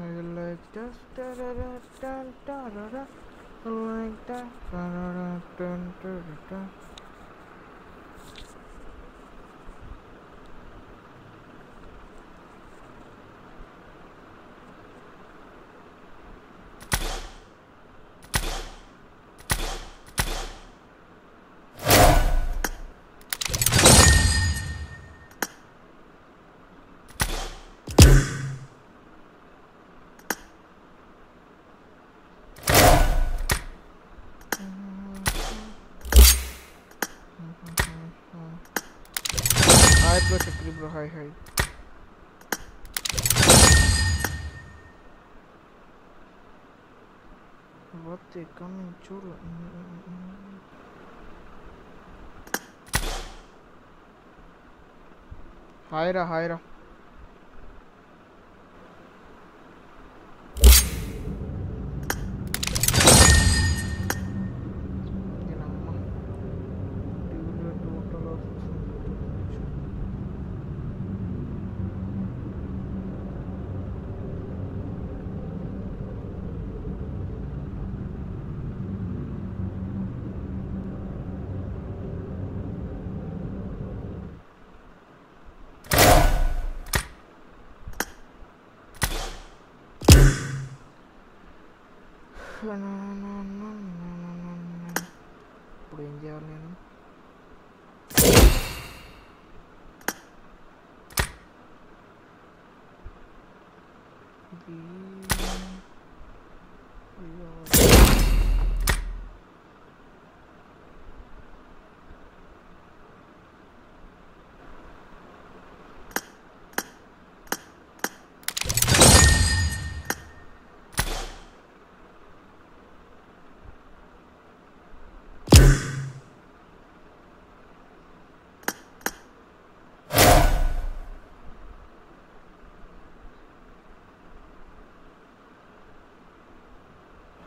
I like that, da da da da da da. Like that, da da da da da da bro. Hurry, hurry. What they coming chulo? Mm -hmm. 可能。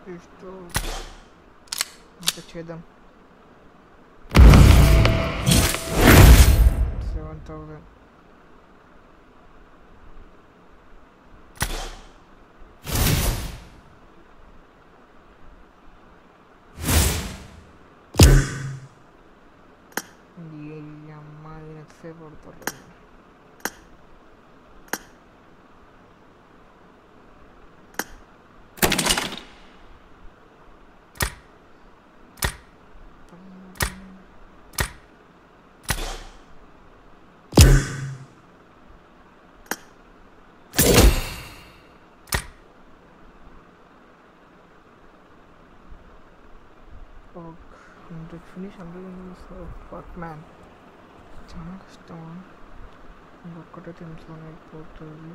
и что... Это чедом. Все, он тоже. hundred finish hundred fuck man చాలా కష్టం ఇంకొక్కటే తింట్లోనే అయిపోతుంది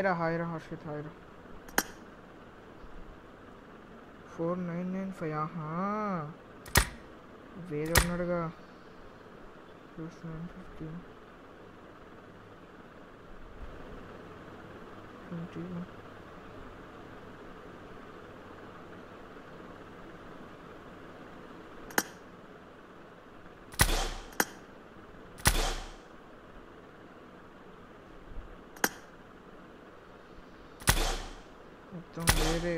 Hydra, Hydra, Harshit, Hydra. 4995, aha. Where on Narga? Plus 915. 21. तुम मेरे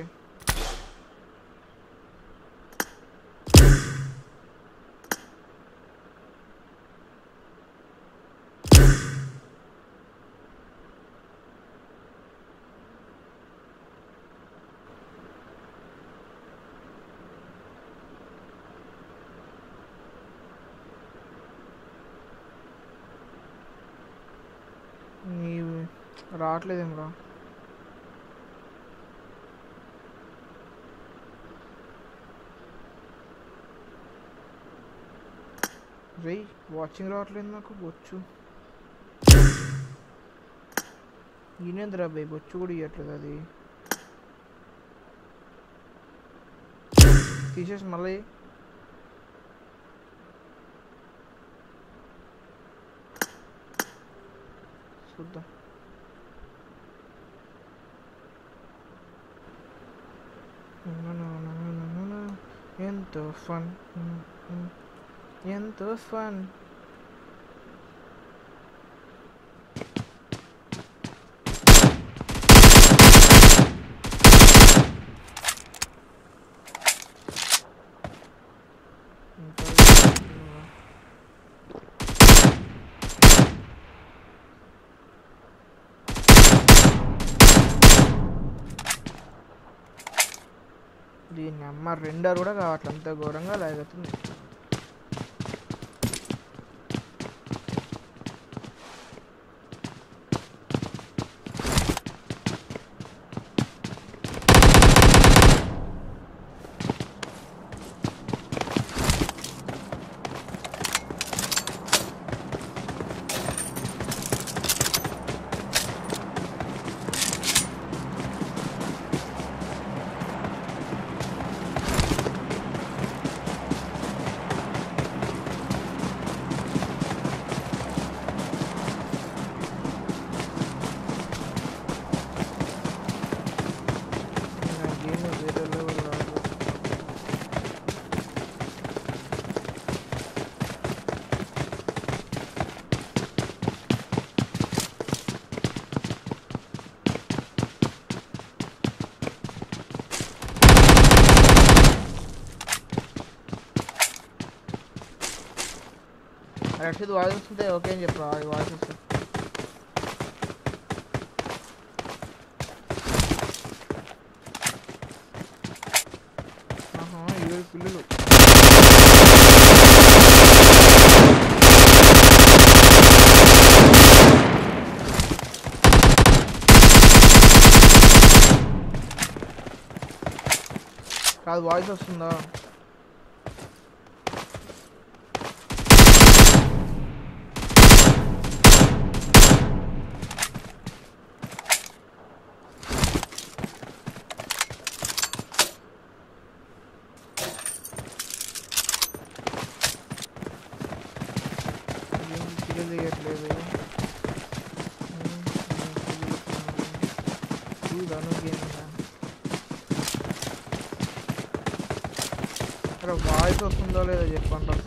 రావట్లేదేం రా రేయ్ watching రావట్లేదు నాకు బొచ్చు ఈయనేంద్రా బై బొచ్చు కూడా ఇవ్వట్లేదు అది తీసేసి మళ్ళీ చూద్దాం ఎంతో ఫన్ ఎంతో ఫన్ దీన్ని అమ్మ రెండర్ కూడా కావట్లే అంత ఘోరంగా లాగుతుంది రక్షిత్ వాయిస్ వస్తుంటే ఓకే అని చెప్పు వాయిస్ వస్తుంది ఆహా ఏడు పిల్లలు కాదు వాయిస్ వస్తుందా dándole de cuando.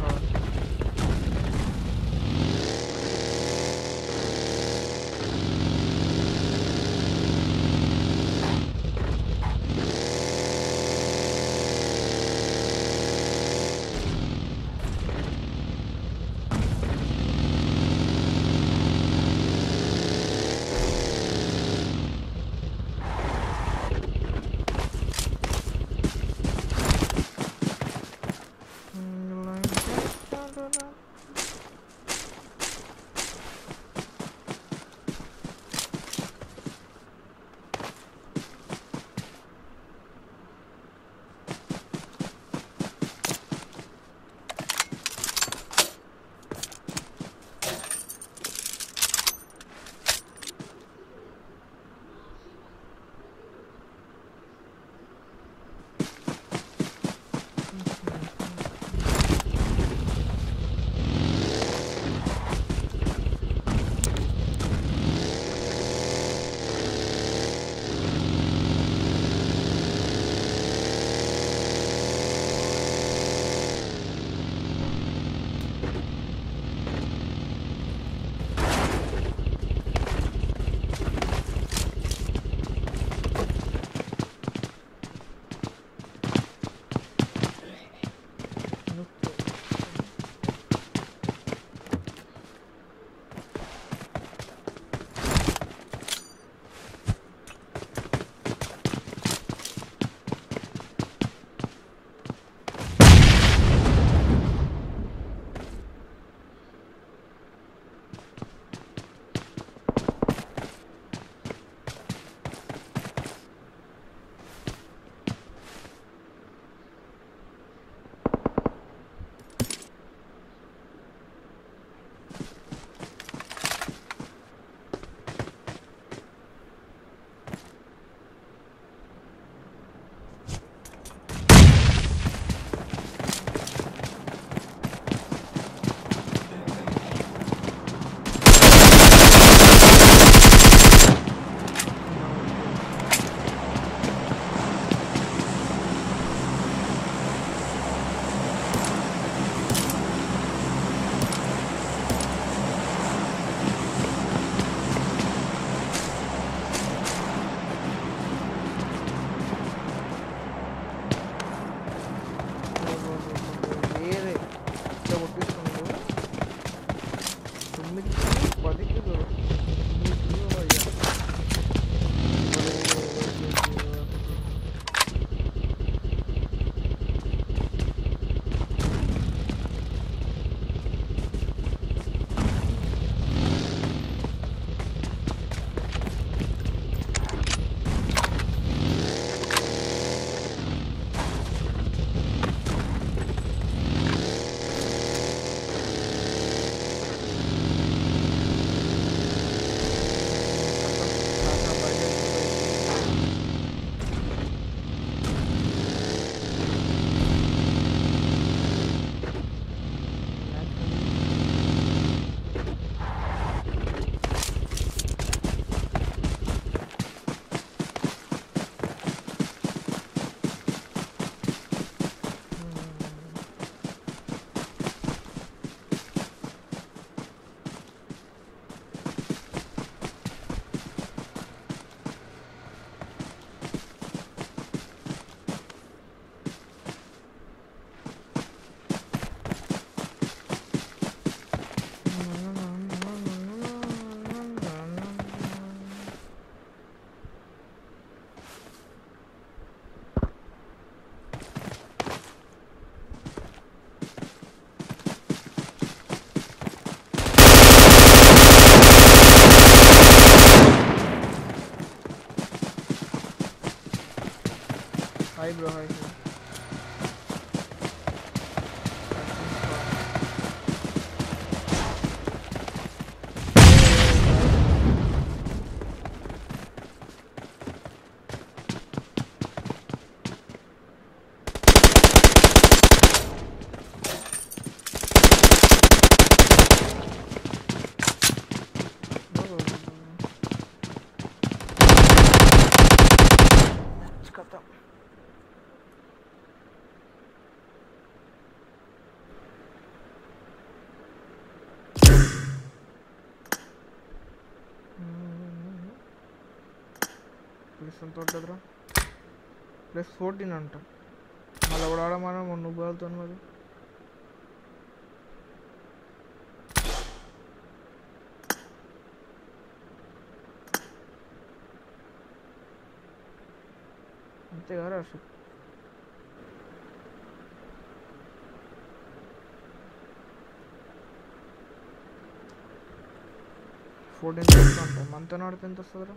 Plus plus fourteen అంట. మళ్ళీ ఎవడు ఆడమన్నా నువ్వు బాగుతాను మరి. అంతే కదా అసలు ఫోర్టీన్ థౌసండ్ అంట. మంత్ ఆడితే ఎంత వస్తుందిరా?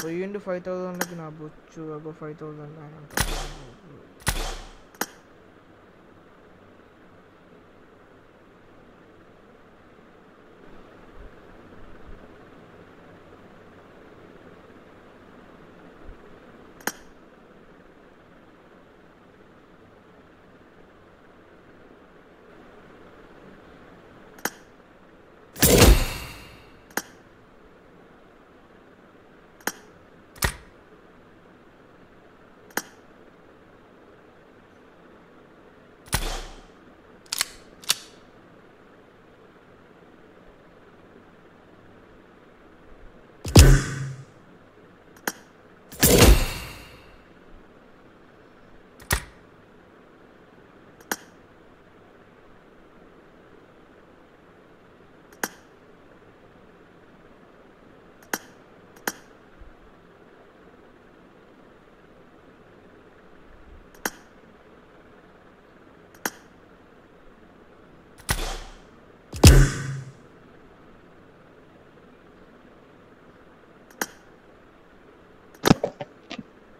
So you into 5000 like na butchu ago 5000 like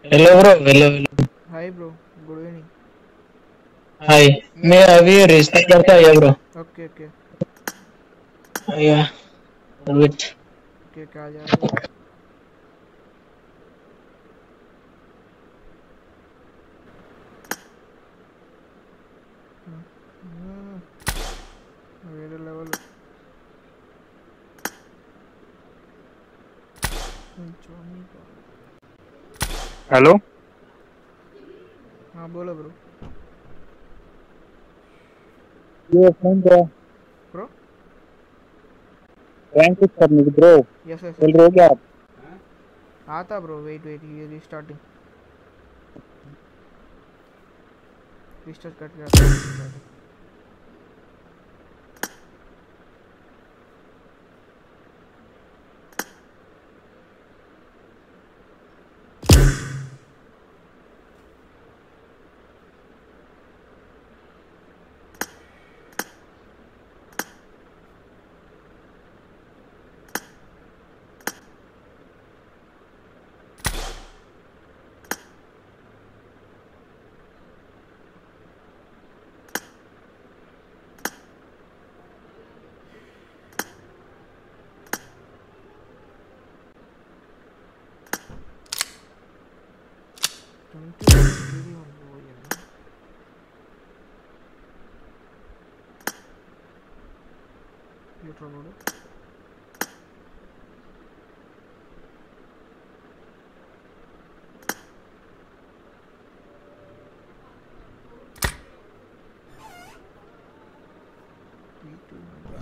hello bro hello hello hi bro good evening hi मैं अभी रिस्टार्ट करता हूँ yeah bro okay okay yeah wait okay क्या जा रहा है हेलो हाँ बोलो ब्रो ये फ़ोन ब्रो ब्रो रैंक कुछ करने की ब्रो यस यस चल रहे हो क्या आप? आता ब्रो वेट वेट ये रिस्टार्टिंग रिस्टार्ट करके आता router node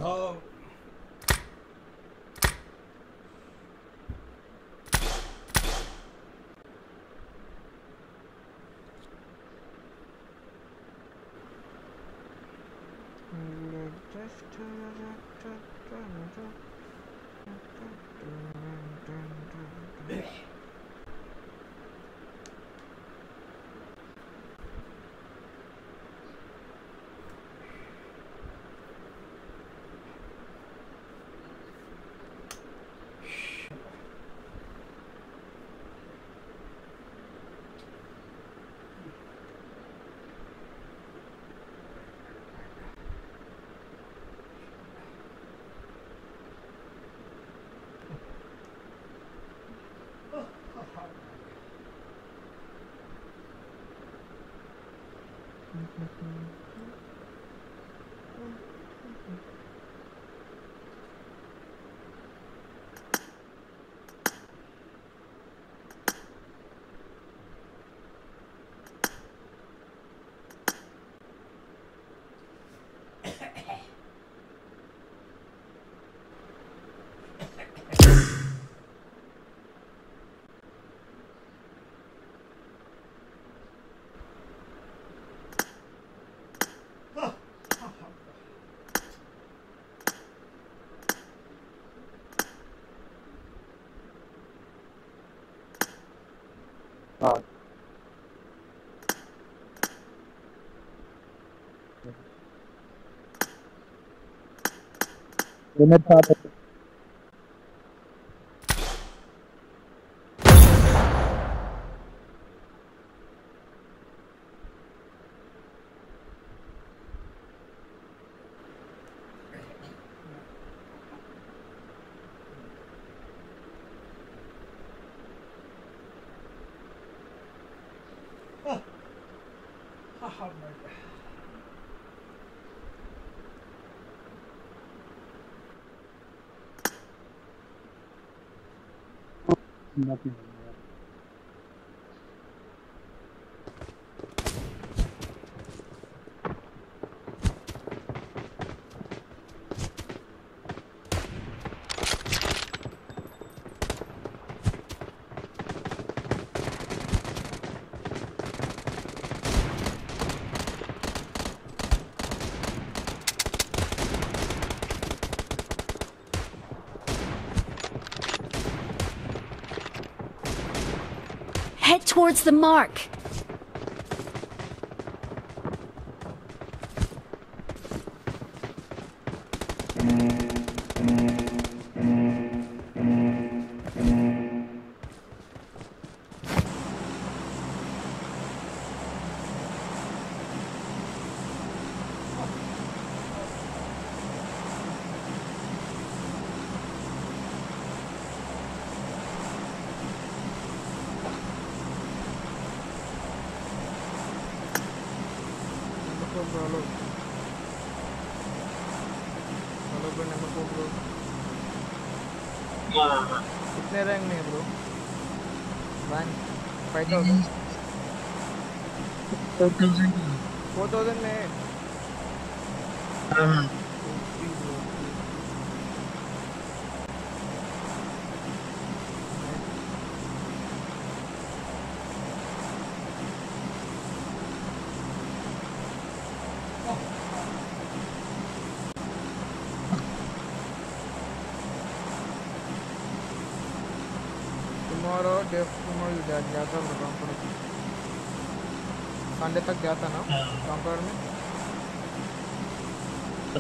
Oh. Just 这这这这。这 Mm-hmm. हाँ। लिमिट सात nothing. Towards the mark. Então,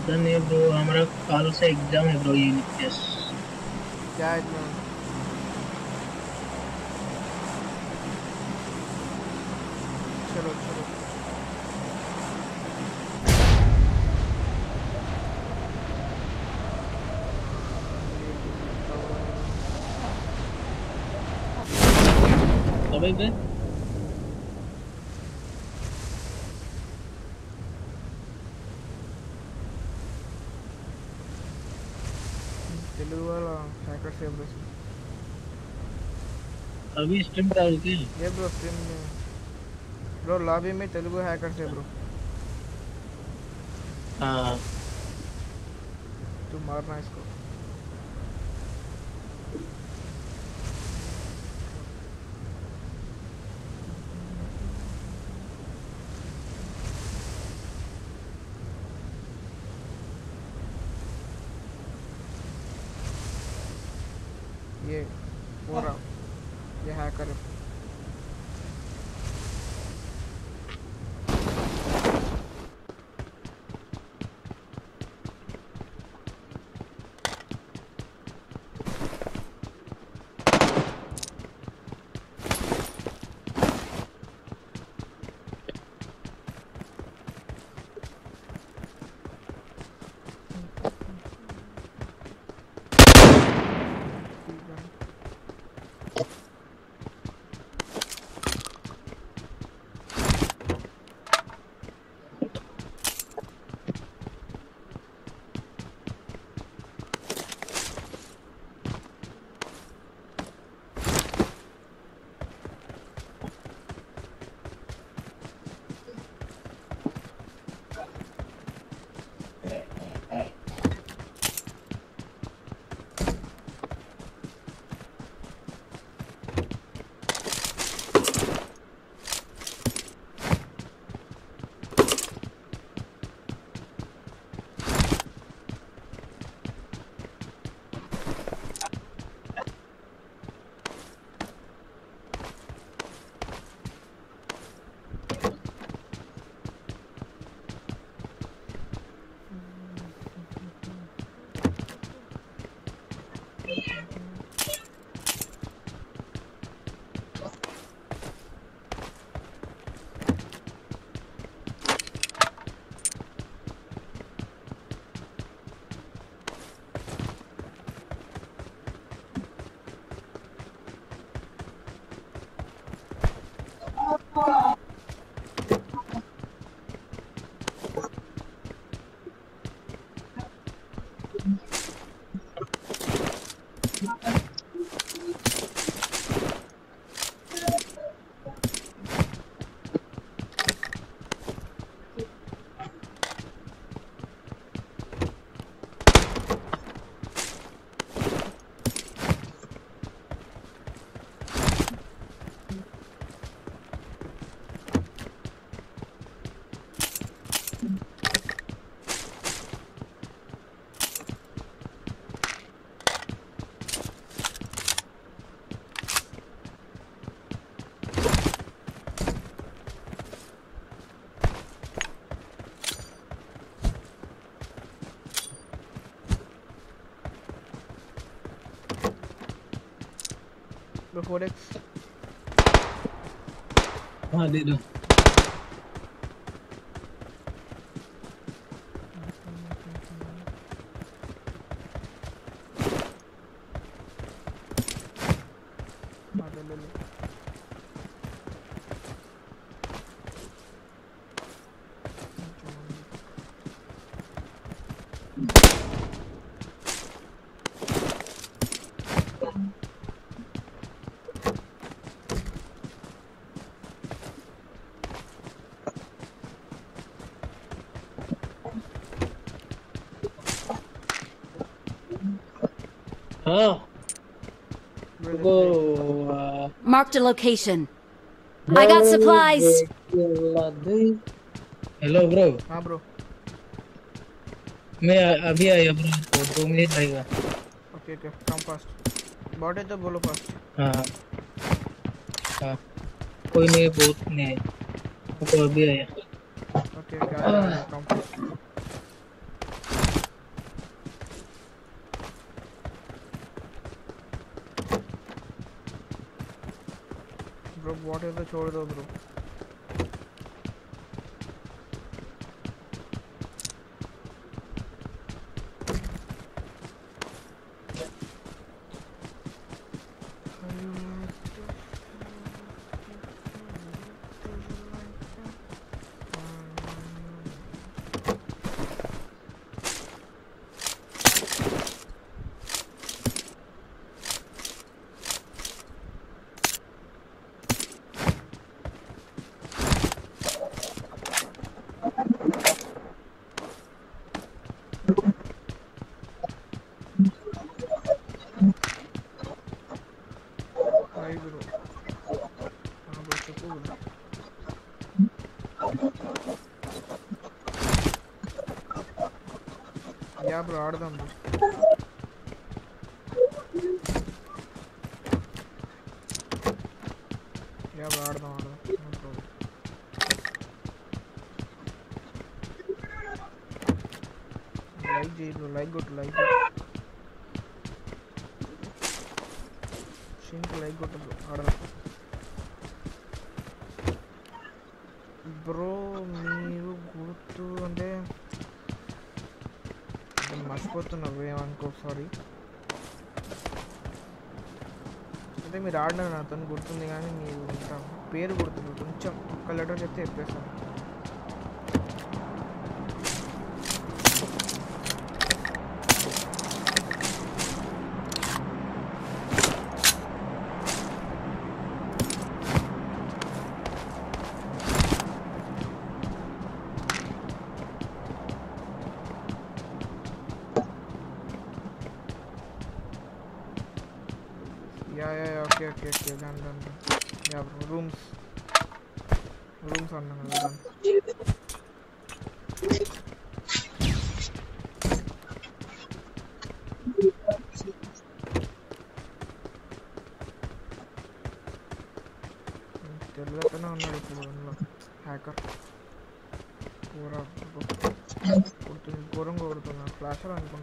पता नहीं ब्रो हमारा कल से एग्ज़ाम है ब्रो यूनिट टेस्ट अभी स्ट्रीम कर रहे हैं ये ब्रो स्ट्रीम में। ब्रो लॉबी में तेलुगु हैकर्स है ब्रो हाँ। तू मारना इसको। कोडेक्स हाँ दे दो। हाँ वो आ, Marked a location. I got supplies. Hello bro हाँ ब्रो मैं अ- अभी आया ब्रो दो मिनट लगेगा okay okay come fast bot है तो बोलो फास्ट हाँ हाँ कोई नहीं बहुत नहीं है वो अभी आया ओके ओके आ जाओ, छोड़ दो ब्रो। guard them. అనుకో సారీ అంటే మీరు ఆడినారు నాతో గుర్తుంది కానీ మీరు పేరు గుర్తుంది కొంచెం ఒక్క లెటర్ చెప్తే చెప్పేస్తాను. yeah yeah yeah okay okay okay done done done yeah bro rooms rooms అన్నాను కదా డన్ తెలియకనే ఉన్నాడు ఇప్పుడు అందులో హ్యాకర్ కూర కొడుతుంది ఘోరంగా కొడుతున్నా ఫ్లాషర్ అనుకుంటాను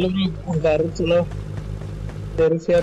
चलो गाड़ी चलो तेरे से यार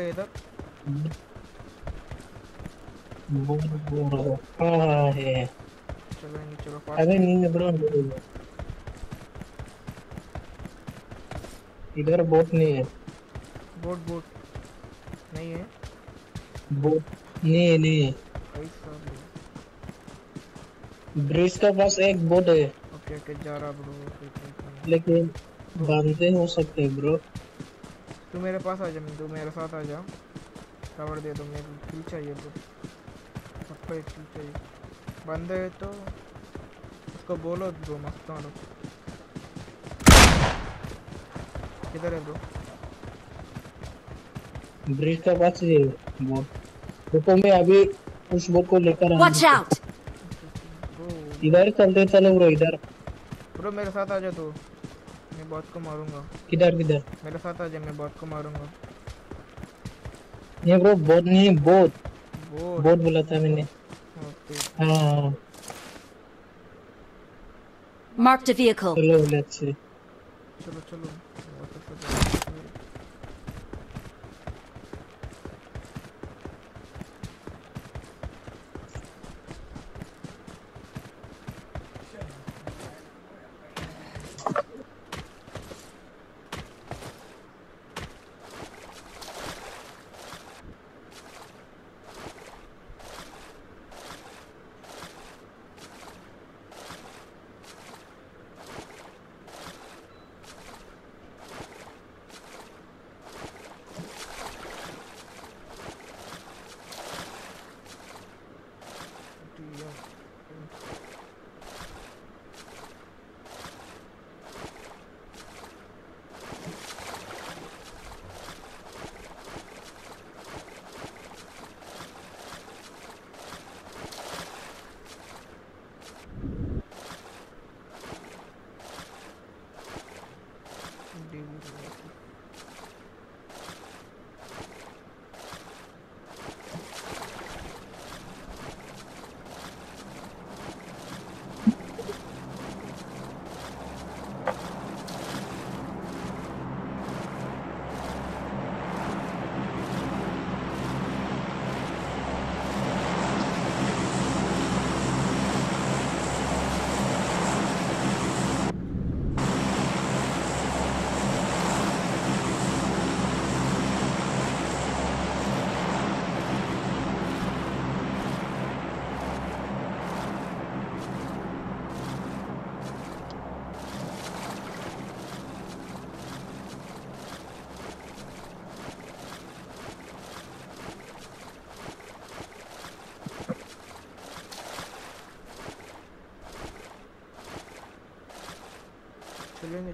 है इधर। वो हाँ है अरे नहीं ब्रो इधर बोट नहीं है। बोट बोट नहीं है? बोट नहीं है नहीं ब्रिज के पास एक बोट है। ओके ओके जा रहा ब्रो। लेकिन बांधते हो सकते हैं ब्रो। मेरे पास आ जा तू मेरे साथ आ जा। कवर दे दो मेरे को किल चाहिए ब्रो सबको एक किल चाहिए। बंदे है तो उसको बोलो ब्रो मस्त मारो। किधर है ब्रो ब्रिज के पास ही है बोट देखो मैं अभी उस बोट को लेकर out! ब्रो इधर चलते चलो ब्रो इधर। ब्रो मेरे साथ आ जा तू। मैं बॉस को मारूँगा। किधर किधर? मेरे साथ आ जा मैं बॉस को मारूँगा। ये ब्रो बॉट नहीं बॉट बॉट बोला था मैंने। ओके। मार्क द व्हीकल चलो लेट्स सी चलो चलो।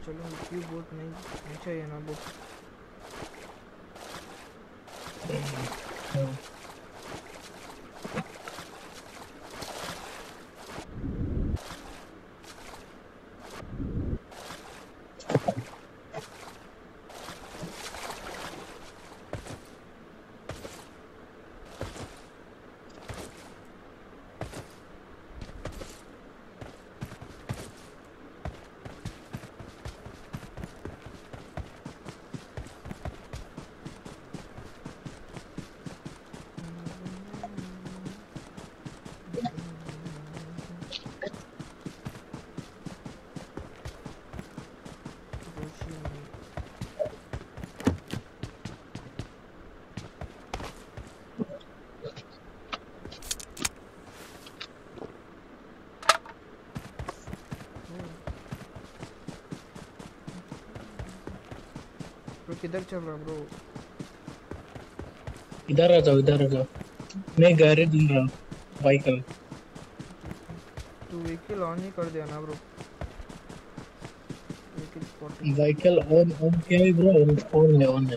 चलो क्यों बोट नहीं नहीं चाहिए ना बोट हाँ। ब्रो किधर चल रहा ब्रो इधर आ जाओ इधर आ जाओ। मैं गैरेज ढूंढ रहा हूँ व्हीकल तू व्हीकल ऑन ही कर दिया ना ब्रो व्हीकल ऑन ऑन किया है ब्रो ऑन है ऑन है।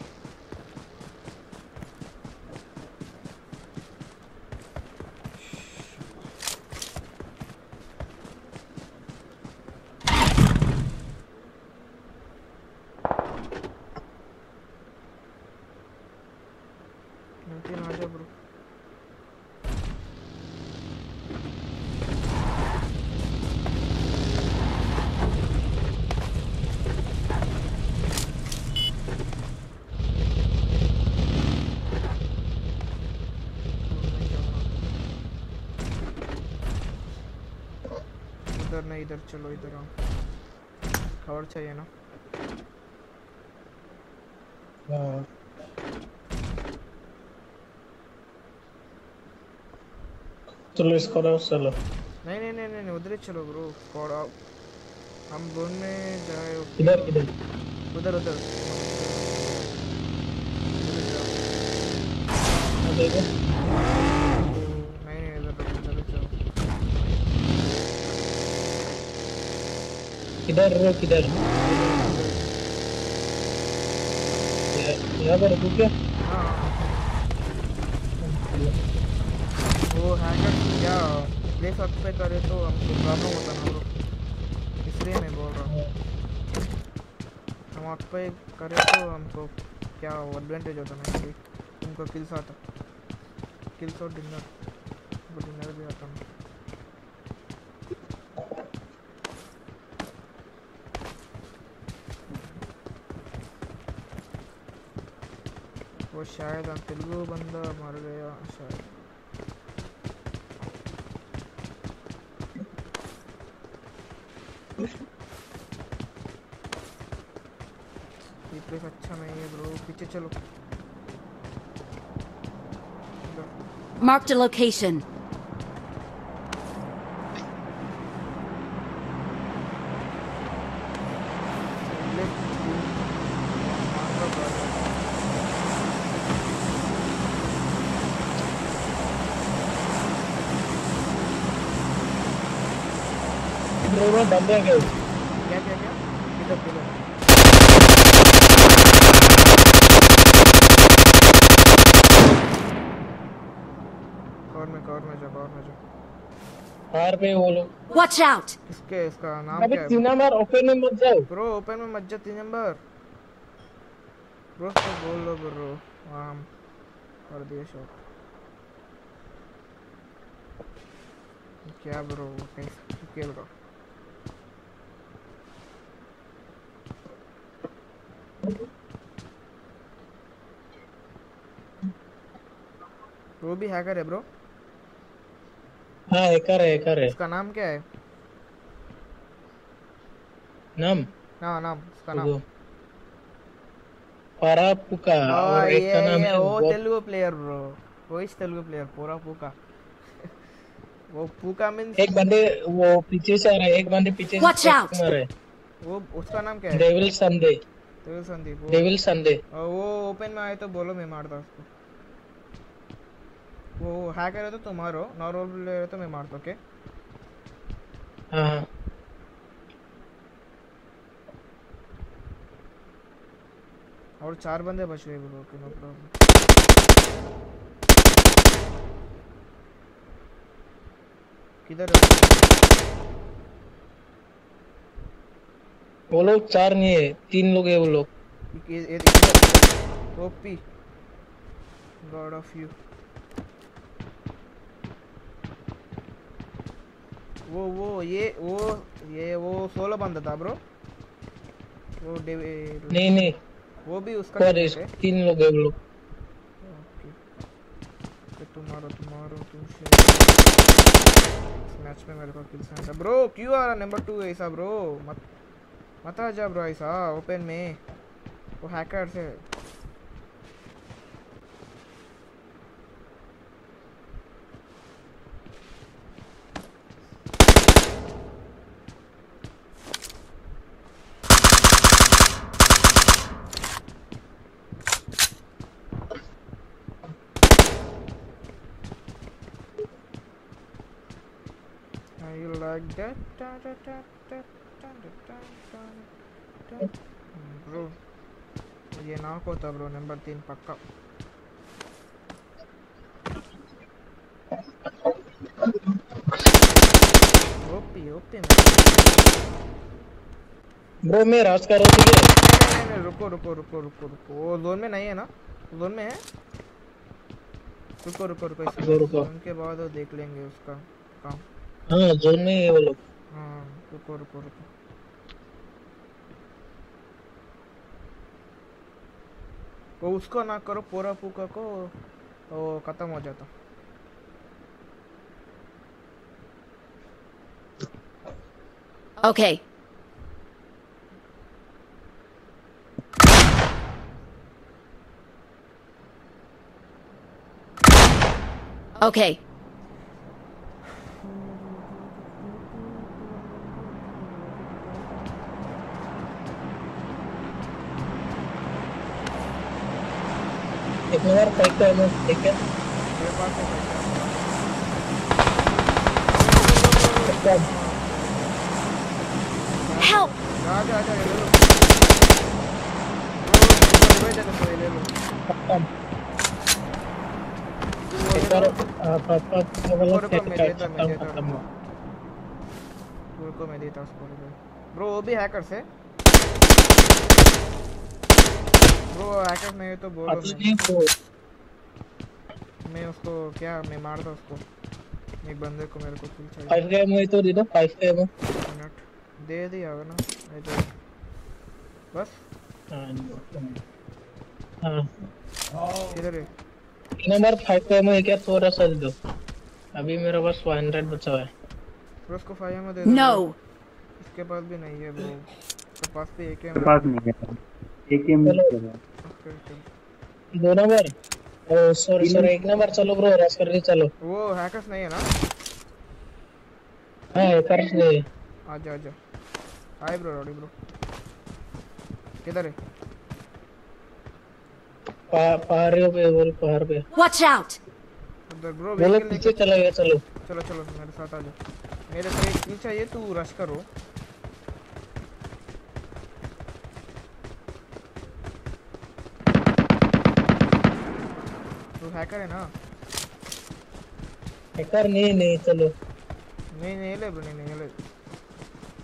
इधर चलो इधर आओ। कवर चाहिए ना? हाँ। चलो इसको रहो चलो। नहीं नहीं नहीं नहीं उधर ही चलो ब्रो आओ हम ढूँढने जाए इधर इधर। उधर उधर। हाँ, देखो नहीं नहीं इधर रुको, इधर ही जाओ किधर रुको किधर? यहाँ पर रुको हाँ वो हैकर क्या वक्त पे करे तो हमको होता ना इसलिए मैं बोल रहा हूँ। हम पे करे तो हमको क्या एडवांटेज होता ना उनको किल्स आता किल्स और डिनर वो डिनर भी आता ना वो शायद तेलुगु बंदा मर गया, शायद। प्लेस अच्छा नहीं है ब्रो पीछे चलो। Mark the a location. Let's do Manga Brother. बंद क्या क्या क्या? क्या किधर किधर कवर में कवर में जा कवर में जा। कार पे वो लोग Watch out! किसके इसका नाम क्या है? तीन नंबर ओपन में मत जाओ। ब्रो ओपन में मत जा तीन नंबर। ब्रो तो बोल लो ब्रो। वहाँ कर दिया शॉट क्या ब्रो? कैसे खेल रहा वो भी हैकर है ब्रो हाँ हैकर है हैकर है. उसका नाम क्या है? नाम? ना नाम उसका नाम. परापुका और ओ, एक का नाम है वो तेलुगु प्लेयर ब्रो वो इस तेलुगु प्लेयर पूरा पूका वो पूका मीन्स एक बंदे वो पीछे से आ रहा है एक बंदे पीछे से! मार रहा है वो उसका नाम क्या है? Devil Sunday Telugu Sandeep devil Sunday और वो ओपन में आए तो बोलो मैं मारता उसको। वो हैकर है तो तुम मारो नॉर्मल प्लेयर है तो मैं मारता ओके हाँ हाँ। और चार बंदे बच गए ब्रो ओके नो प्रॉब्लम किधर है वो लोग चार नहीं है तीन लोग है वो लोग। ओपी गॉड ऑफ़ यू वो वो ये वो ये वो सोलो बंदा था ब्रो वो नहीं नहीं। वो भी उसका पर तीन लोग है वो लोग। ओके। तो तुम्हारा तुम्हारा तुम मैच में मेरे को किल से ब्रो क्यों आ रहा नंबर टू ऐसा ब्रो मत मतलब जब रॉय सा ओपन में। वो हैकर से। Da da da da da. Bro ये नाक होता ब्रो नंबर तीन पक्का। ओपी ओपी ब्रो मैं राज कर रहा हूँ नहीं नहीं रुको रुको रुको रुको रुको। वो जोन में नहीं है ना? जोन में है? रुको रुको रुको रुको, रुको। बाद वो देख लेंगे उसका काम। हाँ जोन में है वो लोग। हाँ रुको रुको रुको वो उसको ना करो, पूरा पूका को, वो खत्म हो जाता Okay. Okay. Four cycle was taken. Help! मैं देता उसको ब्रो वो भी हैकर से ब्रो हैकर नहीं तो बोलो अभी मैं। मैं उसको क्या मैं मारता उसको? एक बंदे को मेरे को किल चाहिए फाइव का एमओ तो दे दो फाइव का एमओ मिनट दे दिया होगा ना नहीं तो। बस। हाँ किधर है। नंबर फाइव का एमओ है क्या? थोड़ा सा दे दो। अभी मेरे पास 100 बचा हुआ है। फिर उसको फाइव में दे दो। No. इसके पास भी नहीं है ब्रो उसके पास भी एक है। मेरे पास नहीं है। एक एम। दो नंबर ओ सॉरी सॉरी एक नंबर चलो ब्रो रस करके चलो. वो हैकर्स नहीं है ना? हाँ कर ले आजा आजा हाय ब्रो रॉडी ब्रो किधर है? पा, पहाड़ियों पे बोल पहाड़ पे. Watch out! उधर ब्रो बोलो पीछे चला गया चलो. चलो चलो मेरे साथ आ जाओ मेरे को एक किल चाहिए तू रश करो. हैकर है ना? कर नहीं नहीं चलो। नहीं नहीं ले ब्रो नहीं नहीं ले।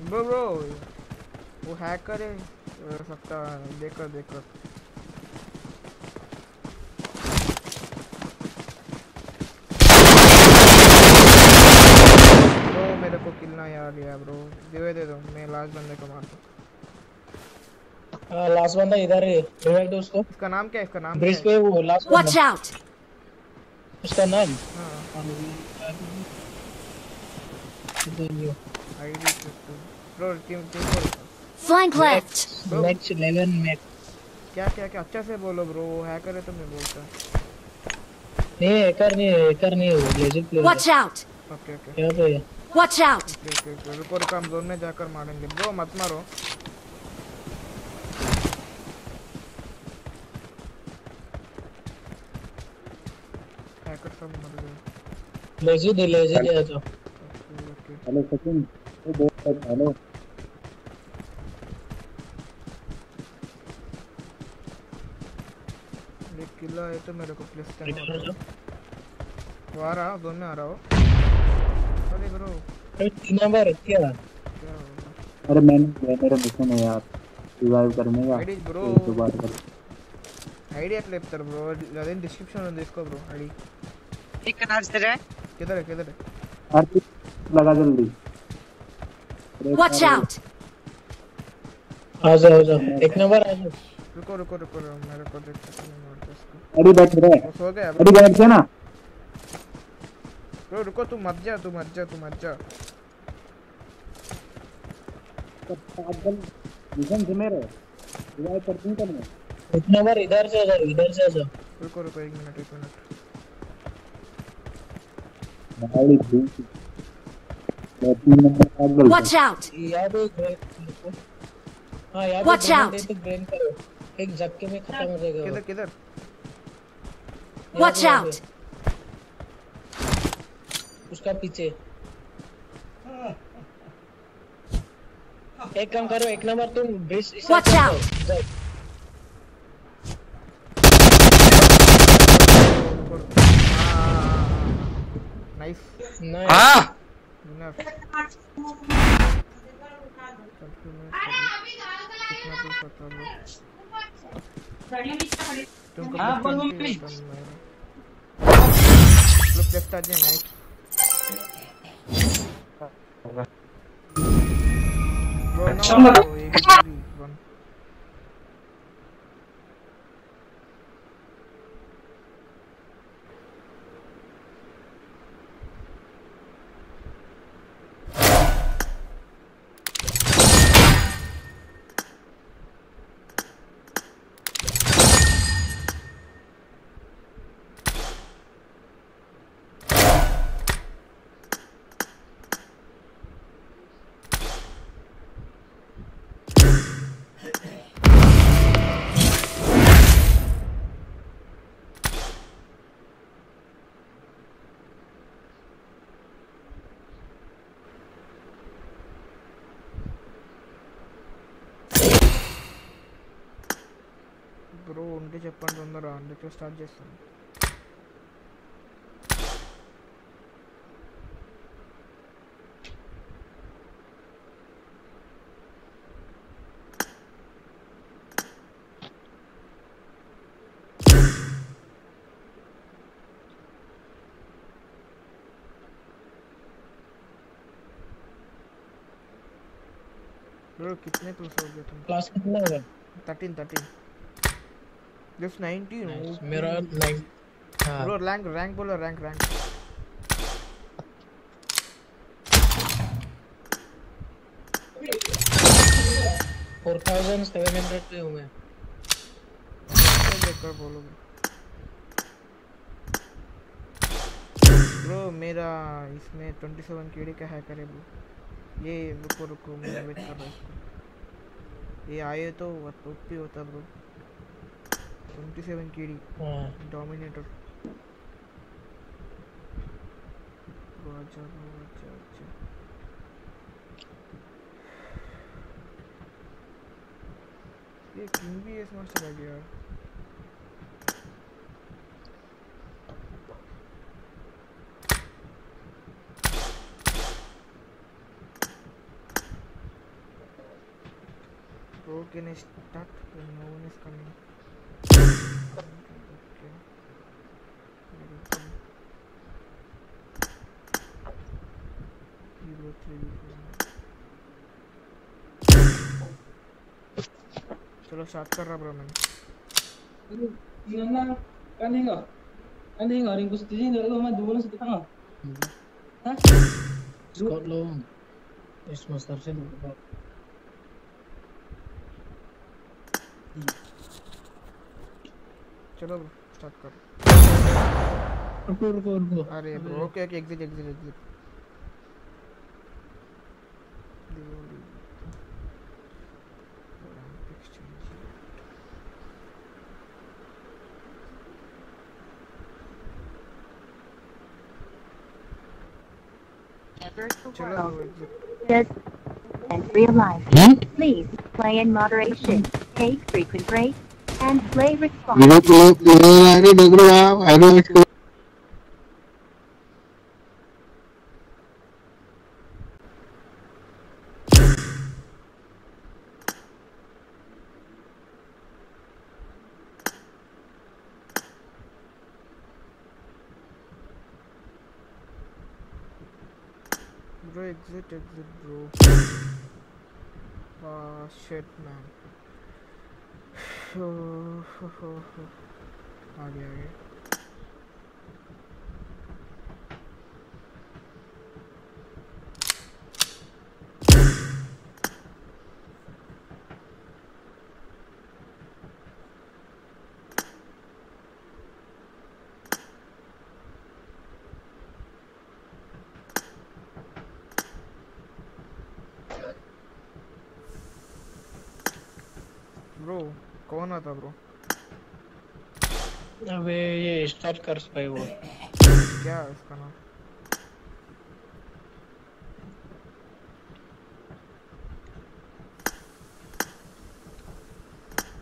ब्रो ब्रो वो हैकर है। हो सकता है देखकर देखकर ब्रो मेरे को किल ना यार लिया ब्रो। दिवे दे दो मैं लास्ट बंदे को मारता हूँ। लास्ट बंदा इधर है। रिवाइव दो उसको। इसका नाम क्या है? इसका नाम ब्रिज पे वो लास्ट बंदा। out! उसका नाम हाँ आईडी ब्रो टीम टीम को Flank left! मैच 11 मैच क्या क्या क्या? अच्छा से बोलो ब्रो वो हैकर है तो मैं बोलता नहीं हैकर नहीं हैकर नहीं है वो legend player Watch out! Okay okay क्या पे? है Watch out! ओके ओके रुको रुको हम जोन में जाकर मारेंगे। ब्रो मत मारो। फिर सब मर गए लेजी दे लेजी दे आ जाओ। हेलो सचिन वो बहुत अच्छा हेलो। एक किलो है तो मेरे को प्लस टेन हो। रहा तो आ रहा दोनों में आ रहा हो अरे ब्रो अरे तीन नंबर क्या? अरे मैंने मेरा मिशन है यार। रिवाइव करने का। आईडी ब्रो तो बात कर। आईडी एट लेफ़्ट ब्रो अरे डिस्क्रिप्शन में इसको ब्रो आईडी एक कनार से रहा। किधर है किधर है? हार्दिक लगा जल्दी। वॉच आउट आजा आजा। एक नंबर आजा। रुको रुको रुको मेरे को देख देखते हैं मारते इसको। अभी बैठ रहे। हैं सो गए अभी। बैठ गए ना। रुको रुको तू मत जा तू मत जा तू मत जा। पागल मिशन से मेरे। रिवाइव कर दूँ तुमने एक नंबर इधर से आ जाओ इधर से आ जाओ रुको रुको एक मिनट एक minute. Watch out! Watch out! Watch out! उसका पीछे एक काम करो एक नंबर तुम ब्रिज वॉच आउट नहीं हाँ तुमको आप बोलो मैं लोग देखता जे नाइट ब्रो नो लगा। एक वन బ్రో ఉంటే చెప్పండి తొందర అందుకే స్టార్ట్ చేస్తాను ब्रो कितने प्लस हो गए तुम क्लास कितना होगा thirteen thirteen just nineteen Nice. मेरा नाइन हाँ। ब्रो रैंक रैंक बोलो rank rank four thousand seven hundred पे हूँ मैं। देखकर बोलो ब्रो मेरा इसमें 27 कीड़े का है करे ब्रो ये रुको रुको मैं वेट कर रहा हूँ इसको। ये आए तो ओपी होता bro 77 KD yeah. Dominator Raja, Raja, Raja. ये किंग भी इस मार्च चला गया Broken is stuck and no one is coming. चलो साथ कर रहा ब्रो मैंने ना कनेगा कनेगा रिंग कुछ तीन लड़कों मैं दूर हाँ? से दिखाऊँ हाँ? स्कॉटलैंड इसमें सबसे बड़ा चलो स्टार्ट करो। रुको रुको रुको। अरे bro okay okay exit exit exit road and real life. Hmm? Please play in moderation, take frequent breaks, and play responsibly. take the bro. Ah, uh, shit, man. oh, yeah, yeah. कौन आता bro अबे ये start कर भाई वो। क्या उसका नाम?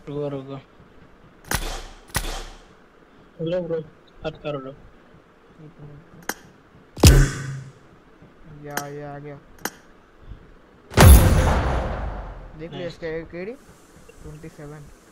रुको रुको। हेलो ब्रो स्टार्ट कर ब्रो या या आ गया। देख ले इसका केडी 27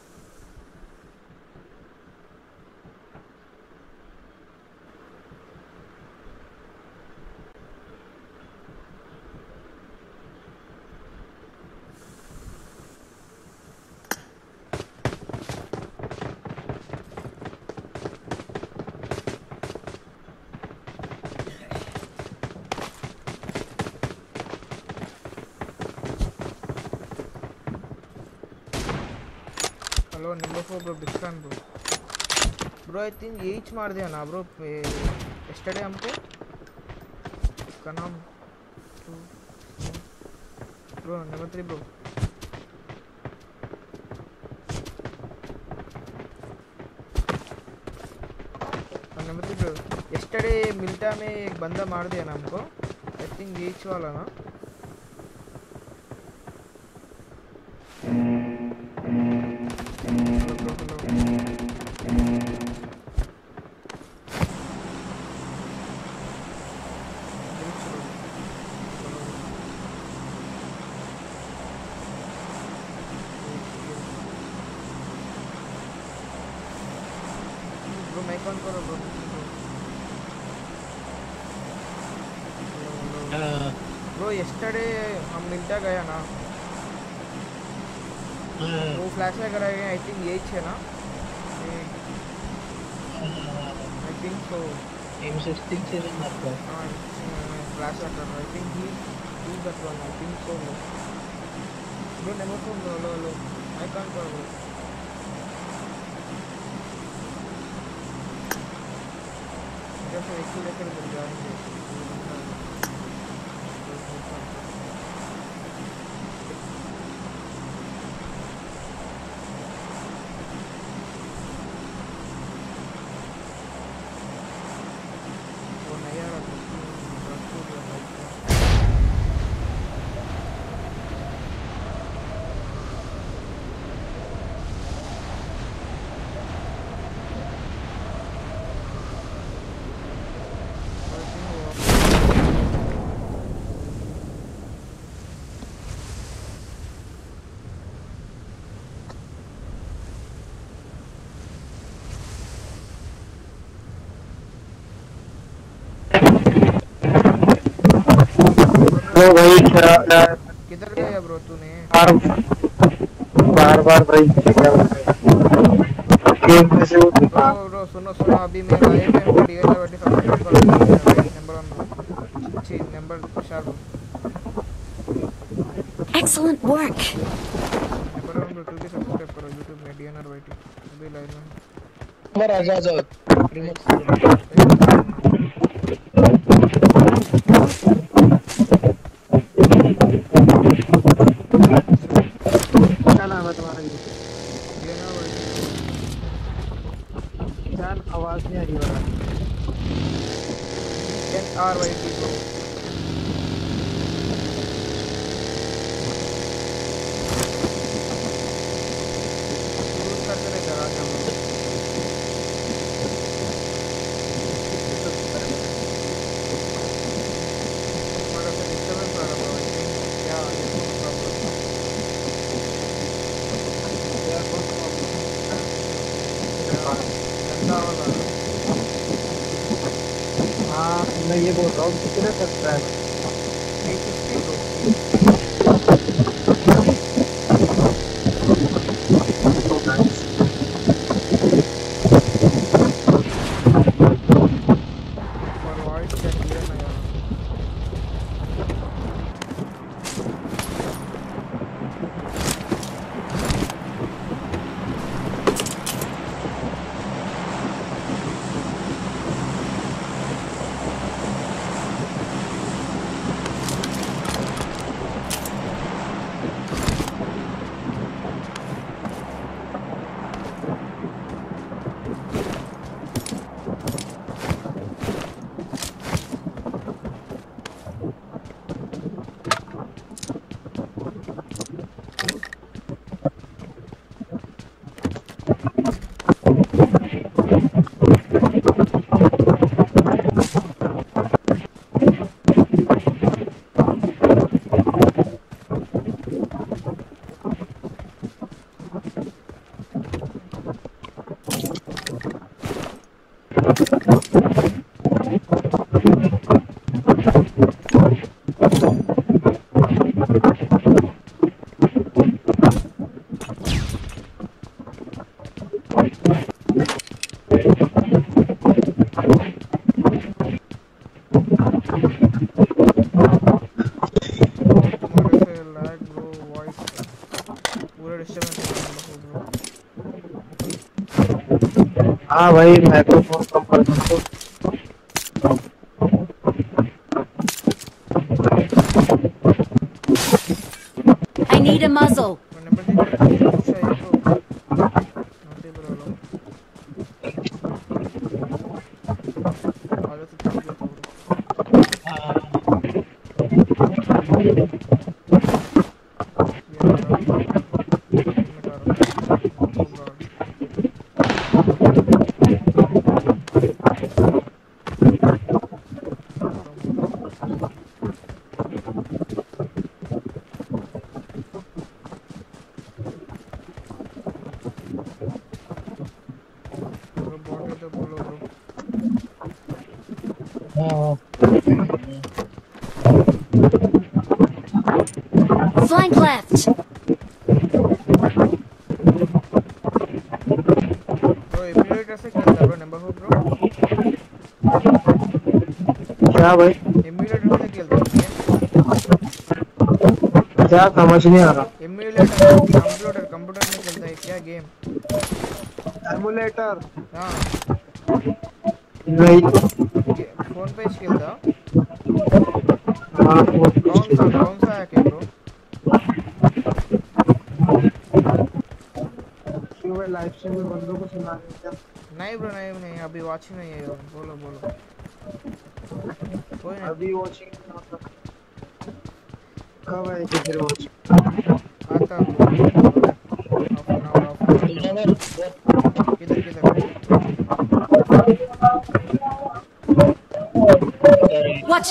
आई थिंक मार दिया ना, ब्रो yesterday हमको उसका नाम bro, number three bro. Number three bro. Yesterday मिल्टा में एक बंदा मार दिया ना हमको। आई थिंक यही वाला ना। हाँ, कराया गया आई थिंक यही है ना? I think so M sixteen season आपका हाँ फ्लैश कर रहा I think he use that one I think so bro never phone लो लो लो आई कांट करो ब्रो जैसे एक ही लेकर मिल जाएँगे। no wait. Uh, uh हाँ भाई मैं तो क्या समझ नहीं आ रहा। एमुलेटर कंप्यूटर कंप्यूटर में चलता है क्या गेम एमुलेटर हाँ। नहीं।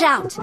out.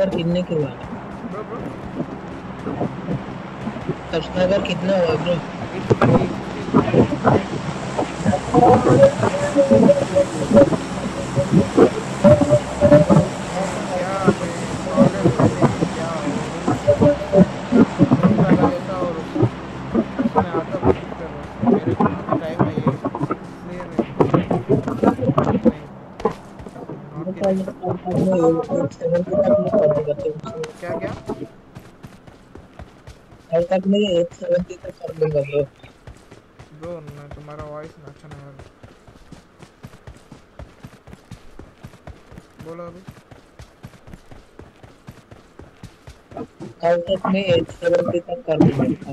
सब्सक्राइबर कितने के हुआ ब्रो ब्रो। सब्सक्राइबर कितना हुआ ब्रो क्या भाई पागल है क्या हो लेता और उसमें आता कुछ कर रहा मेरे को टाइम है ये इसलिए मैं नहीं क्या क्या कल तक है एक सेवेंटी तक कर लेगा ब्रो ब्रो मैं तुम्हारा वॉइस ना अच्छा नहीं आ रहा। बोलो अभी। कल तक मैं एट सेवेंटी तक कर लूँगा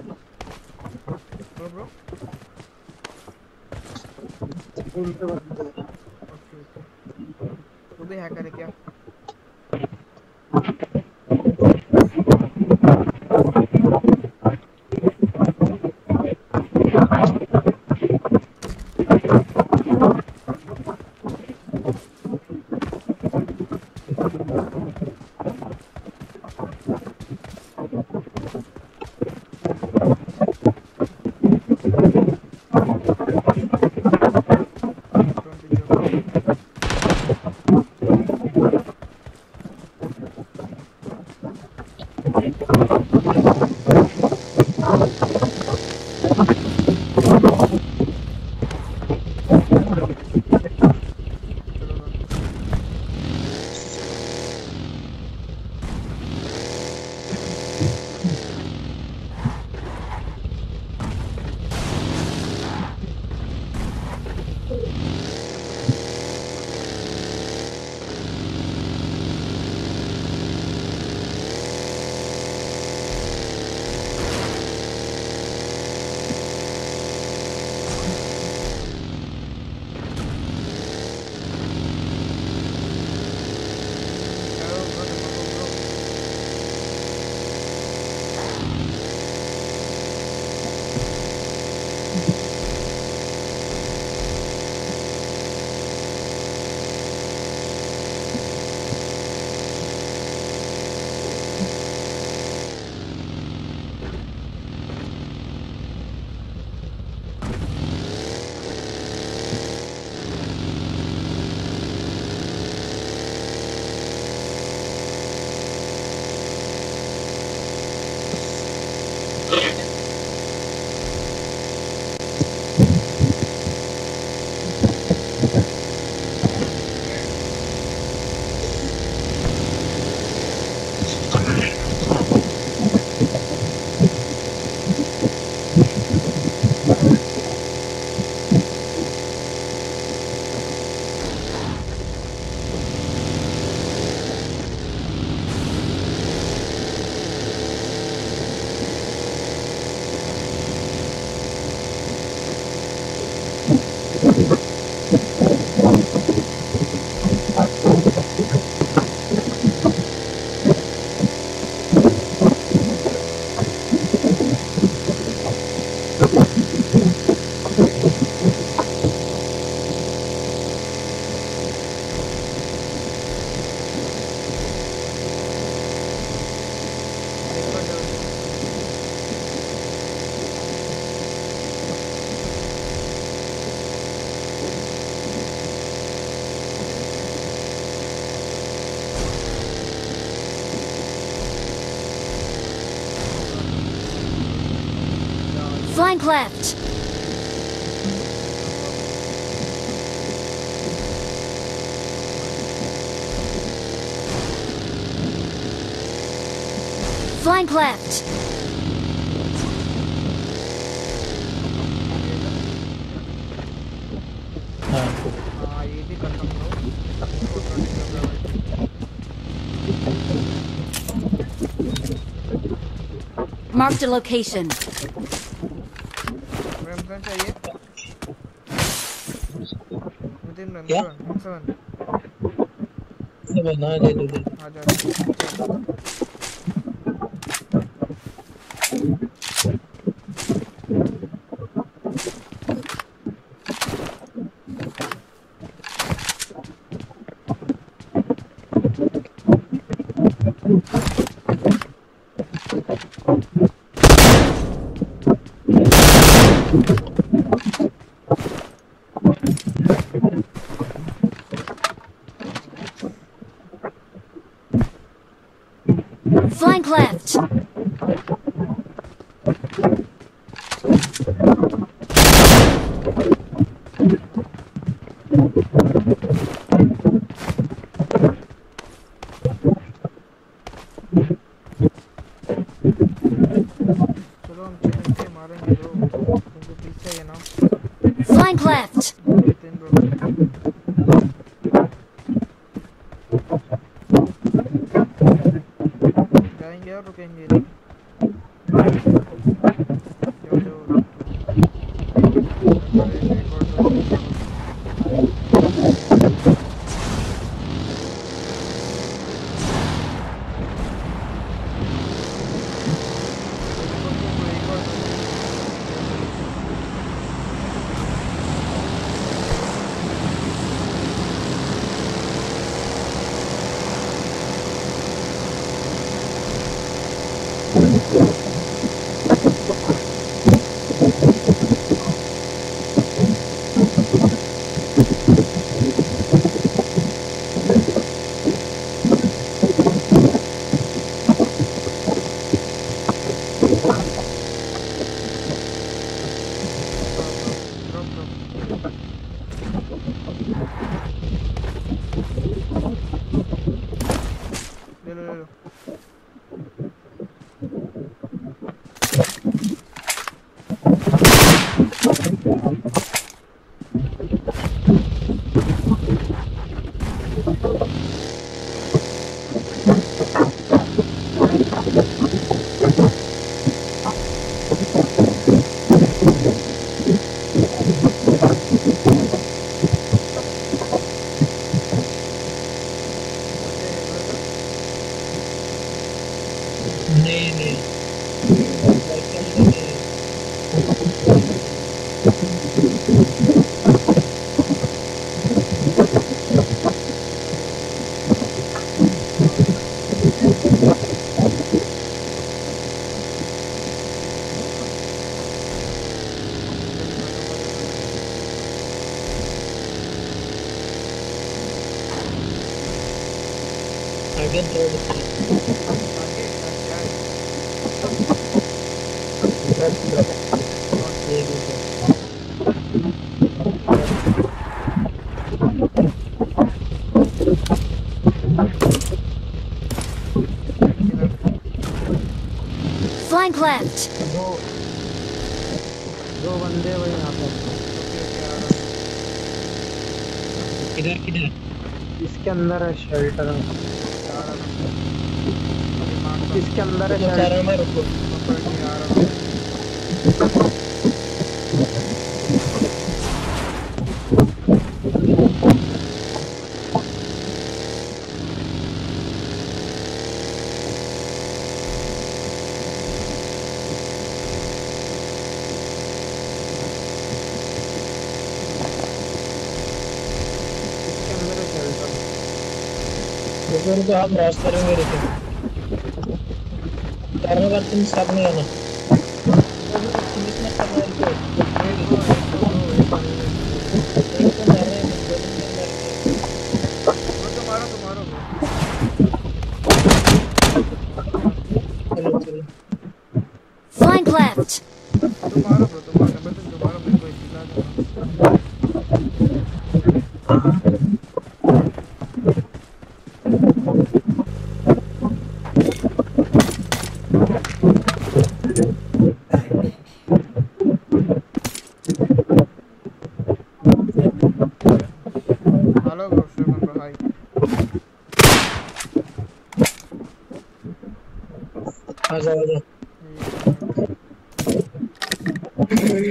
ramp left. Flank left. Marked a location. क्या? सेवन ये बना दे दो दे आ जा left. दो दो बंदे वही यहाँ पे किधर किधर इसके अंदर है शेल्टर इसके अंदर है तो शेल्टर तुमको हम क्रॉस करेंगे लेकिन तैरने का तुम सब नहीं आना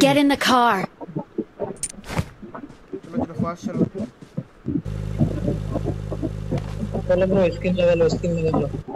Get in the car. चलो चलो फास्ट चलो चलो ब्रो स्किन लगा लो स्किन लगा लो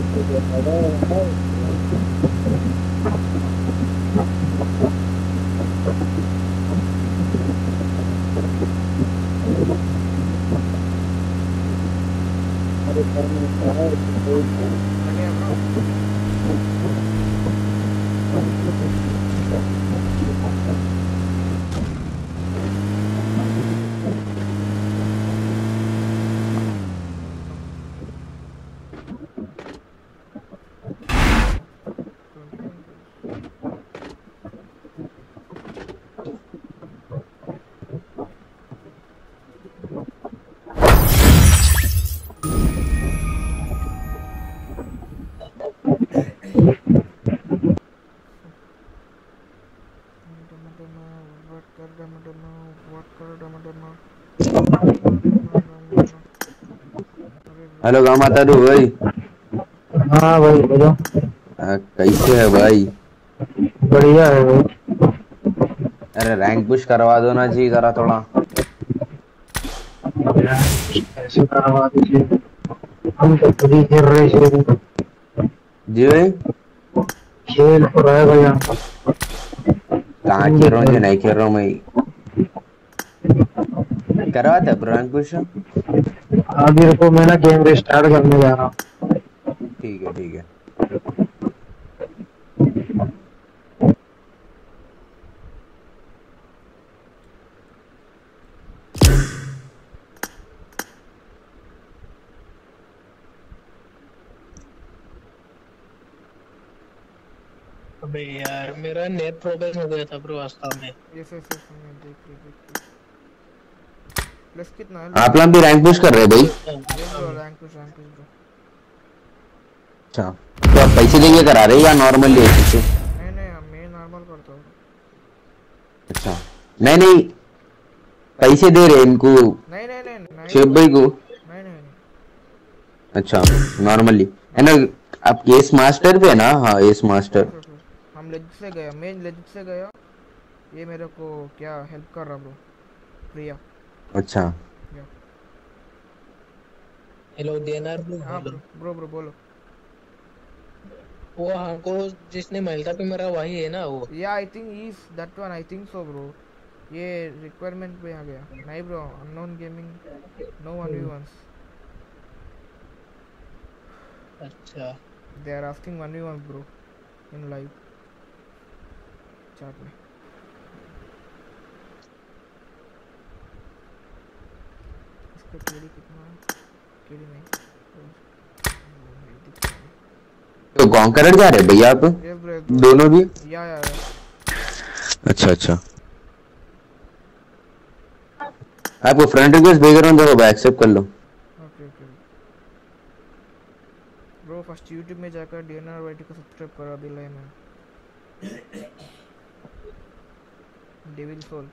ってください。hello गाँव माता रू भाई। हाँ भाई बोलो। कैसे है भाई? बढ़िया है भाई। अरे रैंक पुश करवा दो ना जी जरा थोड़ा। ऐसे करवा दीजिए। हम तो खेल रहे थे जी भाई। खेल रहे भैया कहाँ खेल रहा हूँ नहीं खेल रहा हूँ मैं। हैं ब्रो रैंक पुश अभी रुको मैं ना गेम रिस्टार्ट करने जा रहा हूँ। ठीक है ठीक है। अबे यार मेरा नेट प्रोग्रेस हो गया था ब्रो वास्तव में। यस यस यस मैं देख रही देख रही प्लस कितना है? आप लोग भी रैंक पुश कर रहे हैं भाई। रैंक पुश रैंक पुश अच्छा तो आप पैसे देंगे करा रहे या नॉर्मली है? कुछ नहीं नहीं मैं नॉर्मल करता हूँ। अच्छा नहीं नहीं पैसे दे रहे इनको। नहीं नहीं नहीं शिव भाई को। नहीं नहीं अच्छा नॉर्मली है ना आप एस मास्टर पे है ना? हाँ एस मास्टर हम लेजिट से गया मैं लेजिट से गया। ये मेरे को क्या हेल्प कर रहा ब्रो प्रिया। अच्छा। हेलो डीएनआर हाँ ब्रो ब्रो ब्रो बोलो। वो हमको जिसने महिला पे मरा वही है ना वो। Yeah I think is that one I think so bro ये रिक्वायरमेंट पे आ गया। नहीं bro unknown gaming no one we once अच्छा। They are asking one we one bro in live chat में। इसका केडी कितना केडी नहीं। तो कॉन्करर जा रहे भैया आप. दोनों भी? या या अच्छा अच्छा। आपको फ्रेंड रिक्वेस्ट भेज रहा हूँ देखो एक्सेप्ट कर लो। Okay okay bro first YouTube में जाकर डीएनआर वाईटी को सब्सक्राइब करो अभी लाइन में। डेविल सोल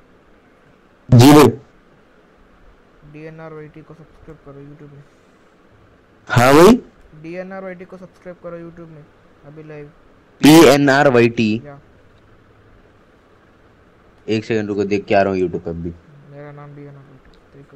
जी भाई। डीएनआर वाईटी को सब्सक्राइब करो यूट्यूब में। हाँ भाई? डीएनआर वाईटी को सब्सक्राइब करो यूट्यूब में अभी live DNR N R Y T या। एक सेकंड रुको देख के आ रहा हूँ यूट्यूब पे अभी। मेरा नाम डीएनआर वाईटी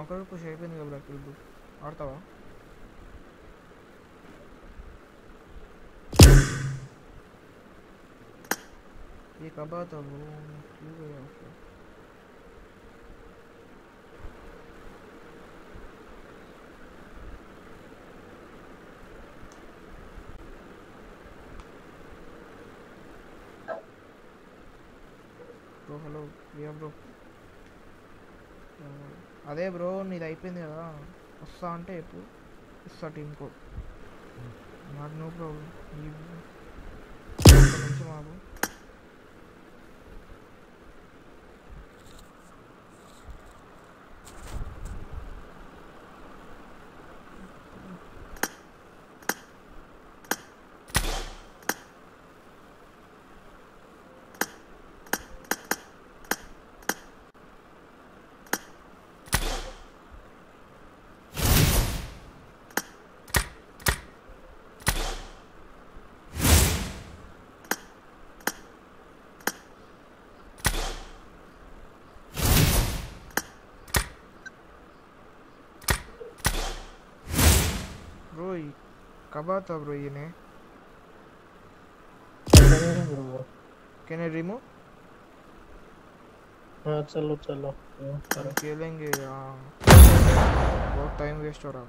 కంకర్ పుష్ అయిపోయింది కదా బ్లాక్ ఇప్పుడు ఆడతావా ఈ కబాతావు అదే బ్రో నీది అయిపోయింది కదా. వస్తా అంటే ఎప్పుడు ఇస్తా టీమ్ కోడ్. నాకు నో ప్రాబ్లం. ఈ మాకు. कब आता ब्रो ये ने कैन आई रिमूव हाँ चलो चलो। हम खेलेंगे यहाँ बहुत टाइम वेस्ट हो रहा है।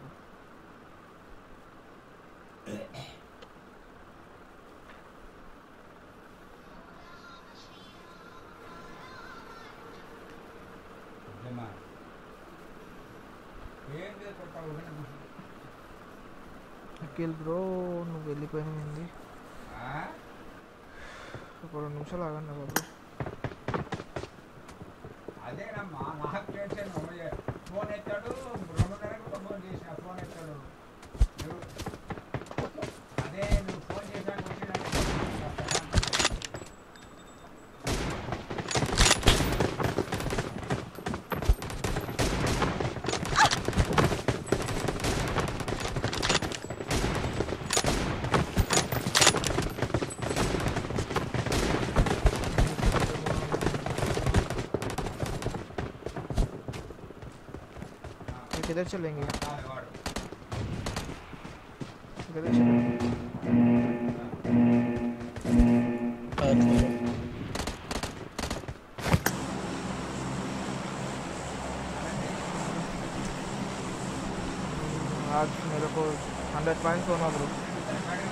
బ్రో నువ్వు వెళ్ళిపోయింది ఒక రెండు నిమిషాలు ఆగండి బాబు. అదేనమ్మా నాకు టెన్షన్ ఫోన్ ఎత్తాడు इधर चलेंगे। आज मेरे को हंड्रेड पॉइंट होना ब्रो।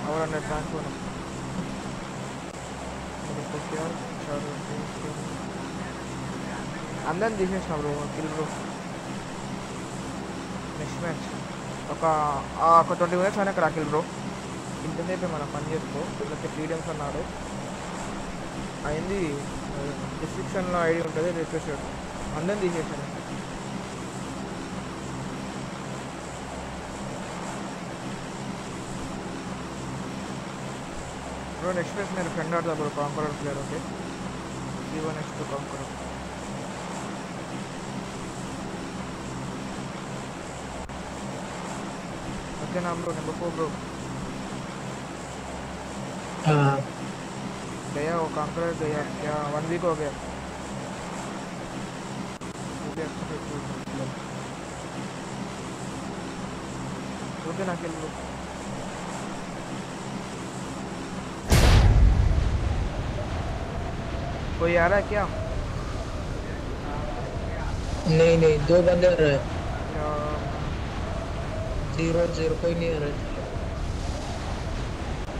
और हंड्रेड पॉइंट होना अंदर दिखेसा ब्रो, किल ब्रो। ఒక ఒక ట్వంటీ మినిట్స్ అయినా అక్కడ బ్రో. ఇంతసేపు మనం పని చేసుకో. ఇట్లా ఫ్రీడమ్స్ అన్నాడు. అయింది. డిస్క్రిప్షన్లో ఐడి ఉంటుంది రిక్వెస్ట్ అందరం తీసేసాను బ్రో నెక్స్ట్ ప్లేస్ మీరు ఫ్రెండ్ ఆడతా బ్రో కాంకరర్ ప్లేయర్ ఓకే? జీవో నెక్స్ట్ కాంకరర్ के नाम armor number 4 ब्रो हाँ गया वो काम कांकरर गया क्या वन वीक हो गया? रुके अच्छा ना खेल कोई आ रहा है क्या? नहीं नहीं दो बंदे आ रहे हैं। ज़ीरो ज़ीरो कोई नहीं है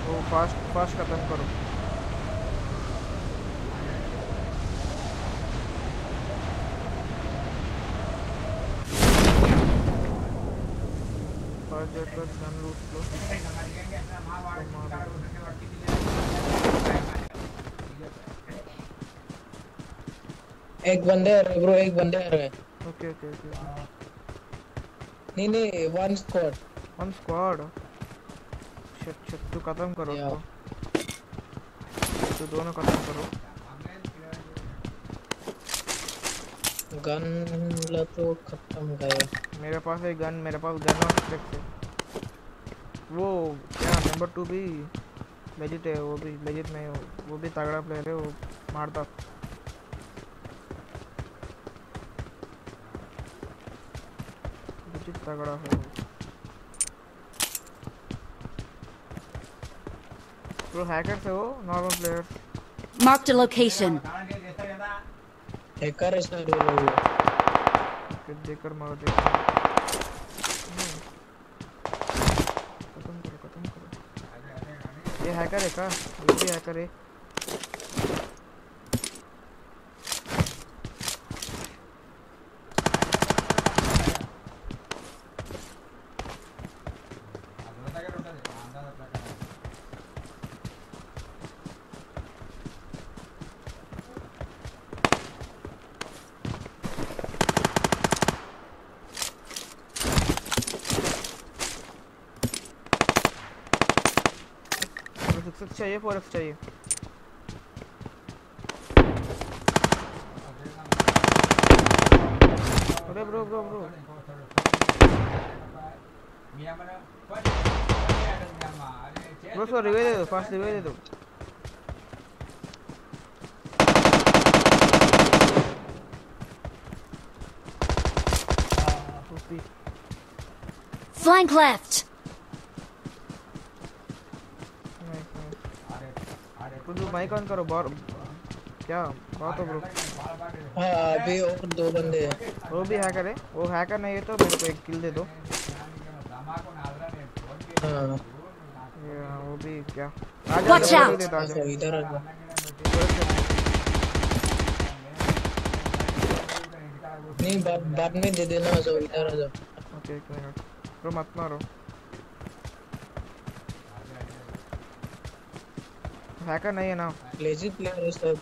वो फास्ट फास्ट खत्म करो एक बंदे आ रहे ब्रो एक बंदे आ रहे ओके ओके ओके नहीं नहीं one squad one squad shit shit तू खत्म करो। उसको तू। दोनों खत्म करो। गन ला तो खत्म गया। मेरे पास एक गन मेरे पास गन और स्टिक्स है वो क्या नंबर टू भी लेजिट है वो भी लेजिट में वो भी तगड़ा प्लेयर है वो मारता लेजिट तगड़ा है। वो ब्रो हैकर्स है normal players Marked a location. Hacker है सर वो। लोग फिर देखकर मारो देख खत्म करो खत्म करो। ये हैकर है का ये भी हैकर है सिक्स एक्स चाहिए फोर एक्स चाहिए। अरे bro bro bro bro so revive दे दो फास्ट रिवे दे दो। Flank left. नाइस नाइस कुछ माइक ऑन करो बार क्या? बात हो ब्रो हाँ अभी और दो बंदे हैं। वो भी हैकर है। वो हैकर नहीं है तो मेरे को एक किल दे दो। हाँ। वो भी क्या? आ जा दो आ अच्छा, जाओ इधर आ जा। नहीं बाद में दे देना जो इधर आ जा। ओके एक मिनट ब्रो मत मारो। हैकर नहीं है ना? लेजी प्लेयर है सब।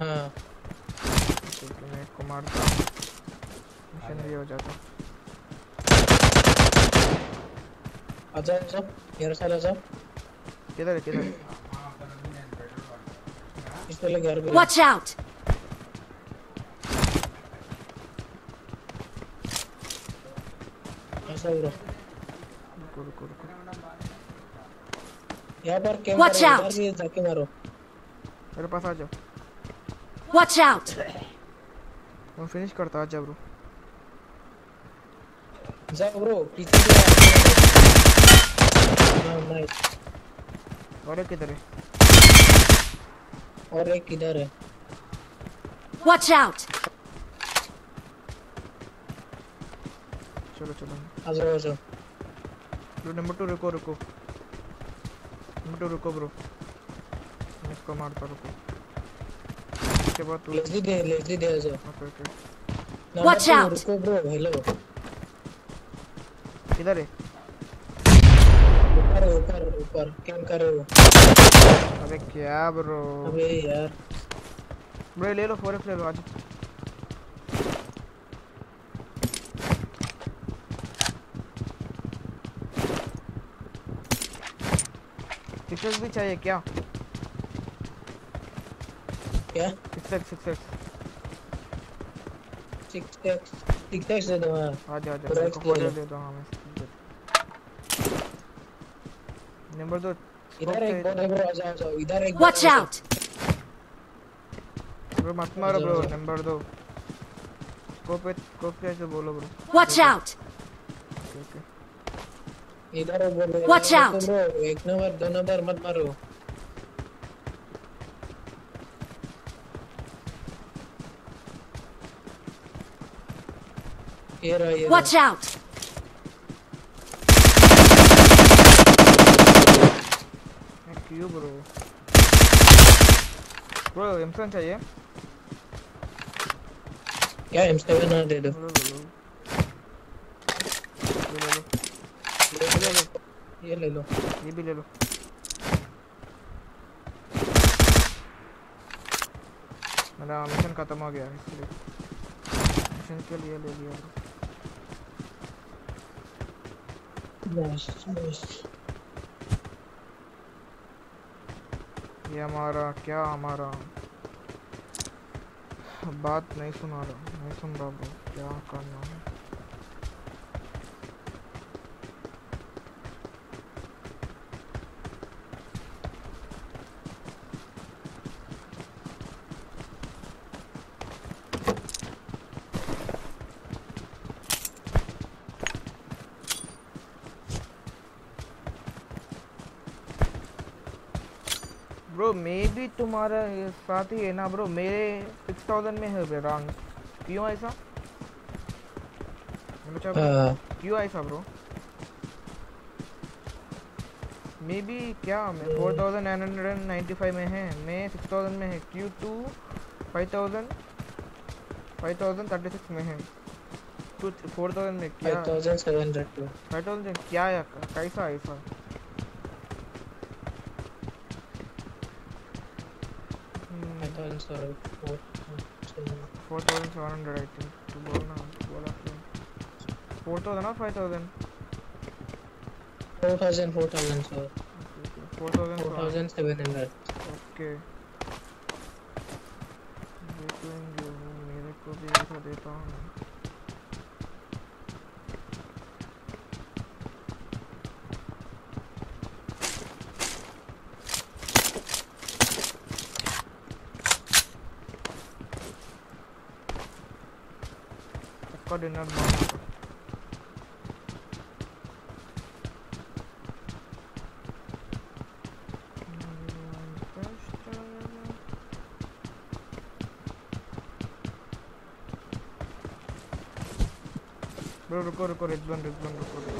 हाँ। मैं को मारता मिशन भी हो जाता। आ आजा सब यार साला सब किधर है किधर है? इस तरह घर पे। वॉच आउट ऐसा हो रहा। रुको रुको रुको। यहाँ पर करो, out! इधर भी जाके मारो. मेरे पास आ जाओ. Watch out! मैं फिनिश करता आ जा ब्रो जाओ ब्रो पीछे से हाँ और एक किधर है. और एक किधर है. Watch out! चलो चलो. आ जाओ आ जाओ. ब्रो नंबर टू रुको रुको. नंबर रुको ब्रो मैं इसको मारता रुको उसके बाद तू लेट्स दे लेट्स दे जाओ okay okay number Watch two, out! रुको ब्रो हेलो किधर है ऊपर ऊपर ऊपर कैंप कर रहे हो अबे क्या ब्रो अबे यार ब्रो ले लो फोर एक्स ले लो आज सिक्स भी चाहिए क्या? क्या? Six X six X six X six X दे दो हाँ आ जा जा। दे दो हाँ मैं नंबर दो। इधर एक बोट है ब्रो आ जाओ आ जाओ इधर एक है, out! ब्रो मत मारो ब्रो नंबर दो। स्कोप पे स्कोप पे बोलो ब्रो Watch out! इधर वॉच आउट एक नंबर दो नंबर मत मारो। ये रहा ये watch out thank you bro bro एम7 चाहिए? क्या एम7 ना दे दो। ये ले लो ये भी ले लो। मेरा मिशन खत्म हो गया है इसलिए मिशन के लिए ले लिया। ये हमारा क्या हमारा? बात नहीं सुना रहा नहीं सुन रहा क्या करना है ब्रो मे भी तुम्हारा ये साथ ही है ना ब्रो मेरे सिक्स थाउज़ेंड में है रंग क्यों ऐसा? क्यों ऐसा ब्रो मे बी क्या मैं four thousand nine hundred and ninety five में है मैं सिक्स थाउज़ेंड में है Q two five thousand five thousand thirty six में है। टू फोर थाउज़ेंड में क्या? Five thousand seven hundred two five thousand क्या कैसा ऐसा? sorry, 4,700 I think to go now. Go after 4,000 5,000? 4,000, 4,000, sir. 4,700. Okay. सबका डिनर मांगा था ब्रो रुको रुको रिजवन रिजवन रुको रुको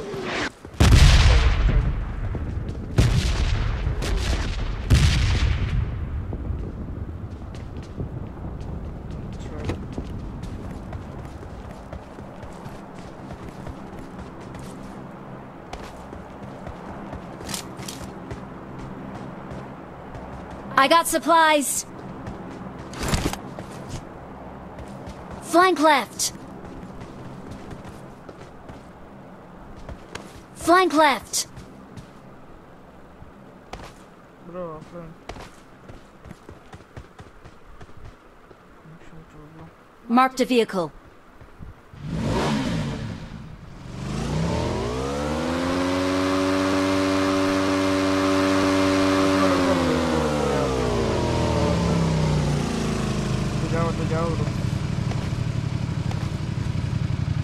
I got supplies. Flank left. Flank left. Bravo, flank. Marked a vehicle.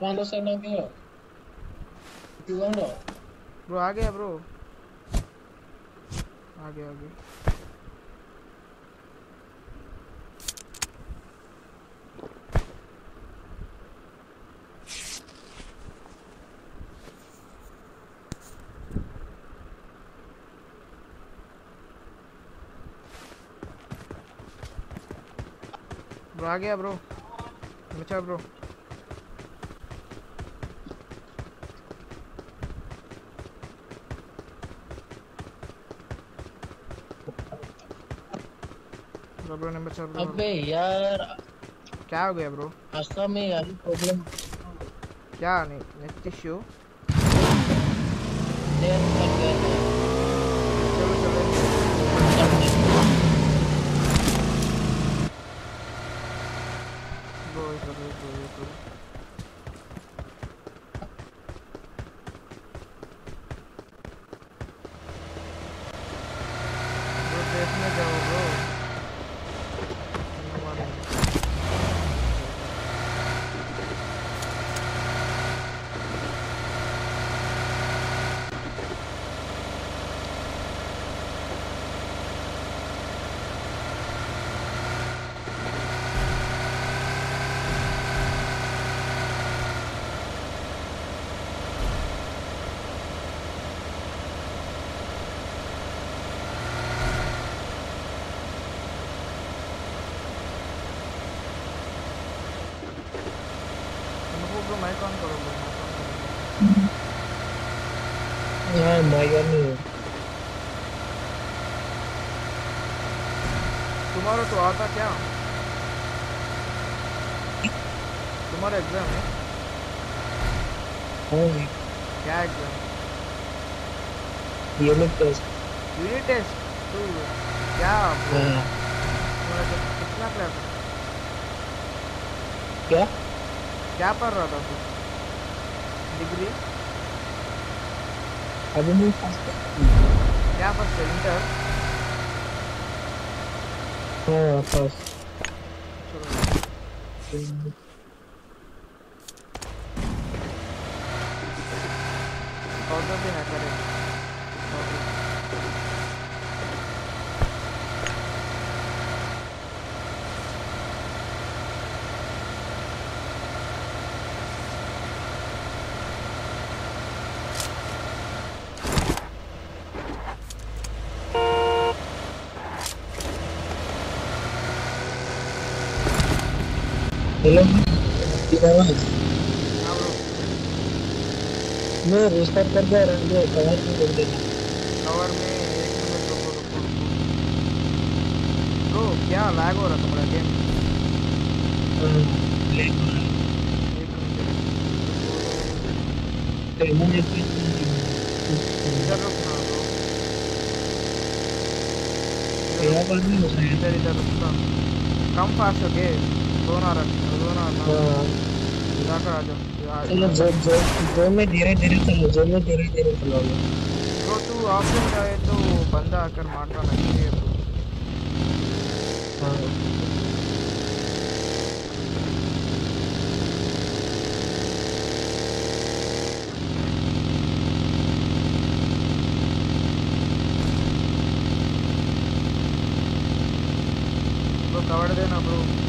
Rondo side knock me out. You Rondo. Bro, आ गया bro. आ गया आ गया. आ गया ब्रो बचा ब्रो ब्रो ब्रो चार ब्रो अबे यार। क्या हो गया ब्रो असम में यार प्रॉब्लम क्या नहीं नेट इशू चलो चलो। ब्रो ब्रो ब्रो देखने जाओ ब्रो तुमको ब्रो माइक ऑन करो ब्रो माइक ऑन करो हाँ माइगन नहीं तुम्हारा तो आता क्या? तुम्हारा एग्ज़ाम है? हाँ। क्या exam unit test unit test तू क्या हाँ। तुम्हारा कितना क्लास क्या? क्या पढ़ रहा था तू? Degree Cadê meu? Já passou, então. Ah, eu. Deixa eu ver. बोलो मैं रिस्टार्ट कर दे रहा हूँ कवर में रोक देना कवर में एक मिनट रुको रुको तो क्या लैग हो रहा तुम्हारा गेम लैग हो रहा है इधर रुकना तो इधर इधर रुकना कम फास्ट हो गए दोनों रखना चलो जो जो जो में धीरे धीरे चलो जो में धीरे धीरे चलो तो तू ऑप्शन जाए तो बंदा आकर मारना नहीं है तो कवर देना ब्रो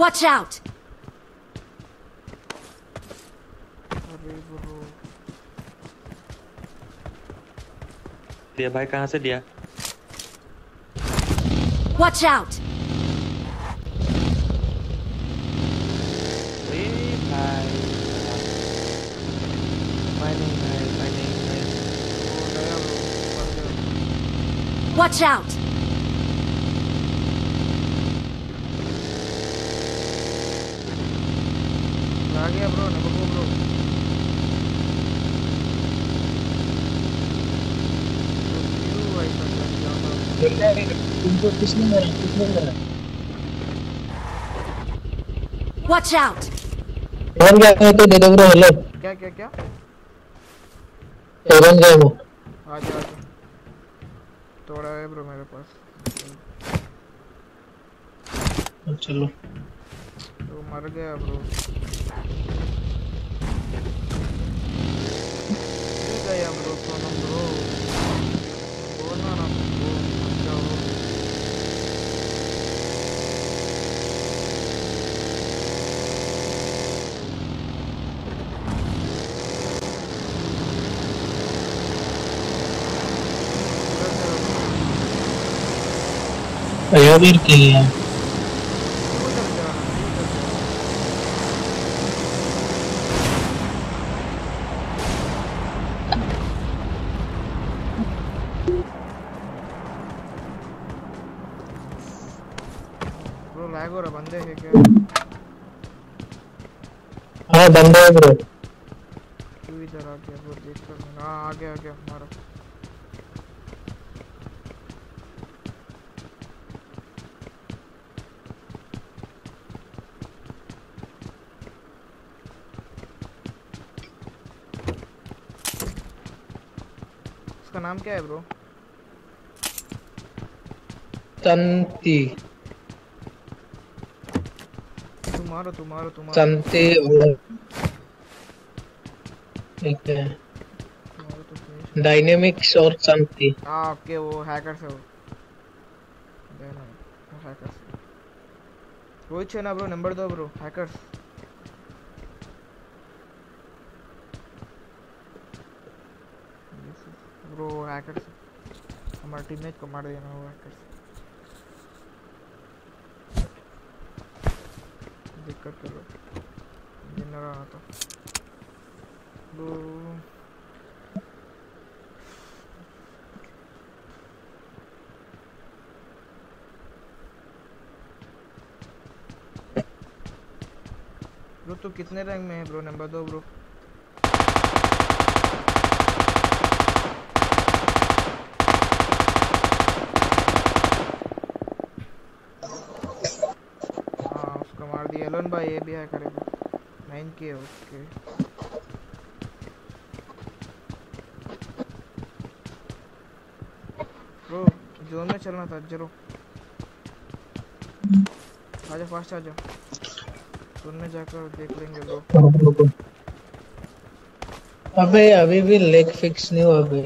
Watch out! अरे ब्रो दिया भाई कहाँ से दिया Watch out! ए भाई Iya bro, nembak gua bro. Watch out. और क्या कहते दे दो ब्रो हेलो क्या क्या क्या? एरन गया वो आजा आजा तोड़ा है ब्रो मेरे पास. चलो। तो मर गया bro Voy a ver que बंदा है ब्रो तू इधर आ गया ब्रो देख कर मैंने। हाँ आ गया आ गया मारो उसका नाम क्या है ब्रो चंती। तू मारो तू मारो चंती और ठीक है। डायनेमिक्स और चंती हाँ ओके वो हैकर्स है। वो देना वो हैकर्स रोहित है ना ब्रो नंबर दो ब्रो हैकर्स ब्रो हैकर्स हमारे टीममेट को मार देना, वो हैकर्स दिक्कत कर लो दिन रहा था ब्रो ब्रो तू कितने रैंक में है ब्रो नंबर दो ब्रो हाँ उसको मार दिया। एलन भाई, ये भी है करेगा नाइन के ओके ब्रो जोन में चलना था जरो आजा फास्ट आजा जोन में जाकर देख लेंगे ब्रो अबे अभी भी लेग फिक्स नहीं हुआ अभी।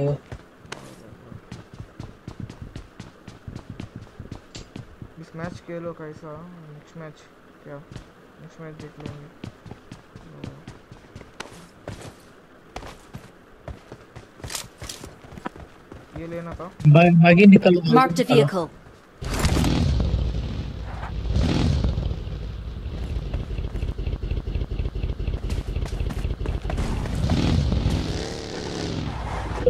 इस मैच के लो कैसा नेक्स्ट मैच क्या? नेक्स्ट मैच देख लेंगे। ये लेना था। आगे निकलो। आगे Marked a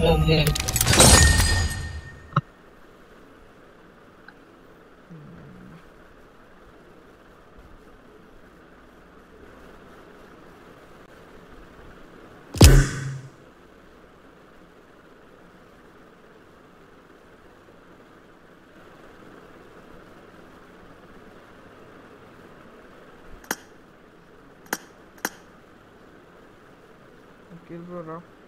lương game bro.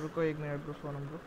रुको एक minute bro phone bro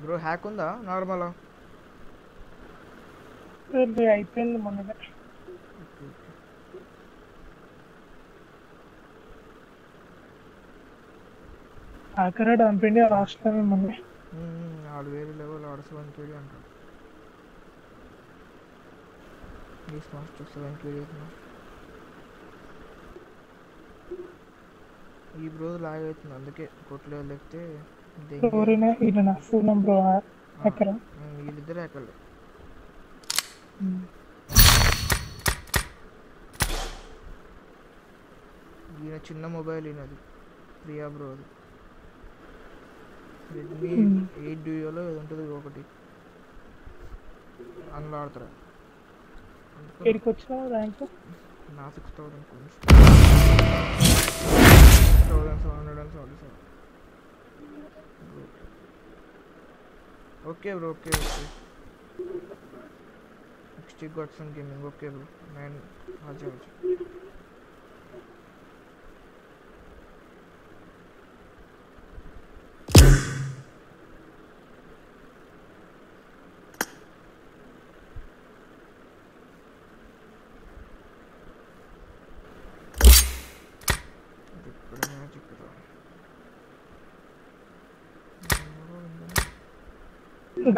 bro hack ఉందా? నార్మలా అయిపోయింది ఓకే అక్కడ డంపిండి రాష్ట్రమే మళ్ళీ మ్మ్, ఆడు వేరే లెవెల్ ఆడు సెవెన్ కేడీ అంటాడు. బీస్ మాస్టర్ సెవెన్ కేడీ ఈ బ్రో లాగ్ అవుతుంది. అందుకే కొట్టలేదు లేకపోతే. ఎవరైనా ఈయన పూనం బ్రో అక్కడ మ్మ్, వీళ్ళిద్దరే అక్కడ ఈయన చిన్న మొబైల్ ఈయనది. ప్రియా బ్రో అది. రెడ్మీ. ఎయిట్ డ్యూయోలో ఏదో ఉంటుంది ఒకటి. అందులో ఆడతారా ఎక్కడికి వచ్చిన ర్యాంక్? నా సిక్స్ థౌసండ్ కొంచెం okay bro okay okay got some gaming okay bro man हाजिर हो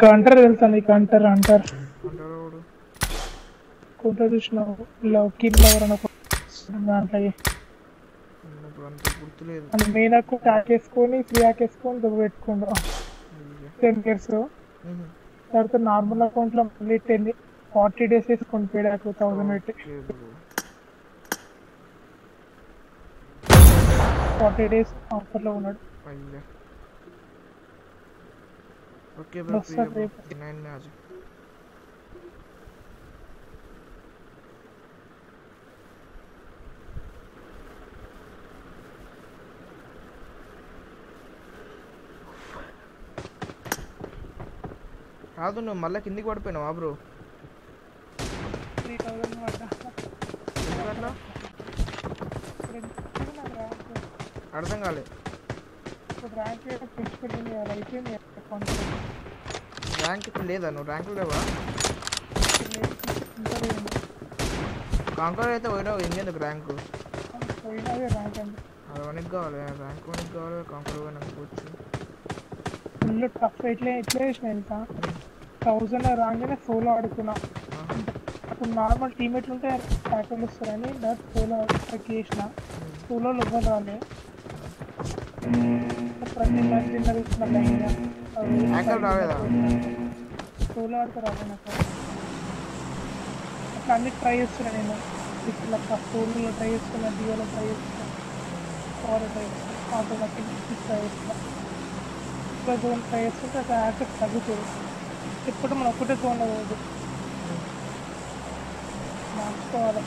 గంటర్ తెలుసా నీకు? అంటారు అంటారు. అంటారు వాడు కుట్ర చూసినావు లవ్ కిల్ దాంట్లో అంత గుర్తులేదు. మన మెయిన్ అకౌంట్ హ్యాక్ వేసుకొని ఫ్రీ హ్యాక్ వేసుకొని దుబ్బ పెట్టుకుంటాం టెన్ ఇయర్స్. తర్వాత నార్మల్ అకౌంట్లో మళ్ళీ టెన్ ఫార్టీ డేస్ వేసుకొని పేడ్ హ్యాక్ థౌసండ్ పెట్టి. ఫార్టీ డేస్ ఆఫర్లో ఉన్నాడు. అయ్యా. ఓకే బ్రో వస్తాను ప్రియా రేపు. నైన్ మ్యాజిక్ కాదు నువ్వు మళ్ళీ కిందికి పడిపోయినావా బ్రో? అర్థం కాలే. ఇప్పుడు ర్యాంక్ ఇప్పుడు లేదా? నువ్వు ర్యాంకులు లేవా? కాంకర్ అయితే పోయినావు. ఇంకెందుకు ర్యాంకు అది వనికి కావాలి. ర్యాంక్ వనికి కావాలి. కాంకర్ పోయినాక వచ్చు. ఫుల్ టఫ్ ఎట్లా ఎట్లా చేసిన ఇంకా థౌజండ్ రాగానే సోలో ఆడుకున్నా. అప్పుడు నార్మల్ టీమేట్ ఉంటే ట్యాకల్ వస్తారని డైరెక్ట్ సోలో ట్రక్ చేసిన. సోలోలో ఇవ్వదు రాలే? ప్రతి మ్యాచ్ విన్నర్ ఇచ్చిన యాంకర్ రాలేదా సోలో ఆడితే రాలే నాకు అట్లా అన్ని ట్రై చేస్తున్నా నేను ఇట్లా సోలోలో ట్రై చేస్తున్నా డియోలో ట్రై చేస్తున్నా పవర్ ట్రై చేస్తున్నా ఆటోమేటిక్ ట్రై చేస్తున్నా ఒక జోన్ ట్రై చేస్తుంటే అక్కడ యాక్సెస్ తగ్గుతుంది ఇప్పుడు మనం ఒకటే జోన్లో పోదు మార్చుకోవాలి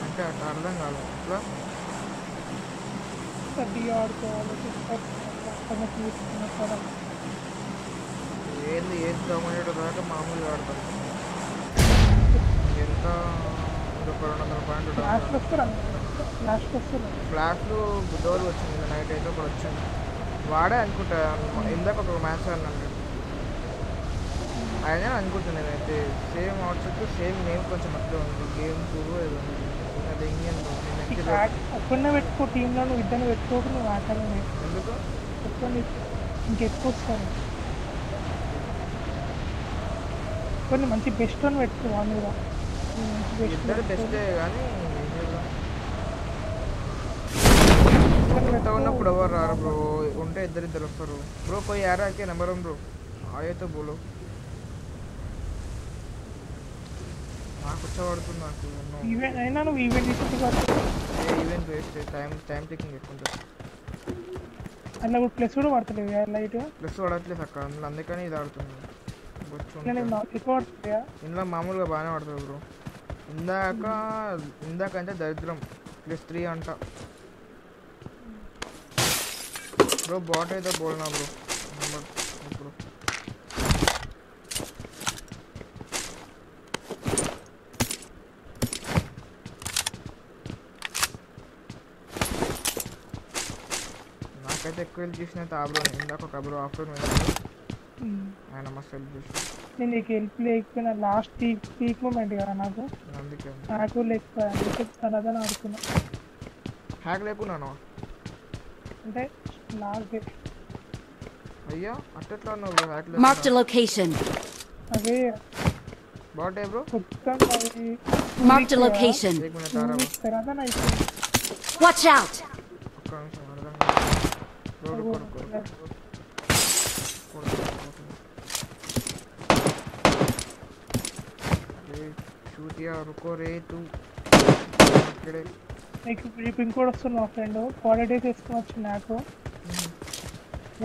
అంటే అట్లా అర్థం కాదు ఎట్లా డి ఆడుకోవాలి తీసుకున్న ఏంది ఏది డామినేట్ దాకా మామూలుగా ఆడతారు ఎంత ఇంకొక రెండు వందల పాయింట్ లాస్ట్ బుధవారం వచ్చింది నైట్ అయితే ఒకటి వచ్చింది. వాడే అనుకుంటా ఇందాక ఒక మ్యాచ్ ఆడినాను ఆయన అనుకుంటున్నాను నేనైతే సేమ్ అవుట్ఫిట్ సేమ్ నేమ్ కొంచెం అట్లా ఉంది. గేమ్ టూ ఏదో ఉంది. అది ఇండియన్ పెట్టుకో టీంలో నువ్వు ఇద్దరిని పెట్టుకోకు నువ్వు ఆటలు ఎందుకు? కొన్ని ఇంకెక్కువ వస్తాను కొన్ని మంచి బెస్ట్ అని పెట్టుకో వాళ్ళు కూడా. బెస్టే కానీ మిగతా ఉన్నప్పుడు ఎవరు రారు బ్రో? ఉంటే ఇద్దరు ఇద్దరు వస్తారు. బ్రో పోయి యారాకే నెంబర్ బ్రో. ఆయతో బోలో. నాకు వచ్చబడుతుంది నాకు. ఈవెంట్ అయినా నువ్వు event event waste time time taking ఎక్కువ అట్లా ప్లస్ కూడా పడతలేవు లైట్. ప్లస్ పడట్లేదు అక్కడ అందుకని ఇది ఆడుతుంది ఇందులో మామూలుగా బాగానే పడుతుంది బ్రో. ఇందాక ఇందాక అంటే దరిద్రం. ప్లస్ త్రీ అంట. బ్రో బాట్ అయితే బోల్నా బ్రో. ఎక్కువ చూసిన తాబ్రో ఇందాక ఒక బ్రో ఆఫ్టర్ ఆయన మస్తు హెల్ప్ చేసి నేను నీకు హెల్ప్ లేకపోయినా లాస్ట్ పీక్ పీక్ మూమెంట్ కదా నాకు అందుకే హ్యాక్ లేకపోయా తనదని ఆడుకున్నా హ్యాక్ లేకున్నాను అంటే లాస్ట్ డే అయ్యా అట్టట్లా అన్నావు హ్యాక్ లేదు మార్క్ ద లొకేషన్ అదే బాట్ ఏ బ్రో మొత్తం mark the location watch out ఒక్క నిమిషం అర్థం కాదు. బ్రో రుకో రుకో రుకో. కొడుతున్నా, కొడుతున్నా. రే, షూట్ యా రుకో రే తూ. ఇక్కడే. నీకు ఇప్పుడు ఇంకోటి వస్తుంది మా ఫ్రెండ్ ఫార్టీ డేస్ వేసుకుని వచ్చింది నాకు.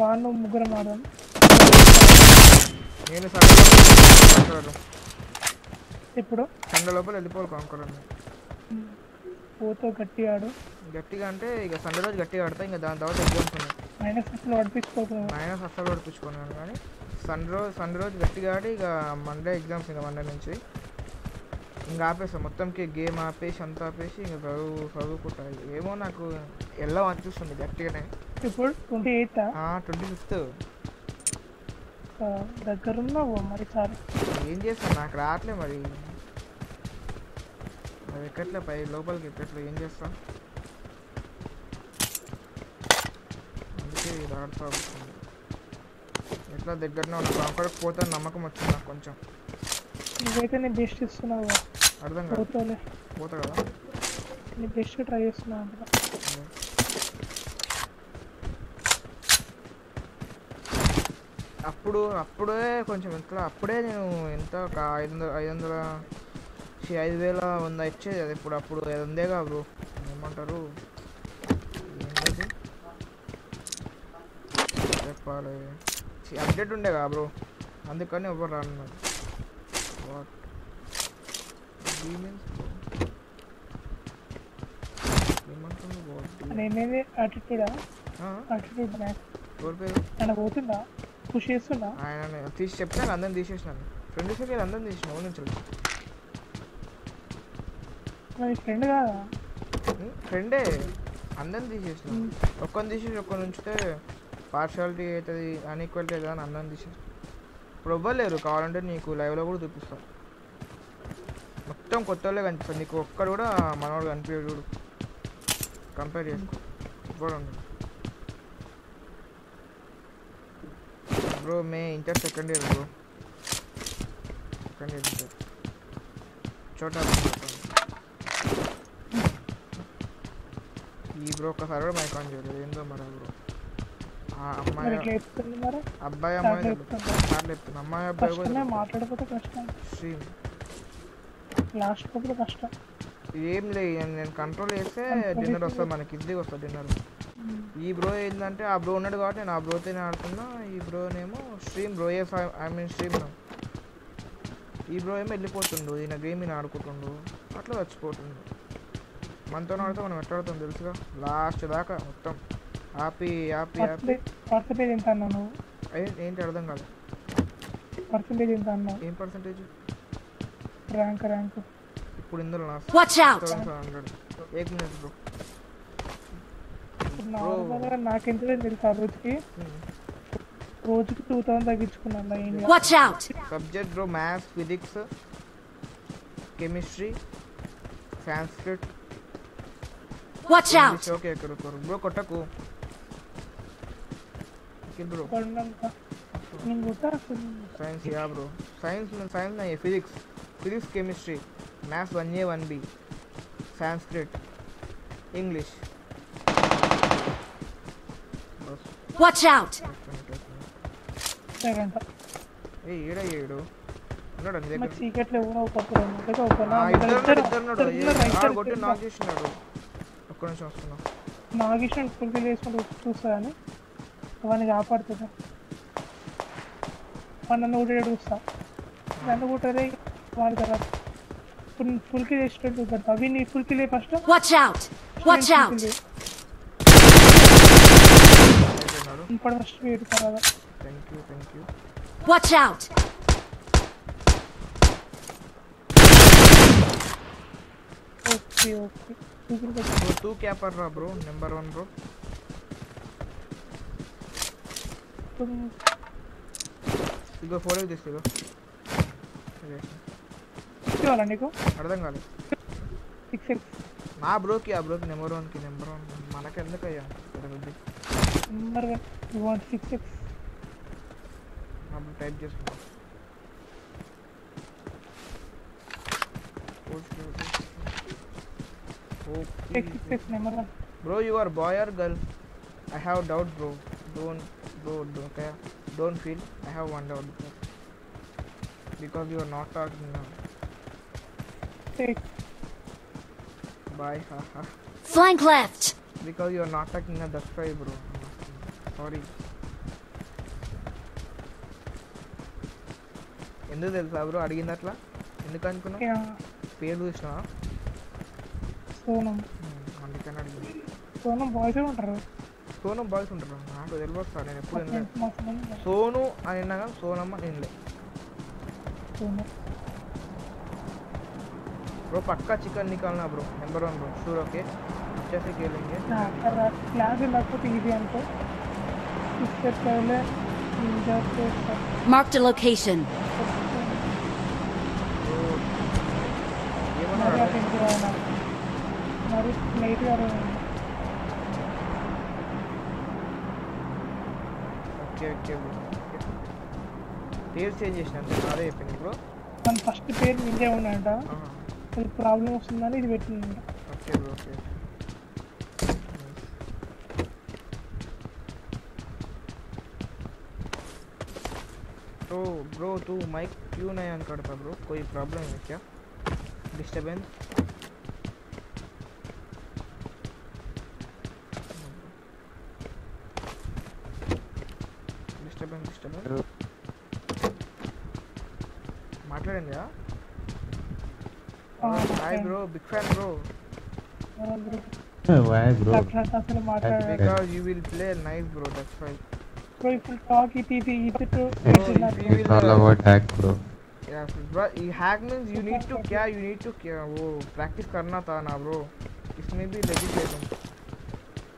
వాళ్ళు ముగ్గురం ఆడదాం నేను ఇప్పుడు సండే లోపల వెళ్ళిపోవాలి పోతో గట్టి ఆడు. గట్టిగా అంటే ఇక సండే రోజు గట్టిగా ఆడతా ఇంకా దాని తర్వాత ఎగ్జామ్స్ ఉన్నాయి. మైనస్ అసలు పడిపించుకోకుండా మైనస్ అస్సలు పడిపించుకున్నాను కానీ సండే రోజు సండే రోజు గట్టిగా ఆడి ఇక మండే ఎగ్జామ్స్ ఇంకా మండే నుంచి. ఇంకా ఆపేస్తాం మొత్తంకి గేమ్ ఆపేసి అంతా ఆపేసి ఇంకా చదువు చదువుకుంటా. ఏమో నాకు ఎలా అనిపిస్తుంది గట్టిగానే. ఇప్పుడు ట్వంటీ ఎయిత్ ట్వంటీ ఫిఫ్త్ దగ్గర ఉన్నావు మరి చాలు ఏం చేస్తాను నాకు రావట్లే మరి. అది ఎక్కట్లే పై లోపలికి ఎక్కట్లే ఏం చేస్తా ఆడుతా వస్తుంది ఎట్లా దగ్గరనే ఉన్నా కాంకరకు పోతాను నమ్మకం వచ్చింది నాకు కొంచెం. నువ్వైతే నీ బెస్ట్ ఇస్తున్నావు అర్థం కాదు పోతాలే. పోతా కదా? నీ బెస్ట్ ట్రై చేస్తున్నావు అప్పుడు అప్పుడే కొంచెం ఎంత అప్పుడే నేను ఎంత ఒక ఐదు వందల ఐదు వందల ఐదు వేల వంద ఇచ్చేది అది ఇప్పుడు అప్పుడు ఉందేగా బ్రో? ఏమంటారు ఏంటది చెప్పాలి. అప్డేట్ ఉండేగా బ్రో అందుకని ఎవరు రానున్నారు. వాట్ అటిట్యూడా? అటిట్యూడ్ పేరు? ఆయన పోతుందా? పుష్ చేస్తుందా? ఆయన తీసి చెప్తాను అందరిని తీసేసినాను ఫ్రెండ్ సెకండ్ అందరిని తీసిన ఓ నుంచి మరి ఫ్రెండ్ కాదా? ఫ్రెండే అందరిని తీసేసిన. ఒక్కరిని తీసేసి ఒక్కరిని ఉంచితే పార్షాలిటీ అవుతుంది అన్ఈక్వాలిటీ అవుతుంది అని అందరం తీసారు ఇప్పుడు ఇవ్వలేరు కావాలంటే నీకు లైవ్లో కూడా చూపిస్తాను మొత్తం కొత్త వాళ్ళే కనిపిస్తుంది నీకు ఒక్కడు కూడా మనవాడు కనిపించాడు చూడు. కంపేర్ చేసుకో. ఇవ్వడం బ్రో మే inter second year bro. Second year inter. చోటా ఈ బ్రో ఒక్కసారి కూడా మైకాన్ చేయలేదు. ఏందో మరి బ్రో. అమ్మాయి అబ్బాయి అమ్మాయి చెప్తున్నా అమ్మాయి అబ్బాయి కూడా మాట్లాడకపోతే కష్టం. స్ట్రీమ్ లాస్ట్ అప్పుడు కష్టం. ఏం లేదు నేను కంట్రోల్ చేస్తే డిన్నర్ వస్తుంది మనకి ఇద్దరికి వస్తుంది డిన్నర్ ఈ బ్రో ఏంటంటే ఆ బ్రో ఉన్నాడు కాబట్టి నేను ఆ బ్రోతోనే ఆడుతున్నా. ఈ బ్రోనేమో స్ట్రీమ్ బ్రో ఏ ఐ మీన్ స్ట్రీమ్ ఈ బ్రో ఏమో వెళ్ళిపోతుండు ఈయన గేమ్ ఈయన ఆడుకుంటుండు. అట్లా చచ్చిపోతుండు. మనతో ఆడితే మనం ఎట్లా ఆడుతాం తెలుసుగా? లాస్ట్ దాకా మొత్తం. ఆపి ఆపి ఆపి. పర్సంటేజ్ ఎంత నువ్వు? ఏ- ఏంటి అర్థం కాదు పర్సంటేజ్ ఎంత అన్నావు? ఏం పర్సంటేజ్ ర్యాంక్ ర్యాంక్. ఇప్పుడు ఇందులో నా! హండ్రెడ్ ఏక్ మినిట్ బ్రో. నార్మల్గా నాకెంత తెలుసు ఆ రోజుకి? రోజుకి టూ థౌసండ్ తగ్గించుకున్నాను out! Subject bro maths physics chemistry Sanskrit. Watch out! Okay okay okay bro కొట్టకు bro నేను కూడా science yeah bro science science नहीं physics physics chemistry maths one A one B Sanskrit English बस Watch out! సెవెంట్ ఏ ఏడ ఏడు ఉన్నాడు నీ నాకు దగ్గర సీక్రెట్లు ఎవరో ఒకప్పుడు ఉండగా ఒక ఆ, ఇద్దరు ఉన్నాడు ఇద్దరు ఉన్నాడు ఏ, ఆడు కొట్టి నాక్ చేసినాడు ఒక్క నిమిషం వస్తున్నా నాగేశ్వరం ఫుల్ఫిల్ చేసుకుంటూ చూస్తాను అవన్నీ కాపాడుతుంది వాడు నన్ను కూడా చూస్తా నన్ను కూడా వాడి తర్వాత ఇప్పుడు ఫుల్కి చేసేటట్టు చూపెడతా అవి నీ ఫుల్కి లే first Watch out! Watch out! ఇప్పుడు ఫస్ట్ వేడు తర్వాత thank you thank you Watch out! Okay okay ఫుల్కి bro तू क्या पढ़ रहा ब्रो नंबर वन ब्रो ఇగో ఫోటో తీసుకో చేసిన చేసిన ఇవ్వాలా నీకు అర్థం కాలేదు సిక్స్ ఎక్స్ మా బ్రోకి ఆ బ్రోకి నెంబర్ వన్కి నెంబర్ వన్ మనకెందుకయ్యా పెరుగుద్ది number one you want six x అప్పుడు టైప్ చేసుకున్నాం six six x number one Bro, you are boy or girl? I have doubt, bro. Don't, bro, don't, okay? Don't feel. I have one doubt. Bro. Because you are not talking now. Six Bye, haha. Flank left. Because you are not talking now, that's why, bro. Sorry. ఎందుకు తెలుసా bro అడిగింది అట్లా ఎందుకు అనుకున్నావు పేరు చూసినావా సోనం అందుకని అడిగింది సోనం బాయ్స్ ఉంటారు సోను బాయ్స్ ఉంటారు నాకు తెలియదు సార్ నేను ఎప్పుడు వినలేదు సోను అని విన్నాగా సోనమ్మ వినలే బ్రో పక్కా chicken నికాలనా bro number one bro sure okay వచ్చేసి కేలింగే క్లాస్ లేకపోతే ఇది అంటే సిస్టర్ కావాలి Marked a location. మరి నైట్ గారు ఓకే ఓకే బ్రో పేరు చేంజ్ చేసిన అంతే అదే చెప్పింది బ్రో మన ఫస్ట్ పేరు నింజే ఉన్నాయంట అది ప్రాబ్లం వస్తుందని ఇది పెట్టిందంట ఓకే బ్రో ఓకే तो ब्रो तू माइक क्यों नहीं ऑन करता ब्रो कोई प्रॉब्लम है क्या डिस्टरबेंस డిస్టర్బెన్స్ డిస్టర్బెన్స్ మాట్లాడండి hi bro big fan bro Why, bro? అసలు మాట్లాడారు because you will play nice bro that's why so ఇప్పుడు టాక్ ఇట్ ఇది ఇది to bro if you It's will all about hack, bro. yeah bro ये hack means you need to क्या you need to क्या वो practice करना था ना bro इसमें भी legit है तुम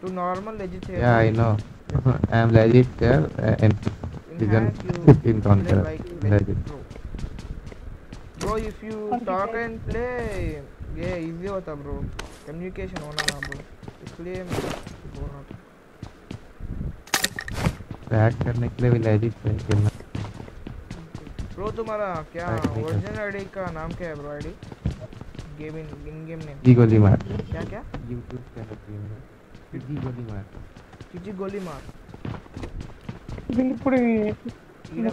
तू normal legit है Yeah, I know. I am legit there uh, in season hack you 15 play conqueror. like legit Legit. bro bro if you talk and play ये easy होता bro communication होना ना bro इसलिए मैं बोल रहा था Hack करने के लिए भी legit है खेलना. ब्रो तुम्हारा क्या ओरिजिनल आईडी का नाम क्या है bro ID gaming in game name जी गोली मार. क्या क्या YouTube चैनल मेरा. जी गोली मार. किसी गोली मार ఇది ఇప్పుడు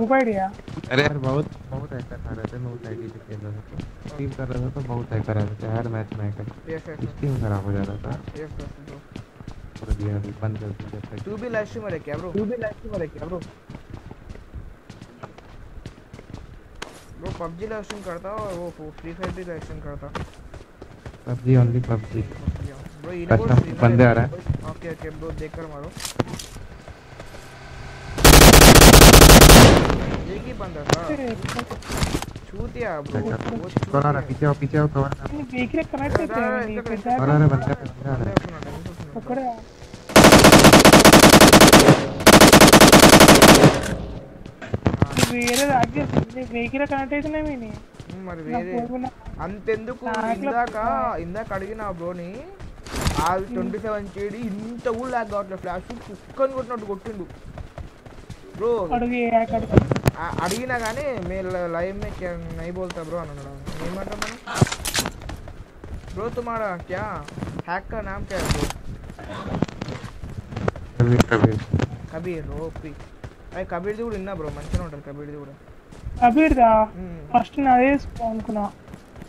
రూపాయిడియా अरे यार बहुत बहुत हैकर आ रहे थे मैं उस आईडी से खेल रहा था स्ट्रीम कर रहा था तो बहुत हैकर आ रहे थे हर मैच में हैकर यस यस स्ट्रीम खराब हो जा रहा था यस यस ब्रो कर दिया अभी बंद कर दिया जब तक तू भी लाइव स्ट्रीमर है क्या ब्रो तू भी लाइव स्ट्रीमर है क्या bro bro PUBG live stream करता और वो फ्री फायर भी लाइव स्ट्रीम करता पबजी ओनली पबजी ब्रो ये कस्टम बंदे आ रहा है ओके ओके ब्रो देख कर मारो ये की बंदा था छूतिया ब्रो वो कौन आ रहा है पीछे आओ पीछे आओ कवर कर వెహికల్ కనెక్ట్ అయితే నీ పెద్ద कौन आ रहा है बंदा बंदा आ रहा है ఒక్కడే వేరే రాజ్యం వెహికల్ కనెక్ట్ అయితేనేమి నీ మరి నా వేరే ఫోన్ అంతెందుకు నాకులో ఇందాక ఇందాక అడిగిన బ్రోని ఆ ట్వంటీ సెవెన్ చేడి ఇంత కూడా లాగ్ కావట్లేదు ఫ్లాష్ కుక్కని కొట్టినట్టు కొట్టిండు బ్రో అడిగినా కానీ మీరు లైవ్ మే నై బోల్తా బ్రో అని అన్నాడు ఏమంటాం మనం బ్రో తుమాడా క్యా హ్యాక్ కా నామ్ క్యా బ్రో కబీర్ కబీర్ కబీర్ ఓపి అయ్యి కబీర్ది కూడా విన్నా బ్రో మంచిగా ఉంటుంది కబీర్ది కూడా కబీర్దా ఫస్ట్ నాదే అనుకున్నా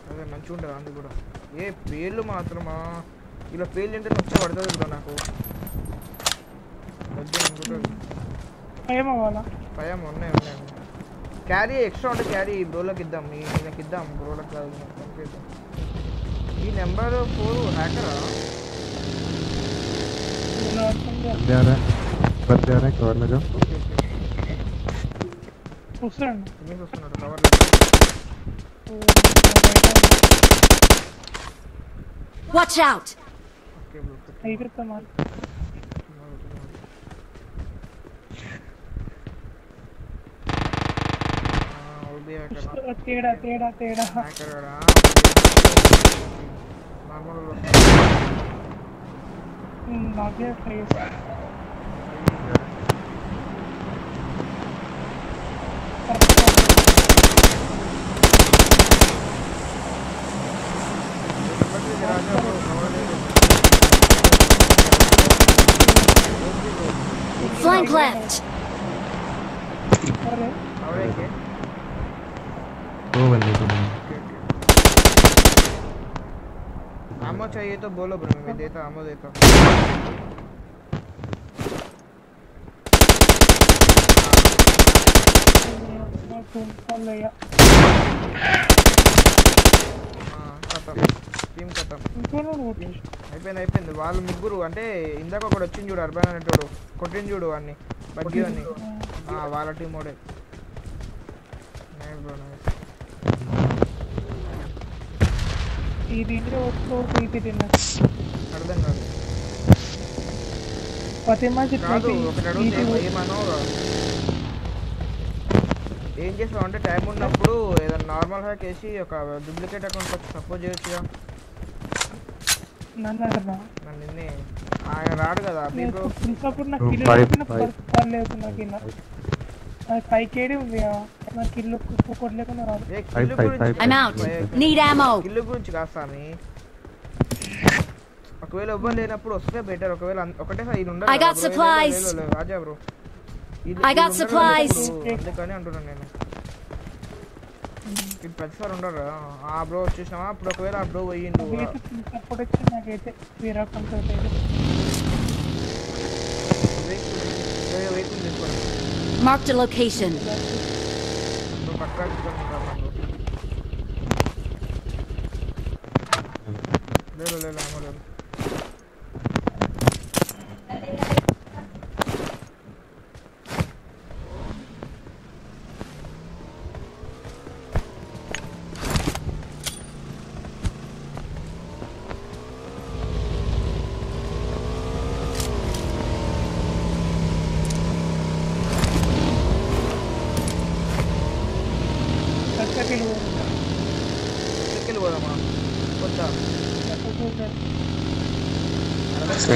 అదే మంచిగా ఉంటుంది అందు కూడా ఏ పేర్లు మాత్రమా ఇలా పేర్లు అంటే నచ్చ పడుతుంది బ్రో నాకు అనుకుంటుంది ಪಯಮ ಹೋಲ ಪಯಮ ಒನ್ನೆ ಒನ್ನೆ ಕ್ಯಾರಿ ಎಕ್ಸ್ಟ್ರಾ ಆಟ ಕ್ಯಾರಿ ಬೋಲಕ್ ಇದ್ದಾಂ ಈ ನಿನಕ್ಕೆ ಇದ್ದಾಂ ಬೋಲಕ್ ಈ ನಂಬರ್ ಫೋರ್ ಹ್ಯಾಕರ जा रहा है पर जा रहा है कवर में जाओ उस रन नहीं उस रन कवर ले वॉच आउट ओके ब्रो इधर तो मार भी Flank left. Okay. दो बंदे को आमो चाहिए तो बोलो ब्रो मैं देता आमो देता हूँ అల్లయ్య ఖతం టీం ఖతం ఇంకోనూ ఒకటి అయిపోయింది అయిపోయింది వాళ్ళు ముగ్గురు అంటే ఇందాక ఒకడు వచ్చింది చూడు అర్బన్ అనేటోడు కొట్టింది చూడు వాడిని బగ్గి వాడిని ఆ, వాళ్ళ టీం ఓడే నైస్ బ్రో నైస్ ఒక్క అర్థం కాదు. ఒకటి ఏమనో ఏం చేస్తావు అంటే టైం ఉన్నప్పుడు ఏదైనా నార్మల్ హ్యాక్ వేసి ఒక డూప్లికేట్ అకౌంట్ సపోజ్ చేయొచ్చుగా. నన్ను నిన్నే ఆయన రాడు కదా అభి బ్రో ఇంకప్పుడు నాకు Oh, కిల్లు five, లేకుండా five. పర్లేదు నాకు ఇలా నాకు ఫైవ్ కేడీ ఉంది నాకు కిల్లు ఒక్కటి లేకుండా రాదు ఏ Five, కిల్లు five, గురించి five, I'm out. five. Need ammo. Kill గురించి కాదు స్వామి ఒకవేళ ఎవ్వరు లేనప్పుడు వస్తే బెటర్ ఒకవేళ అన్- ఒకటేసారి ఈయన ఉండాలి I got కదా bro. supplies. లేదు, లేదు, లేదు, రాజా బ్రో I got supplies. అందుకని అంటున్నాను నేను ఇది ప్రతిసారి ఉండరు కదా. ఆ బ్రో వచ్చేసినావా అప్పుడు ఒకవేళ ఆ బ్రో పోయిండు నాకైతే ప్రొటెక్షన్ నాకైతే వేరే అకౌంట్ అయితే వెహికల్ తీసుకోండి Marked a location.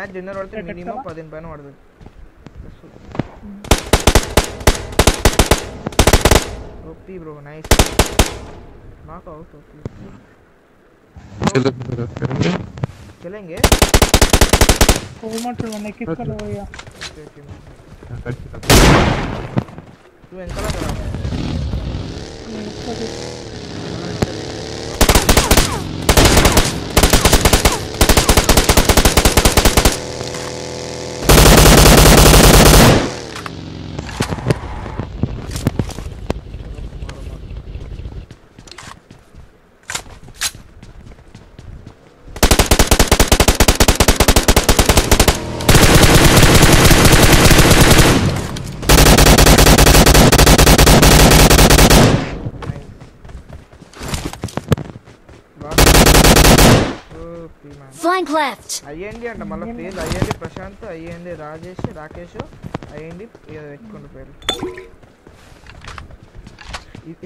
Match dinner ಹೊಡೆದ್ರೆ ಮಿನಿಮಮ್ ಪದಿನ ರೂಪಾಯಿನ ಹೊಡೆದು OP bro nice knock out OP चलेंगे? ओमट मैंने किस कर लो या तू एंकल कर रहा है left. అయ్యండి అంట మళ్ళీ పేర్లు అయ్యండి ప్రశాంత్ అయ్యండి రాజేష్ రాకేష్. అయ్యింది ఏదో పెట్టుకుంటు పేరు.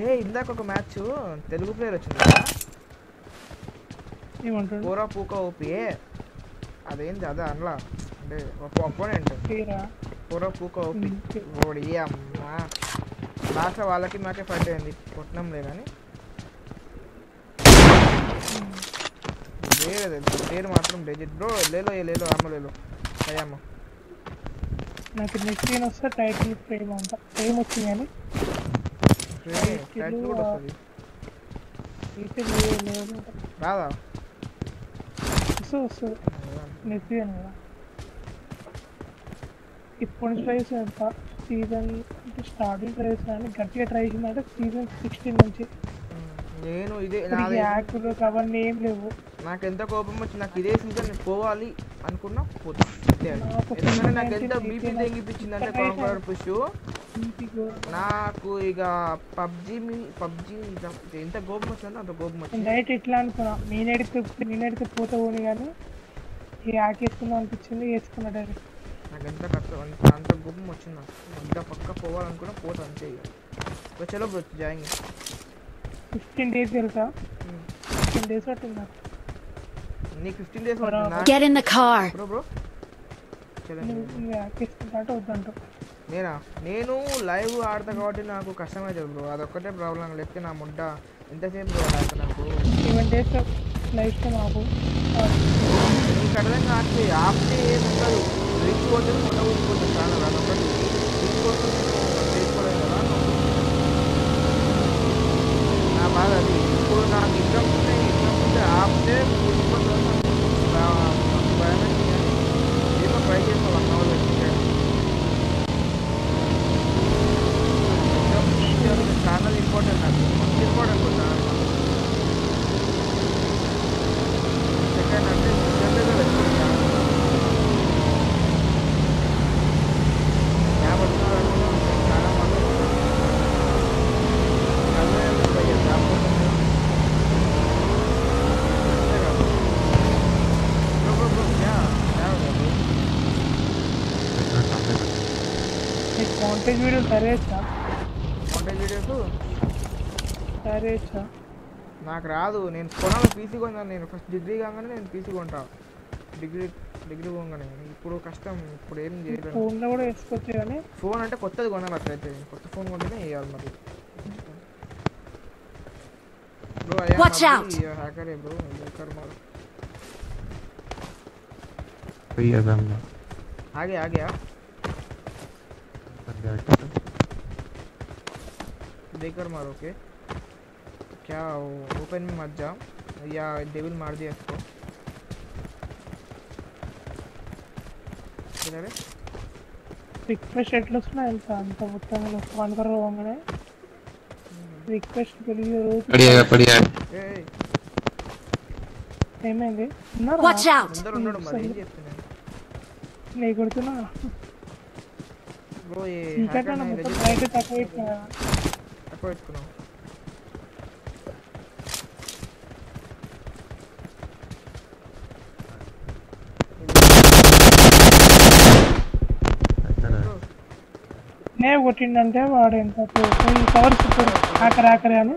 ఏ ఇందాక ఒక మ్యాచ్ తెలుగు ప్లేయర్ వచ్చింది ఏమంటాడు? పూరా పూక ఓపియే అదేంటి అదే అనలా. అంటే ఒక అపోనెంట్ పేరా? పూరా పూక ఓపి. ఓడి అమ్మా. లాస్ట్ వాళ్ళకి మాకే ఫైట్ అయింది. కొట్టినంలే కానీ వేరే తెలుసు పేరు మాత్రం డెజిట్ బ్రో. లేలో ఏ లేలో అమ్మ లేలో. అయ్యమ్మ నాకు నెక్స్ట్ సీన్ వస్తే టైటిల్ ఫ్రేమ్ అంట. ఫ్రేమ్ వచ్చింది కానీ. టైటిల్ కూడా వస్తుంది. రాదా? వస్తుంది వస్తుంది. నెక్స్ట్ సీన్ కదా ఇప్పుడు ట్రై చేస్తా సీజన్ స్టార్టింగ్ ట్రై చేసిన కానీ గట్టిగా ట్రై చేసిందంటే సీజన్ సిక్స్టీన్ నుంచి నేను ఇదే యాక్టులు అవన్నీ ఏం లేవు. నాకు ఎంత కోపం వచ్చి నాకు ఇదే సీజన్ పోవాలి అనుకున్నా పోతా. నాకు ఎందుకంటే నాకు ఎంత బీపీ తెంగిపించింది అంటే పుష్. నాకు ఇక పబ్జి మీ పబ్జి ఎంత కోపం వచ్చిందో అంత కోపం వచ్చింది. డైరెక్ట్ ఇట్లా అనుకున్నా. నేను ఎడితే నేను ఎడితే పోతే పోని కానీ ఈ యాక్ వేసుకుందాం అనిపించింది వేసుకున్నా డైరెక్ట్. నాకు ఎంత కష్టం అంత అంత కోపం వచ్చింది నాకు. ఇంకా పక్క పోవాలనుకున్నా పోతా అంతే ఇక. చలో బ్రో జాయింగ్ ఫిఫ్టీన్ డేస్ తెలుసా? ఫిఫ్టీన్ డేస్ పట్టింది నాకు నీకు fifteen days Get in the car. Bro bro. నేనా నేను? లైవ్ ఆడతా కాబట్టి నాకు కష్టమవుతుంది బ్రో. అదొక్కటే ప్రాబ్లం. లేకపోతే నా ముడ్డ ఎంతసేపు బ్రో నాకు? నాకు సెవెన్ డేస్ లైఫ్ టైం ఆపు నీకు అర్థం కావట్లేదు. ఆపితే ఏముండదు. రిచ్ పోతుంది ముడ్డ ఊసిపోతుంది చాలా అదొకటి రిచ్ పోతుంది આ નથી પૂર્ણ વિક્રમ નહીં વિક્રમ છે આપને એમાં કહીએ તો నాకు రాదు నేను కొనాలి పీసీ కొన్నాను నేను ఫస్ట్ డిగ్రీ కాగానే నేను పీసీ కొంటా డిగ్రీ డిగ్రీ పోగానే ఇప్పుడు కష్టం ఇప్పుడు ఏం చేయలేను ఫోన్లో కూడా వేసుకోవచ్చు కానీ ఫోన్ అంటే కొత్తది కొనాలి అట్లయితే కొత్త ఫోన్ కొంటేనే వేయాలి మరి bro Watch out. Hacker bro hacker మారు भैया सामने आगे आ गया देकर मारो ओके क्या ओपन में मत जाओ या डेविल मार दिया इसको किधर है రిక్వెస్ట్ ఎట్లా వస్తున్నాయి తెలుసా అంత మొత్తం వన్ కర్ పోగానే రిక్వెస్ట్ కలిగి రోజు बढ़िया बढ़िया ए ఏమైంది ఉన్నారా? Watch out. ముందర ఉన్నాడు మరి ఏం చేస్తున్నాను నీ కొడుతున్నా బ్రో ఏ ఇంకా హ్యాకర్ కన్నా ని మొత్తం legit బయట తక్కువ ఇట్లా తక్కువ పెట్టుకున్నాం నే కొట్టిండంటే వాడు ఎంత ఈ కవర్ సూపర్ ఆకరి ఆకరి అని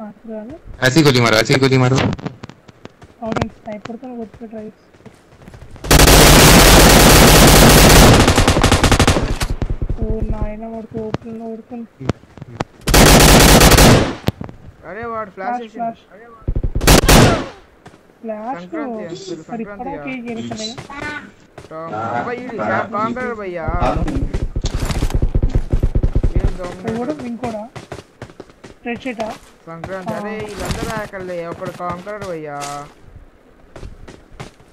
ఆకరి అని ऐसी गोली मारो ऐसी गोली मारो అవును స్నైపర్తో కొట్టి ట్రై ఓ నాయన వాడికి ఓపెన్ ఓడుకుని అరే వాడు flash flash flash flash Sankranti uncle, మరి సంక్రాంతి ఇప్పటికీ ఎవడు ఇంకోడా రెడ్ సంక్రాంతి అరే వీళ్ళందరూ అక్కడ ఒకడు కాంకరాడు అయ్యా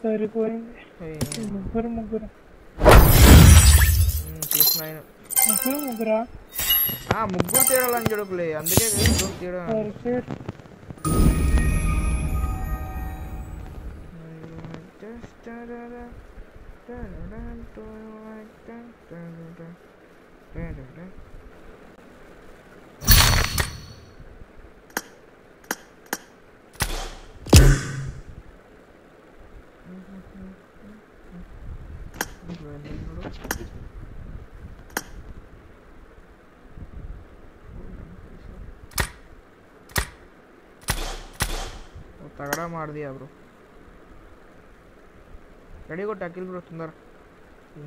సరిపోయింది ముగ్గురు ముగ్గురు ప్లస్ ముగ్గురు ముగ్గురా ముగ్గురు తీరాలని చూడకులే అందుకే ముగ్గురు తీయడం Da da తగడా मार బ్రో ब्रो रेडी को टैकल ब्रो सुंदर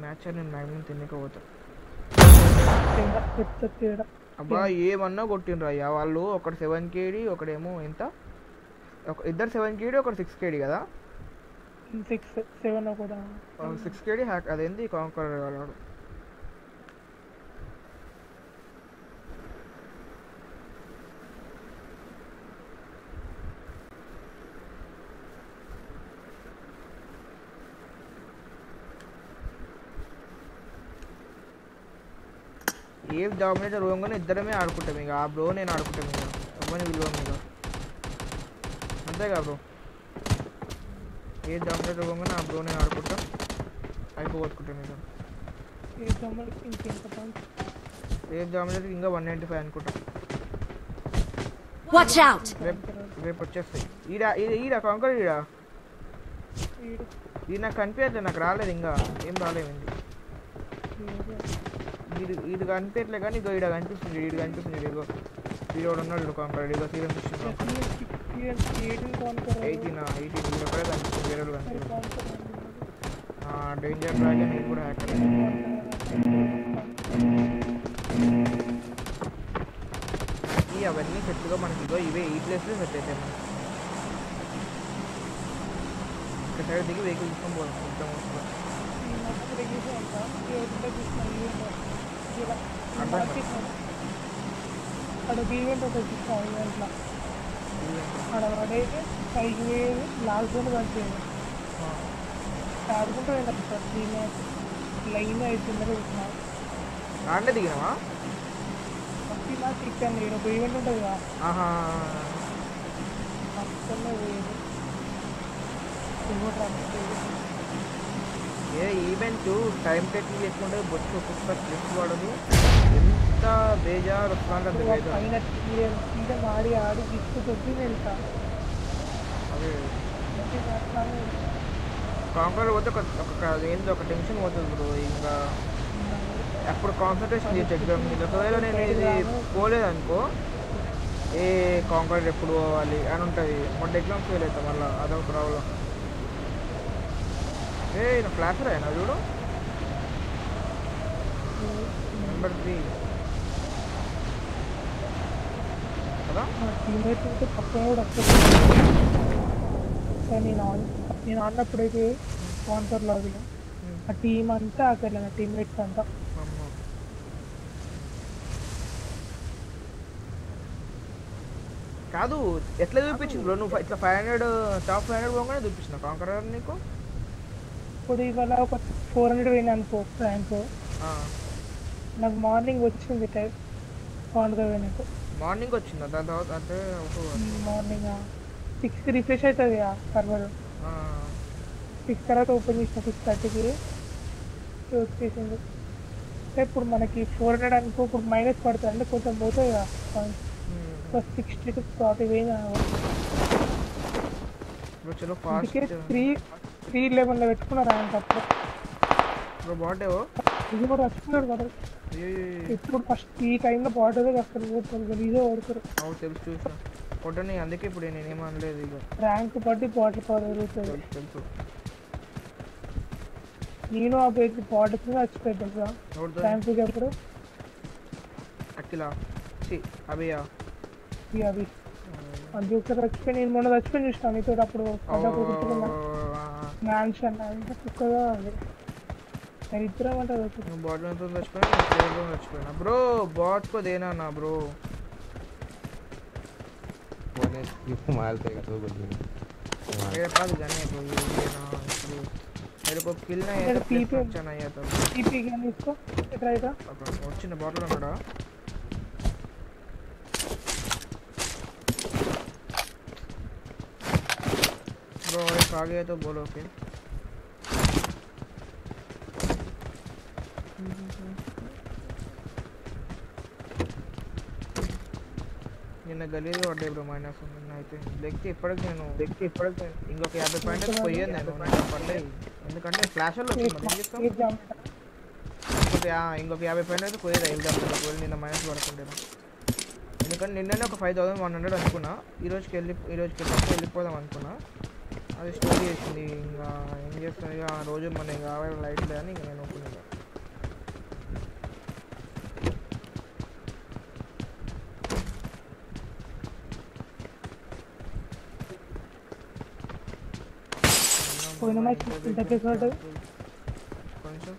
मैच నేను మ్యాగ్నమ్ తినక అబ్బా ఏమన్నా కొట్టినరా వాళ్ళు. ఒకటి సెవెన్ కేడి ఒకడేమో ఎంత? ఇద్దరు సెవెన్ కేడి ఒకటి సిక్స్ కేడి కదా? సిక్స్ సెవెన్ ఒకటి సిక్స్ కేడీ హ్యాక్ అదేంది కాంకర్ వాడు ఏ డామినేటర్ రోగానే ఇద్దరమే ఆడుకుంటాం ఇక ఆ బ్రో నేను ఆడుకుంటాం ఇక ఎవరిని విలువం ఇక అంతేగా బ్రో ఏ డామినేటర్ రోగానే ఆ బ్రో నేను ఆడుకుంటాం అయిపోగొట్టుకుంటాం ఇక ఈ దమ్ములకి ఇంకెంత పాయింట్స్ ఏ ఇంకా వన్ నైంటీ ఫైవ్ అనుకుంటాం. Watch out! రేపు రేపు వచ్చేస్తాయి. ఈడ ఈడ ఈడ కాంకర్ ఈడ. వీడు ఇది నాకు కనిపించట్లేదు నాకు రాలేదు ఇంకా. ఏం రాలేదండి ఇది ఇది కనిపించట్లే కానీ ఇగో ఈడ కనిపిస్తుంది ఈడ కనిపిస్తుంది ఇగో వీడు ఒకడు ఉన్నాడు కాంకర్ ఇగో సీరం ఫిష్ ఎయిటీన్ ఎయిటీన్ వీడు ఒకడే కనిపిస్తుంది వేరే కనిపిస్తుంది కాన్కర్ డేంజర్ డ్రాగన్ ఇది కూడా హ్యాక్ ఈ అవన్నీ సెట్లుగా మనకి ఇగో ఇవే ఈ ప్లేస్లో సెట్ అవుతాయి మనకి ఇక్కడ సైడ్ దిగి వెహికల్ తీసుకొని పోదాం మొత్తం వస్తున్నాం అక్కడ ఈవెంట్ ఒకటి చూస్తాం ఈవెంట్లో అక్కడ పడేది పైకి వేది లాస్ట్ జోన్ కలిసేది ఆడుకుంటూ వెళ్ళాలి సార్ త్రీ లైన్ అవుతుంది చూస్తున్నాం దిగినావా ఫస్ట్ ఇచ్చాను నేను ఒక ఈవెంట్ ఉంటుంది కదా ఆహా అక్కడనే ఏ ఈవెంట్ టైం టేకింగ్ చేసుకుంటే బొచ్చు ఒక్కొక్క క్లిప్స్ వాడదు ఎంత బేజారు వస్తుందంటే పైన ఆడి ఆడి తీసుకొచ్చి వెళ్తా అదే కాంకర్ పోతే ఒక ఒక ఏందో ఒక టెన్షన్ పోతుంది బ్రో ఇంకా అప్పుడు కాన్సన్ట్రేషన్ చేయొచ్చు ఎగ్జామ్ మీద ఒకవేళ నేను ఇది పోలేదనుకో ఏ కాంకర్ ఎప్పుడు పోవాలి అని ఉంటుంది. మొన్న ఎగ్జామ్స్ ఫెయిల్ అవుతాం మళ్ళీ అదొక ప్రాబ్లం. ఏ నా ఫ్లాష్ అయినా చూడు? నెంబర్ త్రీ కదా? టీమ్ అయితే పక్కన కూడా సో నేను ఆన్ నేను ఆడినప్పుడైతే స్పాన్సర్ లాగిన ఆ టీం అంతా అక్కడ నా టీమ్మేట్స్ అంతా. కాదు ఎట్లా చూపించింది బ్రో? నువ్వు ఇట్లా five hundred top five hundred పోగానే చూపించిన? కాంకర్ నీకు? ఇప్పుడు ఇవాళ ఒక ఫోర్ హండ్రెడ్ పోయినా అనుకో ర్యాంక్ నాకు మార్నింగ్ వచ్చింది టైం బాగుంటుంది పోయినాకు మార్నింగ్ వచ్చిందా? దాని తర్వాత అంటే మార్నింగ్. సిక్స్కి రిఫ్రెష్ అవుతుంది సర్వర్ సిక్స్ తర్వాత ఓపెన్ చేసిన సిక్స్ థర్టీకి వచ్చేసింది అంటే ఇప్పుడు మనకి ఫోర్ హండ్రెడ్ అనుకో ఇప్పుడు మైనస్ పడుతుంది. అంటే కొంచెం పోతుంది కదా points um. Plus sixty to forty పోయినా అందుకే ఫాస్ట్ త్రీ త్రీ లెవెన్లో పెట్టుకున్న ర్యాంక్ అప్పుడు ఇది కూడా వచ్చుకున్నాడు కదా ఇప్పుడు ఫస్ట్ ఈ టైంలో అక్కడ పోతుంది ఇదే ఓడుతారు తెలుసు పొట్టని అందుకే ఇప్పుడు నేను ఏమనలేదు ఇక ర్యాంక్ బట్టి పాటలు పడగలుగుతాడు తెలుసు నేను ఆ పేరు పాటలు చచ్చిపోయిందా ర్యాంక్ ఎప్పుడు? అఖిల. అభియా. అభి. అది చూస్తే చచ్చిపోయి నేను మొన్న చచ్చిపోయి చూస్తాను నీతో అప్పుడు మ్యాన్షన్ అంతా కుక్కగా అది. నేను ఇద్దరం అంటే బాటిల్ చచ్చిపోయినా చచ్చిపోయినా బ్రో బాట్ కో దేనా బ్రో? ब्रो वन एच क्यों मारते हैं तो बोलिए मेरे पास गन है ब्रो ये देना इसलिए मेरे को किल नहीं है ఇక్కడ तो పీపీ प्लेस अच्छा नहीं आता పీపీ కానీ తీసుకో ఎట్లా అయితే వచ్చిన బాటిల్ ఉన్నాడా ब्रो एक आ गया तो बोलो फिर నిన్న గలీలో పడ్డాయి బ్రో మైనస్ నిన్న అయితే. లెక్కి ఇప్పటికి నేను లెక్కి ఇప్పటికి ఇంకొక యాభై పాయింట్ పోయాను నేను. పడ్డాయి. ఎందుకంటే ఫ్లాషర్లో ఇంకొక యాభై పాయింట్ అయితే పోయేది వెళ్దాం ఒకవేళ నిన్న మైనస్ పడకుండా ఎందుకంటే నిన్ననే ఒక ఫైవ్ థౌసండ్ వన్ హండ్రెడ్ అనుకున్నా. ఈ రోజుకి వెళ్ళి ఈ రోజుకి వెళ్ళి వెళ్ళిపోదాం అనుకున్నా. అది స్టోరీ చేసింది. ఇంకా ఏం చేస్తాను ఇక ఆ రోజు మన కావాలి లైట్ లేదని ఇంకా నేను ఒప్పుకున్నాను పోయిన మ్యాచ్ ఎంత ప్లేస్ పడ్డది కొంచెం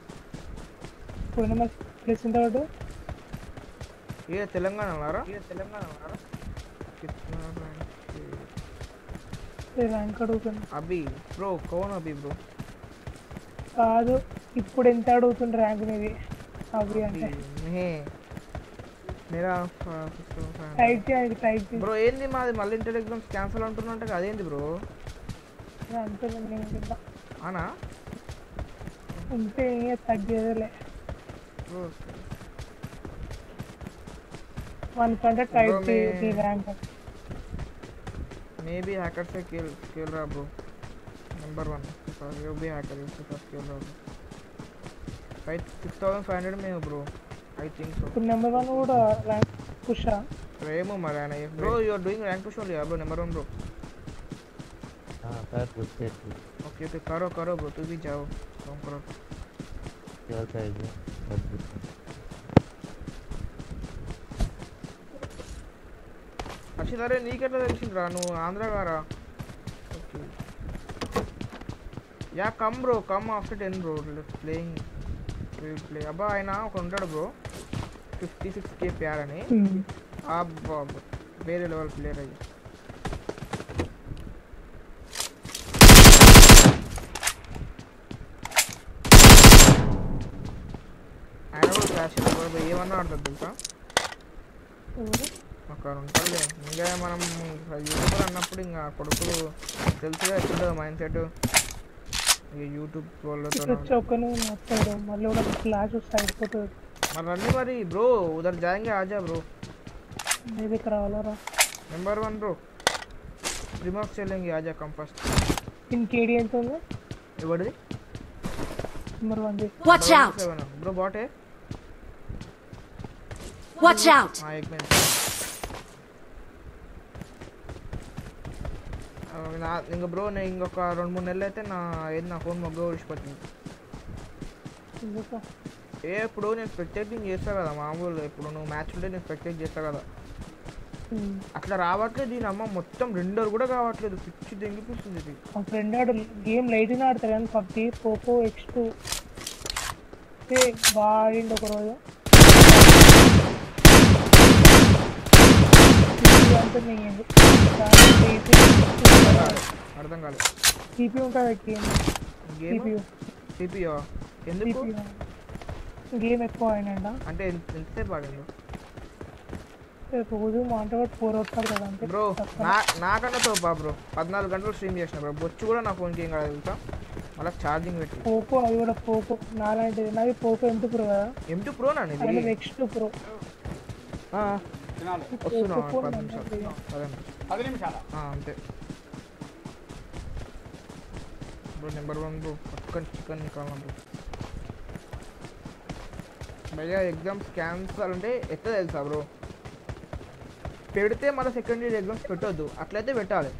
పోయిన మ్యాచ్ ప్లేస్ ఎంత పడ్డది ఏ తెలంగాణ ఉన్నారా ఏ తెలంగాణ ఉన్నారా कितना rank है? ర్యాంక్ అడుగుతుంది अभी ब्रो कौन अभी ब्रो కాదు ఇప్పుడు ఎంత అడుగుతుంది ర్యాంక్ మీది అవి అంటే नहीं मेरा టైప్ చేయాలి టైప్ చేసి బ్రో ఏంది మాది మళ్ళీ ఇంటర్ ఎగ్జామ్స్ క్యాన్సిల్ అంటున్నట్టు అదేంది బ్రో అంతే నేను కింద అనా ఉంటే ఇంకా తగ్గేదేలే బ్రో వన్ కంటే టైప్ Bro, చేసి మే- ర్యాంక్ मैं भी हैकर से खेल खेल रहा ब्रो नंबर वन ये भी हैकर है उसके साथ खेल रहा हूँ five six thousand five hundred में हूँ ब्रो आई थिंक सो ఇప్పుడు నెంబర్ వన్ కూడా ర్యాంక్ పుషా ఏమో మరి ఆయన bro you are doing rank push only bro number one bro हाँ सर पूछते थे ओके ओके करो करो ब्रो तू भी जाओ काम करो क्या चाहिए सर पूछते అక్షిత్ అరే నీకెట్లా తెలిసిందిరా నువ్వు ఆంధ్ర గారా okay yeah come bro come after ten bro playing play అబ్బా ఆయన ఒక ఉంటాడు బ్రో ఫిఫ్టీ సిక్స్ కే ప్యార్ అని అబ్బా అబ్బా. వేరే లెవెల్ ప్లేయర్ అయ్యి ఆయన కూడా క్లాష్ ఏమన్నా ఆడుతుంది తెలుసా? అక్కడ ఇంకా మనం యూట్యూబర్ అన్నప్పుడు ఇంకా కొడుకులు తెలుసుగా ఎట్లుంటుందో మైండ్ సెట్ యూట్యూబ్ వాళ్ళతో మళ్ళీ కూడా క్లాస్ వస్తే అయిపోతుంది మరి రండి మరి బ్రో ఉదర్ జాయింగే ఆజా బ్రో రావాలరా? నెంబర్ వన్ బ్రో రిమార్క్స్ చెల్లింగి ఆజా కమ్ ఫస్ట్ ఇన్ కేడీ ఎంత ఉంది ఎవరిది నెంబర్ వన్! బ్రో బాటే Watch out! ఇంక బ్రో నేను ఇంకొక రెండు మూడు నెలలు అయితే నా ఏది నా ఫోన్ మొగ్గ ఊడిచిపోతుంది ఏ ఇప్పుడు నేను స్పెక్టేటింగ్ చేస్తా కదా మామూలుగా ఇప్పుడు నువ్వు మ్యాచ్ ఉంటే నేను స్పెక్టేట్ చేస్తా కదా అట్లా రావట్లేదు దీని అమ్మ మొత్తం రెండోరు కూడా కావట్లేదు పిచ్చి దెంగిపిస్తుంది ఇది ఫ్రెండ్ ఆడు గేమ్ లైట్గా ఆడతారు కానీ పబ్జి పోకో ఎక్స్ టూ వాడిండు ఒక రోజు అర్థం కాలేదు సిపియు ఉంటుంది గేమ్ సిపియు సిపియో ఎందుకు గేమ్ ఎక్కువ ఆడినండ అంటే ఎంతసేపు ఆడిండు రోజు మా ఫోర్ అవర్స్ కదా అంటే బ్రో నా నాకన్నా తోపా బ్రో పద్నాలుగు గంటలు స్ట్రీమ్ చేసిన బ్రో బొచ్చు కూడా నా ఫోన్కి ఏం కాదు తెలుసా మళ్ళీ ఛార్జింగ్ పెట్టి పోకో అది కూడా పోకో నాలాంటిది నాది పోకో ఎంత ప్రో కదా ఎంత ప్రో నా నెక్స్ట్ ప్రో వస్తున్నా పది నిమిషాలు. పది అంతే. బ్రో నెంబర్ వన్ బ్రో పక్కన చికెన్ కావాలి బ్రో? భయ్యా ఎగ్జామ్స్ క్యాన్సల్ అంటే ఎట్లా తెలుసా బ్రో? పెడితే మళ్ళీ సెకండ్ ఇయర్ ఎగ్జామ్స్ పెట్టొద్దు. అట్లయితే పెట్టాలి.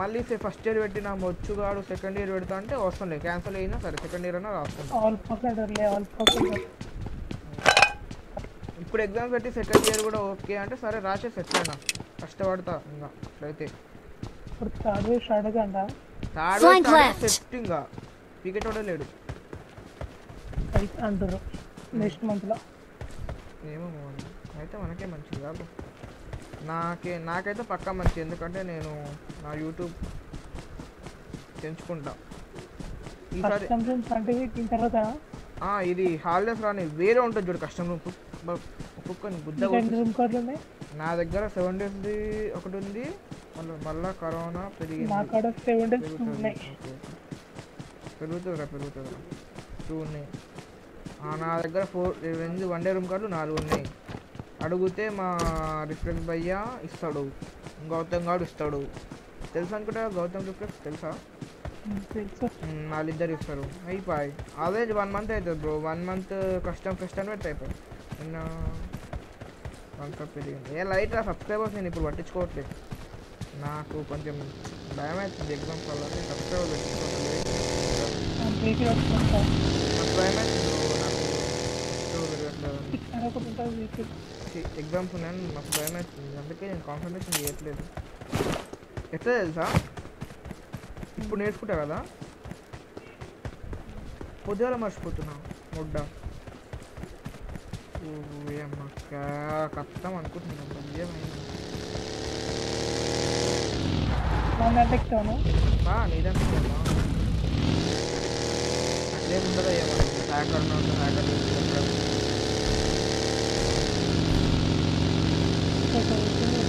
మళ్ళీ ఫస్ట్ ఇయర్ పెట్టిన మొచ్చుగాడు సెకండ్ ఇయర్ పెడతా అంటే అవసరం లేదు. క్యాన్సిల్ అయినా సరే సెకండ్ ఇయర్ అయినా రాసుకుంటాం ఆల్ పర్సెంట్ లే ఆల్ పర్సెంట్ ఇప్పుడు ఎగ్జామ్స్ పెట్టి సెకండ్ ఇయర్ కూడా ఓకే అంటే సరే రాసేసి ఎట్లయినా కష్టపడతా ఇంకా అట్లయితే ఇప్పుడు థర్డ్ స్టార్ట్ థర్డ్. సెట్ ఇంకా వికెట్ కూడా లేడు. అంటారు నెక్స్ట్ మంత్లో. ఏమో. అయితే మనకే మంచిది కాదు. నాకే నాకైతే పక్కా మంచిది ఎందుకంటే నేను నా యూట్యూబ్ పెంచుకుంటా ఈసారి ఇది హాలిడేస్ రాని వేరే ఉంటుంది చూడు ఎన్ని రూమ్ కార్డులు ఉన్నాయి? నా దగ్గర సెవెన్ డేస్ది ఒకటి ఉంది. మళ్ళీ మళ్ళా కరోనా పెరిగింది. డేస్ పెరుగుతుంది. పెరుగుతుందిరా పెరుగుతుందిరా. టూ ఉన్నాయి. నా దగ్గర ఫోర్ ఎనిమిది వన్ డే రూమ్ కార్డులు నాలుగు ఉన్నాయి. అడిగితే మా రిఫ్లెక్స్ భయ్య ఇస్తాడు. గౌతమ్ గాడు ఇస్తాడు. తెలుసు అనుకుంటా? గౌతమ్ రిఫ్లెక్స్ తెలుసా? వాళ్ళిద్దరు ఇస్తారు. అయిపోయి. అదే వన్ మంత్ అవుతుంది bro one month custom fest అని పెట్టి అయిపోయి. నిన్న కాన్సెప్ట్ పెరిగింది. ఏ లైట్ రా సబ్స్క్రైబర్స్ నేను ఇప్పుడు పట్టించుకోవట్లేదు. నాకు కొంచెం భయం అవుతుంది ఎగ్జామ్స్ వల్ల. సబ్స్క్రైబర్ పెట్టుకోవట్లేదు భయం అవుతుంది ఎగ్జామ్స్ ఉన్నాయని నాకు భయం అవుతుంది అందుకే నేను కాన్సన్ట్రేషన్ చేయట్లేదు. ఎట్లా తెలుసా? ఇప్పుడు నేర్చుకుంటా కదా? పొద్దుగాల మర్చిపోతున్నా. ముడ్డ. ఏమ్మా కష్టం అనుకుంటున్నాను నిజమైంది వన్ నెట్ ఎక్కుతాను బా నీదమ్మా అట్లేం ఉండదు ఏమన్నా హ్యాకర్ హ్యాకర్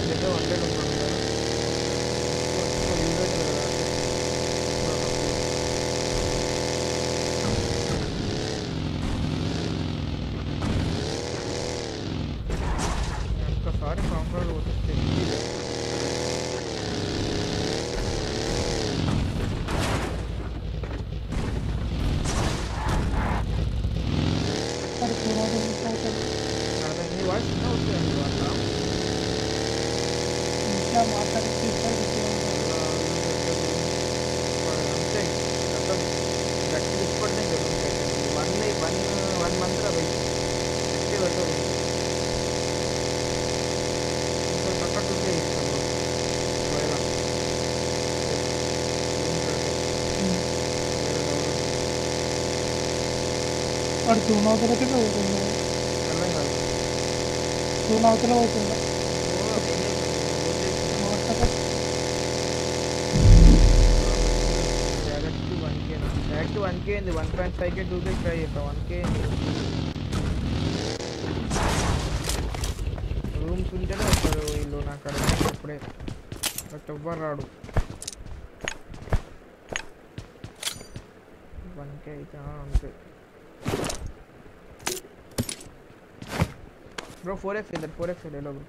ఏదో హండ్రెడ్ ఉంటాడు వాడు జూన్ అవతలకి పోతుంది అర్థం కాదు జూన్ అవతల పోతుంది direct one K direct one K ఉంది one point five K two K try చేస్తాం వన్ కే రూమ్స్ ఉంటేనే వస్తారు వీళ్ళు నాకు అర్థం అప్పుడే బట్ ఎవ్వరు రాడు వన్ కే అయితే ఆ, అంతే బ్రో ఫోర్ ఎక్స్ ఇద్దరు ఫోర్ వెళ్ళి బ్రో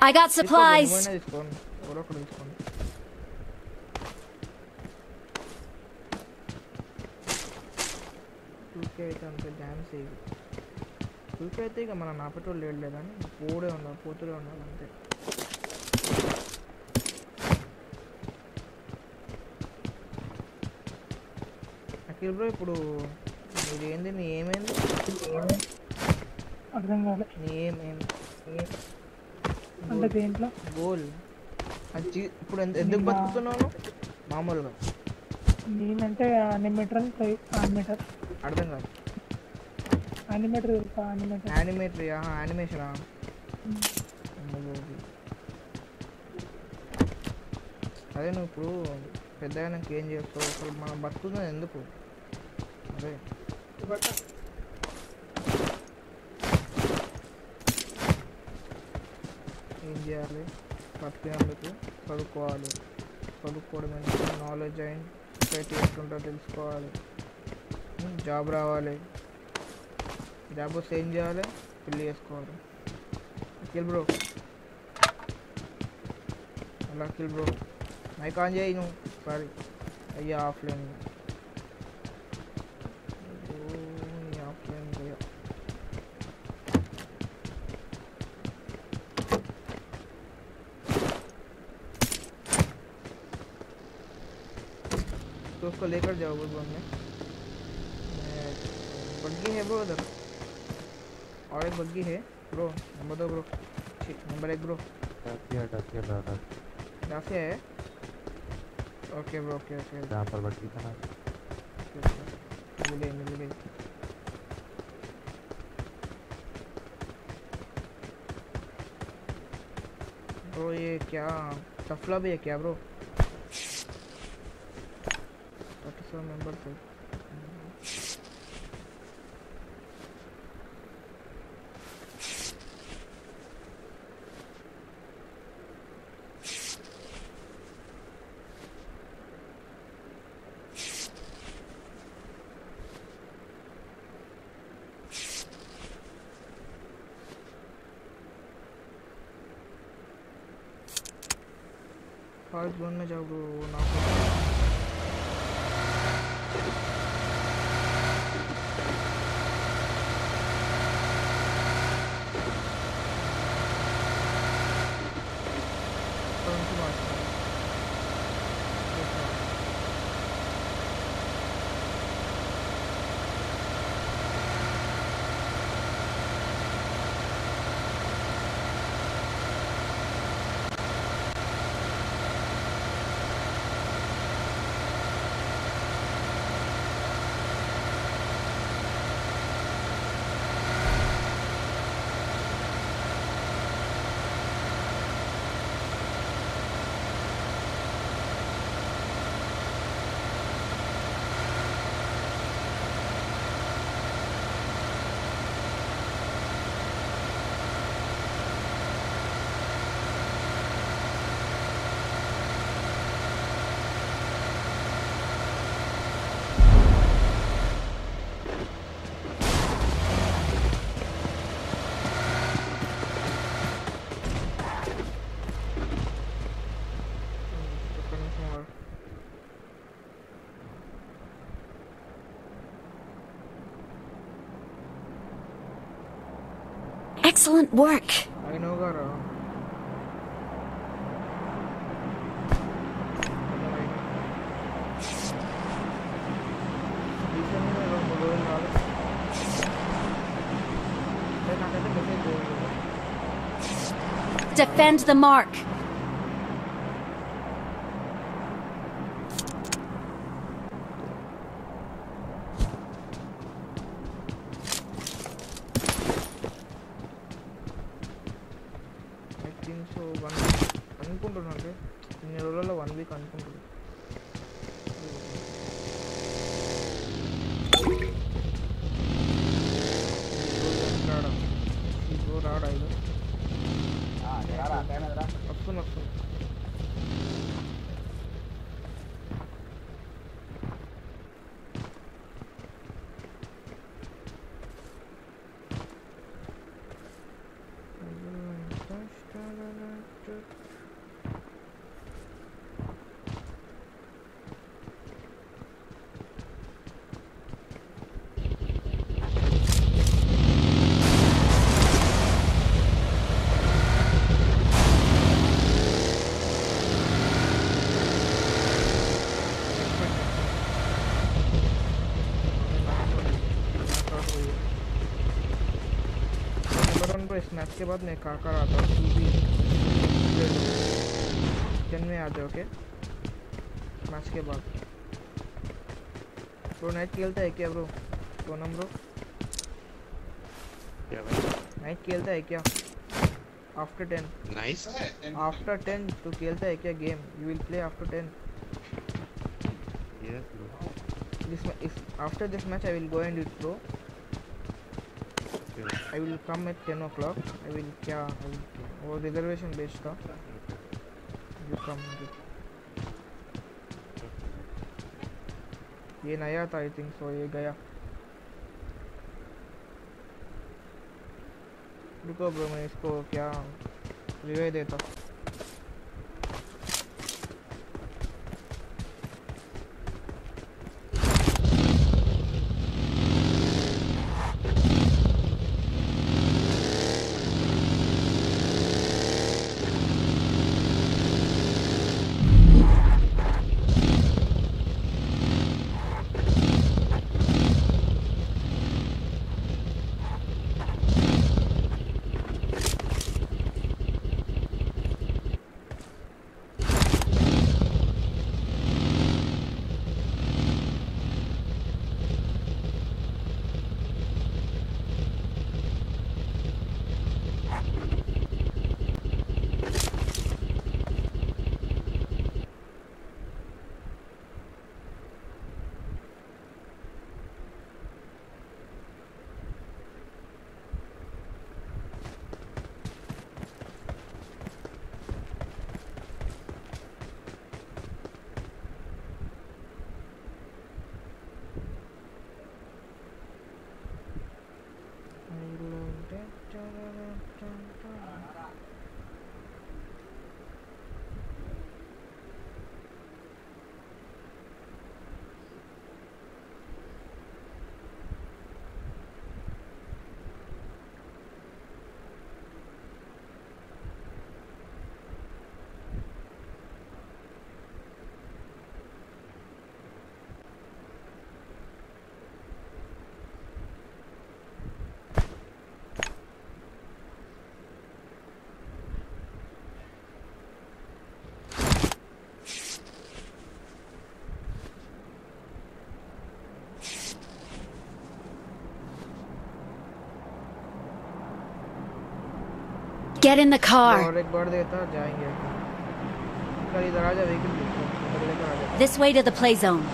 I got supplies. నువ్వైనా తీసుకోండి ఎవరో తీసుకోండి టూకే అయితే అంత డ్యాన్స్ అయ్యి టూకే అయితే ఇక మన నాపటోళ్ళు లేడు లేదని పోడే ఉండాలి పోతూనే ఉండాలి అంతే అఖిల్ బ్రో ఇప్పుడు ఏంది నీ ఏమైంది అర్థం కాలే. నీ ఏమేమి అంటే దేంట్లో? గోల్. అది ఇప్పుడు ఎందు- ఎందుకు బతుకుతున్నావు? మామూలుగా. నేనంటే అనిమేటర్ అని ట్రై అనిమేటర్ అర్థం కాదు అనిమేటర్ తెలుసా? అనిమేటర్ యానిమేటరీ యానిమేషనా? అదే నువ్వు ఇప్పుడు పెద్దగా నాకు ఏం చేస్తావు? అసలు మనం బతుకుతున్నది ఎందుకు? అదే. ఏం చేయాలి బతికినందుకు చదువుకోవాలి చదువుకోవడం ఎందుకు నాలెడ్జ్ అండ్ సొసైటీ ఎట్లుంటో తెలుసుకోవాలి జాబ్ రావాలి జాబ్ వస్తే ఏం చేయాలి పెళ్ళి చేసుకోవాలి అఖిల్ బ్రో అలా అఖిల్ బ్రో మైక్ ఆన్ చేయి నువ్వు సారీ అయ్యా ఆఫ్లైన్ ఆఫ్లైన్ उसको लेकर जाओ वो जोन में बग्गी है ब्रो उधर। और एक बग्गी है। ब्रो नंबर दो ब्रो। नंबर एक ब्रो। डाकिया डाकिया दादा। डाफिया है? Okay bro okay okay. जहाँ पर बट्टी था ना। मिल गई मिल गई। ब्रो ये क्या? टफला भी है क्या ब्रो? दूसरा मेंबर से में जाओ ना Excellent work. Defend the mark. Snap के बाद मैं काका आता हूँ तू भी। किचन में आ जाओ ओके? मैच के बाद। ब्रो नाइट खेलता है क्या ब्रो सोनम ब्रो क्या भाई नाइट खेलता है क्या? After ten nice after ten तू खेलता है क्या game you will play after ten yes bro ma- if after this match I will go and eat bro I will come at 10 o'clock. I will क्या वो reservation बेचता you come ये नया था आई थिंक सो ये गया. रुको ब्रो मैं इसको क्या रिवे देता Get in the car. This way to the play zone.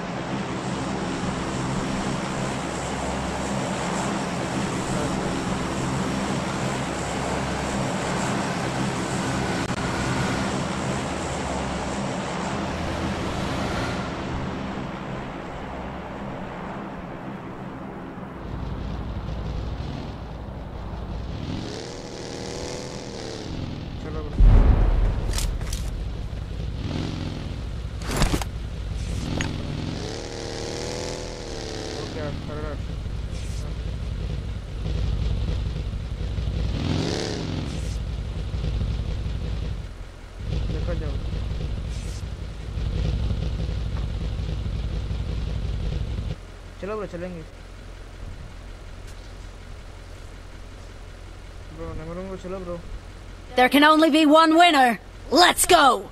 चलो ब्रो चलेंगे ब्रो नंबर को चलो bro There can only be one winner. Let's go!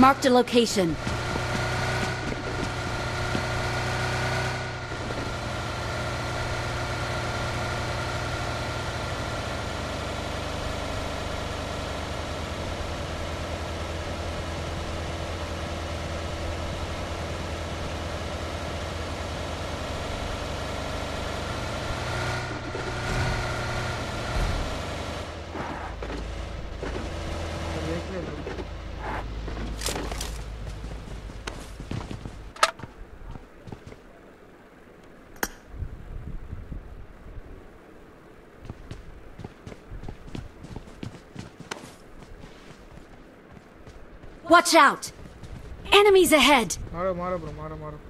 Marked a location. Watch out! Enemies ahead! Maro, maro, bro, maro, maro.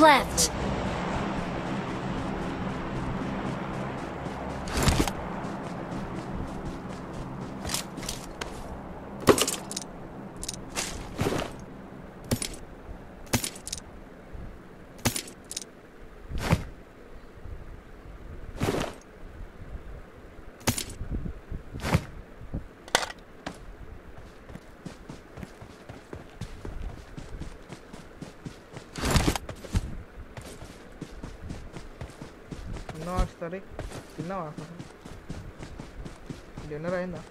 Left! वापस dinner आइंदा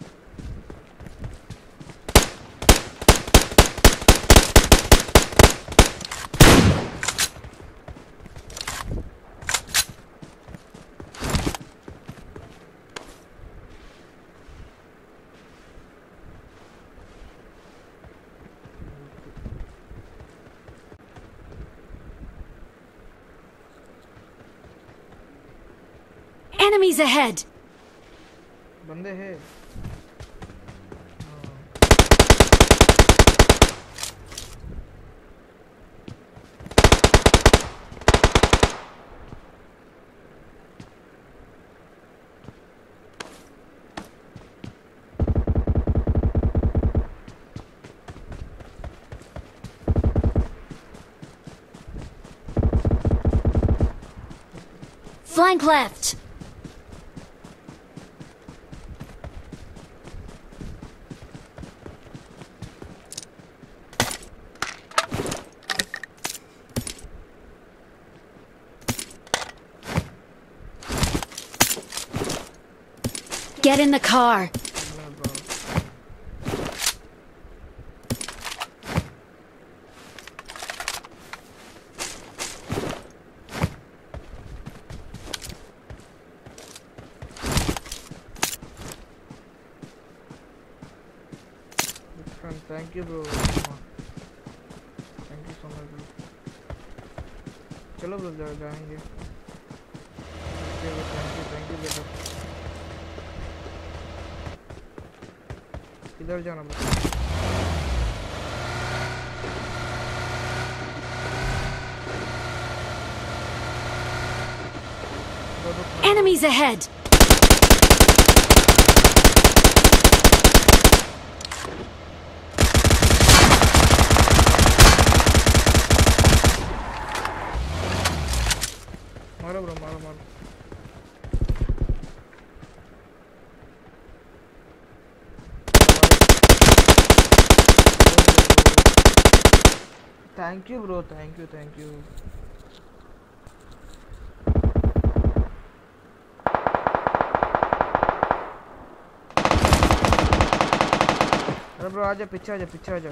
Enemies ahead. बंदे हैं Flank left! in the car. Friend, thank you bro thank you so much bro चलो bro जा जाएंगे they're doing. Enemies ahead! Thank you bro thank you thank you अरे bro आजा पीछे आजा पीछे आजा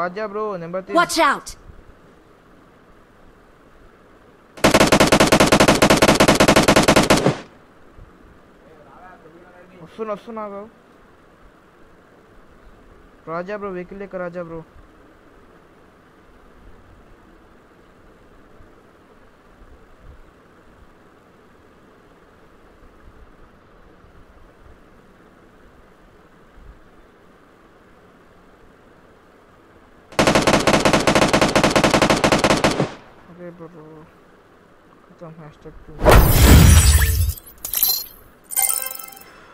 आजा ब्रो नंबर तीन वॉच आउट सुनो सुनो ब्रो राजा ब्रो वीकली लेकर राजा ब्रो स्टक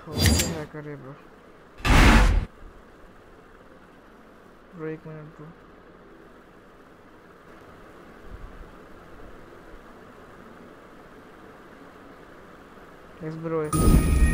क्या करे ब्रो ब्रो एक minute bro Yes, bro. Yes.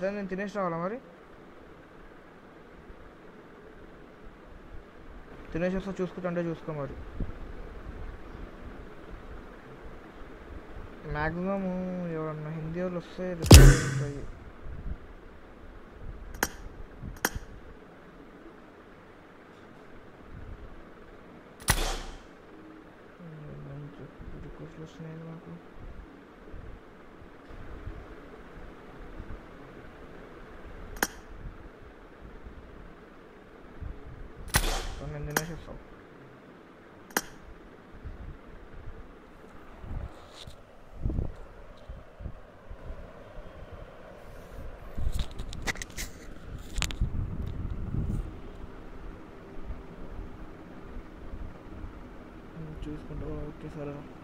Language నేను తినేసి రావాలా మరి? తినేసి వస్తా చూసుకుంటుంటే చూసుకో మరి. మ్యాక్సిమం ఎవరన్నా హిందీ వాళ్ళు వస్తే शायद वहाँ पे nendine şey sal. Choose control, okay, sir.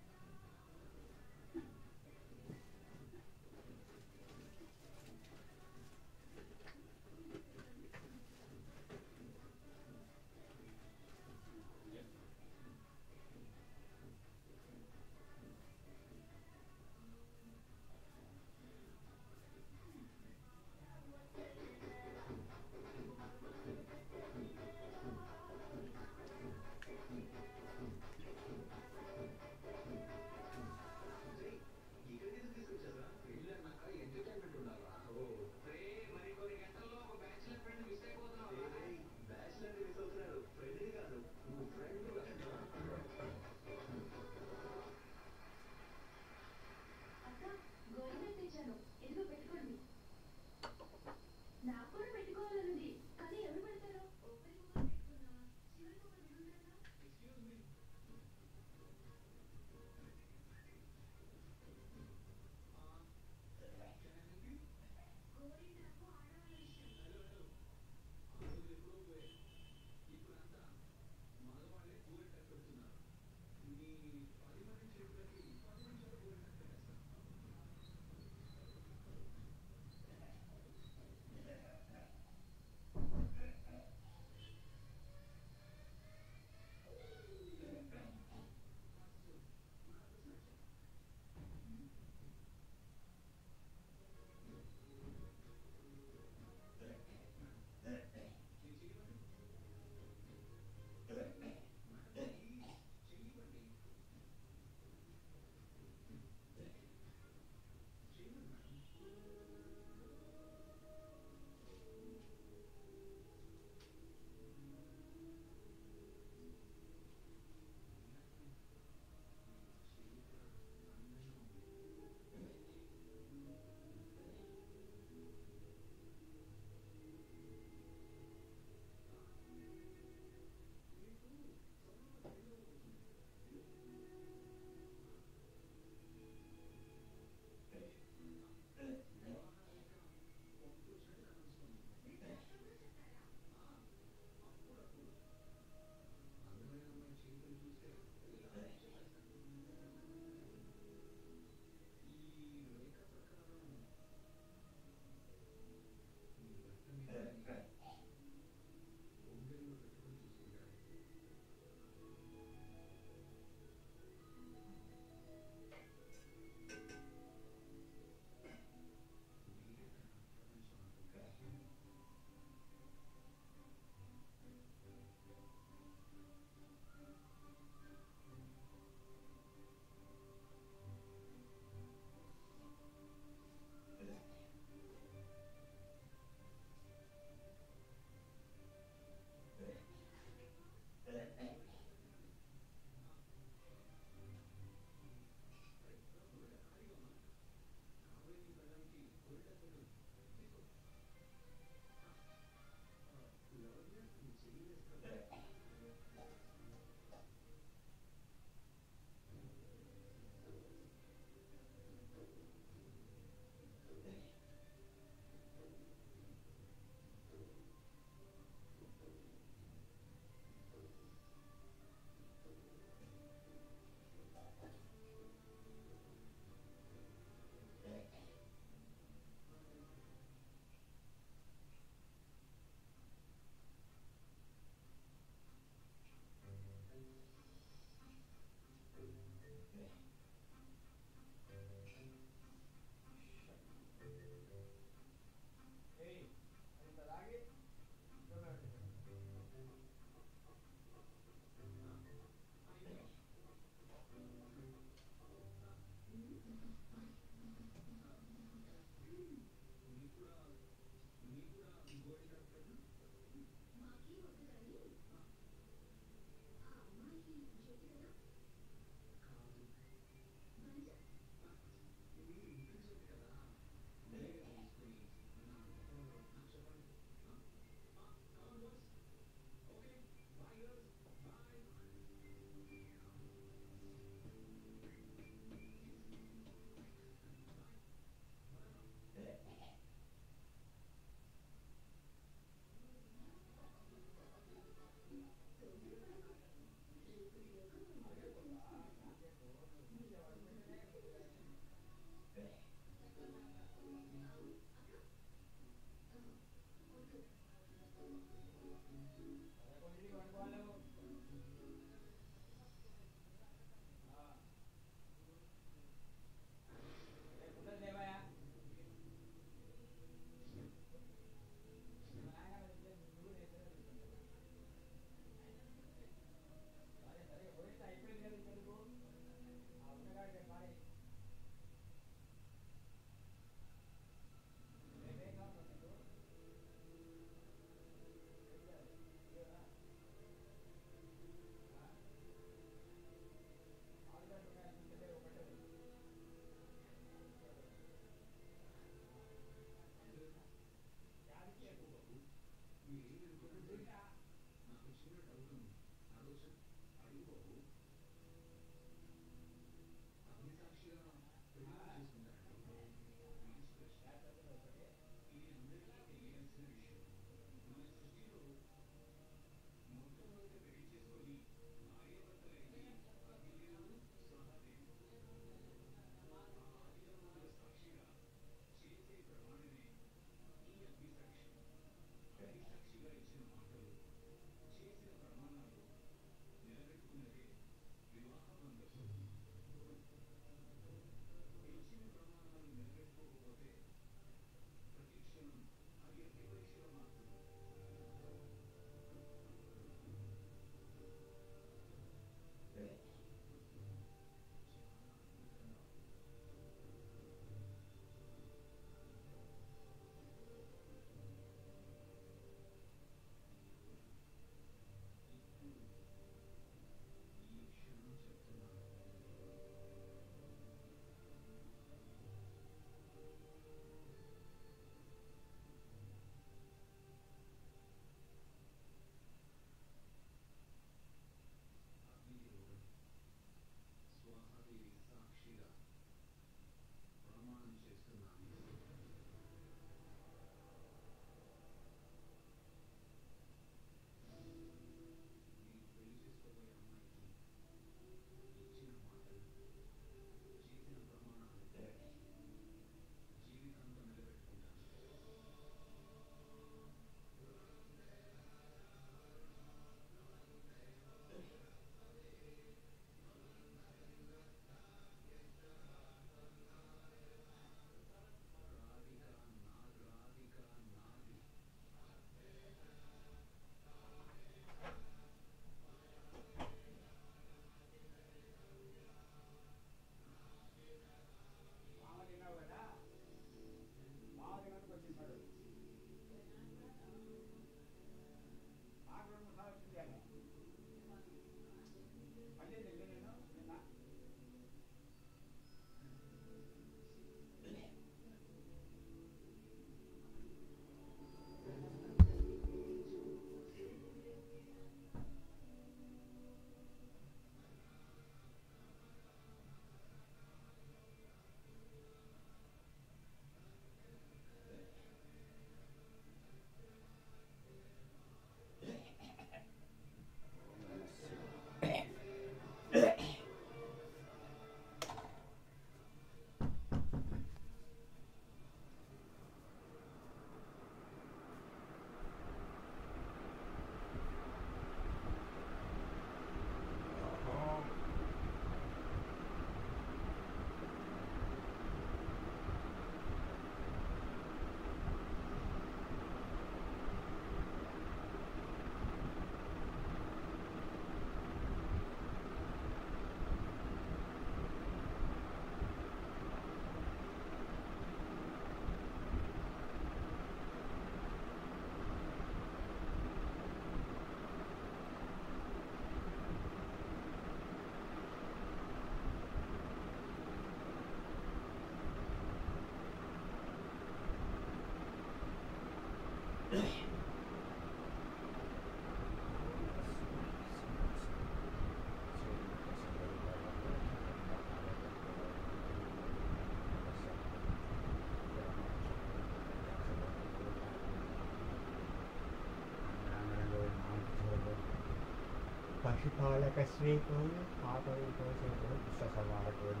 पशुपालकस्य कृते पाकविभूषेण ससमारकेण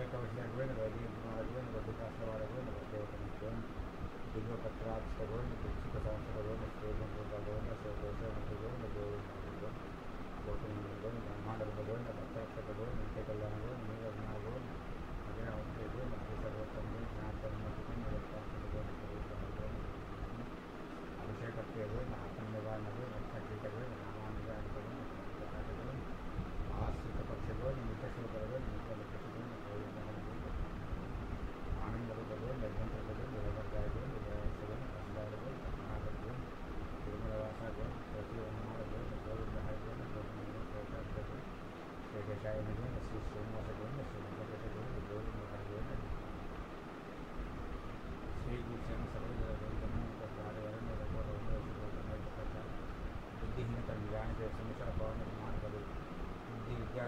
Music Ocean River, the Infrared River, the Casavara River, the Open Wind, the Yoga Trap, the River, the Chickasaw, the River, the River, the River, the River, the River, the River, the River, Open Wind, the Mandal the River, the Trap, the River, the Kakalana River, the Nirvana River, the River, the River, the River, the River,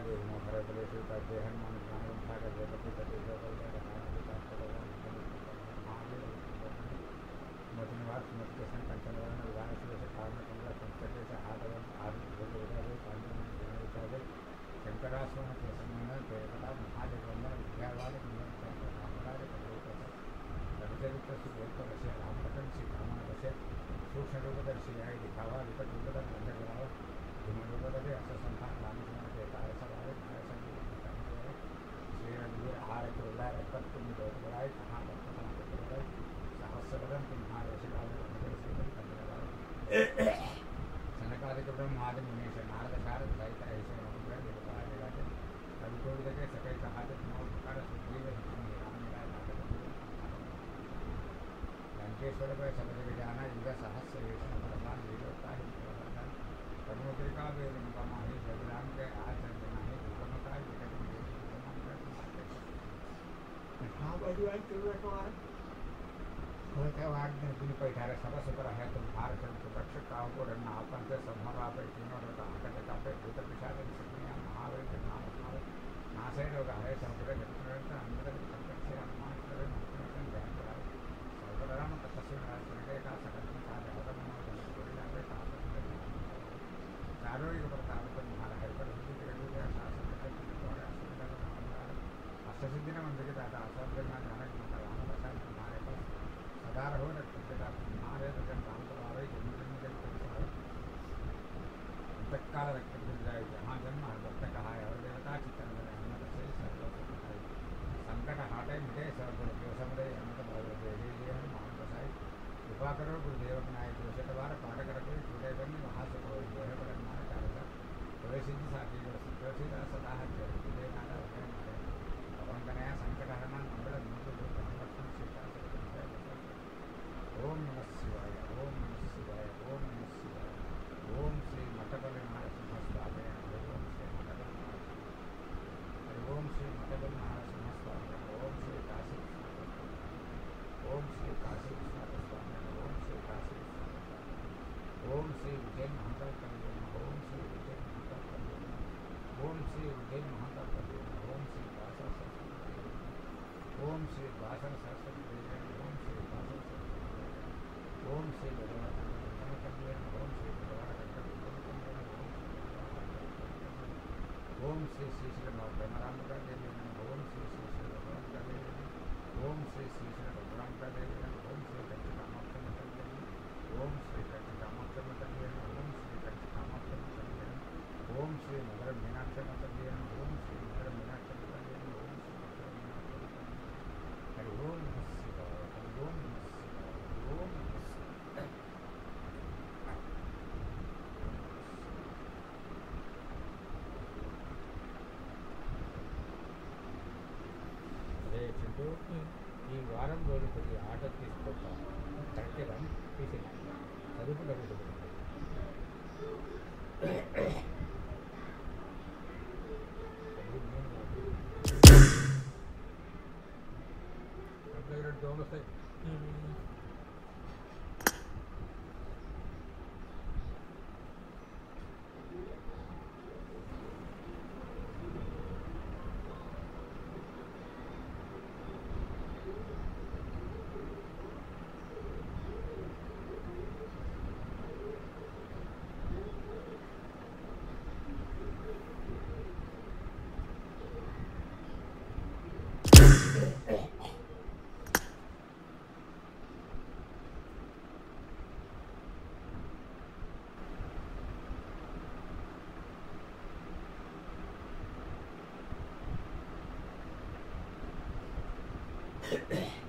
गेहूँ हरे colour से करते हैं मन प्राण उठा कर जगह से करते धन्यवाद समझते हैं पंचनवन उदाहरण से जैसे कारण कमला पंचके से हाथ एवं आदि भोग होगा से पानी में ध्यान होता है शंकराश्रम के संबंधन के बता महाजगवंदन विद्यावान रविचरित्र से बोलकर रसे रामपटन से धामा रसे सूक्ष्म रूपदर्शियाय Para, para, para. ओम श्री श्री श्री श्री श्री श्री ओम श्री श्री श्री ओम श्री ओम श्री ओम श्री ओम श्री చేసుకుంటూ ఈ వారం రోజులకి ఆర్డర్ తీసుకుంటాం కరెక్ట్గా తీసిన చదువుకుంటూ Yeah.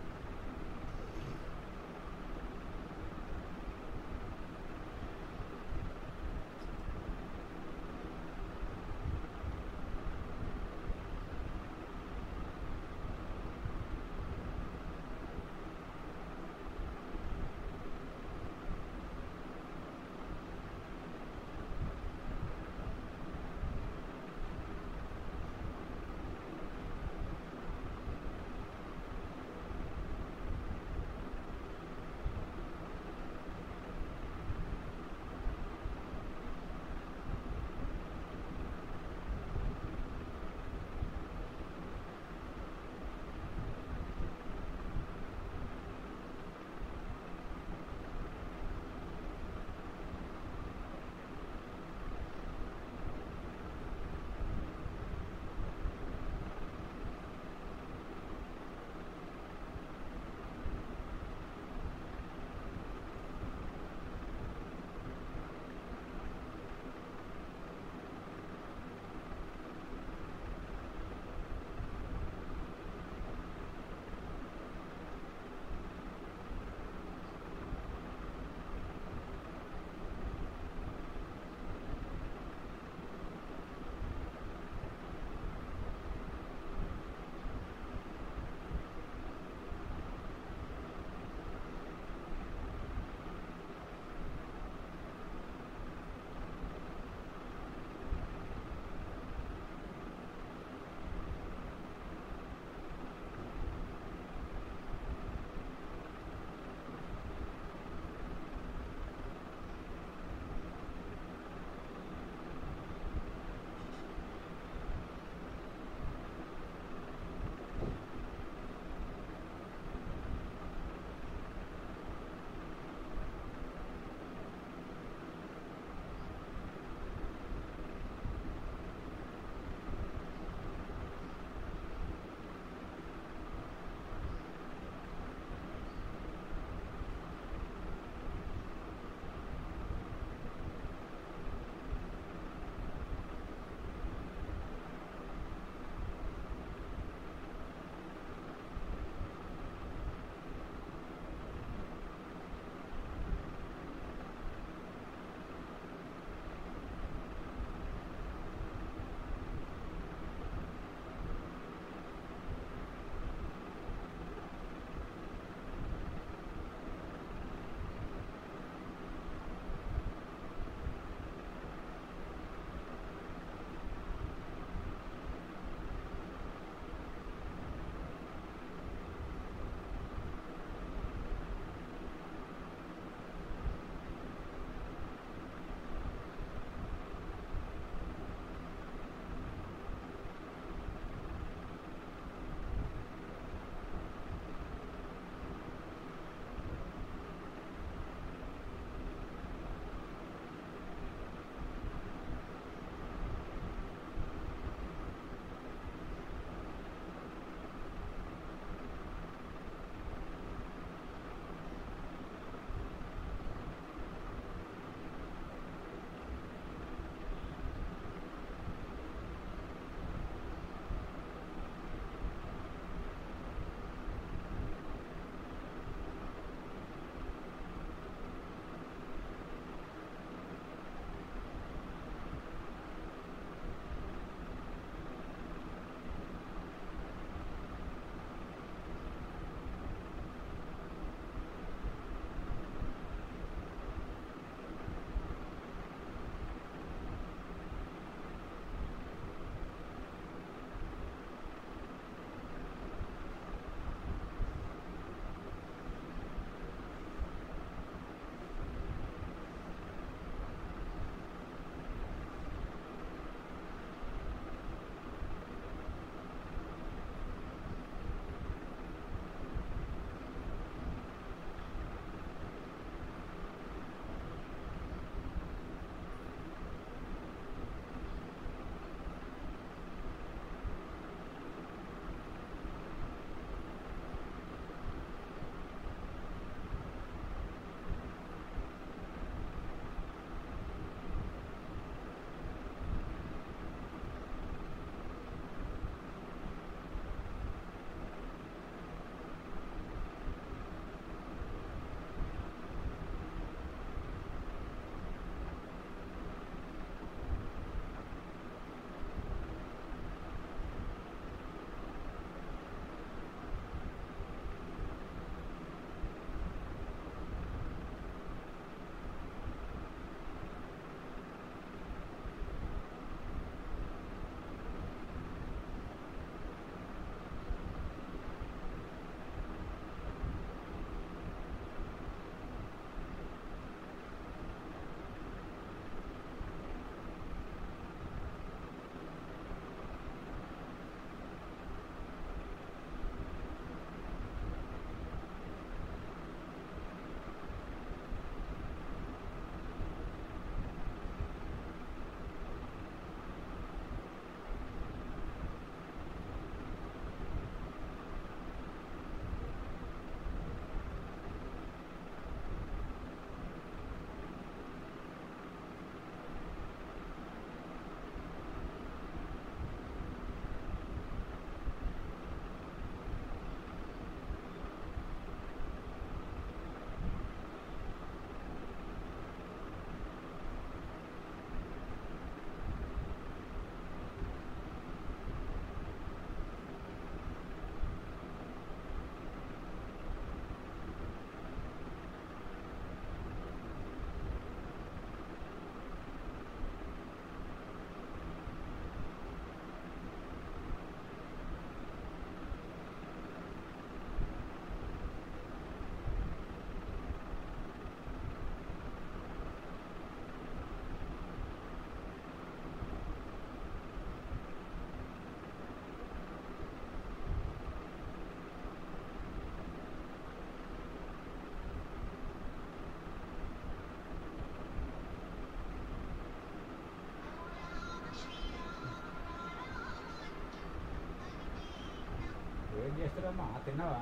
ఏం చేస్తున్నామ్మా తిన్నావా?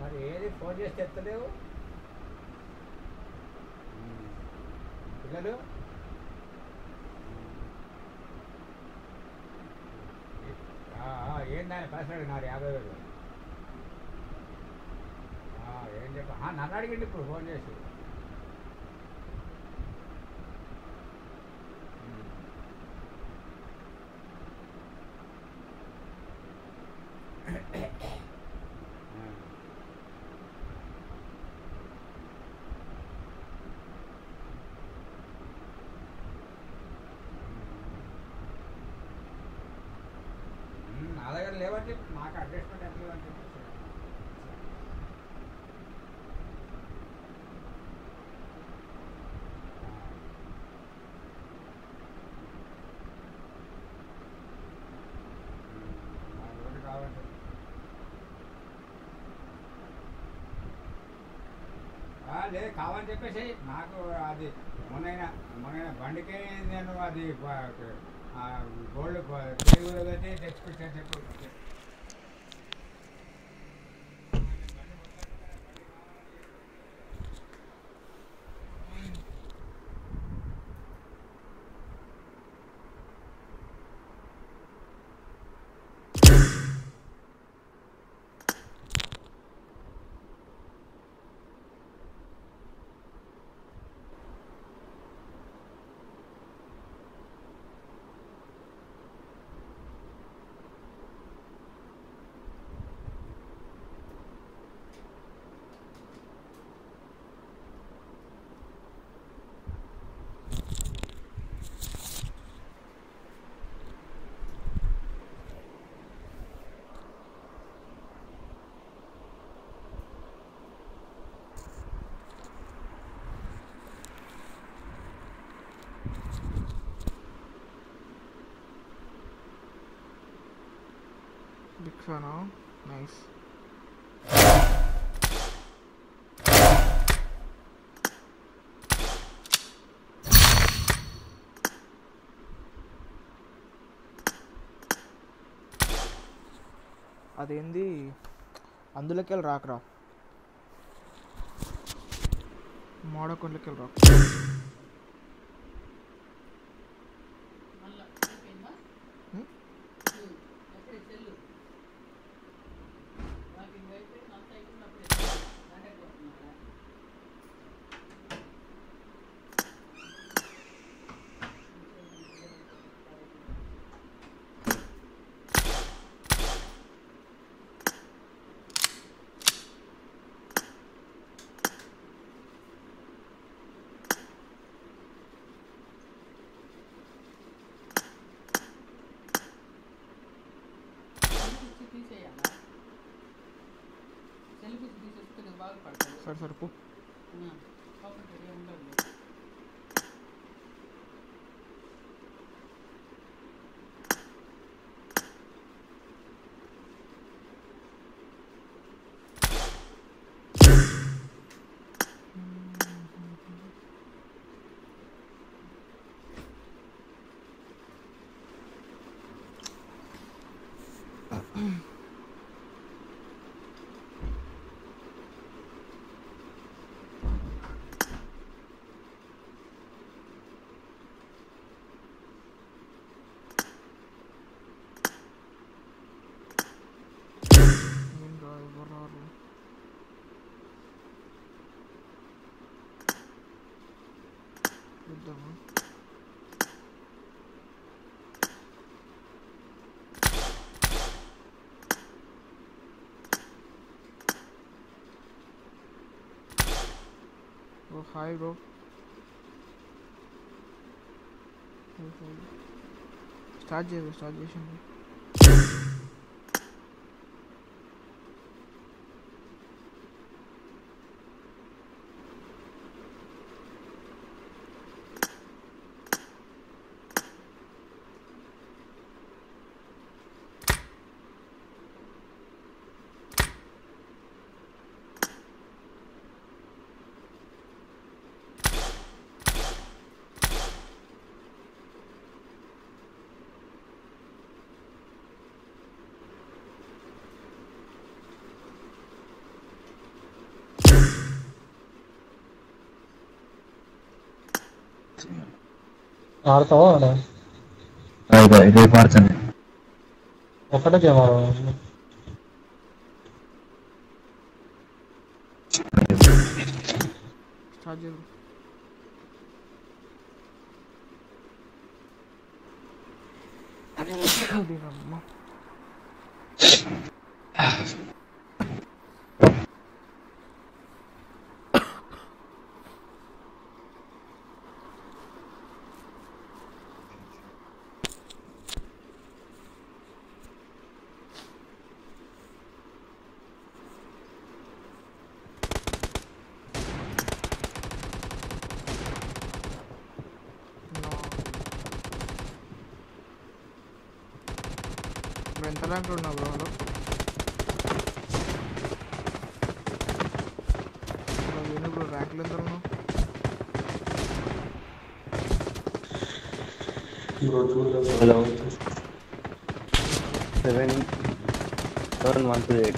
మరి ఏది ఫోన్ చేస్తే ఎత్తలేవు పిల్లలు? ఆ, ఆ, ఏందని పైసలు యాభై వేలు? ఏం చెప్ప నన్ను అడిగిండి ఇప్పుడు ఫోన్ చేసి ఉమ్. ఆ. ఉమ్, నా దగ్గర ఎంత చెప్పి లేదు కావాలని చెప్పేసి నాకు అది మొన్న మొన్న బండికే నేను అది గోల్డ్ తెలుగులో అయితే ఎక్స్పెక్ట్ చెప్పు Big fan, huh? Nice. అదేంది అందులోకి వెళ్ళి రాకరా మోడకొండకి వెళ్ళి రాకు सर सर को Hi, bro. Start J, start J, Shanti. ఆడతావా ఆడ రేపు ఆడుతుంది ఒకటే గేమ్ ఆడవా స్టార్ట్ చేద్దాం అమ్మ Hello. Seven. Seven one two eight.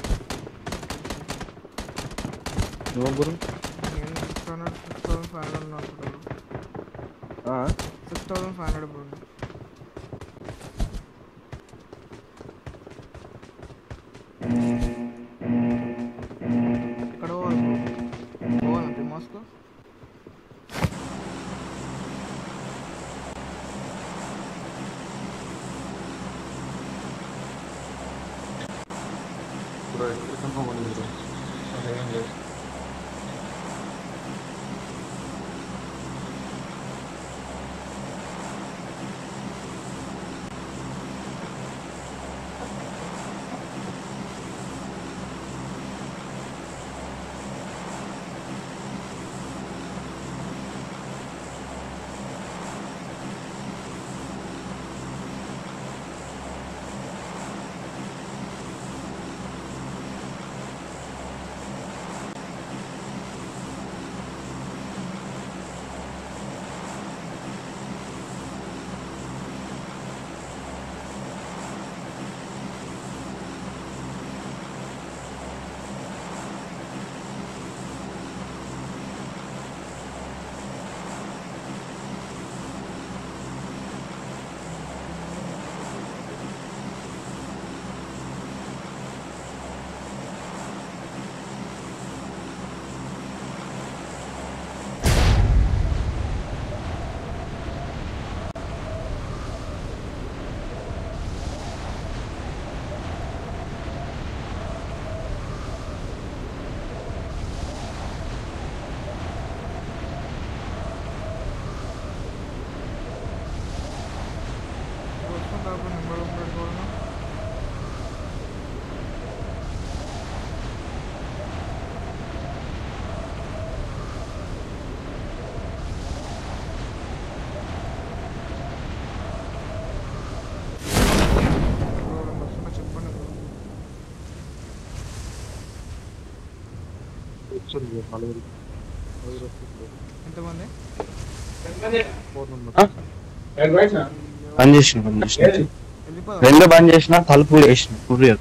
No guru. Six thousand five hundred. Six thousand five hundred. నలుగురు. ఎంతమంది? బంద్ చేసిన బంద్ చేసిన. రెండు బంద్ చేసిన తలుపు వేసిన కుర్రియర్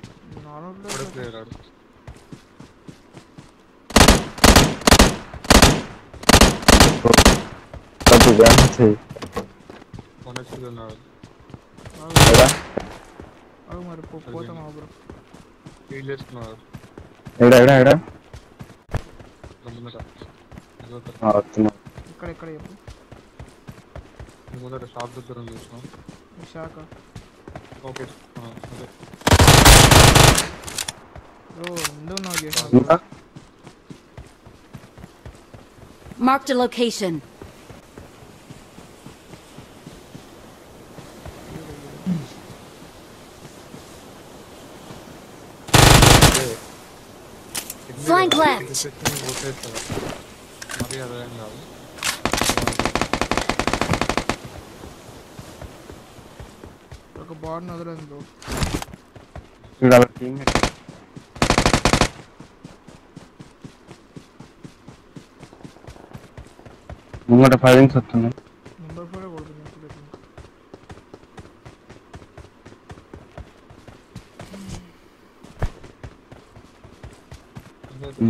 డబ్బు డ్యాన్స్ చేయి కొనెక్ట్ ఉన్నాడు ఎక్కడ అవు మరి పో- పోతామా బ్రో ఫీల్ చేస్తున్నాడు ఎక్కడ ఎక్కడ ఎక్కడ ముందట ముందట ఆ, వస్తున్నా ఇక్కడ ఇక్కడ చెప్పు ముందట షాప్ దగ్గర ఉంది చూసినాం ఈ శాఖ ఓకే ఆ, అదే బ్రో ముందు ఉన్నావు చేసిన ఇంకా Marked a location. Flank left. మరి అదేం కాదు ఒక బాడీని వదలండి బ్రో ఇక్కడ వాళ్ళ teammate. ముంగట ఫైరింగ్స్ వస్తున్నాయి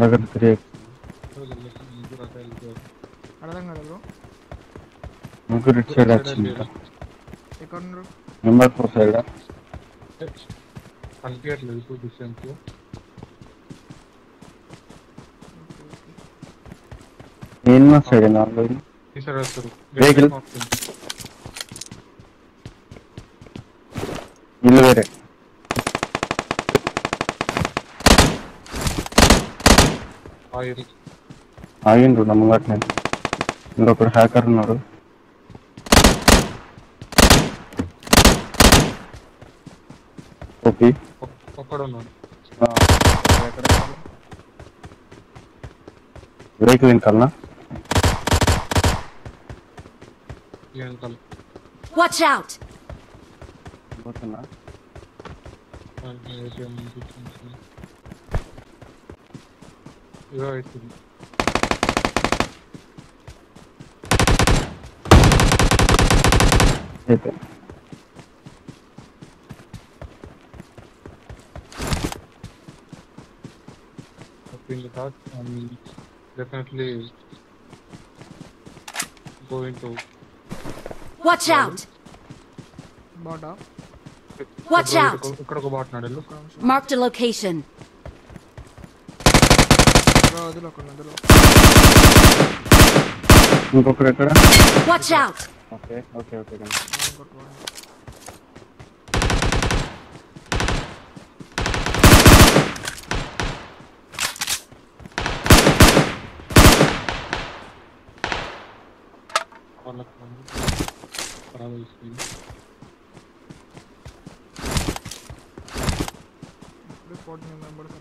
ఇందాక త్రీ అర్థం కదా బ్రో ముగ్గురు ఇటు సైడ్ వచ్చింది ఇంకా ఎక్కడ ఉన్నారు నెంబర్ ఫోర్ సైడ్ కనిపించట్లేదు ఇప్పుడు డిస్టెన్స్ నేను సైడ్ నాలుగు ఈ ఆగిండ్రు. నా ముంగట్నే ఇంకొకడు హ్యాకర్ ఉన్నాడు. ఒక్కడు ఉన్నాడు? బ్రేక్ వెనకాలనా? వెనకాల. Watch out! పోతున్నా. Right. Okay. Between the thought, I'm definitely going to. Watch out! Watch out! Marked a location. dulu dulu kena dulu Engkau kreator Watch out! Oke oke oke kan Право и свинь. non набор.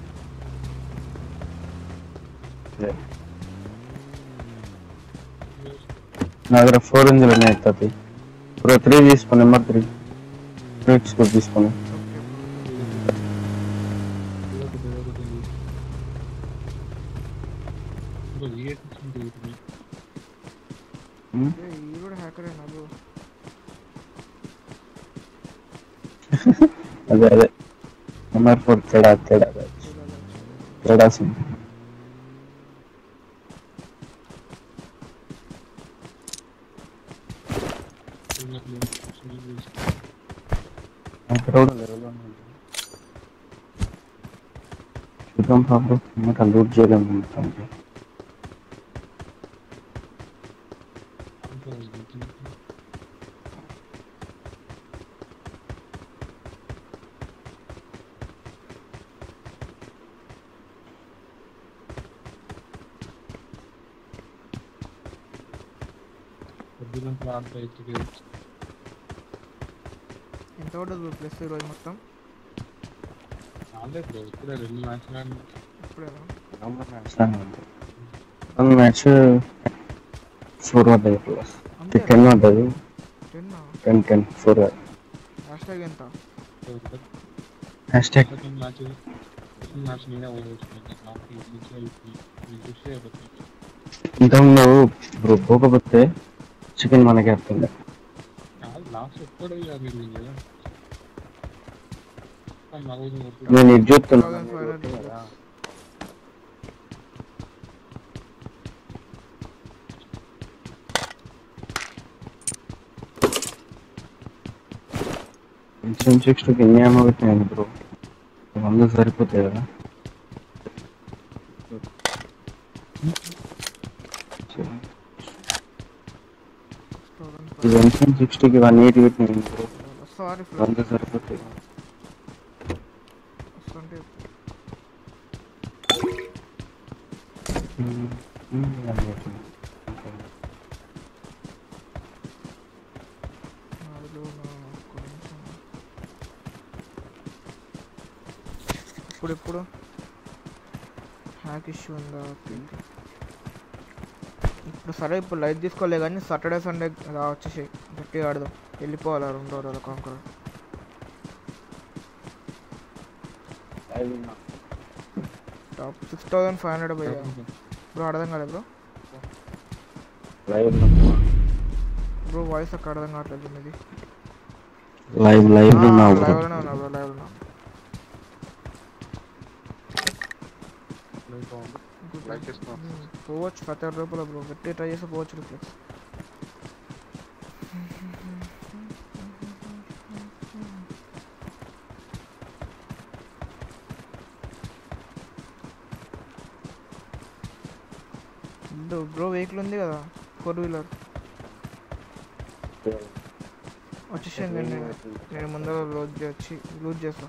School తీసుకోండి ఇంకో ఏ తీసుకుంటే Hmm? ఏ, ఈ కూడా హ్యాకరేనా bro అదే అదే number four తేడా తేడా తేడా సింగ్ చూద్దాం పాపం ఇంకా లూట్ చేయలేము మొత్తం పొద్దున ప్లాంట్ అయితే ఎంత పడ్డది బ్రో ప్లస్ ఈరోజు మొత్తం రాలేదు ఇప్పుడే రెండు మ్యాచ్ ఫోర్ పడ్డది ప్లస్ టెన్ పడ్డది ten ten four hashtag ఎంత? హ్యాష్ ట్యాగ్ ఇంతకుముందు బ్రో పోకపోతే చికెన్ మనకే వస్తుంది. లాస్ట్ ఎప్పుడు ఇక మీరు? కదా నేను ఇది చూస్తున్నా కదా సెవెన్ సిక్స్ టూకి ఎన్ని ఏమో పెట్టినాను బ్రో వంద సరిపోతాయి కదా వన్ సెవెన్ సిక్స్టీకి వన్ ఎయిటీ పెట్టినాను బ్రో సారీ వంద సరిపోతాయి సరే ఇప్పుడు లైట్ తీసుకోలే కానీ సాటర్డే సండే రా వచ్చేసి గట్టిగా ఆడదాం. వెళ్ళిపోవాలి రెండు రోజుల conqueror top six thousand five hundred పోయా బ్రో అర్థం కాలేదు బ్రో? లైవ్ బ్రో వాయిస్ అక్కడ అర్థం కావట్లేదు మీది. లైవ్ లైవ్ ఉన్నా బ్రో లైవ్లో ఉమ్, పోవచ్చు ప్రతి ఒక్క రూపాయలు బ్రో గట్టి ట్రై చేస్తే పోవచ్చు రిఫ్లెక్స్ బ్రో వెహికల్ ఉంది కదా ఫోర్ వీలర్ వచ్చేసింది నేను నేను ముందర లోడ్ వచ్చి లూజ్ చేస్తా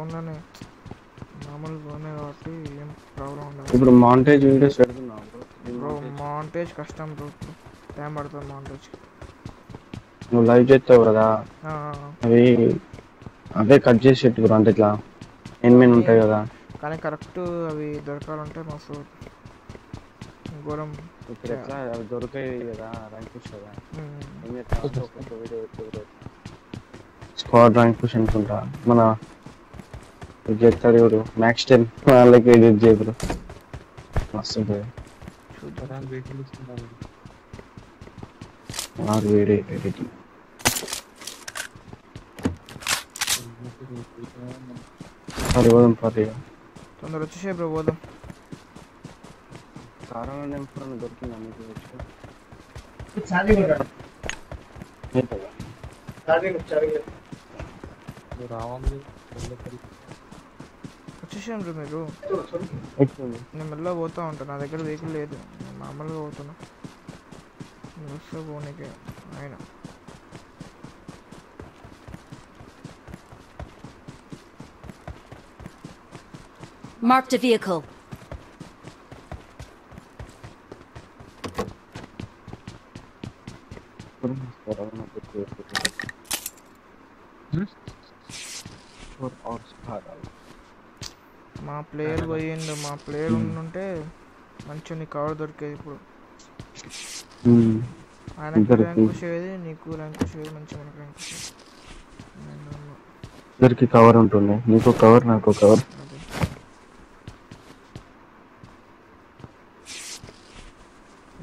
ఇప్పుడు మాంటేజ్ వీడియోస్ పెడుతున్నావు బ్రో బ్రో మాంటేజ్ కష్టం బ్రో టైం పడుతుంది మాంటేజ్ నువ్వు లైవ్ చేస్తావు కదా? అవి అవే కట్ చేసి పెట్టుకురు అంటే ఇట్లా. ఎనిమిది ఉంటాయి కదా. కానీ కరెక్ట్ అవి దొరకాలంటే మస్తు ఘోరం. ఇప్పుడు ఎట్లా? అవి దొరికాయి కదా ర్యాంక్ పుష్ కదా. ఏం చేస్తావు? వీడియో పెట్టుకురు స్క్వాడ్ ర్యాంక్ పుష్ అనుకుంటా. మన ఇది చేస్తాడు మ్యాక్స్ టెన్ వాళ్ళకి ఎడిట్ చేయరు మస్తు ఉంటుంది చూద్దాం వెహికల్ ఇస్తున్నారు ఆరు వీడియో ఎడిటింగ్ సరే పోదాం పర్లేదు తొందర వచ్చేసే బ్రో పోదాం కారణం ఎప్పుడన్నా దొరికిందా మీకు వచ్చి రావాలి వచ్చేసాం బ్రో మీరు ఎక్కువ నేను మెల్లగా పోతా ఉంటాను నా దగ్గర వెహికల్ లేదు నేను మామూలుగా పోతున్నా నువ్వు వస్తే పోనీకే ఆయన Marked a vehicle. ప్లేయర్ పోయిండు మా ప్లేయర్ ఉండుంటే మంచిగా నీ కవర్ దొరికేది ఇప్పుడు. ఆయనకి ఇద్దరికి. ర్యాంక్ వచ్చేది నీకు ర్యాంక్ వచ్చేది మంచిగా మనకు ర్యాంక్ వచ్చేది ఇద్దరికి కవర్ ఉంటుంది నీకు కవర్ నాకు కవర్. అదే.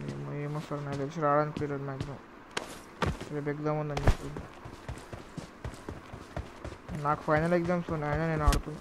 ఏమో ఏమో సార్ నాకు తెలిసి రావడానికి లేదు మ్యాక్సిమం రేపు ఎగ్జామ్ ఉందని చెప్పి. నాకు ఫైనల్ ఎగ్జామ్స్ ఉన్నాయి నేను ఆడుతున్నా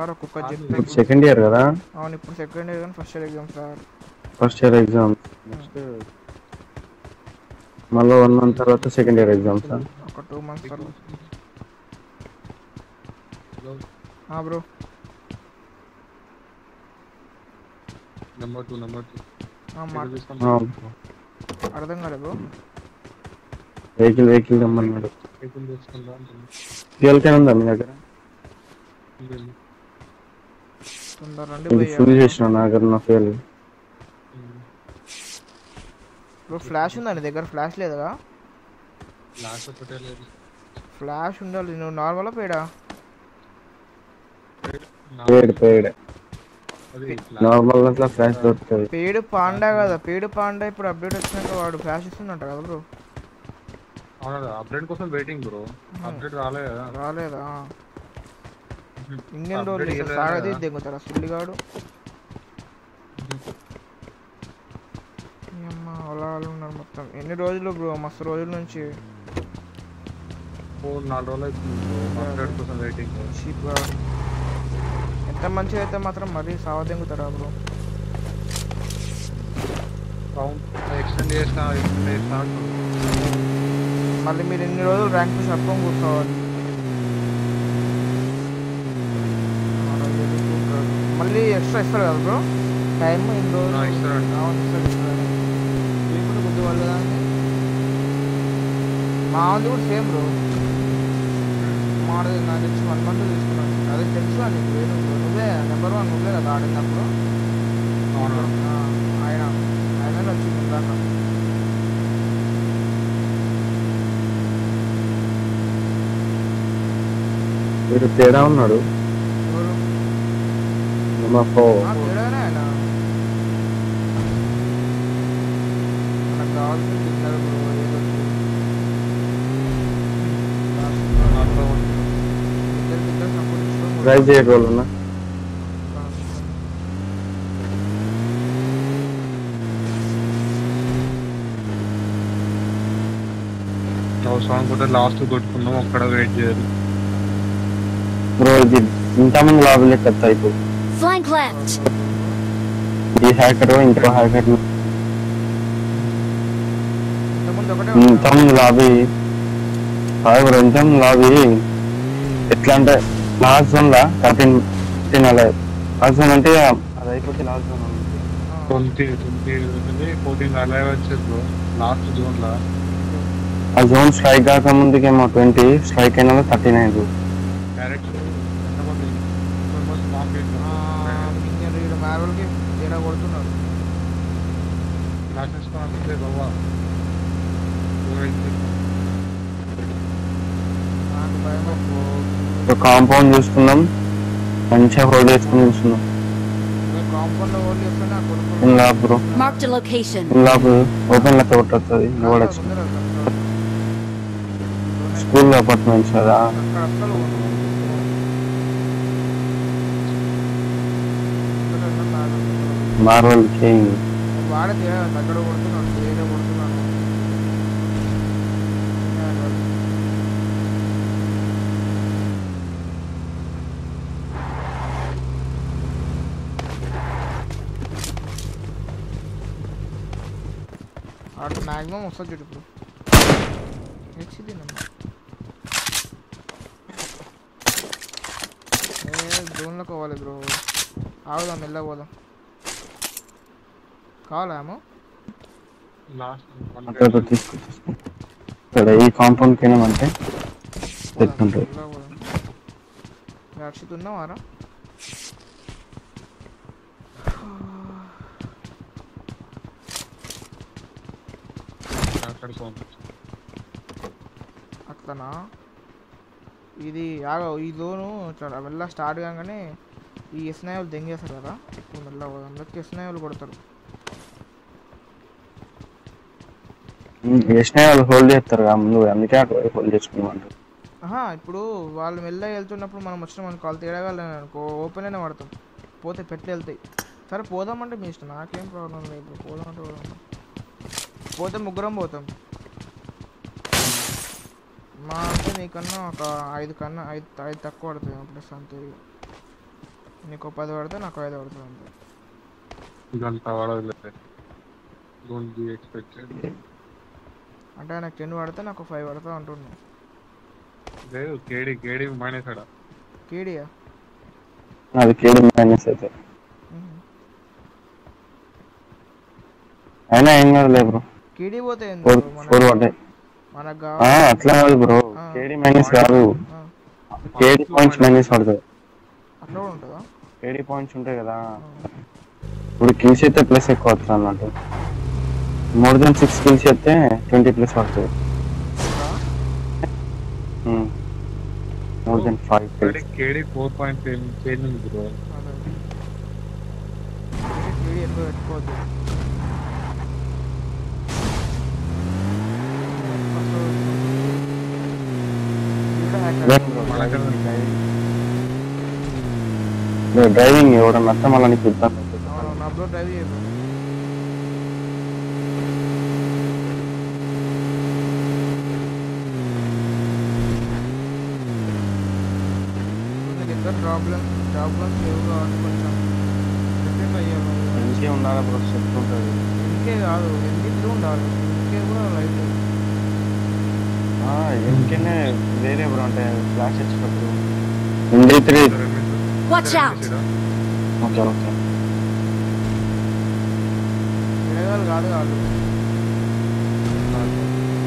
ఒక్కొక్కసారి ఒక్కొక్క జెట్ ఇప్పుడు సెకండ్ ఇయర్ కదా? అవును ఇప్పుడు సెకండ్ ఇయర్ కానీ ఫస్ట్ ఇయర్ ఎగ్జామ్స్ రావాలి ఫస్ట్ ఇయర్ ఎగ్జామ్ నెక్స్ట్ మళ్ళీ వన్ మంత్ తర్వాత సెకండ్ ఇయర్ ఎగ్జామ్స్ ఒక టూ మంత్స్ తర్వాత. Bro number two number two అర్థం కాలేదు బ్రో వెహికల్ వెహికల్ తెచ్చుకుందా అంటున్నా. ఫ్యూయల్ క్యాన్ ఉందా మీ దగ్గర ఉంది. తొందర రండి ఇది పోయి ఫుల్ చేసిన నా దగ్గర ఉన్న ఫ్యూయల్ బ్రో ఫ్లాష్ ఉందా నీ దగ్గర? ఫ్లాష్ లేదా? లాస్ట్ ఒకటే లేదు. ఫ్లాష్ ఉండాలి. నువ్వు నార్మల్ పేడా పేడ్ నార్మల్ దాంట్లో ఫ్లాష్ దొరుకుతుంది. పేడు పాండా కదా? పేడు పాండా ఇప్పుడు అప్డేట్ వచ్చినాక వాడు ఫ్లాష్ ఇస్తుందంట కదా బ్రో. అవునా అప్డేట్ కోసం వెయిటింగ్ బ్రో. అప్డేట్ రాలే కదా రాలేదా? రోడ్ ఇయ్యలేదు సాగది. దిగుతారా సుల్లిగాడు ఉన్నారు మొత్తం. ఎన్ని రోజులు బ్రో? మస్తు రోజుల నుంచి. ఫోర్ నాలుగు రోజులు కోసం వెయిటింగ్ ఎంత మంచిగా అయితే మాత్రం మరీ సావ దింగుతారా బ్రో. ఎక్స్టెండ్ చేస్తా. మళ్ళీ మీరు ఎన్ని రోజులు ర్యాంక్ పుష్ కూర్చోవాలి? మళ్ళీ ఎక్స్ట్రా ఇస్తారు కదా బ్రో? టైం పడలేదా అండి. మా ఉంది కూడా సేమ్ బ్రో. మాది నాకు తెలిసి వన్ మంత్ తీసుకున్నాను. అదే తెలుసు అని నీకు వేరు బ్రో నువ్వే నెంబర్ వన్ నువ్వే కదా ఆడినప్పుడు ఆయన ఆయన వచ్చింది ఇందాక. వీడు తేడా ఉన్నాడు. ఇచ్చుకొని డ్రైవ్ చేయడం వల్ల అవసరం కూడా లాస్ట్ కొట్టుకున్నాం అక్కడ వెయిట్ చేయాలి బ్రో ఇది ఇంతమంది లాభం లెక్క అయిపో Flank left. ఈ హ్యాకర్ ఇంకో హ్యాకర్ ఇంతకుముందు ఒకటే ఇంతమంది లాబీ. కాదు బ్రో ఇంతమంది లాబీ. ఎట్లా అంటే లాస్ట్ జోన్ లా థర్టీన్ ఫిఫ్టీన్ అలా. లాస్ట్ జోన్ అంటే అది అయిపోతే last zone twenty twenty fourteen అలా వచ్చేది బ్రో. లాస్ట్ జోన్ లా ఆ జోన్ స్ట్రైక్ కాక ముందుకేమో ట్వంటీ స్ట్రైక్ అయిన థర్టీ నైన్ డైరెక్ట్ ఎంతమంది ఎంతమంది స్టాప్ ఇంజన్ రీడ్ మార్వల్కి తేడా కొడుతున్నారు క్లాసెస్ అంటే బాబా నాకు భయం కాంపౌండ్ చూస్తున్నాం. మంచిగా హోల్డ్ చేసుకుని in lap bro. Lap open లెక్క కొట్టొస్తుంది చూడొచ్చు స్కూల్ అపార్ట్మెంట్స్ కదా. మార్వల్ కింగ్ వాడే తేడా అక్కడ కొడుతున్నాడు తేడా కొడుతున్నాడు ఆడు మ్యాక్సిమం వస్తుంది చూడు ఇప్పుడు. హెచ్ది ఏ జోన్లో కావాలి బ్రో ఆగుదాం మెల్లగా పోదాం. కావాలా ఏమో లాస్ట్ అక్కడ తీసుకో తీసుకో. ఇక్కడ ఈ కాంపౌండ్ కిందమంటే పెట్టుకుంటారు మెల్లగా పోదాం. రక్షిత్ ఉన్నావారా అక్కడ పోను అట్లనా ఇది ఆగ ఈ జోను చాలా మెల్ల స్టార్ట్ కాగానే ఈ ఎస్నాయాలు దెంగేస్తారు కదా? ఇప్పుడు మెల్ల అందరికి ఎస్నాయాలు కొడతారు. హోల్డ్ చేస్తారు ముందు అందుకే అటు హోల్డ్ చేసుకున్నామంటారు ఆహా ఇప్పుడు వాళ్ళు మెల్లగా వెళ్తున్నప్పుడు మనం వచ్చిన మనకు వాళ్ళు తేడాగాలని అనుకో ఓపెన్ అయినా పడతాం పోతే పెట్టి వెళ్తాయి. సరే పోదామంటే మీ ఇష్టం నాకేం ప్రాబ్లం లేదు ఇప్పుడు పోదామంటే పోదాం. పోతే ముగ్గురం పోతాం. మా అంటే నీకన్నా ఒక ఐదు కన్నా ఐదు ఐదు తక్కువ పడుతుంది ప్లస్ అంతే. నీకు పది పడితే నాకు ఐదు పడుతుంది అంతే. ఇదంతా వాడలేదు డోంట్ బి ఎక్స్పెక్టెడ్ అంటే నాకు టెన్ పడితే నాకు ఫైవ్ పడుతుంది అంటున్నాను లేదు కేడి కేడి మానేసాడా కేడియా? అది కేడి మైనస్ అయితే. అయినా ఏం కాదులే బ్రో. కేడీ పోతే ఫోర్ పడ్డాయి మనకు అట్లా కాదు బ్రో. కేడి మైనస్ కాదు. కేడి పాయింట్స్ మైనస్ పడుతుంది అట్లా కూడా ఉంటుందా? కేడి పాయింట్స్ ఉంటాయి కదా. ఇప్పుడు కిల్స్ అయితే ప్లస్ ఎక్కువ వస్తుంది అన్నట్టు. మోర్ దెన్ సిక్స్ కిల్స్ అయితే ట్వంటీ ప్లస్ పడుతుంది more than five KD KD four point change ఉంది బ్రో. కేడీ ఎక్కువ పెట్టుకోవద్దు డ్రైవింగ్ ఎవడన్నా అర్థం అలా నీకు ఇబ్బంది అవుతుంది అవును నా బ్రో డ్రైవ్ చేయదు నీకు ఇద్దరు ప్రాబ్లమ్స్ ప్రాబ్లమ్స్ లేవు కాబట్టి కొంచెం డిఫరెంట్ అయ్యాను మంచిగా ఉండాలి బ్రో సెట్ ఉంటుంది ఇంకే కాదు ఎన్నిద్దరు ఉండాలి ఇంకే కూడా లైఫ్ ఇంకనే వేరే బ్రో అంటే ఫ్లాష్ వచ్చినప్పుడు. Three. Watch out! Okay okay. కాదు కాదు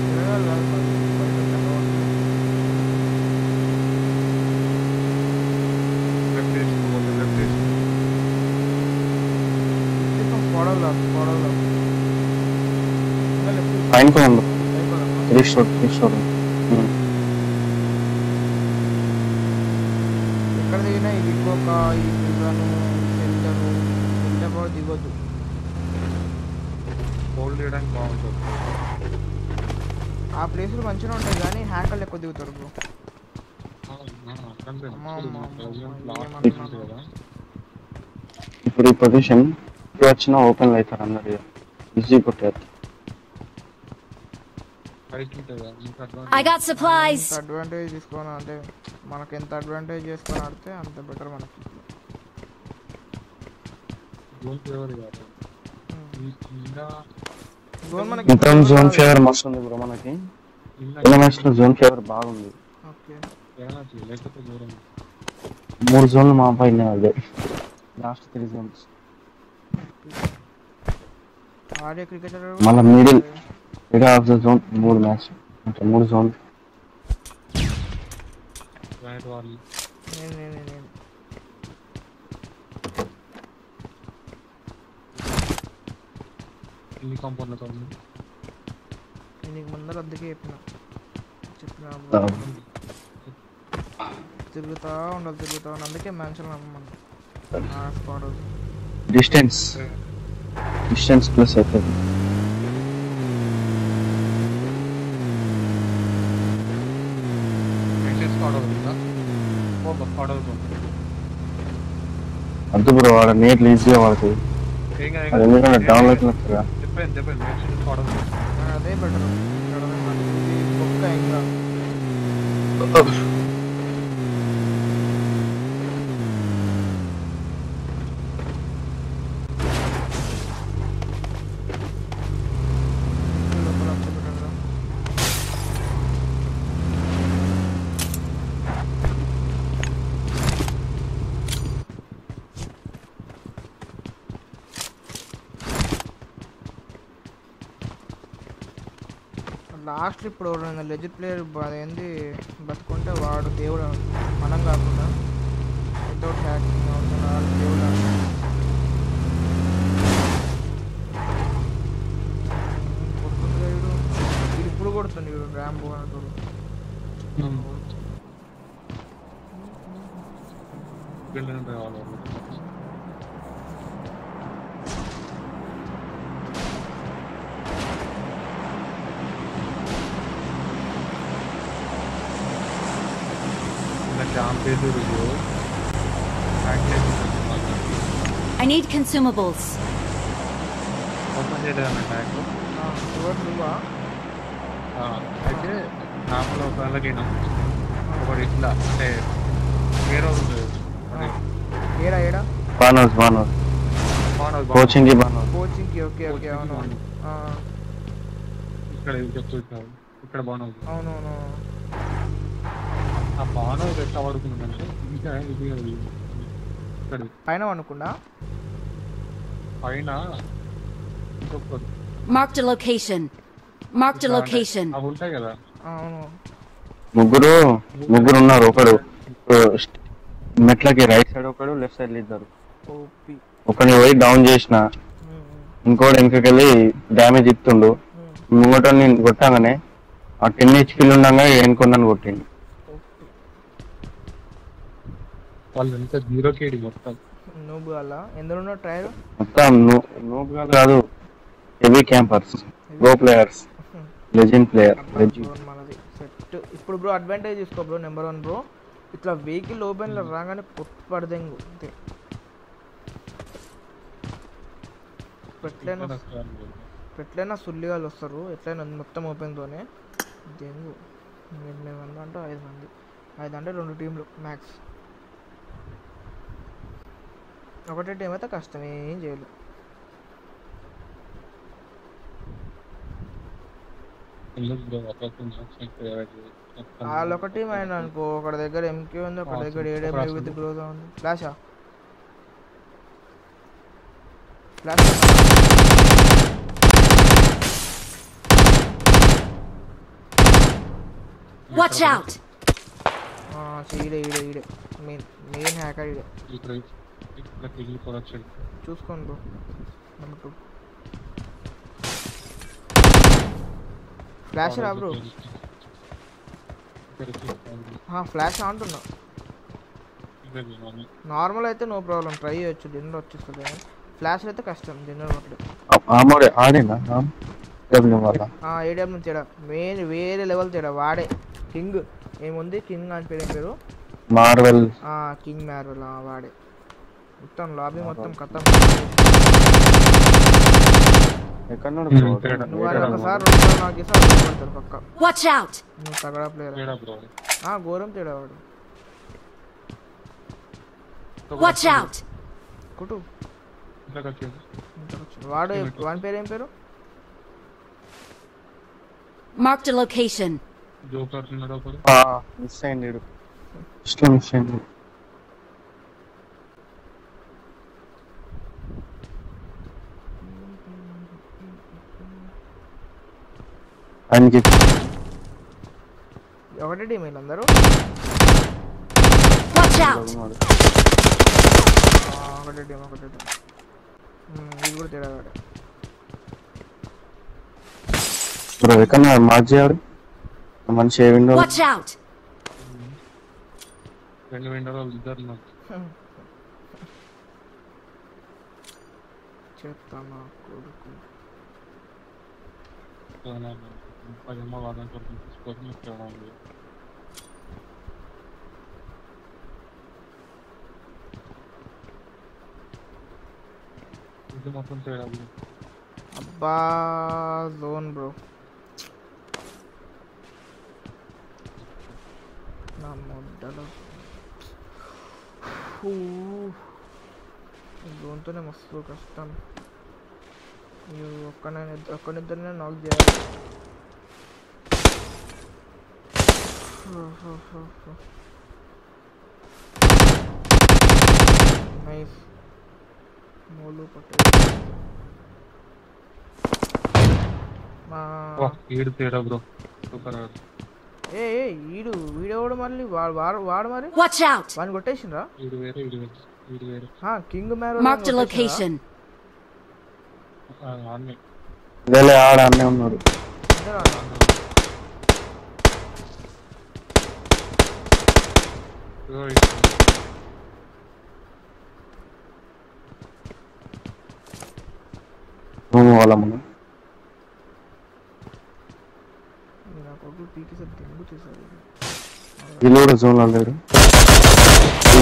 తిరగాలి కాదు. పైన కూడా ఉంది అయిపోదా? రీస్టోర్ రీస్టోర్ ఎక్కడ దిగినా ఈ వికోక ఈ పిజను సెంటరు సెంటర్ కూడా దిగొద్దు హోల్డ్ చేయడానికి బాగుంటుంది ఆ ప్లేసులు మంచిగా ఉంటాయి కానీ హ్యాకర్లు ఎక్కువ దిగుతారు బ్రో అంతే అమ్మా, అమ్మా, అమ్మా, లాస్ట్ ఏమన్నా కదా ఇప్పుడు ఈ పొజిషన్ వచ్చినా ఓపెన్ అవుతారు అందరు ఈజీ కొట్టారు ఉంటుంది got supplies. ఎంత అడ్వాంటేజ్ తీసుకొని అంటే మనకి ఎంత అడ్వాంటేజ్ చేసుకొని ఆడితే అంత బెటర్ మనకి. జోన్ ఫేవర్ కాదు. ఇంకా జోన్ మనకి మొత్తం జోన్ ఫేవర్ మస్తు ఉంది బ్రో మనకి. ఇలా మ్యాచ్లో జోన్ ఫేవర్ బాగుంది. ఓకే. లేకపోతే దూరం. మూడు జోన్లు మా పైన అదే. లాస్ట్ త్రీ జోన్స్ ఆడే క్రికెటర్ మళ్ళీ middle middle of the zone మూడు మ్యాచ్ అంటే మూడు జోన్ రైట్ వాళ్ళు నేను నేను నేను- నేను ఇన్ని కాంపౌండ్లతో ఉంది నేను నీకు ముందర అందుకే చెప్పిన చెప్పిన. తిరుగుతా ఉండాలి తిరుగుతా ఉండాలి అందుకే మ్యాన్షన్ నమ్మను డిస్టెన్స్ డిస్టెన్స్ ప్లస్ అవుతుంది అద్దు బ్రో వాడు నీట్ ఈజీగా ఏం అది. ఎందుకంటే డౌన్ కాదు. అవుతున్నట్టుగా స్పాట్ అవుతుంది అదే బెటర్ ఇంకా లోపల వచ్చి better రా. లాస్ట్ ఇప్పుడు రెండు లెజిట్ ప్లేయర్ అదేంది బతుకుంటే వాడు దేవుడు మనం కాకుండా వితౌట్ హ్యాకింగ్ వాడు దేవుడు కొడుతుంది ఇప్పుడు కొడుతుంది ర్యాంబో అంటాడు రావాలి jam page review I need consumables. Open ఎవరు నువ్వా? అయితే నార్మల్ ఒక ఒకటి ఇట్లా అంటే వేరే ఏడా బానోస్ బానోస్ కోచింగ్కి బానోస్ ఓకే ఓకే అవును. ఇక్కడ ఇది చెప్తున్నాను ఇక్కడ బాగున్నది అవునవును. ఆ బాగున్నది ఎట్లా పడుతుందంటే ఇంకా ఇది ఇక్కడ. పైన అనుకుండా పైన location. Marked a ఇట్లా అంటే location. అవి ఉంటాయి కదా. అవును. ముగ్గురు ముగ్గురు ఉన్నారు. ఒకడు మెట్లకి రైట్ సైడ్ ఒకడు లెఫ్ట్ సైడ్ ఇద్దరు. ఓపి. ఒకని పోయి డౌన్ చేసిన. ఇంకోటి వెనకకెళ్ళి డ్యామేజ్ ఇస్తుండు. ముంగట నేను కొట్టాగానే ఆ టెన్ హెచ్పీలు ఉండగా వెనుకొందని కొట్టింది వాళ్ళు ఎంత జీరో కేడి మొత్తం. నువ్వు అలా ఎందులో ఉన్నావు ట్రైర్ మొత్తం నూబ్ కాదు heavy campers go players legend player legend మనది. సెట్ ఇప్పుడు బ్రో అడ్వాంటేజ్ తీసుకో బ్రో నెంబర్ వన్ బ్రో ఇట్లా వెహికల్ ఓపెన్లో రాగానే పొట్టు పడదెంగు. అంతే. ఎట్లయినా ఎట్లయినా సుల్లిగాలు వస్తారు. ఎట్లయినా మొత్తం ఓపెన్తోనే దెంగు? ఎనిమిది మంది అంటే ఐదు మంది. ఐదు అంటే రెండు టీంలు మ్యాక్స్ ఒకటే టీం అయితే కష్టం ఏం చేయలేదు వాళ్ళు ఒక టీం అయినా అనుకో ఒకటి దగ్గర ఎంకే ఉంది ఒకటి దగ్గర ఏడేమో విత్ గ్రోత్ ఉంది ఫ్లాషా ఫ్లాష్ Watch out! ఈడే ఈడే ఈడే. మెయిన్ మెయిన్ హ్యాకర్ ఈడే. ఇట్లా ఇక్కడ చూసుకోండి బ్రో నెంబర్ టూ ఫ్లాష్ రా బ్రో ఫ్లాష్ అంటున్నా నార్మల్ అయితే నో ప్రాబ్లం ట్రై చేయొచ్చు డిన్నర్ వచ్చేస్తుంది ఫ్లాష్ అయితే కష్టం డిన్నర్ పట్టలేదు ఆమోడే తేడా మెయిన్ వేరే లెవెల్ తేడా వాడే కింగ్ ఏముంది కింగ్ అని పేరు ఏం పేరు మార్వెల్ కింగ్ మార్వెల్ వాడే మొత్తం లాబీ మొత్తం కథం ఎక్కడ నుండి Hmm, bro? తేడా. నువ్వు అది ఒకసారి రెండు సార్లు నాకు చేసి అర్థం పడతాడు పక్క Watch out! నువ్వు తగడా ప్లేయర్ తేడా బ్రో ఆ ఘోరం తేడా వాడు Watch out! కుటు ఇంట్లోకి వచ్చేది ఇంతకు వచ్చాడు. వాడు వాని పేరు ఏం పేరు Marked a location. జోకర్ ఉన్నాడు ఒకడు మిస్ అయింది ఈడు. ఇష్టం మిస్ అయింది ఆయనకి. ఒకటే టీం వీళ్ళందరూ Watch out! ఆ, ఒకటే టీం ఒకటే టీం ఇది కూడా తేడా వాడే బ్రో ఎక్కడ మార్చేయాడు మనిషి ఏ విండో Watch out! రెండు విండోలు వాళ్ళు ఇద్దరు చెప్తాను కొడుకు. పదేమో వాళ్ళని కొరకు తీసుకొని ఇక్కడ ఉంది ఇది మొత్తం తేడా ఉంది. అబ్బా జోన్ బ్రో నా మొడ్డలో జోన్తోనే మస్తు కష్టం ఇవి ఒక్కనే ఒక్కనిద్దరినే నాక్ చేయాలి నైస్. మోలు పట్టే మా వా, ఈడు తేడా బ్రో. సూపర్. ఏ ఏ, ఈడు వీడెవడు మళ్ళీ? వాడు వాడు వాడు మరి? Watch out! వాడిని కొట్టేసిండ్రా? ఈడు వేరే ఈడు వేరే ఈడు వేరే. ఆ, కింగ్ మ్యారో Marked a location. ఆ, ఆడనే ఇదేలే ఆడ అన్నీ ఉన్నాడు ఇదిగో ఈడు. రూమ్ వాళ్ళ మనం నా కొడుకు పీకి సార్ దెంగు చేశారు కూడా జోన్లో లేడు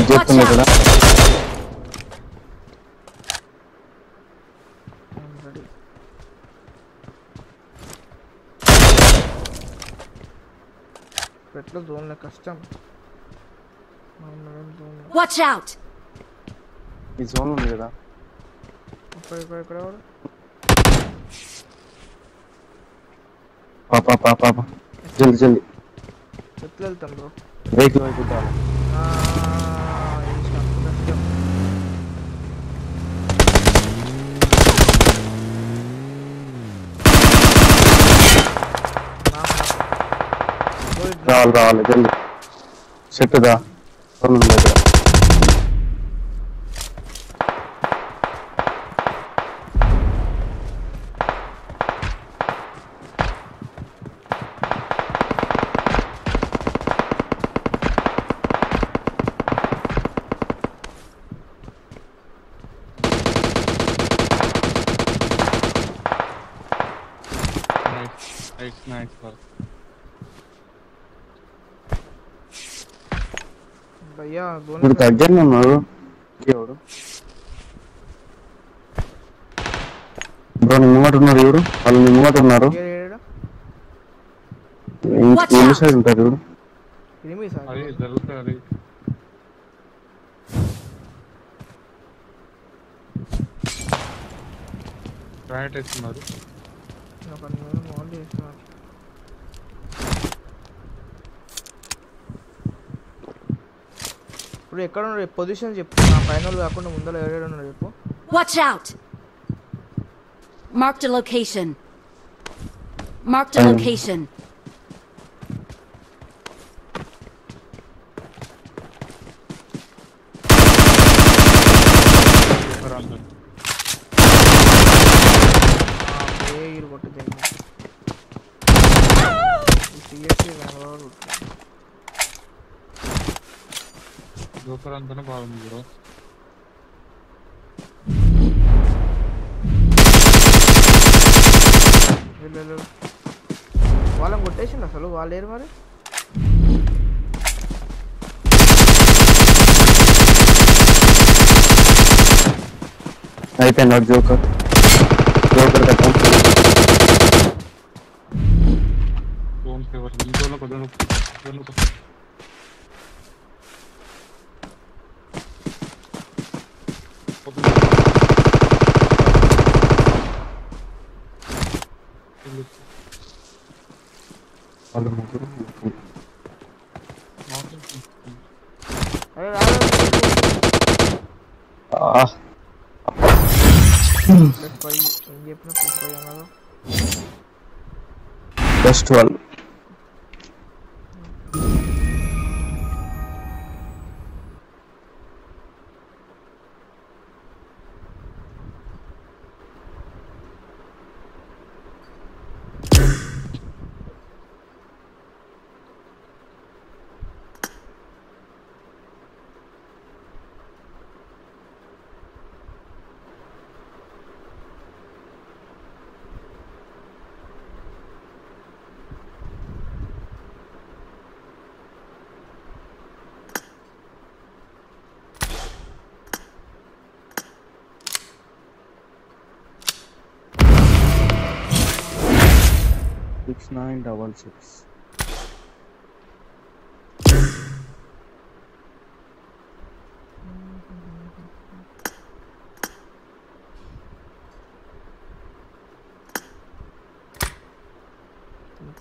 చెప్తుంది ఇక్కడ రెడీ పెట్లో జోన్లో కష్టం Watch out! ఈ జోన్ ఉంది కదా. ఇక్కడ ఇక్కడ ఇక్కడ ఎవరు? పాపా పాపా పాపా జల్ది జల్ది. ఎట్లా వెళ్తాం బ్రో వైపు రావాలి కష్టం రావాలి రావాలి జల్ది. సెట్ लग रहा ఇప్పుడు దగ్గరనే ఉన్నారు ఎవడు? బ్రో నీ ముంగట ఉన్నారు ఎవరు వాళ్ళు నీ ముంగట ఉన్నారు. ఎన్ని. సైడ్ ఉంటారు అది రైట్ వేస్తున్నారు ఒక నేను మోల్ చేస్తున్నాను ఇప్పుడు ఎక్కడ ఉన్నారు పొజిషన్ చెప్పు నా పైన వాళ్ళు కాకుండా ముందర ఎవరెవరు ఉన్నారు చెప్పు Watch out! Marked a location. Marked a Um. location. పేరు కొట్టు తెలియదు సిఎస్సి కనబడు బ్రో వెళ్ళు, వెళ్ళు. వాళ్ళని కొట్టేసిండు అసలు? వాళ్ళు ఏరు మరి? అయిపోయింది జోకర్ జోకర్ కట్టం contextual relationships.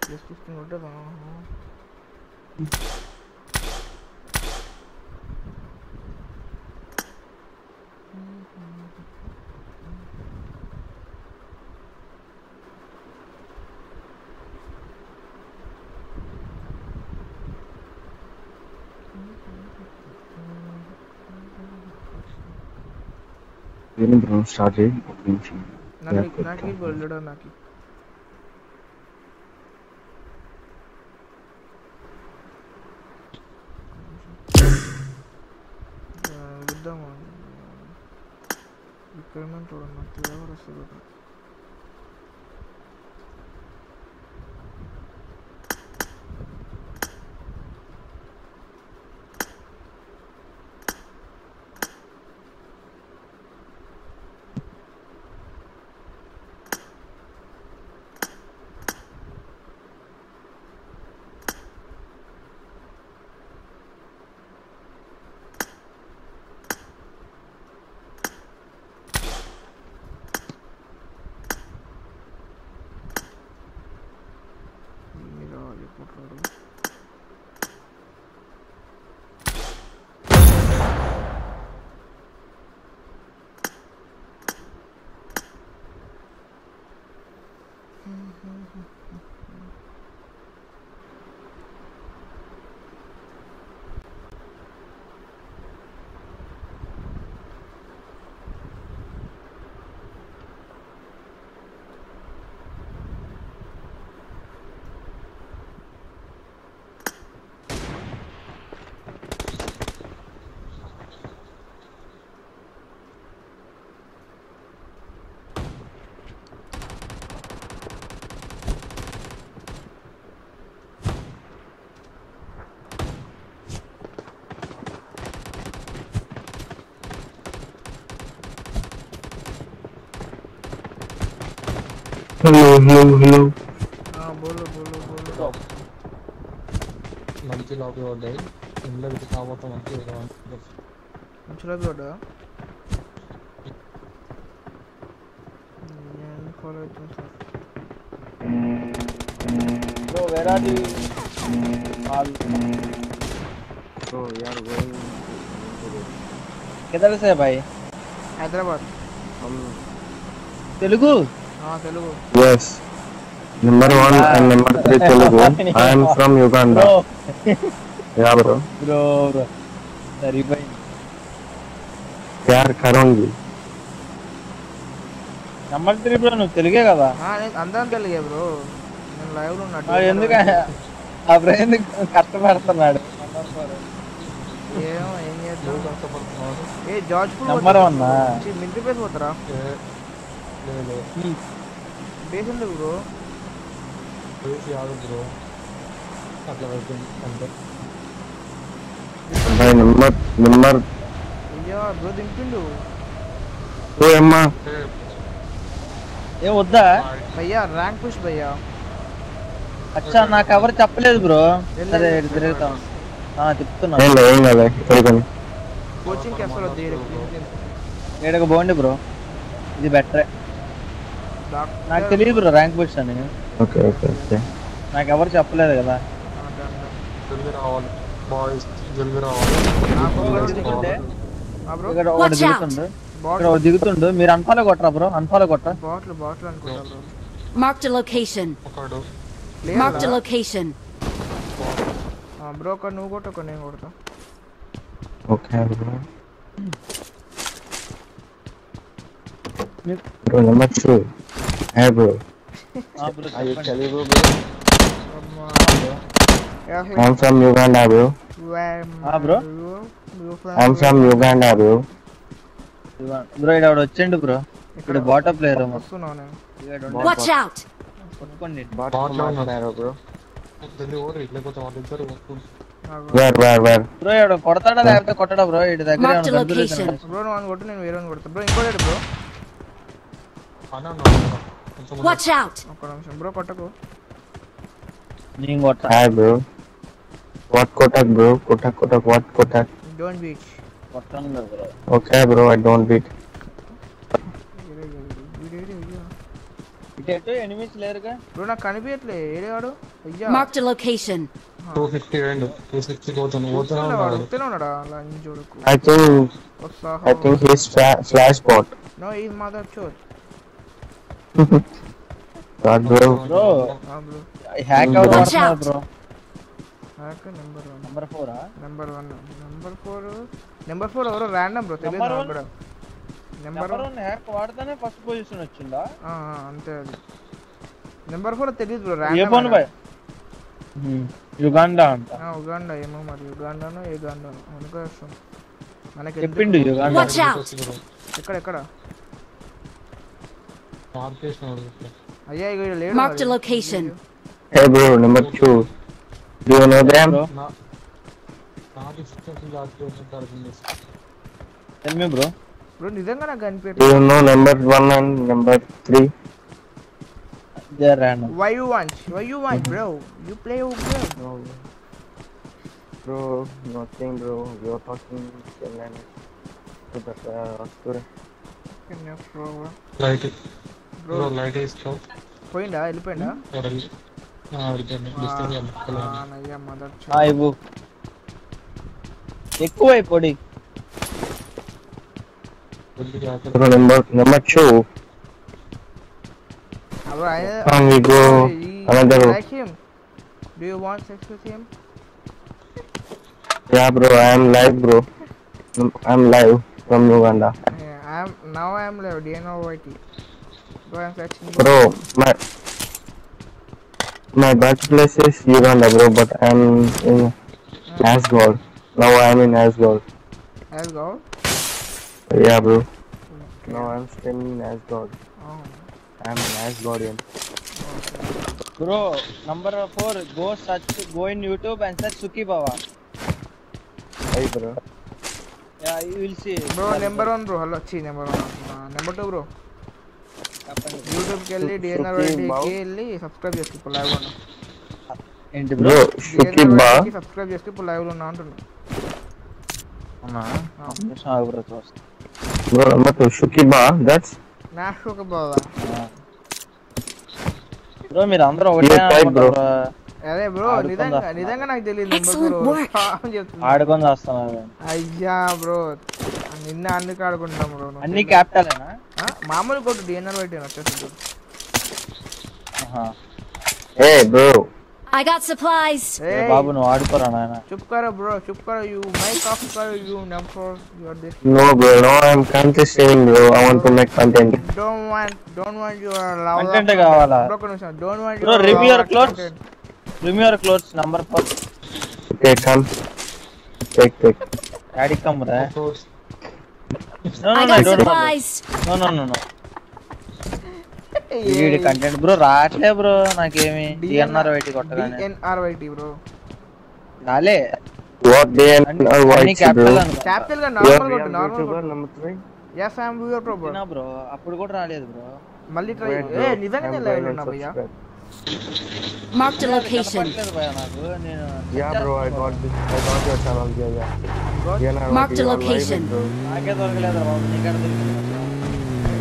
Just 15 what didn't pronounce started opening Naki, Naki, Bolada, Naki. Vikraman தொடர்ந்து தேவரசு हेलो हेलो हेलो हाँ बोलो बोलो बोलो మంచి లోపల పడ్డాయి ఇంట్లో పెట్టి కాబోతా మంచి మంచిగా పడ్డా నేను ఫాలో అవుతాను sir Bro, where are the all? Bro, we are going. किधर से है भाई హైదరాబాద్ तेलुगु हाँ Telugu Yes. Number one and number three Telugu. I am from Uganda. Bro. Yeah, bro. bro bro సరిపోయింది प्यार करूंगी నెంబర్ త్రీ బ్రో నువ్వు తెలుగే కదా ఆ, నేను అందరం తెలియ బ్రో నేను లైవ్లో ఉన్నా ఆ, ఎందుకు ఆ బ్రో ఎందుకు కష్టపడుతున్నాడు ఏమో ఏం చేద్దాం ఏ జార్జ్ పూల్ Number one ఆ? మిలిటరీ బేస్ పోతారా బేస్ పేషెంట్ బ్రో? పేషి ఆగు బ్రో. అట్లా వెళ్తుంది అంతే. Number number. అయ్యా బ్రో దింపిండు ఏ ఏ వద్దా? భయ్యా ర్యాంక్ పుష్ భయ్యా. అచ్చా నాకు ఎవరు చెప్పలేదు బ్రో. సరే తిరుగుతాం. కోచింగ్ ఎక్కడ ఏడకు బాగుండి బ్రో. ఇది బెటరే. నాకు తెలియదు బ్రో ర్యాంక్ బుక్స్ అని ఓకే ఓకే ఓకే నాకు ఎవరు చెప్పలేదు కదా జల్దీ రావాలి బాయ్స్ జల్దీ రావాలి ఇక్కడ ఒకటి దిగుతుండు ఇక్కడ ఒకటి దిగుతుండు మీరు అన్ఫాలో కొట్టరా బ్రో అన్ఫాలో కొట్టరా బాటిల్ బాటిల్ అనుకుంటా బ్రో మార్క్ ది లొకేషన్ ఒకడు మార్క్ ది లొకేషన్ బ్రో ఒక నువ్వు కొట్టు ఒక నేను కొడతా ఓకే బ్రో బ్రో నెంబర్ 2 ఏ బ్రో అయ్యో bro bro I'm from Uganda bro bro I'm from Uganda bro bro ఇక్కడ వచ్చిండు బ్రో ఇక్కడ బాటా ప్లేయర్ వస్తున్నాను నేను వాచ్ అవుట్ పట్టుకోండి బాటా ప్లేయర్ బ్రో కొడతాడా లేకపోతే కొట్టడా బ్రో? ఇటు దగ్గర బ్రో నువ్వు కొట్టు నేను వేరే కొడతా. బ్రో ఇంకోటి bro. అన్న ఉన్నాడు కొంచెం ముందు. Watch out! ఒక్క నిమిషం బ్రో కొట్టకు నేను కొట్ట Hi bro. What Kotak bro? Kotak Kotak what Kotak? Don't beach కొట్టను bro Okay bro, I don't beat. ఇటు ఎటు ఎనిమిస్ లేరుగా బ్రో నాకు కనిపించట్లే ఏడేవాడు అయ్యా Marked a location. Two fifty రెండు టూ సిక్స్టీ పోతాను పోతున్నా వస్తున్నాడు వాడు ఉన్నాడు వస్తూనే ఉన్నాడా లంచ్ చూడకు I think I think he's fla- flash bot. No ఈ మదర్ చోర్ God bro. Hack. Bro hack number one number ఫోరా number one number four number four ఎవరో ర్యాండమ్ బ్రో తెలియదు Number నాకు one? కూడా. నెంబర్ హ్యాక్ వాడితేనే first position వచ్చిందా? అంతే అది. Number four తెలియదు బ్రో ఏ ర్యాండమ్ బాయ్ యుగాండా అంట. ఉగాండా ఏమో మరి. ఉగాండానో ఏ గాండానో అనుకో వస్తాం మనకి చెప్పిండు? Uganda out! ఎక్కడ? ఎక్కడ మార్కేసినాడు అయ్యా ఇక లేడు Marked a మరి. location. Hey bro, number two. Do you know them? నా నాకు systems దాచుకుంటుంది tell me bro bro నిజంగా నాకు Do కనిపించట్లేదు you know number one and number three? They random why you want why you want bro you play bro No. Bro, nothing bro. You're talking Chennai. To the uh, story. Bro light bro bro light ఇస్తావు పోయిందా వెళ్ళిపోయిందా నయ్య mother ఆ, ఇవ్వు ఎక్కువ పొడి Bro, number number two. Bro, I, Can we go he, another? you like him? Do you want sex with him? Yeah, bro. I am live, bro. I'm live from Uganda. Yeah, I'm now I'm live. DNO YT. Bro, my my birthplace is Uganda, bro, but I'm in Asgard. Now I'm in Asgard. Asgard? Yeah, bro. Okay. No, I'm still in Asgard. Oh. I'm an Asgardian. Bro, number four, go search, go in YouTube and search Suki Baba. Hey, bro. Yeah, you will see. Bro, number one, bro. Hello, see, number one. Uh, number two, bro. యూట్యూబ్కి వెళ్ళి DNR వైటీకి వెళ్ళి subscribe చేసుకో ఇప్పుడు live ఉన్నా ఏంటి Bro, Suki Ba. Subscribe చేసుకు ఇప్పుడు live లో ఉన్నా అంటున్నా అవునా ఒక నిమిషం ఆగు బ్రో చూస్తా Bro, number two. Shuki Ba. That's నాకు ఒక బావా బ్రో మీరు అందరూ ఒకటే You type, bro. అనుకుంటారు అరే బ్రో నిజంగా నిజంగా నాకు తెలియదు ఆడుకొని వస్తాను అయ్యా బ్రో. నిన్న అందుకు ఆడుకుంటున్నాం బ్రో. అన్ని క్యాపిటల్ మామూలు కొట్టు డిఎన్ఆర్ పెట్టాను వచ్చేసి ఏ bro I got supplies. Hey, బాబు నువ్వు ఆడుకోరా నాయన? చుప్ కరో బ్రో చుప్ కరో యు మైక్ ఆఫ్ కరో you number you this no bro no I am contesting bro I want to make content don't want don't want your love content కావాలా? బ్రో కొంచెం don't want bro review your clothes content. Review your clothes number four Okay, come. Take, take. యాడికి కమ్మురా no I no got don't supplies. No no no no వీడి content bro రావట్లే bro నాకేమి DNR YT కొట్టగానే DNR YT bro రాలే What day and అన్ని- uh, అన్ని white, capital bro? అనుకో. capital గా You నార్మల్ are కొట్టు నార్మల్ YouTuber కొట్టు number three? yes i am viewer pro bro కొట్టినా బ్రో అప్పుడు కూడా రాలేదు బ్రో మళ్ళీ ట్రై Wait, ఏ bro. నిజంగానే I'm లైవ్ going లో and ఉన్నా భయ్యా Mark the location. Yeah, bro, I got this. I got your channel. Yeah, yeah. yeah Mark the location.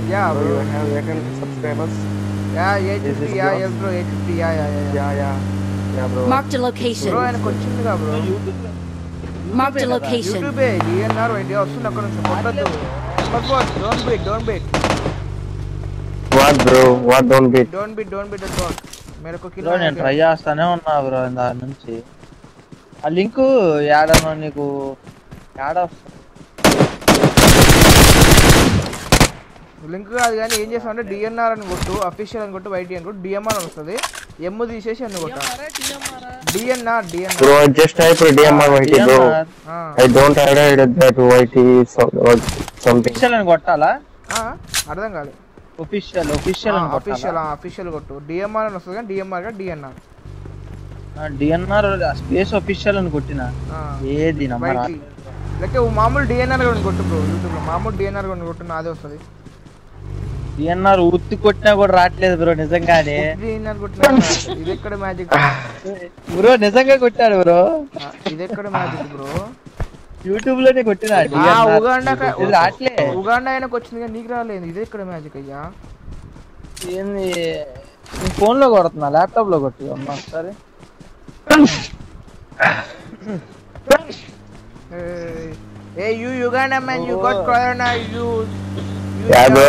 Yeah, bro. You have can subscribers. Yeah, yeah, yeah, yeah, bro. Yeah, yeah, yeah, yeah. Yeah, bro. Mark the location. Bro, and coaching da, bro. Mark the location. YouTube, eh, DNR, video, also na kono support da. But what? Don't break. don't break. What don't beat? Don't beat don't beat don't మేరకు bro కిలో నేను try చేస్తానే ఉన్నా bro దాని నుంచి. ఆ link యాడనో నీకు యాడ లింక్ కాదు కానీ ఏం చేస్తావు అంటే డిఎన్ఆర్ అని కొట్టు అఫీషియల్ అని కొట్టు వైటీ అని కొట్టు డిఎంఆర్ అని వస్తుంది. ఎమ్ తీసేసి అన్ని కొట్ట. DNR DNR just typed DMR YT, bro. I don't add that YT so- or something. Official అని కొట్టాలా? అర్థం కాదు ఒఫిషియల్ ఒఫిషియల్ కొట్టాలా? అఫీషియల్ కొట్టు. డిఎంఆర్ అని వస్తుంది కానీ డిఎంఆర్గా డిఎన్ఆర్ డిఎన్ఆర్ స్పేస్ ఒఫిషియల్ అని కొట్టిన? ఏది లేకపోతే మామూలు డిఎన్ఆర్ కూడా కొట్టు బ్రో యూట్యూబ్లో మామూలు డిఎన్ఆర్ కూడా కొట్టు నాదే వస్తుంది. డిఎన్ఆర్ ఉత్తి కొట్టినా కూడా రావట్లేదు బ్రో నిజంగానే. డిఎన్ఆర్ కొట్టినా ఇది ఎక్కడ మ్యాజిక్ బ్రో నిజంగా కొట్టాడు బ్రో. ఇది ఎక్కడ మ్యాజిక్ బ్రో? యూట్యూబ్ లోనే కొట్టిన ఆ ఉగాండా ఇది రావట్లే ఉగాండా ఆయనకు వచ్చింది కానీ నీకు రాలేదు ఇది ఎక్కడ మ్యాజిక్ అయ్యా ఏంది నీ ఫోన్ లో కొడుతున్నా ల్యాప్టాప్ లో కొట్టి అమ్మా ఒకసారి Hey, you Uganda man, you got corona, you, you, Yeah, bro.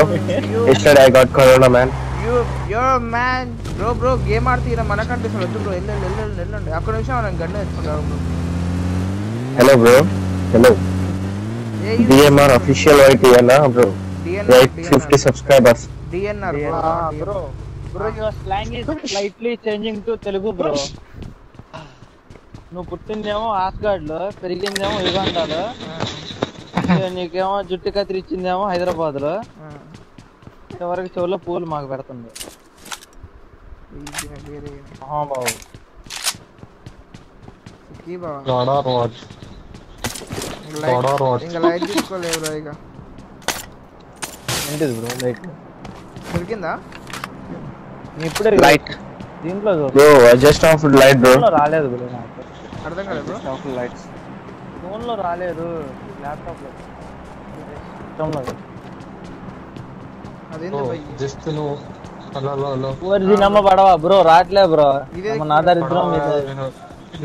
you, Yesterday I got corona, man. you, you're a man, bro, bro, game ఆడుతీరా మనకంటే అసలు వద్దు బ్రో వెళ్ళండి వెళ్ళండి వెళ్ళండి అక్కడ నిమిషం మనం గంట తెచ్చుకుంటారు bro Hello, bro. Hello. Official YT, na, bro. DNR, Right, DNR. 50 subscribers. DNR bro bro your slang is slightly changing to Telugu bro నువ్వు పుట్టిందేమో ఆస్గాడ్లో పెరిగిందేమో యుగాండాలో. నీకేమో జుట్టు కత్తిరించిందేమో హైదరాబాద్లో చివరికి చెవులో పూలు మాకు పెడుతుంది. బాబు What? ఇంకా లైట్ తీసుకోలేదు బ్రో ఇక. ఏంటిది బ్రో లైట్ దొరికిందా? ఇప్పుడే Light. దీంట్లో చూడు. Bro, I just off light, bro. ఫోన్లో రాలేదు బ్రో నాకు. అర్థం కాలేదు బ్రో. ఫోన్లో రాలేదు ల్యాప్టాప్లో. సిస్టమ్లో అదేంటి భయ్ just నువ్వు హలో హలో హలో. ఓరి నమ్మ పడవా బ్రో రావట్లే బ్రో మన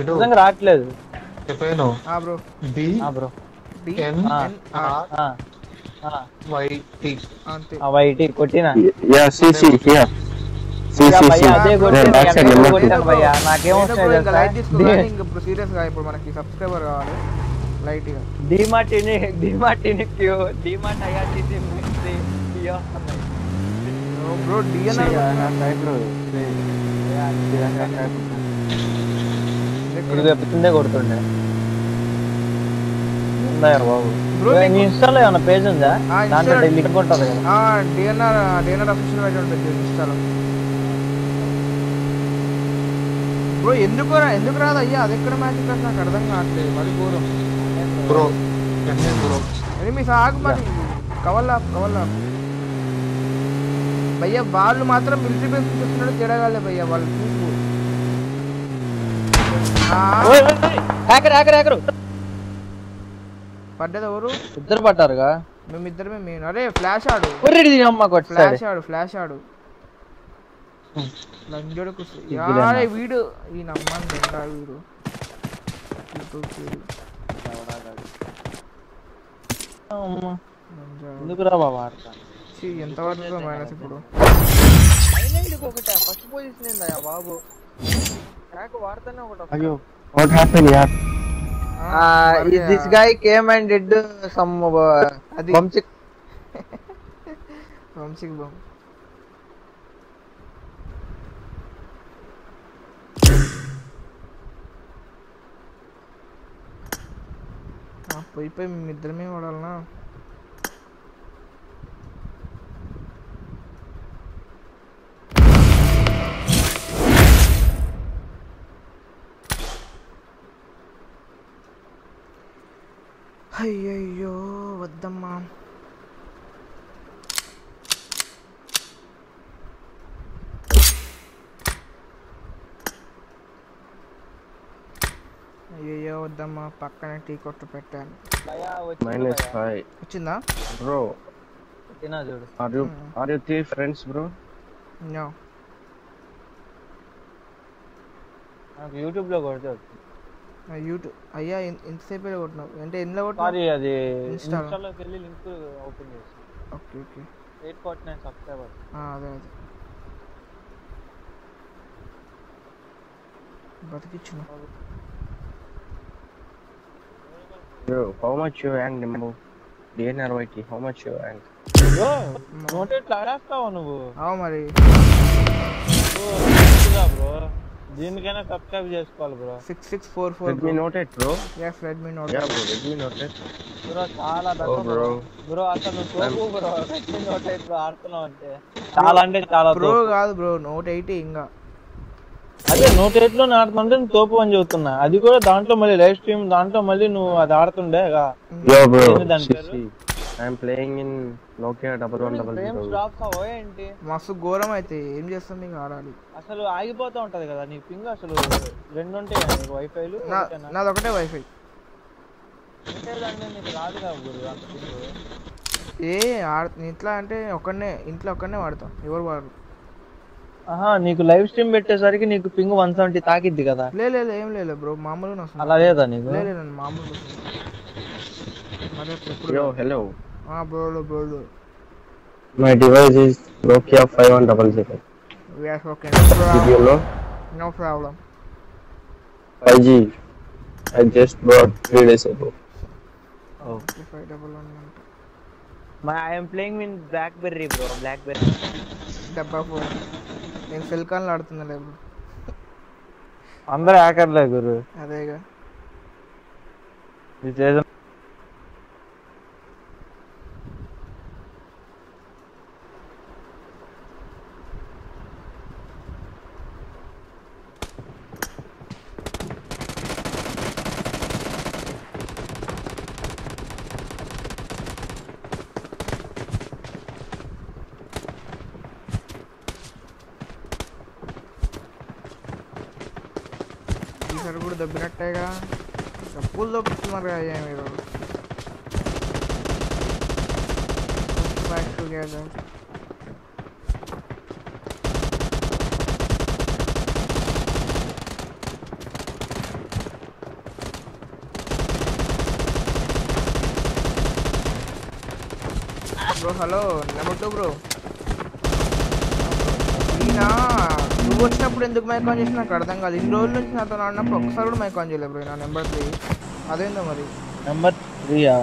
నిజంగా రావట్లేదు చెప్పాను ఆ బ్రో డి ఆ బ్రో డి ఎన్ ఆ, ఎన్ ఆ, ఆర్ ఆ, ఆ. వై టి అంతే ఆ వైటి కొట్టినా yeah see see here see ఇక సి సి భయ్యా అదే కొట్టిన బ్యాక్ సైడ్ ఎక్కడ నెంబర్ కొట్టాను భయ్యా నాకేం ఏదో వస్తాయి బ్రో ఇంకా తెలుసా లైట్ తీసుకోవాలి ఇంకా ఇప్పుడు సీరియస్ గా ఇప్పుడు మనకి సబ్స్క్రైబర్ కావాలి లైట్ గా డిమార్టిని డిమార్టిని queue DMart IRTC కియో bro DNR చెప్తుందే కొడుతుండే. బాబు? Bro, నీ ఇన్స్టాలో ఏమైనా పేజ్ ఉందా? ఆ, దాంట్లో Insta- లింక్ ఉంటుంది కదా. డిఎన్ఆర్ డిఎన్ఆర్ అఫీషియల్ పేజ్ ఉంటుంది ఇన్స్టాలో. బ్రో ఎందుకు రా- ఎందుకు రాదు అయ్యా? అది ఎక్కడ మ్యాజిక్ అని నాకు అర్థం కావట్లేదు. మరి ఘోరం బ్రో బ్రో? ఎనిమిది ఆగు మరి. కవల్లా కవల్లా భయ్యా వాళ్ళు మాత్రం మిలిటరీ బేస్ తేడాగాలే భయ్యా వాళ్ళు. Hacker hacker hacker. పడ్డది ఎవరు? ఇద్దరు పట్టారుగా మేమిద్దరమే మెయిన్ అరే ఫ్లాష్ ఆడు. ఫ్లాష్ ఆడు ఫ్లాష్ ఆడు. లంజోడు యారే వీడు. ఈ నమ్మని దొంగ వీడు. ఎందుకురా బాబా ఎంత పడుతుందో మైనస్ ఇప్పుడు? ఐలాండ్కి ఒకటే? First Ayo, what happened, yaar? Uh, is this guy came and did uh, some uh, bomb chick? bomb chick bomb. हाँ, पे पे मित्र में वाला ना అయ్యయ్యో వద్దమ్మా అయ్యయ్యో వద్దమ్మా పక్కనే టీ కొట్టు పెట్టాను మైనస్ ఫైవ్ వచ్చిందా బ్రో తినా చూడు are you are you three friends bro no నాకు యూట్యూబ్ లో కొడితే వచ్చింది యూట్యూబ్ అయ్యా ఎంతసేపు కొట్టినావు. అంటే ఎందులో సారీ కొట్టినావు అది. ఇన్స్టాలోకి వెళ్ళి లింక్ ఓపెన్ చేసి. Okay okay. Eight forty nine subscriber. ఆ, అదే అదే. బతికిచ్చిన bro how much you rank నిమ్ము DNR YT how much you rank bro note ఎట్లా నువ్వు? అవు మరి. బ్రో దీనికైనా సబ్స్క్రైబ్ చేసుకోవాలి bro. Six six four four Redmi note eight bro yes Redmi note yeah bro Redmi note eight bro చాలా తక్కువ bro bro అసలు నువ్వు తోపు బ్రో. రెడ్మీ నోట్ ఎయిట్లో ఆడుతున్నావు అంటే. చాలా అంటే చాలా తోపు. కాదు బ్రో నోట్ ఎయిటీ ఇంకా. అదే నోట్ ఎయిట్లో ఆడుతుంటే నువ్వు తోపు అని చెబుతున్నా. అది కూడా దాంట్లో మళ్ళీ లైవ్ స్ట్రీమ్ దాంట్లో మళ్ళీ నువ్వు అది ఆడుతుండే బ్రో దాని పేరు? I'm playing in Nokia double one double ఏంటి? మస్తు ఘోరం అయితే ఏం చేస్తాం మీకు ఆడాలి. అసలు ఆగిపోతా ఉంటది కదా నీ పింగ్ అసలు రెండు ఉంటాయి నీకు వైఫైలు నాది ఒకటే వైఫై అంటే నీకు రాదు కదా గురు అంత పింగ్. ఏ ఆడ ఇంట్లో అంటే ఒక్కడనే ఇంట్లో ఒక్కడనే వాడతాం ఎవరు వాడరు. ఆహా నీకు లైవ్ స్ట్రీమ్ పెట్టేసరికి నీకు పింగ్ వన్ సెవెంటీ తాకిద్ది కదా. లే లే లే, ఏం లేదు బ్రో మామూలుగా అలా లేదా నీకు? లే లేదు మామూలుగా device is Nokia five one double zero VR okay no problem వీడియోలో no problem five G I just brought three days ago five double one అంట my I'm playing in BlackBerry bro BlackBerry డబ్బా phone నేను cell కాన్లో ఆడుతున్నా లేదు అందరూ హ్యాకర్లే గురు. అదేగా ఇది చేద్దాం ఈసారి కూడా దబ్బినట్టేగా డబ్బులు దొబ్బుతున్నారు అయ్యా మీరు back together bro hello number two bro. ఈయన నువ్వు వచ్చినప్పుడు ఎందుకు మైక్ ఆన్ చేసి నాకు అర్థం కాదు. ఇన్ని రోజుల నుంచి నాతో ఆడినప్పుడు ఒక్కసారి కూడా మైక్ ఆన్ చేయలేదు బ్రో. నా నెంబర్ త్రీ అదేందో మరి? నెంబర్ త్రీయా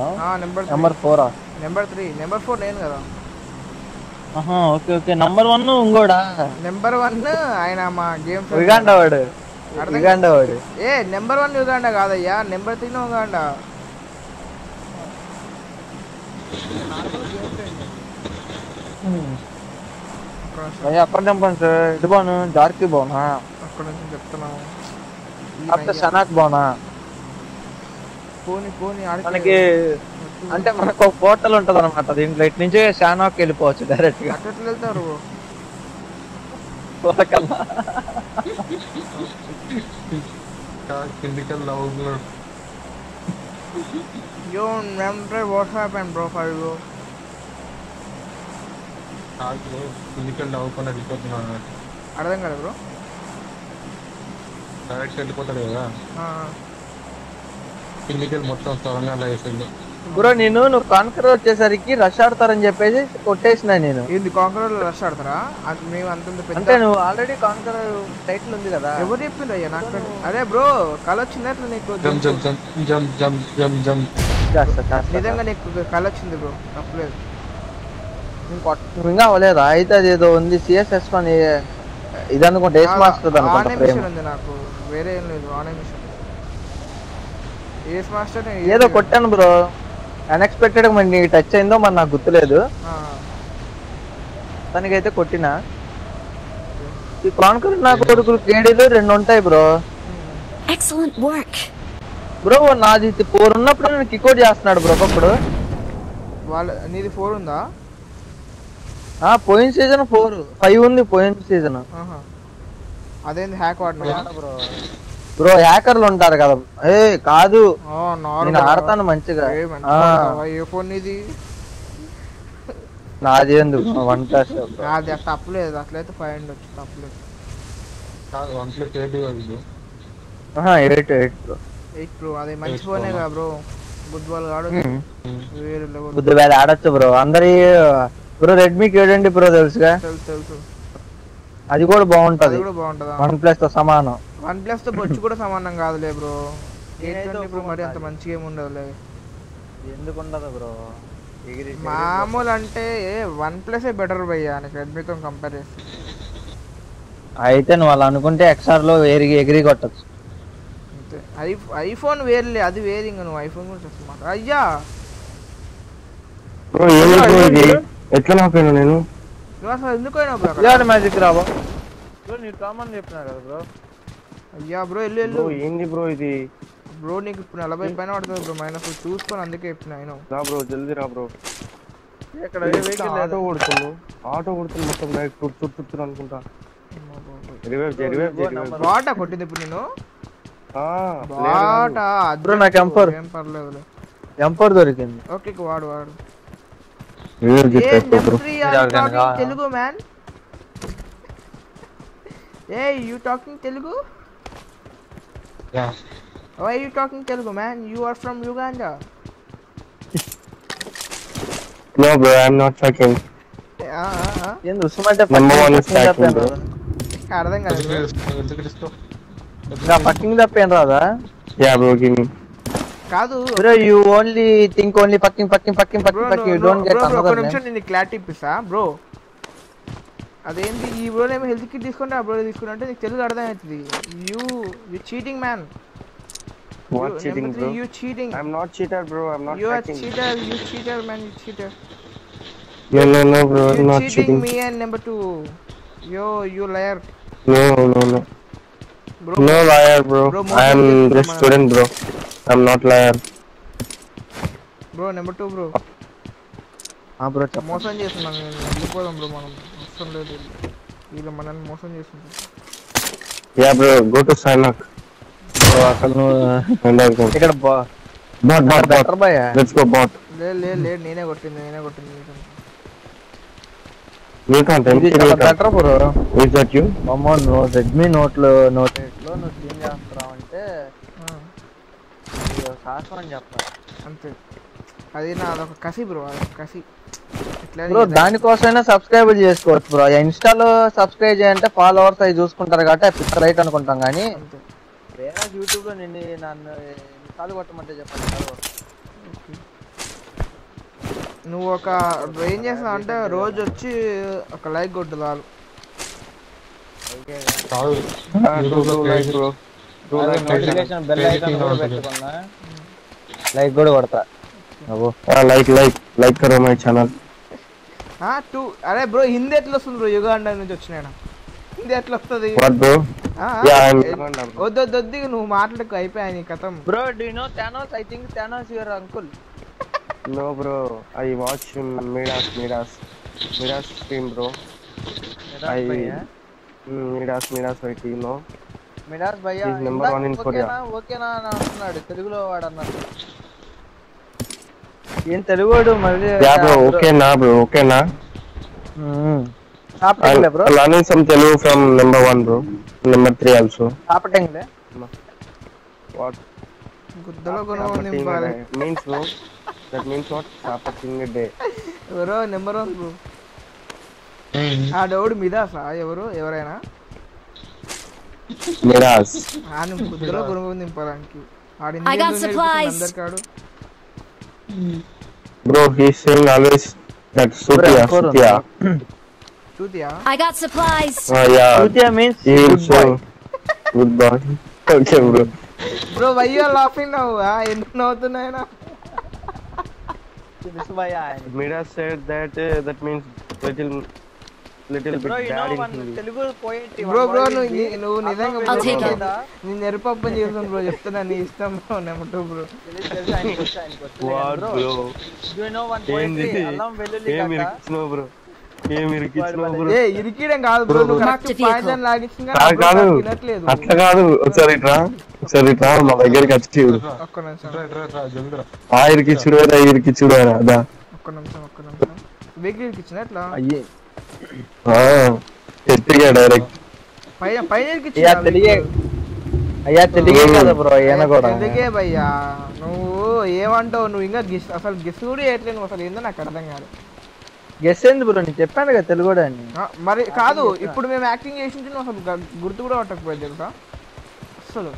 నెంబర్ నెంబర్ ఫోరా నెంబర్ త్రీ నెంబర్ ఫోర్ నేను కదా. Okay okay. నంబర్ వన్ ఇంకోడా? నెంబర్ వన్ ఆయన మా గేమ్ ఉగాండా వాడు. ఉగాండా వాడు. ఏ నెంబర్ వన్ యుగాండా కాదయ్యా. నెంబర్ త్రీ ఉగాండా భయ్యా అక్కడ నెంబర్ సార్ ఇది బాను జార్కి బాగునా అక్కడ నుంచి చెప్తున్నాము అత్త సనాక్ బాగునా పోని పోని మనకి అంటే మనకు ఒక పోర్టల్ ఉంటది అనమాట దీంట్లో ఇటు నుంచి షానాక్ వెళ్ళిపోవచ్చు డైరెక్ట్ గా అట్లా వెళ్తారు పోరకల్లా. కిందికి వెళ్ళి Yo, remember what happened, bro, for you? కిందికి వెళ్ళి నవ్వుకొని వెళ్ళిపోతున్నాను అర్థం కాదు బ్రో. డైరెక్ట్ వెళ్ళిపోతాడు కదా. వెళ్ళి మొత్తం త్వరగా వేసింది బ్రో నేను నువ్వు కాన్కర్ వచ్చేసరికి రష్ ఆడతారని చెప్పేసి కొట్టేసిన నేను. ఏంది కాంక్రీట్ రష్ ఆడతారా? అన్- మేము పెద్ద అంటే నువ్వు ఆల్రెడీ కాన్కర్ టైటిల్ ఉంది కదా. ఎవరు చెప్పిండ్రు అయ్యా? నాకు. అరే బ్రో కళ వచ్చిందా అట్లా నీకు? నిజంగా నీకు కళ వచ్చింది బ్రో. తప్పలేదు. ఇంకా అవ్వలేదా అయితే అది ఏదో ఉంది సిఎస్ఎస్ అని ఇది అనుకుంటే మాస్టర్ అనుకుంటా ఉంది నాకు. వేరే ఏం లేదు. ఆనే మిషన్ ఏస్ మాస్టర్ ఏదో కొట్టాను బ్రో. అన్ఎక్స్పెక్టెడ్ మరి నీకు టచ్ అయిందో మరి నాకు గుర్తులేదు. తనకైతే కొట్టినా. ఈ కాన్కర్ నా కొడుకులు కేడీలు రెండు ఉంటాయి బ్రో. Excellent work. బ్రో నాది ఫోర్ ఉన్నప్పుడు నేను కిక్అవుట్ చేస్తున్నాడు బ్రో ఒకప్పుడు. వాళ్ళ నీది ఫోర్ ఉందా? పోయిన సీజన్ ఫోర్. ఫైవ్ ఉంది పోయిన సీజన్. అదేంది హ్యాక్ వాడినా బ్రో బ్రో హ్యాకర్లు ఉంటారు కదా. ఏ కాదు. నేను ఆడతాను మంచిగా. ఆ, ఏ ఫోన్ ఇది? నాది ఎందుకు వన్ ప్లస్. అది తప్పలేదు అట్లయితే ఫైవ్ హండ్రెడ్ వచ్చి తప్పలేదు one plus eight eight eight bro. Eight pro అది మంచి ఫోనే కదా బ్రో. బుద్ధివాళ్ళు కాడు వేరే లెవెల్. బుద్ధి వేద ఆడొచ్చు బ్రో. అందరి బ్రో రెడ్మీకి ఏడండి బ్రో తెలుసుగా? తెలుసు తెలుసు. అది కూడా బాగుంటది. అది కూడా బాగుంటదా? వన్ ప్లస్తో సమానం. వన్ ప్లస్తో బొచ్చు కూడా సమానం కాదులే బ్రో. మరి అంత మంచిగా ఏమి ఉండదులే. ఎందుకు ఉండదు బ్రో మామూలు అంటే వన్ ప్లస్ బెటర్ భయ్యా నీకు రెడ్మీతో కంపేర్ చేస్తే. అయితే నువ్వు అలా అనుకుంటే ఎక్స్ఆర్లో ఎగిరి ఎగిరి కొట్టచ్చు. ఐఫోన్ వేరులే అది వేరు ఇంకా నువ్వు ఐఫోన్ గురించి వస్తున్నా అయ్యా. ఎట్లా నాపోయినా నేను? నువ్వు అసలు ఎందుకు పోయినావు బ్రో? ఇలాంటి మ్యాజిక్ రాబో బ్రో నీకు కామన్ చెప్పినా కదా బ్రో. అయ్యా బ్రో వెళ్ళు బ్రో ఏంది బ్రో ఇది? బ్రో నీకు ఇప్పుడు నలభై పైన పడుతుంది బ్రో మైనస్ చూసుకొని అందుకే చెప్పిన ఆయన రా బ్రో జల్దీ రా బ్రో. ఇక్కడ ఆటో కొడుతుంది ఆటో కొడుతుంది మొత్తం డైరెక్ట్ చుట్టూ చుట్టూ అనుకుంటా. Revive revive. బాటా కొట్టింది ఇప్పుడు నేను ఆ, బాటా బ్రో నాకు ఎంపర్. ఏం పర్లేదులే. ఎంపర్ దొరికింది. ఓకే వాడు వాడు. రివైవ్ ఏ చేసేస్తా bro number three are talking Telugu man A you talking Telugu Yeah. Why you talking Telugu man you are from Uganda no bro I'm not fucking ఏంది ఉస్మంటే Number one is stacking, bro. అర్థం కాదు bro. ఇంకా పక్కింగ్ తప్పేం రాదా yeah bro give me కాదు bro you only think only fucking fucking fucking bro fucking fucking you don't get ఒక another నిమిషం నేను క్లారిటీ ఇప్పిస్తా బ్రో అదేంటి ఈ బ్రో ఏమో హెల్త్ కిట్ తీసుకుంటే ఆ బ్రో తీసుకుంటే అంటే నీకు తెలుగు అర్థమవుతుంది you you cheating man what cheating bro you cheating I'm not cheater bro I'm not you are fucking cheater you cheater man you cheater no no no bro you not cheating cheating me and number two yo you liar no no no Bro, No liar, bro. bro, I am just man. student, bro. I'm not liar. Bro number two bro bro మోసం చేస్తున్నాం నేను వెళ్ళిపోదాం bro మనం అవసరం లేదు వీళ్ళు మనల్ని మోసం చేస్తున్నారు Yeah, bro. Go to Simak. అసలు. ఇక్కడ బా Bot, bot, bot. Better boy Let's go, bot. లేదు లేదు లేదు నేనే కొట్టింది నేనే కొట్టింది బెటర్ బ్రో. that you? అమ్మో నువ్వు రెడ్మీ నోట్లో నోట్లో నువ్వు క్లీన్ చేస్తున్నావు అంటే శాస్త్రం అని చెప్తా. అంతే. అది నా అదొక కసి బ్రో అదొక కసి. బ్రో దానికోసమైనా సబ్స్క్రైబ్ చేసుకోవచ్చు బ్రో. ఇన్స్టాలో సబ్స్క్రైబ్ చేయంటే ఫాలోవర్స్ అవి చూసుకుంటారు కాబట్టి అది పిచ్చ రైట్ అనుకుంటాం కానీ వేరే యూట్యూబ్లో నిన్ను నన్ను ఎన్నిసార్లు కొట్టమంటే చెప్పండి. నువ్వు ఒక ఏం చేస్తావు అంటే రోజు వచ్చి ఒక లైక్ కొట్టు చాలు లైక్ కూడా కొడతా. లైక్ లైక్ లైక్ కరో మై ఛానల్ ఆ, టూ అరే బ్రో హిందీ ఎట్లా వస్తుంది బ్రో? యుగాండా నుంచి వచ్చిన హిందీ ఎట్లా వస్తుంది? వాట్ బ్రో ఆ, యా ఐ ఏ- వద్దు వద్దు వద్దు ఇక నువ్వు మాట్లాడకు అయిపోయా నీ కథం. Bro do you know Thanos I think Thanos your uncle no bro I watch Midas Midas Midas stream bro I Midas Midas white you know Midas భయ్యా He's number one in Korea. ఓకేనా అని అంటున్నాడు. తెలుగులో వాడు అన్నాడు ఏం తెలుగువాడు మళ్ళీ యా బ్రో ఓకేనా బ్రో ఓకేనా? సాపటంగ్లే bro learning some Telugu from number one bro. Number three also. సాపటంగ్లే what? గుద్దలో కొనుగోలు నింపాలి. means bro that means what Sapating day ఎవరో నెంబర్ వన్ బ్రో ఆ డౌడ్ మిదాసా ఎవరు ఎవరైనా మిడాస్ ఆ నువ్వు గుద్దలో కొనుగోలు నింపడానికి ఆడి I got supplies. అందరికాడు bro he's saying always that Sutia Sutia చూతియా I got supplies. uh, yeah Sutia means he will good say boy. good boy okay bro bro వయ్యా laughing నవ్వా ఎందుకు నవ్వుతున్నాయినా Midas said that uh, that means little little bit bro you know bad in Hindi. Telugu poetry bro bro నువ్వు నిజంగా I'll bro take it. నీ నెరపప్పని చేస్తాను bro చెప్తున్నా నీ ఇష్టం bro నెమ్మటూ bro bro. Do you know one ఏంది? Poetry అల్లం వెల్లుల్లి ఏం గడ్డ ఇరికిచ్చినావు బ్రో కాదు బ్రో నువ్వు కరెక్ట్. పాయిజన్ కాదు అట్లా కాదు. ఒకసారి ఇట్రా. ఒకసారి ఇట్రా మా దగ్గరికి వచ్చి చూడు ఒక్క నిమిషం. ఆ ఇరికిచ్చుడు వేరే ఈ ఇరికిచ్చుడు వేరే అదా ఒక్క నిమిషం ఒక్క నిమిషం. వెహికల్ ఇరికిచ్చిన ఎట్లా? అయ్యి. ఎత్తిగా డైరెక్ట్ పైన పైన అయ్యా ఇరికిచ్చిన తెలుగే అయ్యా తెలుగే కదా బ్రో కూడా. భయ్యా. నువ్వు ఏమంటావు? నువ్వు ఇంకా గిస్ అసలు గిస్ కూడా చేయట్లేదు నువ్వు. అసలు ఏందో నాకు అర్థం కాదు. గెస్ ఏంది బ్రో? నేను చెప్పాను కదా తెలుగు అని మరి కాదు ఇప్పుడు మేము యాక్టింగ్ చేసి ఉంటే నువ్వు అసలు గుర్తు కూడా పట్టకపోయేది తెలుసా? అసలు.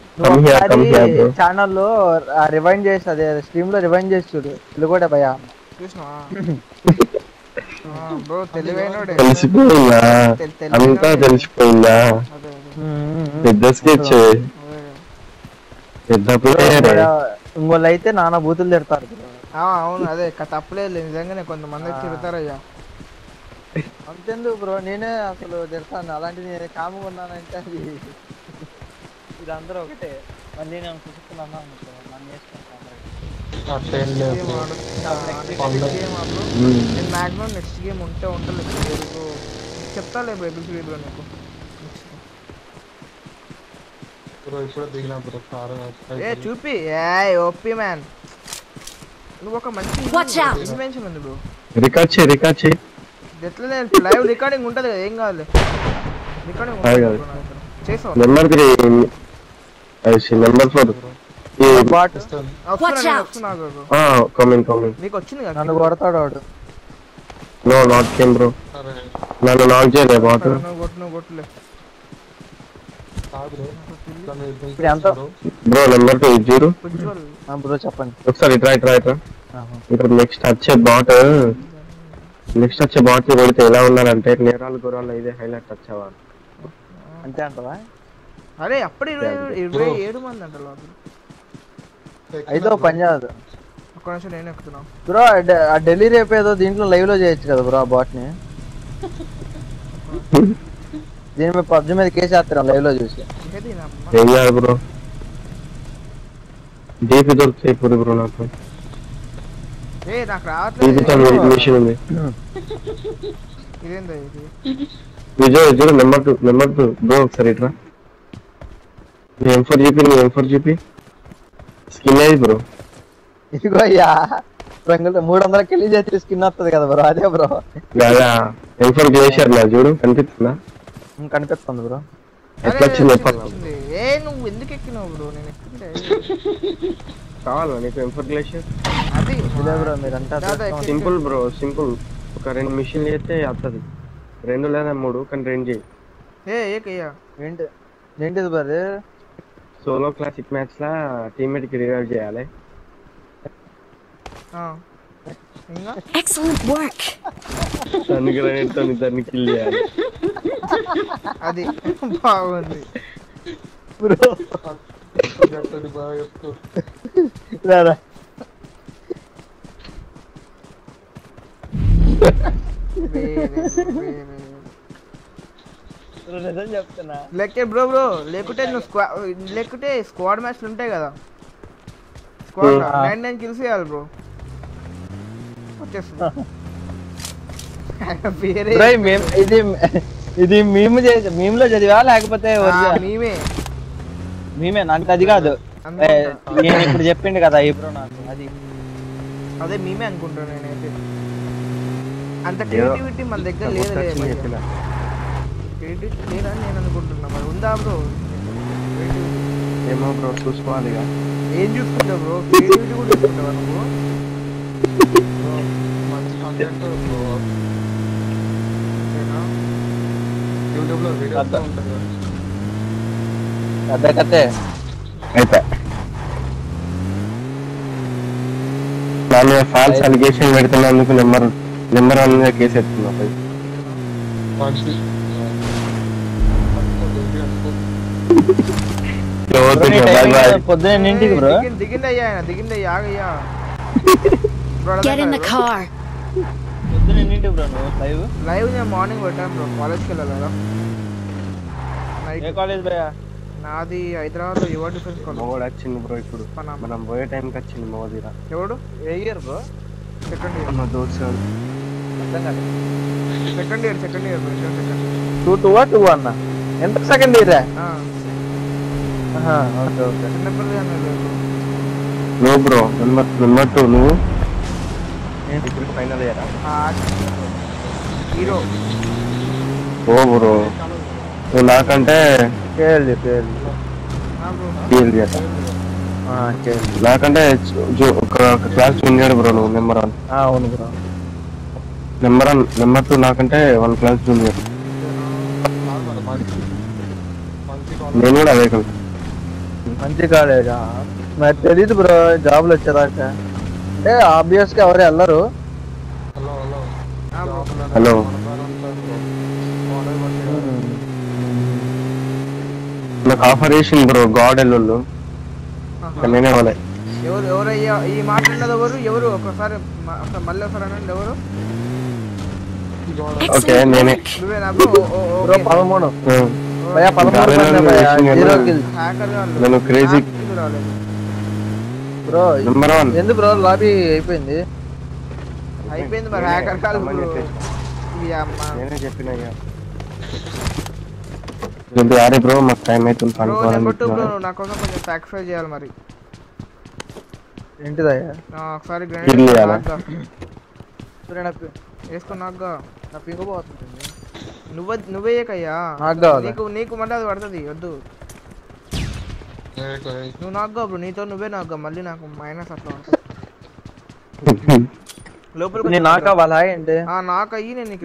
ఛానల్లో రివైండ్ చేసి అదే స్ట్రీమ్లో రివైండ్ చేసి చూడు తెలుగు చూసినావా? బ్రో తెలివైనోడే. తెలిసిపోయిందా? తెల్- అంతా. తెలిసిపోయిందా? పెద్ద స్కెచ్. పెద్ద ప్లేయర్. ఇంకోళ్ళు అయితే నానా బూతులు తిడతారు అవును అదే తప్పలేదు నిజంగానే కొంతమంది తిడతారయ్యా. అంతెందుకు బ్రో నేనే అసలు తిడతాను. అలాంటిది నేను కాముగా ఉన్నానంటే అది ఇదందరూ ఒకటే. మళ్ళీ నేను చూసుకున్నాను అనుకో నన్ను వేసుకుంటాను గేమ్ ఆడు. నెక్స్ట్ గేమ్ అప్పుడు నేను మాక్సిమం నెక్స్ట్ గేమ్ ఉంటే ఉండలేదు రేపు చెప్తాలే బైబిల్ బ్రో నీకు. ఏ చూపి. ఏ ఓపి మ్యాన్. నువ్వు ఒక మంచి బ్రో. రికార్డ్ చేయి రికార్డ్ చేయి. ఎట్లా లైవ్ రికార్డింగ్ ఉంటది కదా ఏం కాదు. రికార్డింగ్. చేసావా? Number three number four bot వస్తున్నా Watch నేను out. వస్తున్నా bro. కమింగ్ కమింగ్ నీకు వచ్చింది కదా నన్ను కొడతాడు వాడు. నో నాట్ కేమ్ బ్రో నన్ను నాక్ చేయలే bot కొట్టులే. Bro number two zero bro చెప్పండి. ఒకసారి ఇట్రా ఇట్రా ఇట్రా ఇప్పుడు నెక్స్ట్ వచ్చే బాట్ నెక్స్ట్ వచ్చే బాట్ని కొడితే ఎలా ఉన్నారంటే నేరాలు గురాలు ఇదే హైలైట్ వచ్చేవారు. అంతే అంటవా? అరే అప్పుడు ఇరవై ఇరవై ఏడు మంది అంట లోపల. అయితే పని చేయదు. ఒక్క నిమిషం నేను ఎక్కుతున్నా. బ్రో ఆ ఢిల్లీ రేపు ఏదో దీంట్లో లైవ్లో చేయొచ్చు కదా బ్రో ఆ బాట్ని? దీని మీద పబ్జి మీద కేసు వేస్తాను లైవ్లో చూసి? బ్రో? డీపీ దొరుకుతాయి ఇప్పుడు బ్రో నాకు. ఏ నాకు రావట్లేదు. మిషన్ ఉంది. ఇదేందా ఇది? Vijay zero number two number two bro ఒకసారి ఇట్రా నీ ఎం ఫోర్ జీపీ నీ ఎం ఫోర్ జీపీ స్కిన్ అయ్యి బ్రో ఇదిగో అయ్యా రంగులు మూడు వందల కిలో చేతి స్కిన్ వస్తుంది కదా బ్రో అదే బ్రో ఎం ఫోర్ గ్లేషియర్ నా చూడు కనిపిస్తుందా? కనిపిస్తుంది బ్రో ఎట్లా వచ్చింది. ఏ నువ్వు ఎందుకు ఎక్కినావు బ్రో నేను ఎక్కుంటే కావాలా నీకు ఎం ఫోర్ గ్లేషియర్ అదే బ్రో మీరంతా సింపుల్ బ్రో సింపుల్. ఒక రెండు మిషన్లు అయితే వస్తుంది రెండు లేదా మూడు కానీ రెండు చేయి. ఏ ఏకయ్యా ఏంటి? ఏంటిది బ్రో సోలో క్లాసిక్ మ్యాచ్ లా టీమ్మేట్కి రివైవ్ చేయాలి Excellent work. దాన్ని గ్రనేట్తో దాన్ని కిల్ చేయాలి. అది. బాగుంది. Bro. చెప్తాడు బాగా చెప్తూ రారా వేరే, వేరే. బ్రో నిజం చెప్తున్నా లేకపోతే బ్రో బ్రో లేకుంటే నువ్వు స్క్వా లేకుంటే స్క్వాడ్ మ్యాచ్లు ఉంటాయి కదా స్క్వాడ్ ఆ. నైన్ నైన్ కిల్స్ చేయాలి బ్రో వచ్చేస్తుంది వేరే బ్రో మేము ఇది ఇది మేము చేసి మేములో చదివా లేకపోతే ఆ, original? మేమే మేమే నాకు అది కాదు. అనుకుంటా. నేను ఇప్పుడు చెప్పిండు కదా ఈ బ్రో నాకు అది. అదే మేమే అనుకుంటాను నేనైతే. అంత క్రియేటివిటీ మన దగ్గర లేదు క్రియేటివిటీ లేదని నేను అనుకుంటున్నా మరి. ఉందా బ్రో? ఏమో బ్రో చూసుకోవాలి ఏం చూసుకుంటావు బ్రో? క్రియేటివిటీ కూడా చూసుకుంటావా నువ్వు? యూట్యూబ్లో వీడియోస్ ఉంటుంది కథే అయితే. నా మీద ఫాల్స్ అలిగేషన్ పెడుతున్నందుకు నెంబర్ నెంబర్ వన్ మీద కేసు ఎత్తున్నా ఓకే బ్రో, దిగింది అయ్యా ఆయన దిగింది అయ్యా. ఆగయ్యా bro Get in the car. Bro నువ్వు లైవ్ లైవ్ నేను మార్నింగ్ పెట్టాను బ్రో కాలేజ్కి వెళ్ళాలి ఏ కాలేజ్ భయ్యా? నాది హైదరాబాద్లో యువ డిఫెన్స్ కాలేజ్. వచ్చింది బ్రో ఇప్పుడు. మనం పోయే టైంకి వచ్చింది మోదీరా ఎవడు? ఏ ఇయర్ బ్రో? సెకండ్ ఇయర్ మా దోస్తు కాదు second year second year bro second two two two అన్న? ఎంత second year okay okay. No bro. Number number two నువ్వు? ఫైనల్ ఇయరా హీరో. ఓ బ్రో నువ్వు నాకంటే కేఎల్జీ కేఎల్జీ కేఎల్జీ నాకంటే ఒక ఒక క్లాస్ జూనియర్ బ్రో నువ్వు నెంబర్ వన్ అవును bro. Number one number two నాకంటే వన్ క్లాస్ జూనియర్. నేను కూడా అదే కదా మంచి కాలేజా మరి తెలీదు బ్రో జాబ్లు వచ్చేదాకా. అంటే ఆబ్వియస్గా ఎవరు వెళ్ళరు. హలో హలో హలో నాకు ఆఫర్ చేసింది బ్రో గాడ్ కానీ నేనే వాళ్ళే ఎవరు ఎవరయ్యా ఈ మాట్లాడినది ఎవరు? ఎవరు? ఒకసారి మళ్ళీ ఒకసారి అనండి ఎవరు? ఓకే నేనే. బ్రో? బ్రో పదమూడు. కిల్. నేను క్రేజీ బ్రో నెంబర్ వన్ ఎందుకు బ్రో లాబీ అయిపోయింది? అయిపోయింది మరి హ్యాకర్ కాదు బ్రో. ఇది అమ్మ నేనే చెప్పిన జల్దీ ఆరే బ్రో మాకు టైం అవుతుంది నువ్వు నా కోసం కొంచెం సాక్రిఫైస్ చేయాలి మరి. ఏంటిదయ్యా? ఆ, ఒకసారి కిల్ చేయాలా? సరే నాకు వేసుకో నాకుగా నా పింగు పోతుంది నువ్వు నువ్వేయకయ్యా నాకు కావాలా? నీకు నీకు మళ్ళీ అది పడుతుంది వద్దు. నువ్వు నాకు బ్రో నీతో నువ్వే నాకు మళ్ళీ నాకు మైనస్ అట్లా నేను నాకు అవ్వాలా ఏంటి? ఆ, నాకు అయ్యి నేను నీకు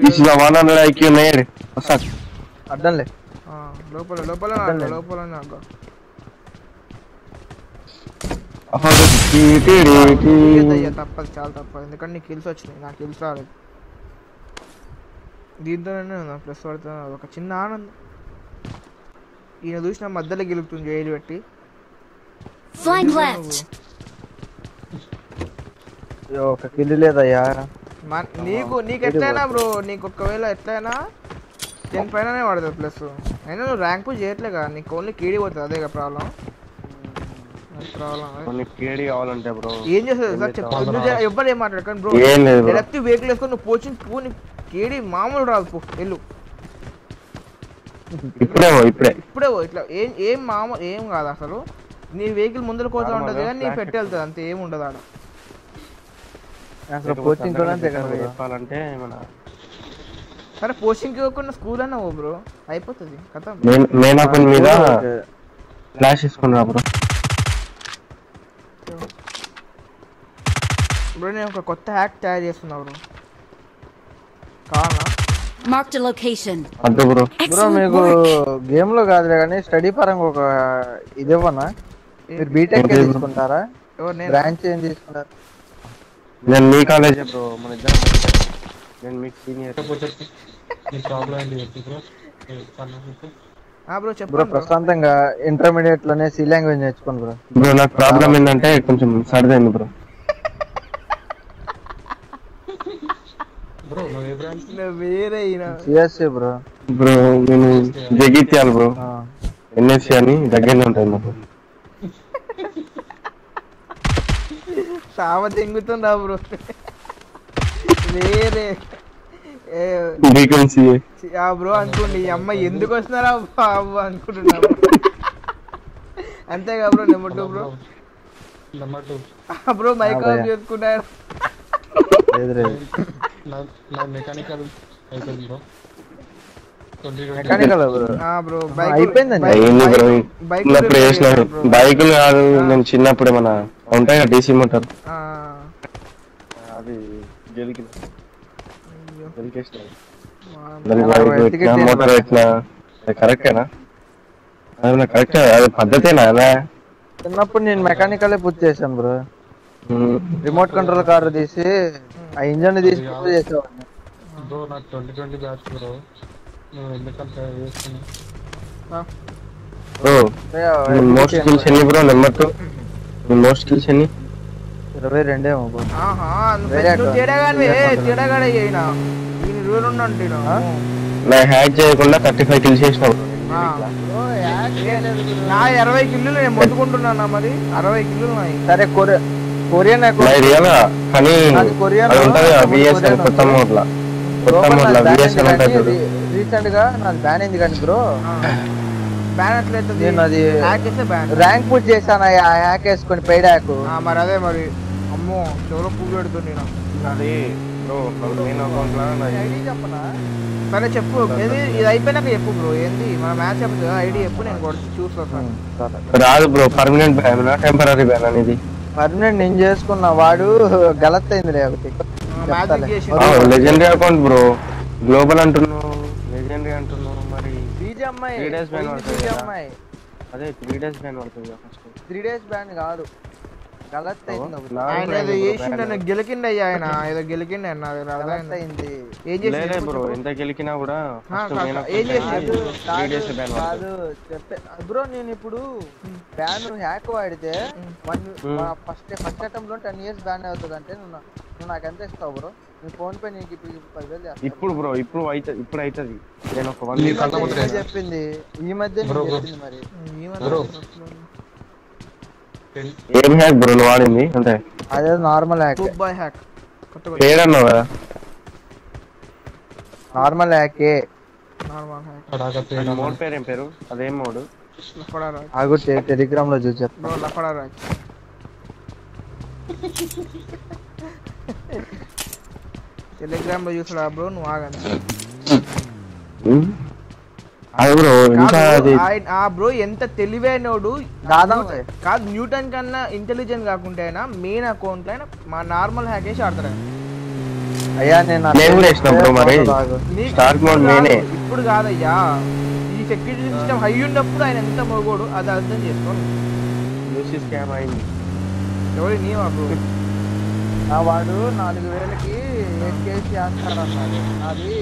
లోపల లోపల. లోపల నాకు తప్పదు చాలా తప్పదు. ఎందుకంటే నీకు కిల్స్ వచ్చినాయి నాకు కిల్స్ రాలేదు. దీంతోనే నా ప్లస్ పడుతున్నా ఒక చిన్న ఆనందం. ఈయన చూసిన మధ్యలో గెలుపుతుంది జైలు పెట్టి. ఒక కిల్లు లేదయ్యా. నీకు నీకు ఎట్లయినా బ్రో నీకు ఒకవేళ ఎట్లయినా టెన్ పైననే పడుతుంది ప్లస్. అయినా నువ్వు ర్యాంక్ పుష్ చేయట్లే కదా నీకు ఓన్లీ కేడీ పోతుంది అదే కదా ప్రాబ్లం ప్రాబ్లం కొన్ని కేడి కావాలంటే బ్రో ఏం చేస్తుంది సార్ చెప్పు. నువ్వు చే- ఎవ్వరు ఏం మాట్లాడకండి బ్రో. డైరెక్ట్ వెహికల్ వేసుకొని నువ్వు పోచింగ్ పో నీ కేడీ మామూలు రాదు పో వెళ్ళు. ఇప్పుడే ఇప్పుడే. ఇప్పుడే ఇట్లా ఏం ఏం మామూలు ఏం కాదు అసలు. నీ వెహికల్ ముందర కోతా ఉంటుంది కానీ నీ పెట్టి వెళ్తుంది అంతే ఏం ఉండదు ఆడ. అసలు కోచింగ్ కూడా అంతే కదా బ్రో. చెప్పాలంటే మన సరే పోస్టింగ్ ఇవ్వకుండా స్కూల్ అన్న ఓ బ్రో. అయిపోతుంది. కథ. మెయిన్ అకౌంట్ మీద ఫ్లాష్ తీసుకున్నా బ్రో. బ్రో నేను ఒక కొత్త హ్యాక్ తయారు చేస్తున్నా బ్రో. కావాలా? Marked a location. అద్దు బ్రో. బ్రో మీకు గేమ్లో కాదులే కానీ స్టడీ పరంగా ఒక ఇది ఇవ్వనా? మీరు బీటెక్? తీసుకుంటారా? ఎవరు నేను? బ్రాంచ్ ఏం తీసుకుంటారు? నేను మీ కాలేజే బ్రో మన ఇద్దరం. నేను మీకు సీనియర్ బ్రో బ్రో ప్రశాంతంగా ఇంటర్మీడియట్లోనే సి లాంగ్వేజ్ నేర్చుకోండి బ్రో బ్రో నాకు ప్రాబ్లం ఏంటంటే కొంచెం సర్దైంది బ్రో వేరే సిఎస్సి బ్రో బ్రో నేను జగిత్యాల బ్రో ఎన్ఎస్సి అని దగ్గరనే ఉంటుంది మాకు సావ తెంగుతుందా బ్రో వేరే. ఆ బ్రో అనుకోండి ఈ అమ్మాయి ఎందుకు వస్తున్నారా బాబు అనుకుంటున్నా. అంతేగా bro number two bro number two bro mike ఆ, ఆఫ్. చేసుకున్నారు. మెకానికల్ అయిపోయింది బ్రో ట్వంటీ మెకానికల్ బ్రో ఆ బ్రో ఆ, బైక్ కాదు నేను చిన్నప్పుడు మన ఉంటాయి డీసీ మోటార్ అది గెలికి గెలికేసిన దానికి అలా బైక్ ఎత్తికి పెట్టినా తీయాలి. మోటార్ అది కరెక్టేనా? అది కరెక్ట్ అది పద్ధతేనా అలా? చిన్నప్పుడు నేను మెకానికలే పూర్తి చేశాను బ్రో. రిమోట్ కంట్రోల్ కార్ తీసి ఆ ఇంజన్ తీసి పూర్తి చేసేవాడిని. బ్రో నాకు twenty twenty batch bro. Bro most skills ఎన్ని bro number two? Most skills ఎన్ని? ఇరవై ఉండండి నా హ్యాక్ చేయకుండా థర్టీ ఫైవ్ కిల్స్ చేసిన నా ఇరవై కిల్లులు నేను మొత్తుకుంటున్నానా మరి? అరవై కిల్లులు సరే కొరియా కొరియన్ కానీ కొరియన్ అది ఉంటుంది బిఎస్ఎన్ కొరియన్ కొత్త మోడ్ల. కొత్త మోడ్ల బిఎస్ఎన్ ఉంటుంది రీసెంట్గా నాది బ్యాన్ అయింది కానీ బ్రో. బ్యాన్ అది హ్యాక్ చేస్తే బ్యాన్. ర్యాంక్ పుట్ చేశాను హ్యాక్ వేసుకొని పెయిడ్ హ్యాక్. మరి అదే మరి. అమ్మో చెవులో పువ్వు పెడుతుంది నేను. అది బ్రో మెయిన్ అకౌంట్ లా నాది ఐడి చెప్పనా? సరే చెప్పు. ఏది? ఇది అయిపోయినాక చెప్పు బ్రో. ఏంది? మన మ్యాచ్ చెప్పదు ఐడి చెప్పు నేను కొట్టి చూస్తాను రాదు bro permanent ban temporary ban అనేది పర్మనెంట్ నేను చేసుకున్నా. వాడు గలత్ అయింది ఒకటి. Legendary account bro. గ్లోబల్ అంటున్నావు. లెజెండరీ అంటున్నావు మరి. బీజమ్ఐ త్రీ డేస్ బ్యాన్ పడుతుంది కదా. బీజమ్ఐ అదే త్రీ డేస్ బ్యాన్ పడుతుంది త్రీ డేస్ బ్యాన్ కాదు. గలత్ అయింది ఆయన ఏదో చేసిండు నన్ను గెలికిండు అయ్యా ఆయన ఏదో గెలికిండు అన్న గలత్ అయింది ఏం చేసి బ్రో ఎంత గెలికినా కూడా ఏం కాదు చెప్పే బ్రో నేను ఇప్పుడు బ్యాన్ హ్యాక్ వాడితే వన్ ఫస్ట్ ఫస్ట్ అటెంప్ట్లో టెన్ ఇయర్స్ బ్యాన్ అవుతుంది అంటే నువ్వు నాకు ఎంత ఇస్తావు బ్రో? నీ ఫోన్ పే నీకు ఇప్పుడు ఇప్పుడు పదివేలు చేస్తా. ఇప్పుడు బ్రో ఇప్పుడు అవుతుంది ఇప్పుడు అవుతుంది నేను ఒక వన్ ఈ మధ్య చెప్పింది ఈ మధ్య. చెప్పింది మరి. బ్రో. ఏం హ్యాక్ బ్రో నువ్వు వాడింది అంటే? అదే నార్మల్ హ్యాక్ బాయ్ హ్యాక్ పేరన్నావు కదా నార్మల్ హ్యాకే నార్మల్ హ్యాక్ మోడ్ పేరు ఏం పేరు? అదేం మోడ్. ఆగు టెలిగ్రామ్లో చూసి చెప్తా. బ్రో లఫడా టెలిగ్రామ్ లో చూసాడా బ్రో నువ్వు ఆగండి. అది బ్రో ఇంకా అది ఆయన- ఆ బ్రో ఎంత తెలివైనోడు దాదాపు కాదు న్యూటన్ కన్నా ఇంటెలిజెంట్ కాకుండా అయినా మెయిన్ అకౌంట్ అయినా మా నార్మల్ హ్యాక్ వేసి ఆడతాడు ఆయన. అయ్యా నేను నేను కూడా వేసిన బ్రో మరి. నీకు స్టార్ట్ మోడ్ ఇప్పుడు నేనే కాదు, ఇప్పుడు కాదయ్యా. ఈ సెక్యూరిటీ సిస్టమ్ హై ఉన్నప్పుడు ఆయన ఎంత మొగోడు అది అర్థం స్కామ్ అయింది. ఎవరి నీ బ్రో? వాడు నాలుగు వేలకి ఎక్కేసి చేస్తాడు అన్నాడు. అది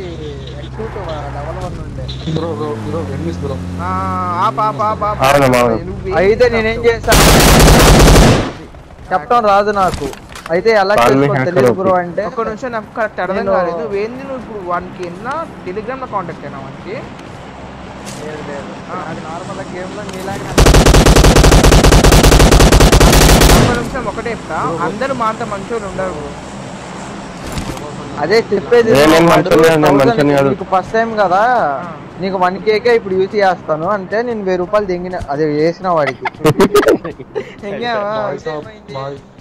ఎక్స్యూట్ లెవెల్ వన్ ఉండే. బ్రో బ్రో బ్రో వెన్నిస్ బ్రో? అయితే నేనేం చేశాను చెప్పడం రాదు నాకు. అయితే ఎలా తెలియదు. బ్రో అంటే ఒక్క నిమిషం నాకు కరెక్ట్ అర్థం కాలేదు. నువ్వేంది నువ్వు ఇప్పుడు వానికి ఎన్న టెలిగ్రామ్లో కాంటాక్ట్ అయినా వానికి? లేదు లేదు. అది నార్మల్ గేమ్లో నీలాగా నిమిషం ఒకటే చెప్తా. అందరూ మా అంత మంచోళ్ళు ఉండరు. అదే చెప్పేది ఏ, నేను వాడు మంచోనే, నేను 1000 మంచోనే కాదు. నీకు ఫస్ట్ టైం కదా. నీకు వన్ కేకే ఇప్పుడు యూస్ చేస్తాను అంటే నేను వెయ్యి రూపాయలు దింగిన అదే వేసిన వాడికి.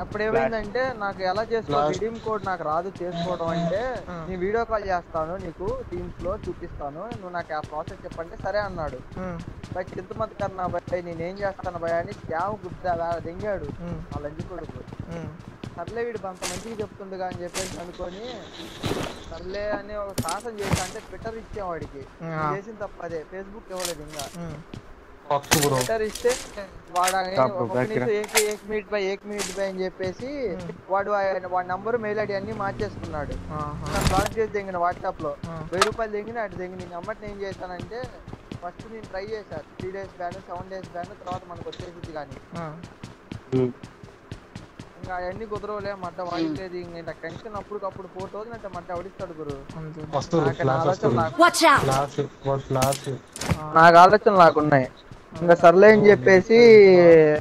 అప్పుడు ఏమైందంటే నాకు ఎలా చేసుకో Last- రిడీమ్ కోడ్ నాకు రాదు చేసుకోవడం అంటే నీ వీడియో కాల్ చేస్తాను నీకు టీమ్స్లో చూపిస్తాను నువ్వు నాకు ఆ ప్రాసెస్ చెప్పంటే సరే అన్నాడు. భయ్ చింతమంది కన్నా భయ్ నేనేం చేస్తాను భయ్ అని శ్యామ్ గుద్ద దెంగాడు. వాళ్ళ లంచి కొడుకు. సర్లే వీడు అంత మంచిగా చెప్తుండగా అని చెప్పేసి అనుకొని సర్లే అని ఒక సాహసం చేసి అంటే ట్విట్టర్ ఇచ్చాం వాడికి. చేసిన తప్ప అదే ఫేస్బుక్ ఇవ్వలేదు ఇంకా. పక్కు బ్రో ట్విట్టర్ ఇస్తే వాడు. ఏక్ ఏక్ మినిట్ బై ఏక్ మినిట్ బై అని చెప్పేసి వాడు ఆయన- వాడి నంబర్ మెయిల్ ఐడి అన్ని మార్చేసుకున్నాడు. నాకు బ్లాక్ చేసి దిగిన వాట్సాప్లో వెయ్యి రూపాయలు దిగిన అటు దిగి నేను అమ్మటి ఏం చేశానంటే ఫస్ట్ నేను ట్రై చేశాను three days ban seven days ban తర్వాత మనకు వచ్చేసింది కానీ. ఇంకా అవన్నీ కుదరవులే మట్ట వాడిలేదు ఇంకా టెన్షన్ అప్పటికప్పుడు ఫోర్ థౌసండ్ అంటే మట్ట వడిస్తాడు గురు? నాకు ఆలోచన నాకు- Watch out. వాడు ఇంకా సర్లే అని చెప్పేసి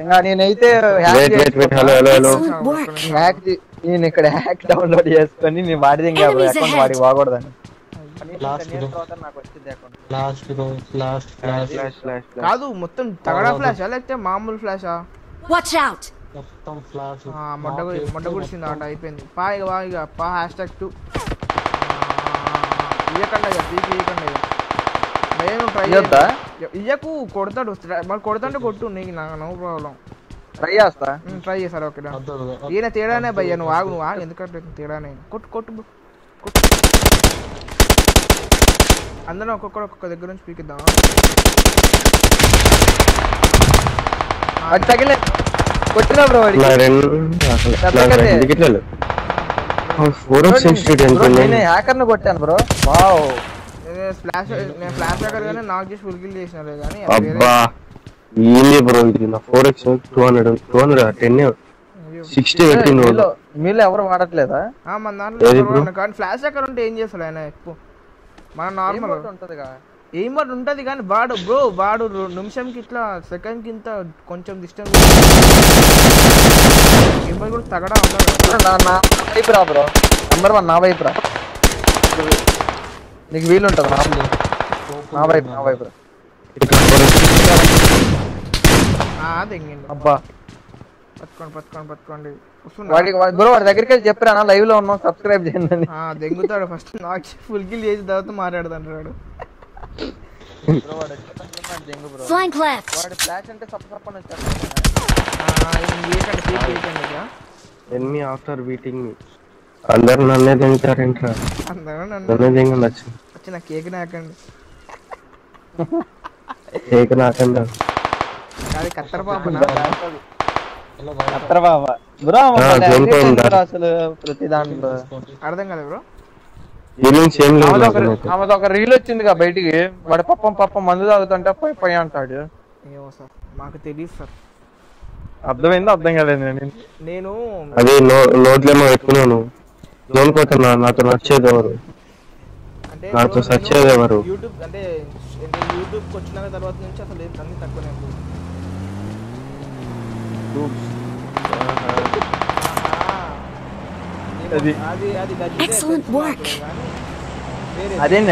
ఇంకా నేనైతే hack Wait, wait, wait. Hello, hello, hello. చేసుకున్నా. hack ది- నేను ఇక్కడ హ్యాక్ డౌన్లోడ్ చేసుకొని నేను వాడిది ఇంకా అకౌంట్ ఫ్లాష్ ఫ్లాష్ కాదు మొత్తం తగడా ఫ్లాషా లేకపోతే మామూలు ఫ్లాషా Watch out. మొత్తం ఫ్లాష్ మొడ్డ గురి- మొడ్డ గుడిసింది ఆట అయిపోయింది. పా ఇక వా ఇక పా హ్యాష్ ట్యాగ్ టూ ఇయ్యకండి ఇక పీకి ఇక. ట్రై ఇయ్యొద్దా? ఇయ్యకు కొడతాడు. మరి కొడతాంటే కొట్టు నీకు నాకు నో ప్రాబ్లం ట్రై చేస్తా. ట్రై చేశారు ఓకే ఈయన తేడానే భయ్య నువ్వు ఆగు నువ్వు ఆగు ఎందుకంటే తేడానే. కొట్టు కొట్టు కొట్టు. అందరం ఒక్కొక్కరు ఒక్కొక్క దగ్గర నుంచి పీకిద్దాం అది తగిలే. కొట్టినా బ్రో వాడికి? ఫోర్ ఆఫ్ నేనే హ్యాకర్ను కొట్టాను బ్రో. వావ్. నేను స్ప్లాష్ నేను ఫ్లాష్ కానీ నాకు చేసి ఫుల్ కిల్ చేసినారే కానీ అబ్బా ఏంది బ్రో ఇది నా మీలో ఎవరు వాడట్లేదా? ఆ, మన దాంట్లో కానీ ఫ్లాష్ హ్యాకర్ ఉంటే ఏం చేస్తాడు ఆయన ఎక్కువ? మన నార్మల్ Emote ఉంటదిగా. ఏం బట్ ఉంటది కానీ వాడు బ్రో వాడు రో- నిమిషంకి ఇట్లా సెకండ్కి ఇంత కొంచెం డిస్టెన్స్ కూడా తగడా నా నా వైపు రా బ్రో నంబర్ వన్ నా వైపు రా. నీకు వీలు ఉంటుంది నా నా వైపు నా వైపు అబ్బా. పట్టుకోండి పట్టుకోండి పట్టుకోండి. వాడికి వాడి- బ్రో వాడి దగ్గరికి వెళ్ళి చెప్పిరా నా లైవ్లో ఉన్నాం సబ్స్క్రైబ్ చేయండి దెంగుతాడు ఫస్ట్. నాకు ఫుల్ కిల్ చేసిన తర్వాత మాట్లాడుతుంటాడు బ్రో వాడు Flank left. అంటే సప్ప అందరు నన్నే తింటారేంట్రా అందరూ నన్ను వచ్చి నా కేక్ నాకండి. కేక్ నాకన్నా అది కత్తర పాప అత్తర బాబా. బ్రో? అసలు ప్రతి దాంట్లో. అర్థం కదా బ్రో. ఆమెది ఒక- రీల్ వచ్చిందిగా బయటికి. వాడు పప్పం పప్పం మందు తాగుతుంటే పోయి పోయి అంటాడు. ఏమో సార్ మాకు తెలియదు సార్. అర్థమైందో? అర్థం కాలేదు నేను. నేను అదే నోట్లేమో పెట్టుకున్నాను. నోనుకోతున్నా నాతో నచ్చేది ఎవరు అంటే నాతో సచ్చేది ఎవరు యూట్యూబ్ అంటే నేను యూట్యూబ్కి వచ్చిన తర్వాత నుంచి అసలు ఏం అన్ని తక్కువనే bro. అది.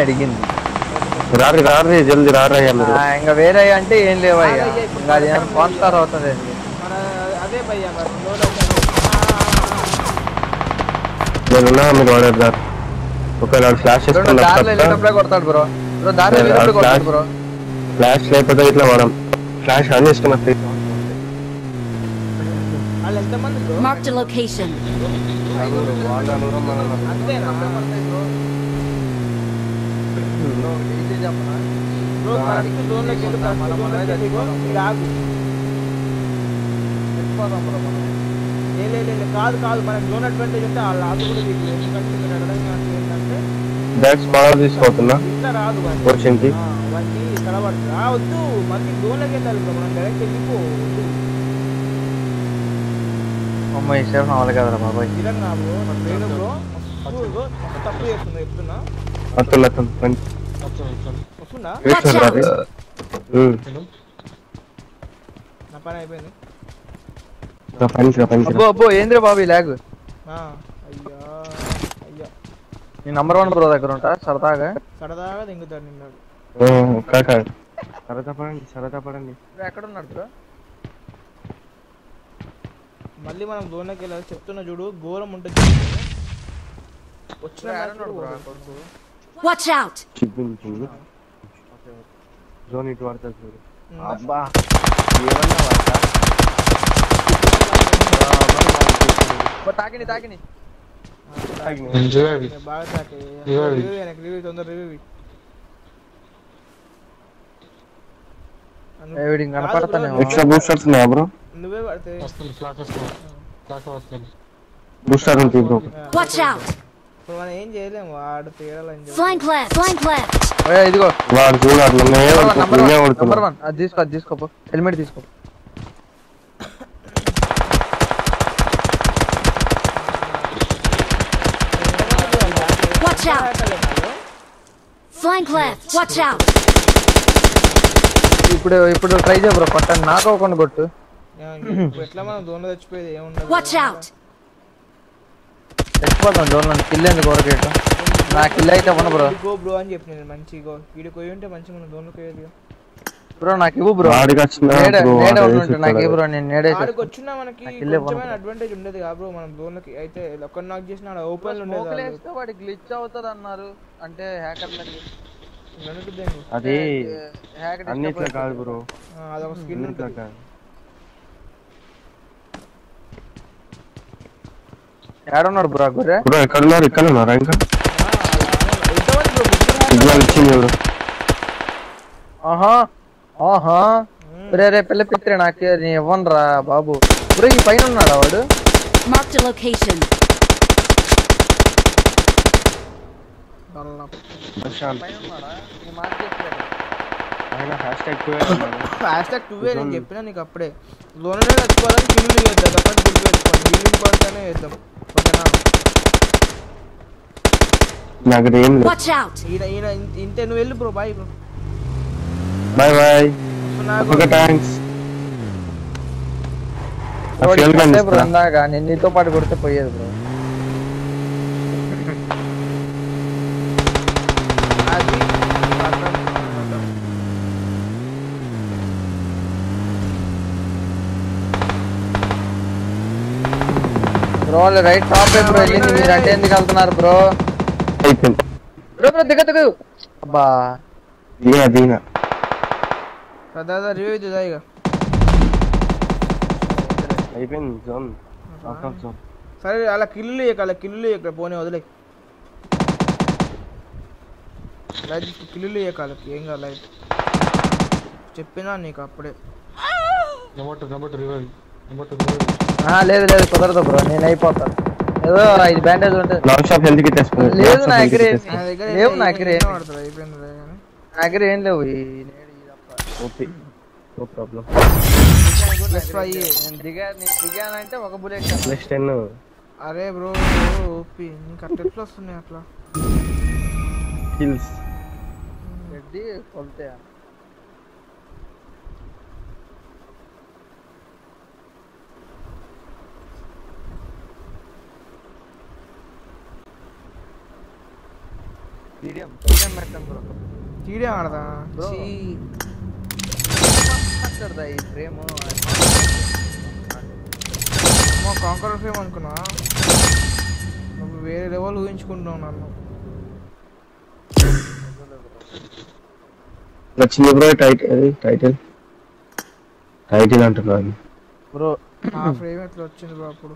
అడిగింది. రారి రారి జల్ది రారయ్యా మీరు? ఇంకా వేరే అంటే ఏం లేవయ్యా. ఇంకా అది ఫోన్ స్టార్ అవుతుంది అదే భయ్య మరి. బ్రో బ్రో దారిలో వెళ్ళేటప్పుడు కొడతాడు బ్రో ఫ్లాష్ లేకపోతే ఇట్లా వాడం ఫ్లాష్ ఆన్ చేసుకున్న Marked a location. Bro correct జోన్లోకి వెళ్ళు కరెక్ట్ జోన్లోకి వెళ్ళి ఇగో, ఇక్కడ ఆగు ఏ లే, లే, లే, కాదు కాదు మనకి జోన్ అడ్వాంటేజ్ ఉంటే వాళ్ళ ఆగు కూడా మీకు ఎందుకంటే ఇక్కడ అడగడం కాదు ఏంటంటే. బ్యాగ్స్ బాగా తీసుకోతున్నా ఇట్లా రాదు. వచ్చింది వెళ్ళాలి మనం డైరెక్ట్ వెళ్ళిపో అమ్మ ఈ సేపు అవ్వాలి కదరా బాబాయ్. Bro bro. తప్పు చెప్తున్నా. వస్తుందా. నా పని అయిపోయింది. అబ్బో రా. అబ్బో ఏంద్రా బాబు లాగ్ ఆ, అయ్యా అయ్యా. నీ నంబర్ వన్ బ్రో దగ్గర ఉంటా సరదాగా? సరదాగా దింగుతాడు నిన్నాడు ఓ, కాకా సరదా పడండి సరదా పడండి. బ్రో ఎక్కడ ఉన్నాడు బ్రో మళ్ళీ మనం జోన్లోకి వెళ్ళాలి. చెప్తున్నా చూడు ఘోరం ఉంటుంది వచ్చిన out. చూపించింది జోన్ ఇటు పడుతుంది చూడు. అబ్బా ఏమన్నా వాడతా తాకిని తాకిని. Enjoy. బాగా తాకి. Revive. రివ్యూ వెనక్కి రివ్యూ తొందర రివ్యూ ఏవిడి కనపడతానే ఎక్స్ట్రా బూస్టర్స్ ఉన్నాయా బ్రో? నువ్వే పడితే. వస్తుంది ఫ్లాష్ వస్తుంది. ఫ్లాష్ వస్తుంది. బూస్టర్ ఉంటుంది బ్రో. Watch out! ఇప్పుడు మనం ఏం చేయలేము వాడు తీరాలని! ఓయ్, ఇదిగో. వాడు చూడాలి నంబర్ అది తీసుకో అది తీసుకోపో హెల్మెట్ తీసుకో Watch out! Flank left! Watch out! ఇప్పుడు ఇప్పుడు ట్రై చేయ బ్రో కొట్టండి నాకు అవ్వకుండా కొట్టు. ఎట్లా మనం దూరం తెచ్చిపోయేది ఏముండదు Watch out! చచ్చిపోతాం జోన్ కిల్ ఎందుకు కోరకేయటం నా కిల్ అయితే ఇవ్వను బ్రో గో బ్రో అని చెప్పి నేను మంచి గో వీడికి పోయి ఉంటే మంచి మనం దూరం పోయేది బ్రో నాకు ఇవ్వు బ్రో. వాడికి వచ్చిందా నేడే బ్రో, నేడే వాడు ఉంటే నాకు ఇవ్వు బ్రో నేను నేడే ఆడికి వచ్చినా మనకి కొంచెమైన అడ్వాంటేజ్ ఉండేది కా బ్రో మనం దూరంకి అయితే ఒక్క నాక్ చేసిన ఓపెన్ ఉండేది స్మోక్ వాళ్ళు. వేస్తే వాడి గ్లిచ్ అవుతుంది అన్నారు అంటే హ్యాకర్లకి. అది హ్యాక్ అన్నిట్లో కాదు బ్రో. ఆ, అదొక స్కిన్ అన్నిట్లో ఉంటుంది. కాదు ఏడున్నాడు బ్రో ఆ గొర్రె? బ్రో ఎక్కడ ఉన్నారు? ఇక్కడ ఉన్నారా ఇంకా? సిగ్నల్ ఇచ్చింది బ్రో ఆహా. ఆహా. రే రే పిల్ల పిత్రే నాకు నీ ఇవ్వనురా బాబు. బ్రో ఈ పైన ఉన్నాడా వాడు? మార్క్ చేస్తున్నాడు. ఆయన hash tag fast tag two way నేను చెప్పినా నీకు అప్పుడే. వేద్దాం ఓకేనా? నాకు ఏం లేదు. ఇన్- ఇంతే నువ్వు వెళ్ళు bro bye bro. Bye bye okay thanks నేను నీతో పాటు కొడితే పోయేది బ్రో అది బ్రో వాళ్ళు రైట్ టాప్ బ్రో వెళ్ళింది మీరు అంటే ఎందుకు వెళ్తున్నారు బ్రో అయిపోయింది బ్రో బ్రో దిగ దిగు. అబ్బా. దీనా దీనా దాదా రివ్యూ ఇద్దా ఇక అయిపోయింది జోన్ అవుట్ ఆఫ్ జోన్ సరే అలా కిల్లు ఇక అలా కిల్లు ఇక్కడ పోనీ వదిలే లైట్ కిల్లు ఇక వాళ్ళకి ఏం కాదు లైట్ చెప్పినా నీకు అప్పుడే number two number two revive number two revive ఆ, లేదు లేదు కుదరదు బ్రో నేను అయిపోతాను ఏదో ఐదు బ్యాండేజ్ ఉంటుంది లాంగ్ షాప్ హెల్త్ కిట్ వేసుకున్నాడు లేదు నా దగ్గర ఏం- నా దగ్గర లేవు నా దగ్గర ఏం- పడుతుంది అయిపోయింది కానీ నా దగ్గర ఏం లేవు ఈ నేడు ఈ తప్ప. OP no problem plus five నేను దిగా నేను దిగానంటే ఒక బుల్లెట్ ప్లస్ టెన్ అరే బ్రో ఓపి నీకు అట్లా ఎట్లా వస్తున్నాయి అట్లా కిల్స్ పెట్టి కొలితే మీడియం మీడియం పెట్టండి బ్రో టీడీ ఆడదా Bro. మాట్లాడదా ఈ ఫ్రేమ్? అమ్మో కాంకర్ ఫేమ్ అనుకున్నా. నువ్వు వేరే లెవెల్ ఊహించుకుంటున్నావు నన్ను. వచ్చింది బ్రో టైటిల్? టైటిల్ టైటిల్ అంటున్నాను బ్రో ఆ ఫ్రేమ్ ఎట్లా వచ్చింది బ్రో అప్పుడు?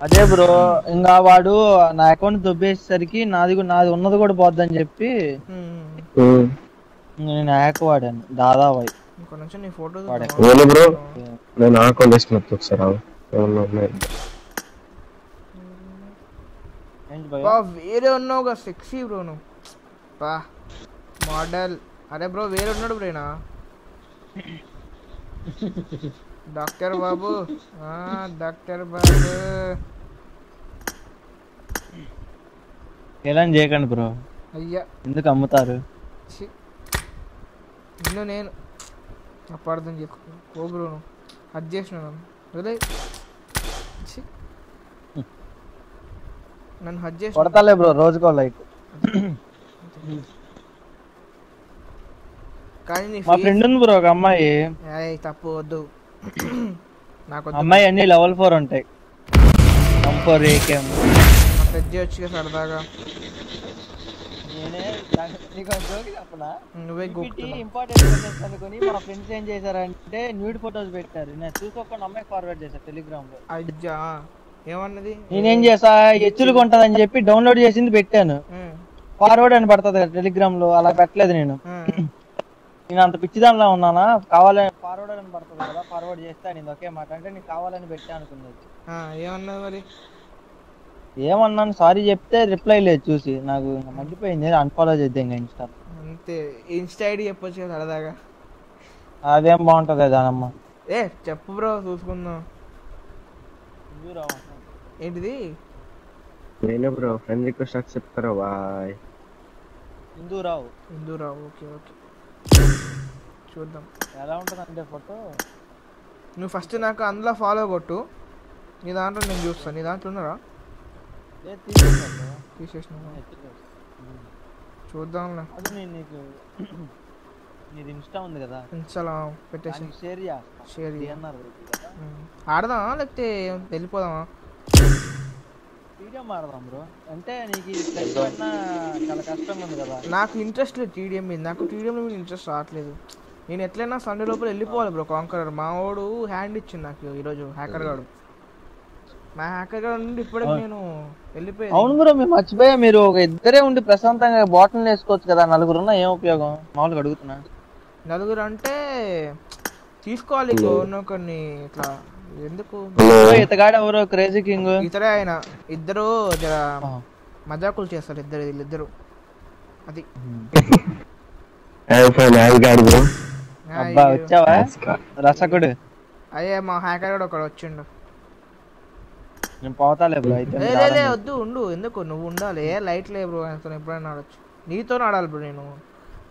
అదే బ్రో ఇంకా వాడు నా అకౌంట్ దొబ్బేసరికి నాది కూడా- నాది ఉన్నది కూడా పోద్దని చెప్పి నేను హ్యాక్ వాడాను దాదావై. ఇంకొక నిమిషం నీ ఫోటో వాడే. ఓన్లీ బ్రో నేను అకౌంట్ వేసుకున్నట్టు ఒకసారి. ఏమన్నా ఉన్నాయి? బా వేరే ఉన్నావుగా సెక్సీ బ్రో నువ్వు. బా మోడల్ అరే బ్రో వేరే ఉన్నాడు బ్రేనా డాక్టర్ బాబు. ఆ, డాక్టర్ బాబు. ఎలా చేయకండి బ్రో. అయ్యా. ఎందుకు అమ్ముతారు. నిన్ను నేను అపార్థం చేసుకో నువ్వు అది చేసిన నన్ను. వదిలే. నన్ను హజ్ చేసిన. కొడతాలే బ్రో రోజుకో లైక్ కానీ నీ మా ఫ్రెండ్ ఉంది బ్రో ఒక అమ్మాయి. ఏయ్, తప్పు వద్దు. నాకు. అమ్మాయి అన్ని లెవెల్ ఫోర్ ఉంటాయి. వన్ ఫోర్ ఏకేం టచ్ చేయొచ్చుగా సరదాగా నేనే దాని- నీకు జోకి చెప్పనా నువ్వే. ఇంపార్టెంట్ అనుకుని మా ఫ్రెండ్స్ ఏం చేశారంటే న్యూడ్ ఫొటోస్ పెట్టారు. నేను చూసుకోకుండా అమ్మాయి ఫార్వర్డ్ చేశాను టెలిగ్రామ్లో. అజ్జా ఏమన్నది? నేనేం చేసా హెచ్చులుగా ఉంటదని చెప్పి డౌన్లోడ్ చేసింది పెట్టాను. ఫార్వర్డ్ అని పడుతుంది కదా టెలిగ్రామ్లో అలా పెట్టలేదు నేను. నేను అంత పిచ్చిదానిలో ఉన్నానా? కావాలని ఫార్వర్డ్ అని పడుతుంది కదా ఫార్వర్డ్ చేస్తే నేను ఒకే మాట అంటే నీకు కావాలని పెట్టా అనుకున్నది ఏమన్నది మరి? ఏమన్నాను సారీ చెప్తే రిప్లై లేదు చూసి. నాకు ఇంకా మండిపోయింది. అన్ఫాలో చేద్దాం ఇంకా ఇన్స్టా అంతే. ఇన్స్టా ఐడి చెప్పొచ్చు కదా సరదాగా. అదేం బాగుంటది దానమ్మ? ఏ చెప్పు బ్రో చూసుకుందాం. ఏంటిది? నేనే బ్రో ఫ్రెండ్ రిక్వెస్ట్ యాక్సెప్ట్ కరో bye Hindurao. Hindurao okay okay. చూద్దాం. ఎలా ఉంటుంది అంటే ఫోటో నువ్వు ఫస్ట్ నాకు అందులో ఫాలో కొట్టు. నీ దాంట్లో నేను చూస్తాను నీ దాంట్లో ఉన్నారా? తీసేసిన చూద్దాంలే. అది నేను నీకు నీది ఇన్స్టా ఉంది కదా. ఇన్స్టాలో పెట్టేసి. Share share. ఉమ్. ఆడదామా లేకపోతే వెళ్ళిపోదామా? వీడియో మాడదాం బ్రో. అంటే నీకు చాలా కష్టంగా ఉంది కదా. నాకు ఇంట్రెస్ట్ లేదు టీడీఎం మీద. నాకు టీడీఎం మీద ఇంట్రెస్ట్ రావట్లేదు. నేను ఎట్లయినా సండే లోపల వెళ్ళిపోవాలి బ్రో కాంకరర్ మా వాడు హ్యాండ్ ఇచ్చింది నాకు ఈరోజు హ్యాకర్ గాడు. మా హ్యాకర్ నుండి ఇప్పుడే అవును. నేను వెళ్ళిపోయాను అవును బ్రో మేము మర్చిపోయా మీరు ఒక ఇద్దరే ఉండి ప్రశాంతంగా బాటిల్ వేసుకోవచ్చు కదా నలుగురు ఉన్నా ఏం ఉపయోగం? మామూలుగా అడుగుతున్నా. నలుగురు అంటే తీసుకోవాలి కొన్ని కొన్ని ఇట్లా ఎందుకు? ఇతగాడు ఎవరో క్రేజీ కింగ్ ఇతరే ఆయన. ఇద్దరు మజాకులు చేస్తారు ఇద్దరు వీళ్ళిద్దరు. అది. వచ్చావా? రసకుడు. అయ్యే మా హ్యాకర్ గాడు ఒకడు వచ్చిండు. నేను పోతాలే బ్రో అయితే లే లే, వద్దు ఉండు. ఎందుకు? నువ్వు ఉండాలి. ఏ లైట్ లే బ్రో ఆయనతో ఎప్పుడైనా ఆడొచ్చు. నీతో ఆడాలి బ్రో నేను.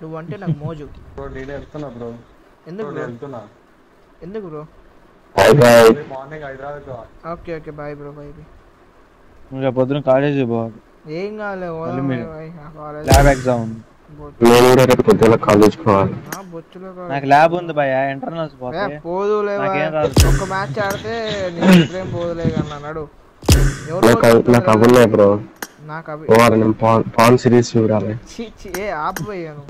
నువ్వు అంటే నాకు మోజు. బ్రో నేను వెళ్తున్నా బ్రో. ఎందుకు బ్రో, బ్రో? వెళ్తున్నా. ఎందుకు bro? Morning Hyderabad okay okay bye bro bye రేపు పొద్దున కాలేజీ పోవాలి ఏం కాలే ల్యాబ్ ఎగ్జామ్ ఉంది. నేను కూడా రేపు పొద్దున కాలేజ్ పోవాలి నాకు ల్యాబ్ ఉంది భయ ఇంటర్నల్స్ పోతే. పోదులే ఒక మ్యాచ్ ఆడితే నేను ఇప్పుడేం పోదులే కన్నా అన్నాడు నాకు నాకు అవున్నాయి బ్రో. నాకు అవి నేను పాన్ సిరీస్ చూడాలి. ఛీ, ఛీ, ఏ ఆపిపోయాను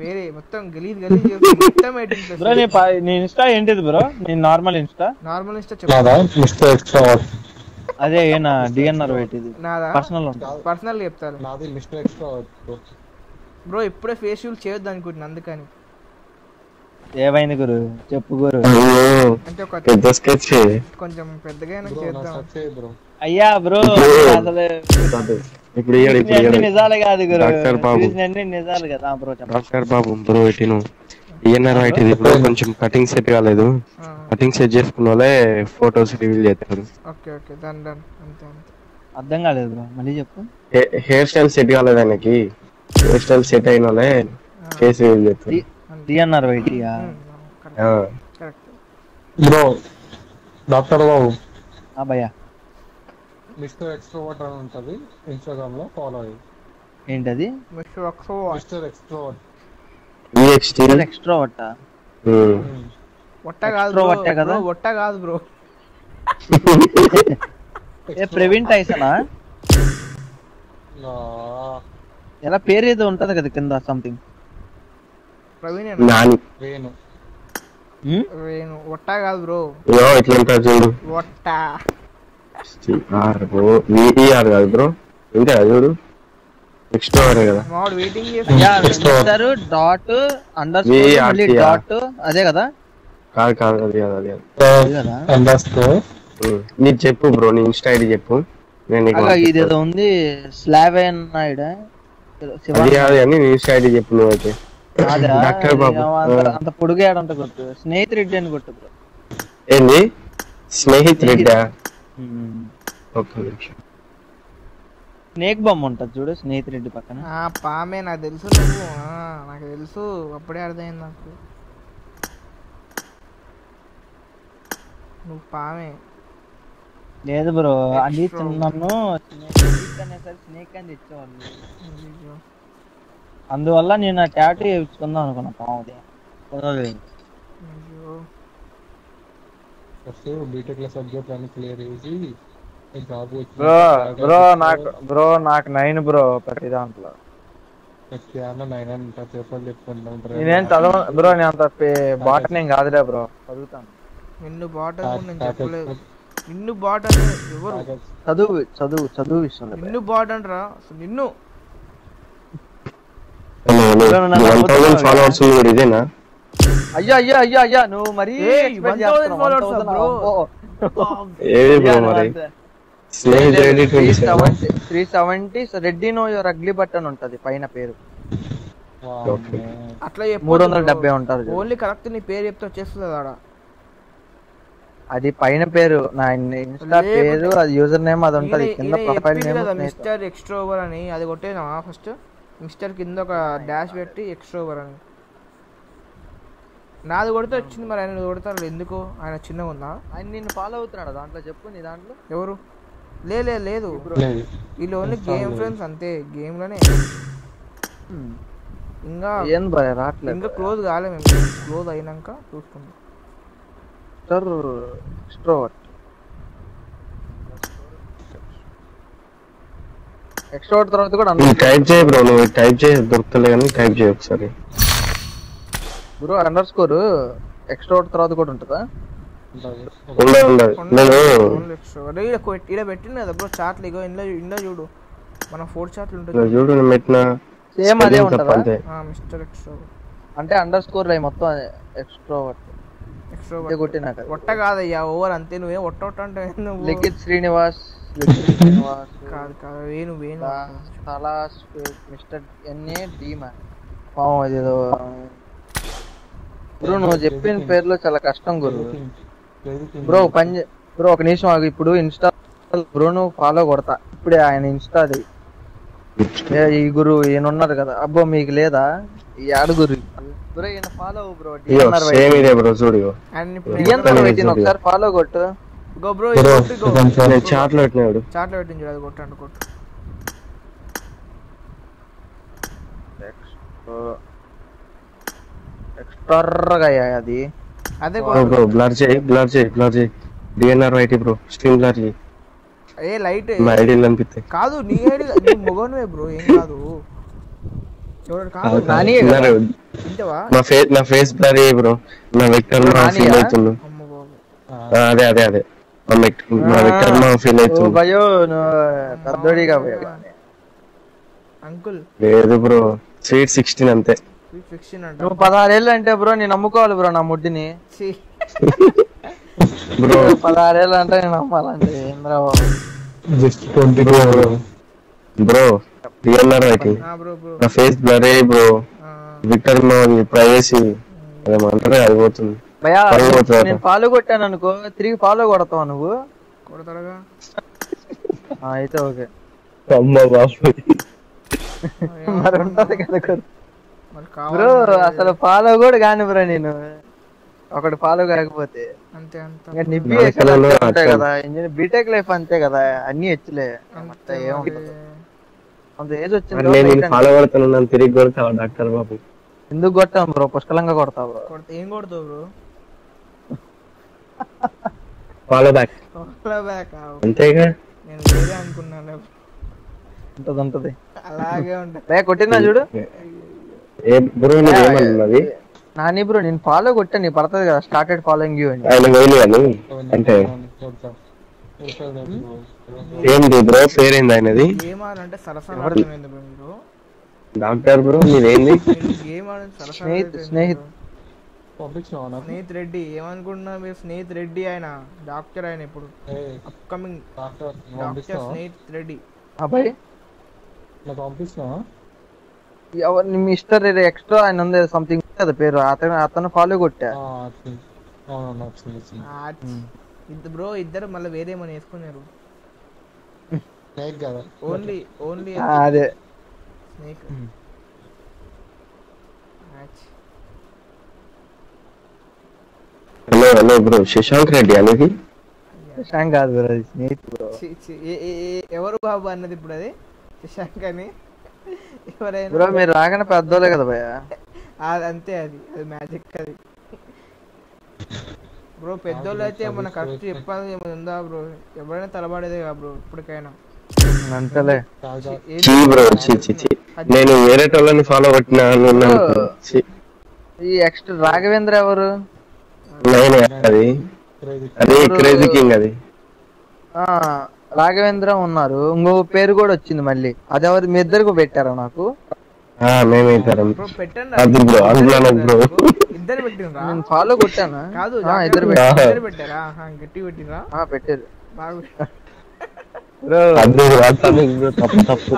వేరే మొత్తం గలీజ్ గలీజ్ మొత్తం ఎడిట్ బ్రో నీ నీ ఇన్స్టా ఏంటిది బ్రో? నీ నార్మల్ ఇన్స్టా? నార్మల్ నాదా చెప్పు. మిస్టర్ ఎక్స్ట్రా అదే నా డిఎన్ఆర్ పెట్టింది. నాదా? పర్సనల్ పర్సనల్ చెప్తాను. నాది మిస్టర్ ఎక్స్ట్రా బ్రో. ఇప్పుడే ఫేషియల్ చేయొద్దు అనుకుంటున్నా అందుకని. ఏమైంది గురు? చెప్పు గురు. పెద్ద స్కెచ్ కొంచెం పెద్దగా చేద్దాం. అయ్యా బ్రో అసలు ఇప్పుడు నిజాలు కాదు గురు. డాక్టర్ బాబు. అన్ని నిజాలు కదా బ్రో డాక్టర్ బాబు బ్రో ఇటిను ఈఎన్ఆర్ వైట్ ఇది ఇప్పుడు కొంచెం కటింగ్ సెట్ కాలేదు. కటింగ్ సెట్ చేసుకున్న వాళ్ళే ఫొటోస్ రివీల్ చేస్తారు. ఓకే ఓకే డన్ డన్ అంతే అంతే. అర్థం కాలేదు బ్రో మళ్ళీ చెప్పు. హెయిర్ స్టైల్ సెట్ కాలేదు ఆయనకి. హెయిర్ స్టైల్ సెట్ అయిన వాళ్ళే ఫేస్ రివీల్ చేస్తారు. డిఎన్ఆర్ వైటియా బ్రో డాక్టర్ బాబు. ఆ భయ్యా. మిస్టర్ ఎక్స్ట్రోవర్ట్ అని ఉంటది ఇన్స్టాగ్రామ్లో ఫాలో అయ్యి. ఏంటది? మిస్టర్ ఒక్సో మిస్టర్ ఎక్స్ట్రోవర్ట్. VXT ఎక్స్ట్రా వట్ట ఉమ్. ఒట్ట కాదు బ్రో Extrovert ఏ కదా? ఒట్ట కాదు బ్రో. ఏ ప్రవీణ్ టైసనా? ఎలా పేరు ఏదో ఉంటది కదా కింద సంథింగ్ ప్రవీణ్ నాని. వేణు. వేణు. ఒట్ట కాదు బ్రో. ఇట్లా చూడు. ఒట్ట. ఆర్ ఓ విఈఆర్ కాదు బ్రో. ఇంతే కదా చూడు నెక్స్ట్ ఓవర్ కదా. మావాడు వెయిటింగ్ మిస్టర్ డాట్ అండర్ యా. డాట్ అదే కదా? కాదు కాదు అది కాదు అది కాదు. కదా? ఉమ్. నీకు చెప్పు బ్రో నీ ఇన్స్టా ఐడి చెప్పు. నేను వాట్సాప్ ఇదేదో ఉంది స్లావెన్ నాయుడు అది కాదు కానీ నీ ఇన్స్టా ఐడి చెప్పు నువ్వైతే. డాక్టర్ బాబు. అంత ఆ. అంత పొడుగాడంట కొట్టు. స్నేహితురెడ్డి అని కొట్టు బ్రో. ఏంది? స్నేహిత్ రెడ్డా ఒక్క నిమిషం. స్నేక్ బొమ్మ ఉంటది చూడు స్నేహితురెడ్డి పక్కన. ఆ పామే నాకు తెలుసు నాకు తెలుసు. అప్పుడే అర్థమైంది నాకు. నువ్వు పామే. లేదు బ్రో అది. నన్ను స్నేక్ అనేసరికి స్నేక్ అని తెచ్చేవాళ్ళు. అందువల్ల నేను ఆ టాటూ వేయించుకుందాం అనుకున్నా పాముది. కుదరలేదు అయ్యో. ఫస్ట్ బీటెక్లో సబ్జెక్ట్ అన్ని క్లియర్ చేసి జాబ్ బ్రో బ్రో నాకు బ్రో నాకు నైన్ బ్రో ప్రతి దాంట్లో నైన్ చదవ బ్రో నేను అంత బాట్ నేను కాదులే బ్రో చదువుతాను. నిన్ను బాట అని నేను చెప్పలేదు. నిన్ను బాట ఎవరు? చదువు చదువు చదువు విషయంలో. నిన్ను బాట అంటరా? అసలు నిన్ను. వన్ థౌసండ్ ఫాలోవర్స్ మీరు ఇదేనా? అయ్యా అయ్యా అయ్యా అయ్యా నువ్వు మరీ ఏయ్, expect 1000 చేస్తున్నావు, followers 1000 bro. అబ్బో. ఏది బ్రో మరి? Three seventy Reddy no your ugly but అని ఉంటది పైన పేరు. అట్లా మూడు వందల డెబ్బై ఉంటారు. ఓన్లీ కరెక్ట్ నీ పేరు చెప్తే వచ్చేస్తుంది ఆడ. అది పైన పేరు. నా ఇన్స్టా పేరు అది యూజర్ నేమ్ అది ఉంటది. కింద ప్రొఫైల్ నేమ్ మిస్టర్ ఎక్స్ట్రోవర్ అని. అది కొట్టేనా ఫస్ట్. మిస్టర్ కింద ఒక డాష్ పెట్టి ఎక్స్ట్రోవర్ అని. నాది కొడితే వచ్చింది మరి ఆయన కొడతారు ఎందుకు? ఆయన చిన్నగా ఉందా? ఆయన నిన్ను ఫాలో అవుతున్నాడు? దాంట్లో చెప్పు నీ దాంట్లో. ఎవరు? లే లే, లేదు. లేదు. వీళ్ళు ఓన్లీ గేమ్. ఫ్రెండ్స్ అంతే గేమ్లోనే ఇంకా ఏం రావట్లేదు. ఇంకా క్లోజ్ కాలే మేము క్లోజ్ అయినాక చూసుకుందాం. మిస్టర్ ఎక్స్ట్రోవర్ట్ ఎక్స్ట్రోవర్ట్ తర్వాత కూడా నువ్వు టైప్ చేయి బ్రో నువ్వు టైప్ చేయి దొరుకుతలే కానీ టైప్ చేయి ఒకసారి. బ్రో అండర్ స్కోర్ ఎక్స్ట్రోవర్ట్ తర్వాత కూడా ఉంటుందా? ఉండదు ఉండదు నేను ఇక్కడ పెట్టింది కదా బ్రో చాట్లు ఇగో ఇంట్లో ఇంట్లో చూడు. మన ఫోర్ చాట్లు ఉంటుంది చూడు. నేను పెట్టిన సేమ్ అదే ఉంటుందా? మిస్టర్ ఎక్స్ట్రోవర్ అంటే అండర్ స్కోర్ లై మొత్తం ఎక్స్ట్రోవర్ట్ ఎక్స్ట్రోవర్ కొట్టినాక ఒట్ట కాదయ్యా ఓవర్ అంతే. నువ్వే ఒట్ట ఒట్ట అంటే నువ్వు? లిఖిత్ శ్రీనివాస్. కాదు కాదు వేణు వేణు తలాస్ మిస్టర్ ఎన్ఏ డీమా. పావం అదేదో బ్రో నువ్వు చెప్పిన పేర్లో చాలా కష్టం గురు. బ్రో పని చే- బ్రో ఒక నిమిషం ఆగు. ఇప్పుడు ఇన్స్టా బ్రో నువ్వు ఫాలో కొడతా. ఇప్పుడే ఆయన ఇన్స్టా అది ఏ, ఈ గురు ఈయన ఉన్నారు కదా. అబ్బో మీకు లేదా? ఈ ఆడు గురు. బ్రో ఈయన ఫాలో బ్రో. డిఎన్ఆర్ వైటీని ఒకసారి ఫాలో కొట్టు. గో బ్రో నేను చాట్లో పెట్టినాడు చాట్లో పెట్టింది చూడు అది కొట్టండి కొట్టు. ఎక్స్ట్రాగా అది. అదే బ్రో బ్లర్ చేయి బ్లర్ చేయి బ్లర్ చేయి. DNR YT bro. Stream blur చేయి. A light. నా ఐడీలు అనిపిస్తాయి కాదు నీ ఐడి నీ మొగనువే బ్రో ఏం కాదు. చూడండి కాదు నాని నా ఫేస్ నా ఫేస్ బ్లర్ చేయి బ్రో. నా వెక్టర్? ఫీల్ అదే అదే అదే. ఫీల్ అవుతుంది. భయో పెద్దోడిగా. అంకుల్. లేదు బ్రో స్వీట్ సిక్స్టీన్ అంతే. నువ్వు పదహారేళ్ళు అంటే బ్రో నేను నమ్ముకోవాలి బ్రో నా ముడ్డిని. బ్రో. పదహారేళ్ళు అంటే నేను నమ్మాలంటే జస్ట్ ట్వంటీ బ్రో నా ఫేస్ బ్లర్ అయ్యి బ్రో. విక్టర్ మా ప్రైవసీ అదేమంటారు అది పోతుంది. భయా నేను ఫాలో కొట్టాను అనుకో తిరిగి ఫాలో కొడతావు నువ్వు? కొడతాడుగా. ఆ, అయితే ఓకే. అమ్మ మరి ఉంటది కదా బ్రో అసలు ఫాలో కూడా కాని బ్రో నేను. ఒకటి ఫాలో కాకపోతే. అంతే అంత. నిబ్బి. కదా ఇంజనీర్ బీటెక్ లైఫ్ అంతే కదా అన్ని హెచ్చులే అంత ఏజ్ వచ్చింది ఫాలో తిరిగి కొడతావా డాక్టర్ బాబు? ఎందుకు కొట్టాం బ్రో? పుష్కలంగా కొడతావు బ్రో. కొడితే ఏం కొడతావు బ్రో? ఫాలో బ్యాక్ బ్యాక్ అంతేగా? నేను వేరే అనుకున్నాను. ఉంటది ఉంటది అలాగే ఉంటుంది రే కొట్టినా చూడు? ఏ బ్రో నువ్వు ఏమన్నది నాని బ్రో నేను ఫాలో కొట్టా నీ పడుతుంది కదా స్టార్టెడ్ ఫాలోయింగ్ యూ అని. ఆయన వేలు కానీ అంటే? ఏంది బ్రో పేరు ఏంది ఆయనది? గేమ్ ఆడంటే సరసన అర్థమైంది బ్రో డాక్టర్ బ్రో మీరు గేమ్ ఆడంటే సరసన స్నేహిత్ స్నేహిత్. పంపించినావా స్నేహిత్ రెడ్డి ఏమనుకుంటున్నా మీరు? స్నేహిత్ రెడ్డి ఆయన డాక్టర్ ఆయన ఇప్పుడు. అప్కమింగ్ డాక్టర్ స్నేహిత్ రెడ్డి అబ్బాయి? నాకు మిస్టర్ ఎక్స్ట్రా ఆయన ఉంది సంథింగ్ కదా పేరు. అతను అతను ఫాలో కొట్టా. బ్రో ఇద్దరు మళ్ళీ వేరే ఏమైనా వేసుకున్నారు ఓన్లీ ఓన్లీ అదే. Snake match hello hello bro Shashank Reddy అనేది శశాంక్ కాదు బ్రో అది స్నేహిత్ బ్రో ఎవరు బాబు అన్నది ఇప్పుడు అది? శశాంక్ అని. ఎవరైనా బ్రో మీరు రాగానే పెద్దోలే కదా భయ అది అంతే అది. అది మ్యాజిక్ అది. బ్రో పెద్దోళ్ళు అయితే మన ఖర్చు చెప్పాలి ఏమైనా ఉందా బ్రో ఎవరైనా తలబడేదే కదా బ్రో ఇప్పటికైనా. అంతలే. బ్రో చీ చీ చీ నేను వేరే వాళ్ళని ఫాలో కొట్టినా ఈ ఎక్స్ట్రా రాఘవేంద్ర ఎవరు? నేనే అది. అది క్రేజీ కింగ్ అది. ఆ రాఘవేంద్ర ఉన్నారు. ఇంకో పేరు కూడా వచ్చింది మళ్ళీ. అది ఎవరు మీ ఇద్దరికి పెట్టారా నాకు? నేను ఫాలో కొట్టానా? కాదు ఆ, ఇద్దరు పెట్టారా? పెట్టారు పెట్టారా. గట్టి పెట్టారు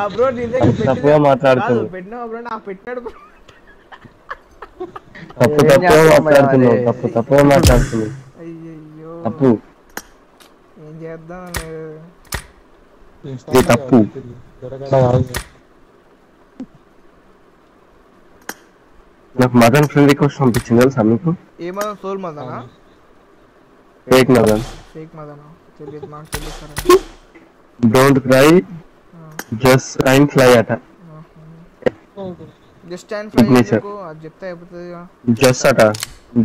బ్రో పెట్టిన- తప్పుగా మాట్లాడుతున్నావు కాదు, పెట్టినావా బ్రో? నా పెట్టాడు బ్రో. తప్పు ఏం తప్పుగా చేస్తాం మాట్లాడుతున్నావు మరి? తప్పు తప్పుగా మాట్లాడుతున్నావు అయ్యయ్యో తప్పు ఏం చేద్దాం ఇది తప్పు నాకు మదన్ ఫ్రెండ్ రిక్వెస్ట్ పంపించింది తెలుసా మీకు ఏమన్నా సోల్ మదనా ఫేక్ మదన్ ఫేక్ మదనా తెలియదు నాకు తెలియదు సరే don't cry just and fly అట జస్ట్ అండ్. ఎందుకు అది చెప్తే అయిపోతుంది జస్ట్ అట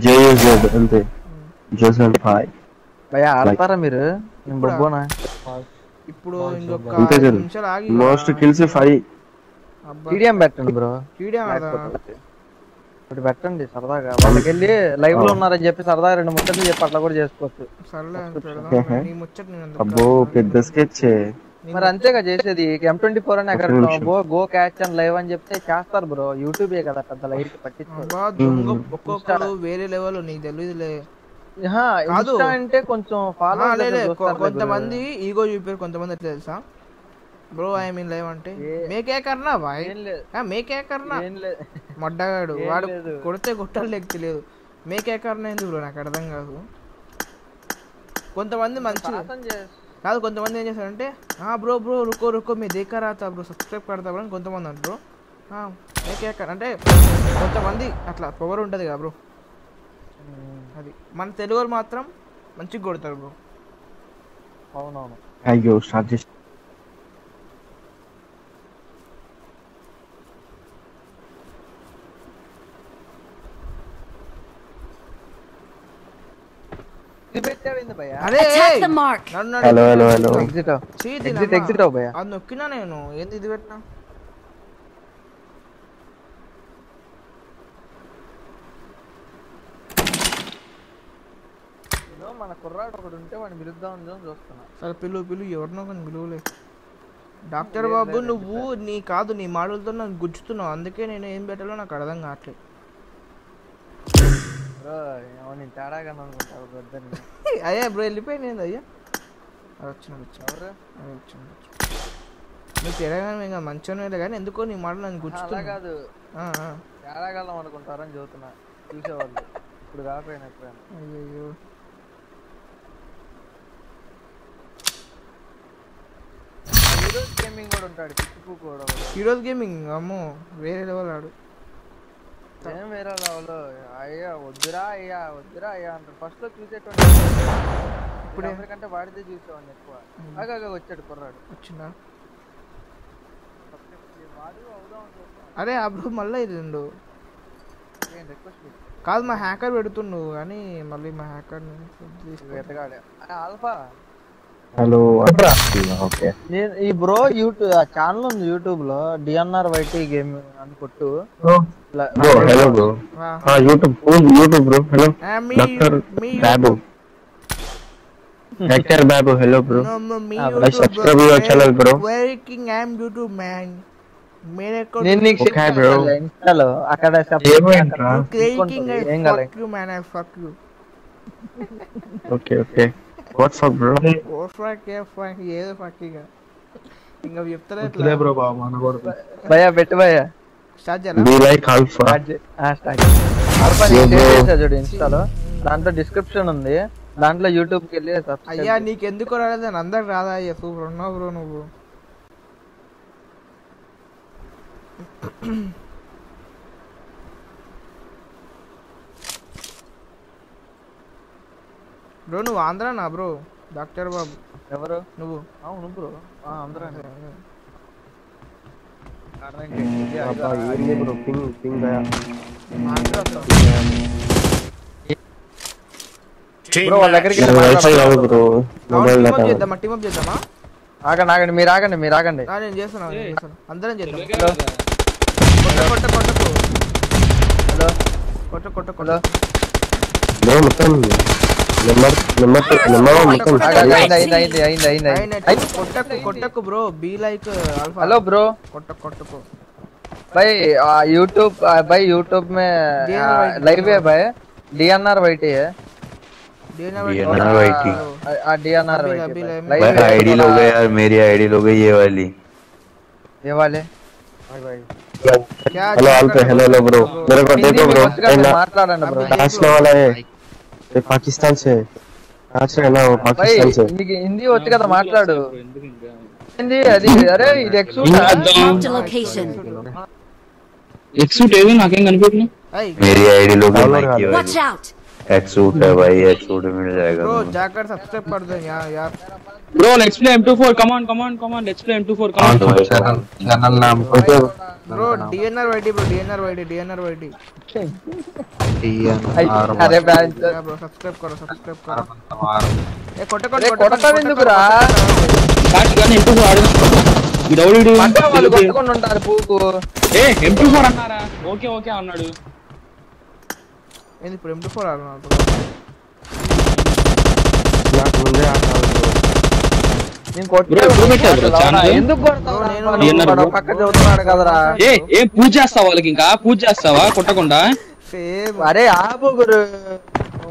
జేయూజెడ్ అంతే జస్ట్ అండ్ ఫ్లై భయ్యా ఆడతారా మీరు నేను బొబ్బోనా ఇప్పుడు ఇంకొక నిమిషాలు ఆగి మోస్ట్ కిల్స్ ఫైవ్ అబ్బా. టీడీఎం పెట్టండి బ్రో టీడీఎం? ఇప్పుడు పెట్టండి సరదాగా వాళ్ళకి వెళ్ళి లైవ్లో ఉన్నారని చెప్పి సరదాగా రెండు ముక్కలు చెప్పి అట్లా కూడా చేసుకోవచ్చు సర్లే పెడదాం నీ ముచ్చట నేను ఎందుకు అబ్బో పెద్ద స్కెచ్ మరి అంతేగా చేసేది. ఎం ట్వంటీ ఫోర్ అని అక్కడ. Go go catch and live అని చెప్తే చేస్తారు బ్రో. యూట్యూబే కదా పెద్ద లైట్ ఒక్కొక్కడు వేరే లెవెల్ నీకు తెలియదులే కాదు. అంటే కొంచెం ఫాలో కొంతమంది ఈగో చూపారు కొంతమంది ఎట్లా తెలుసా? బ్రో ఐ మీన్ లైవ్ అంటే మేకే కర్నా బాయ్? మేకే కర్నా? లేదు. మొడ్డగాడు వాడు. కొడితే కొట్టాలి లేక తెలియదు. మేకే కర్నా ఎందుకు బ్రో? నాకు అర్థం కాదు. కొంతమంది మంచి కాదు కొంతమంది ఏం చేస్తారంటే ఆ బ్రో బ్రో రుకో రుకో మీ దేకా రాతా బ్రో సబ్స్క్రైబ్ కడతా బ్రో అని కొంతమంది అంటారు. ఏకే అంటే కొంతమంది అట్లా పవర్ ఉంటుంది కదా బ్రో అది. మన తెలుగు వాళ్ళు మాత్రం మంచిగా కొడతారు బ్రో అవునవును. అయ్యో స్టార్ట్ చేసి ఇది పెట్టావేంది భయ్యా అరే Attack the mark. నన్ను హలో హలో హలో ఎగ్జిట్ చీ, ఎగ్జిట్ దీనమ్మా. ఎగ్జిట్ అవ్వ. భయ్యా. అది నొక్కినా నేను? ఏంది ఇది పెట్టినా? మన కుర్రాడు ఒకడు ఉంటే వాడిని పిలుద్దామని చూస్తున్నా. సరే పిలువు పిలువు. ఎవరినో కానీ పిలువలే. డాక్టర్ బాబు నువ్వు నీ కాదు నీ మాటలతో నన్ను గుచ్చుతున్నావు. అందుకే నేను ఏం పెట్టాలో నాకు అర్థం కావట్లేదు. అయ్యా బ్రో వెళ్ళిపోయింది అయ్యా. వచ్చినాడు నువ్వు తిరగానే ఇంకా మంచిగా కానీ ఎందుకో నీ మాటలు నన్ను అలా గుచ్చుతున్నా కాదు. తేడాగలం అనుకుంటారని చెబుతున్నా. చూసేవాళ్ళు. ఇప్పుడు కాకపోయినా ఎప్పుడైనా. అయ్యయ్యో. ఈరోజు గేమింగ్ కూడా ఉంటాడు పిచ్చిపూ కూడా. Heroes gaming? అమ్మో వేరే లెవెల్ ఆడు. ఏం వేరే లెవెల్? అయ్యా వద్దురా అయ్యా వద్దురా అయ్యా అంటారు. ఫస్ట్లో చూసేటువంటి ఇప్పుడు? అందరికంటే వాడితే చూసేవాడిని ఎక్కువ. అగా వచ్చాడు కుర్రాడు. వచ్చిందా వాడు అవుదాం అనుకుంటున్నాను అరే అప్పుడు మళ్ళీ ఇది రెండు. కాదు మా హ్యాకర్ పెడుతుండు కానీ మళ్ళీ మా హ్యాకర్ వెతగాడే ఆల్ఫా. Hello okay. నేను ఈ బ్రో యూట్యూబ్ ఛానల్ ఉంది యూట్యూబ్లో డిఎన్ఆర్ వైటీ గేమ్ అని కొట్టు. ల- bro hello bro YouTube YouTube bro hello me doctor me Babu doctor Babu hello bro No, no, me Ah, YouTube, like, subscribe bro. your channel, bro. Working, I'm YouTube, man. मेरे को నేను నీకు Okay, bro. ఇన్స్టాలో అక్కడ ఏమైందిరా? Clicking, I ఏం fuck కాలే you, man. I fuck you. Okay okay what's up bro oh fuck, yeah, fuck, ఏదో fuck ఇక. ఇంకా చెప్తారా ఎట్లా? బ్రో బాబు అనకూడదు భయ్యా పెట్టు భయ్యా స్టార్ట్ చేయాలా? బి లైక్ ఆల్ఫా స్టార్ట్ చే- ఆ, స్టార్ట్ చేయి. ఆల్ఫా నేను Yeah, షేర్ bro. చేశా చూడు ఇన్స్టాలో దాంట్లో డిస్క్రిప్షన్ ఉంది. దాంట్లో యూట్యూబ్కి వెళ్ళి అయ్యా. నీకు ఎందుకు రాలేదని అందరికి రాదా అయ్యా? సూపర్ ఉన్నావు బ్రో నువ్వు. బ్రో నువ్వు ఆంధ్రానా బ్రో? డాక్టర్ బాబు. ఎవరు? నువ్వు? అవును బ్రో. అందరూ ఏంది బ్రో పింగ్ పింగ్ గయా బ్రో వాళ్ళ దగ్గరికి వైఫై. రావు బ్రో మొబైల్ డేటా చేద్దామా చేద్దామా? ఆగండి ఆగండి మీరు ఆగండి మీరు ఆగండి. నేను చేస్తాను అందరం చేద్దాం. కొట్ట కొట్ట హలో కొట్ట కొట్ట కొట్ట. హలో బ్రో మొత్తం ನಂಬರ್ ನಂಬರ್ ನಂಬರ್ ಇಂದ ಇಂದ ಇಂದ ಇಂದ ಇಂದ ಇಂದ ಕೊಟ್ಟಕ್ಕು ಕೊಟ್ಟಕ್ಕು bro B like alpha hello bro ಕೊಟ್ಟಕ್ಕು ಕೊಟ್ಟಕ್ಕು भाई YouTube भाई YouTube में लाइव है भाई DNR वाईटी है डीएनआर वाईटी आ डीएनआर वाईटी भाई आईडी लोगे यार मेरी आईडी लोगे ये वाली ये वाले भाई भाई हेलो हेलो हेलो ब्रो मेरे को देखो ब्रो मार रहा है ब्रो नाचने वाला है ये पाकिस्तान से नाच रहे हैं ना वो भाई पाकिस्तान से నీకు హిందీ వచ్చు కదా మాట్లాడు హిందీ అది అరే ఇది ఎక్స్ Marked a location. ఎక్సూట్ ఏది నాకేం కనిపించలేదు मेरी आईडी लोगे Download माइक की कर Watch वाली out! एक सूट है भाई एक सूट मिल जाएगा ब्रो तुम्हें। जाकर सब्सक्राइब कर दो यार यार bro let's play M24 come on come on come on let's play M24 come on channel channel नाम okay bro DNR YT bro DNR YT DNR YT అరే బ్రాంచ్ या ब्रो सब्सक्राइब करो सब्सक्राइब करो ए coat coat అరే కొడతావు ఎందుకురా shot gun M24 ఆడు ఇదౌడు అంటే వాళ్ళు కొట్టుకొని ఉంటారు పూకు ఏ M24 అన్నారా ఓకే ఓకే అన్నాడు ఏంది ఇప్పుడు M24 ఆడుతున్నా నాకు ముందే ఆడాలి ఏ ఏ పూజ చేస్తావా వాళ్ళకి ఇంకా? పూజ చేస్తావా? కొట్టకుండా? అరే ఆపు గురు.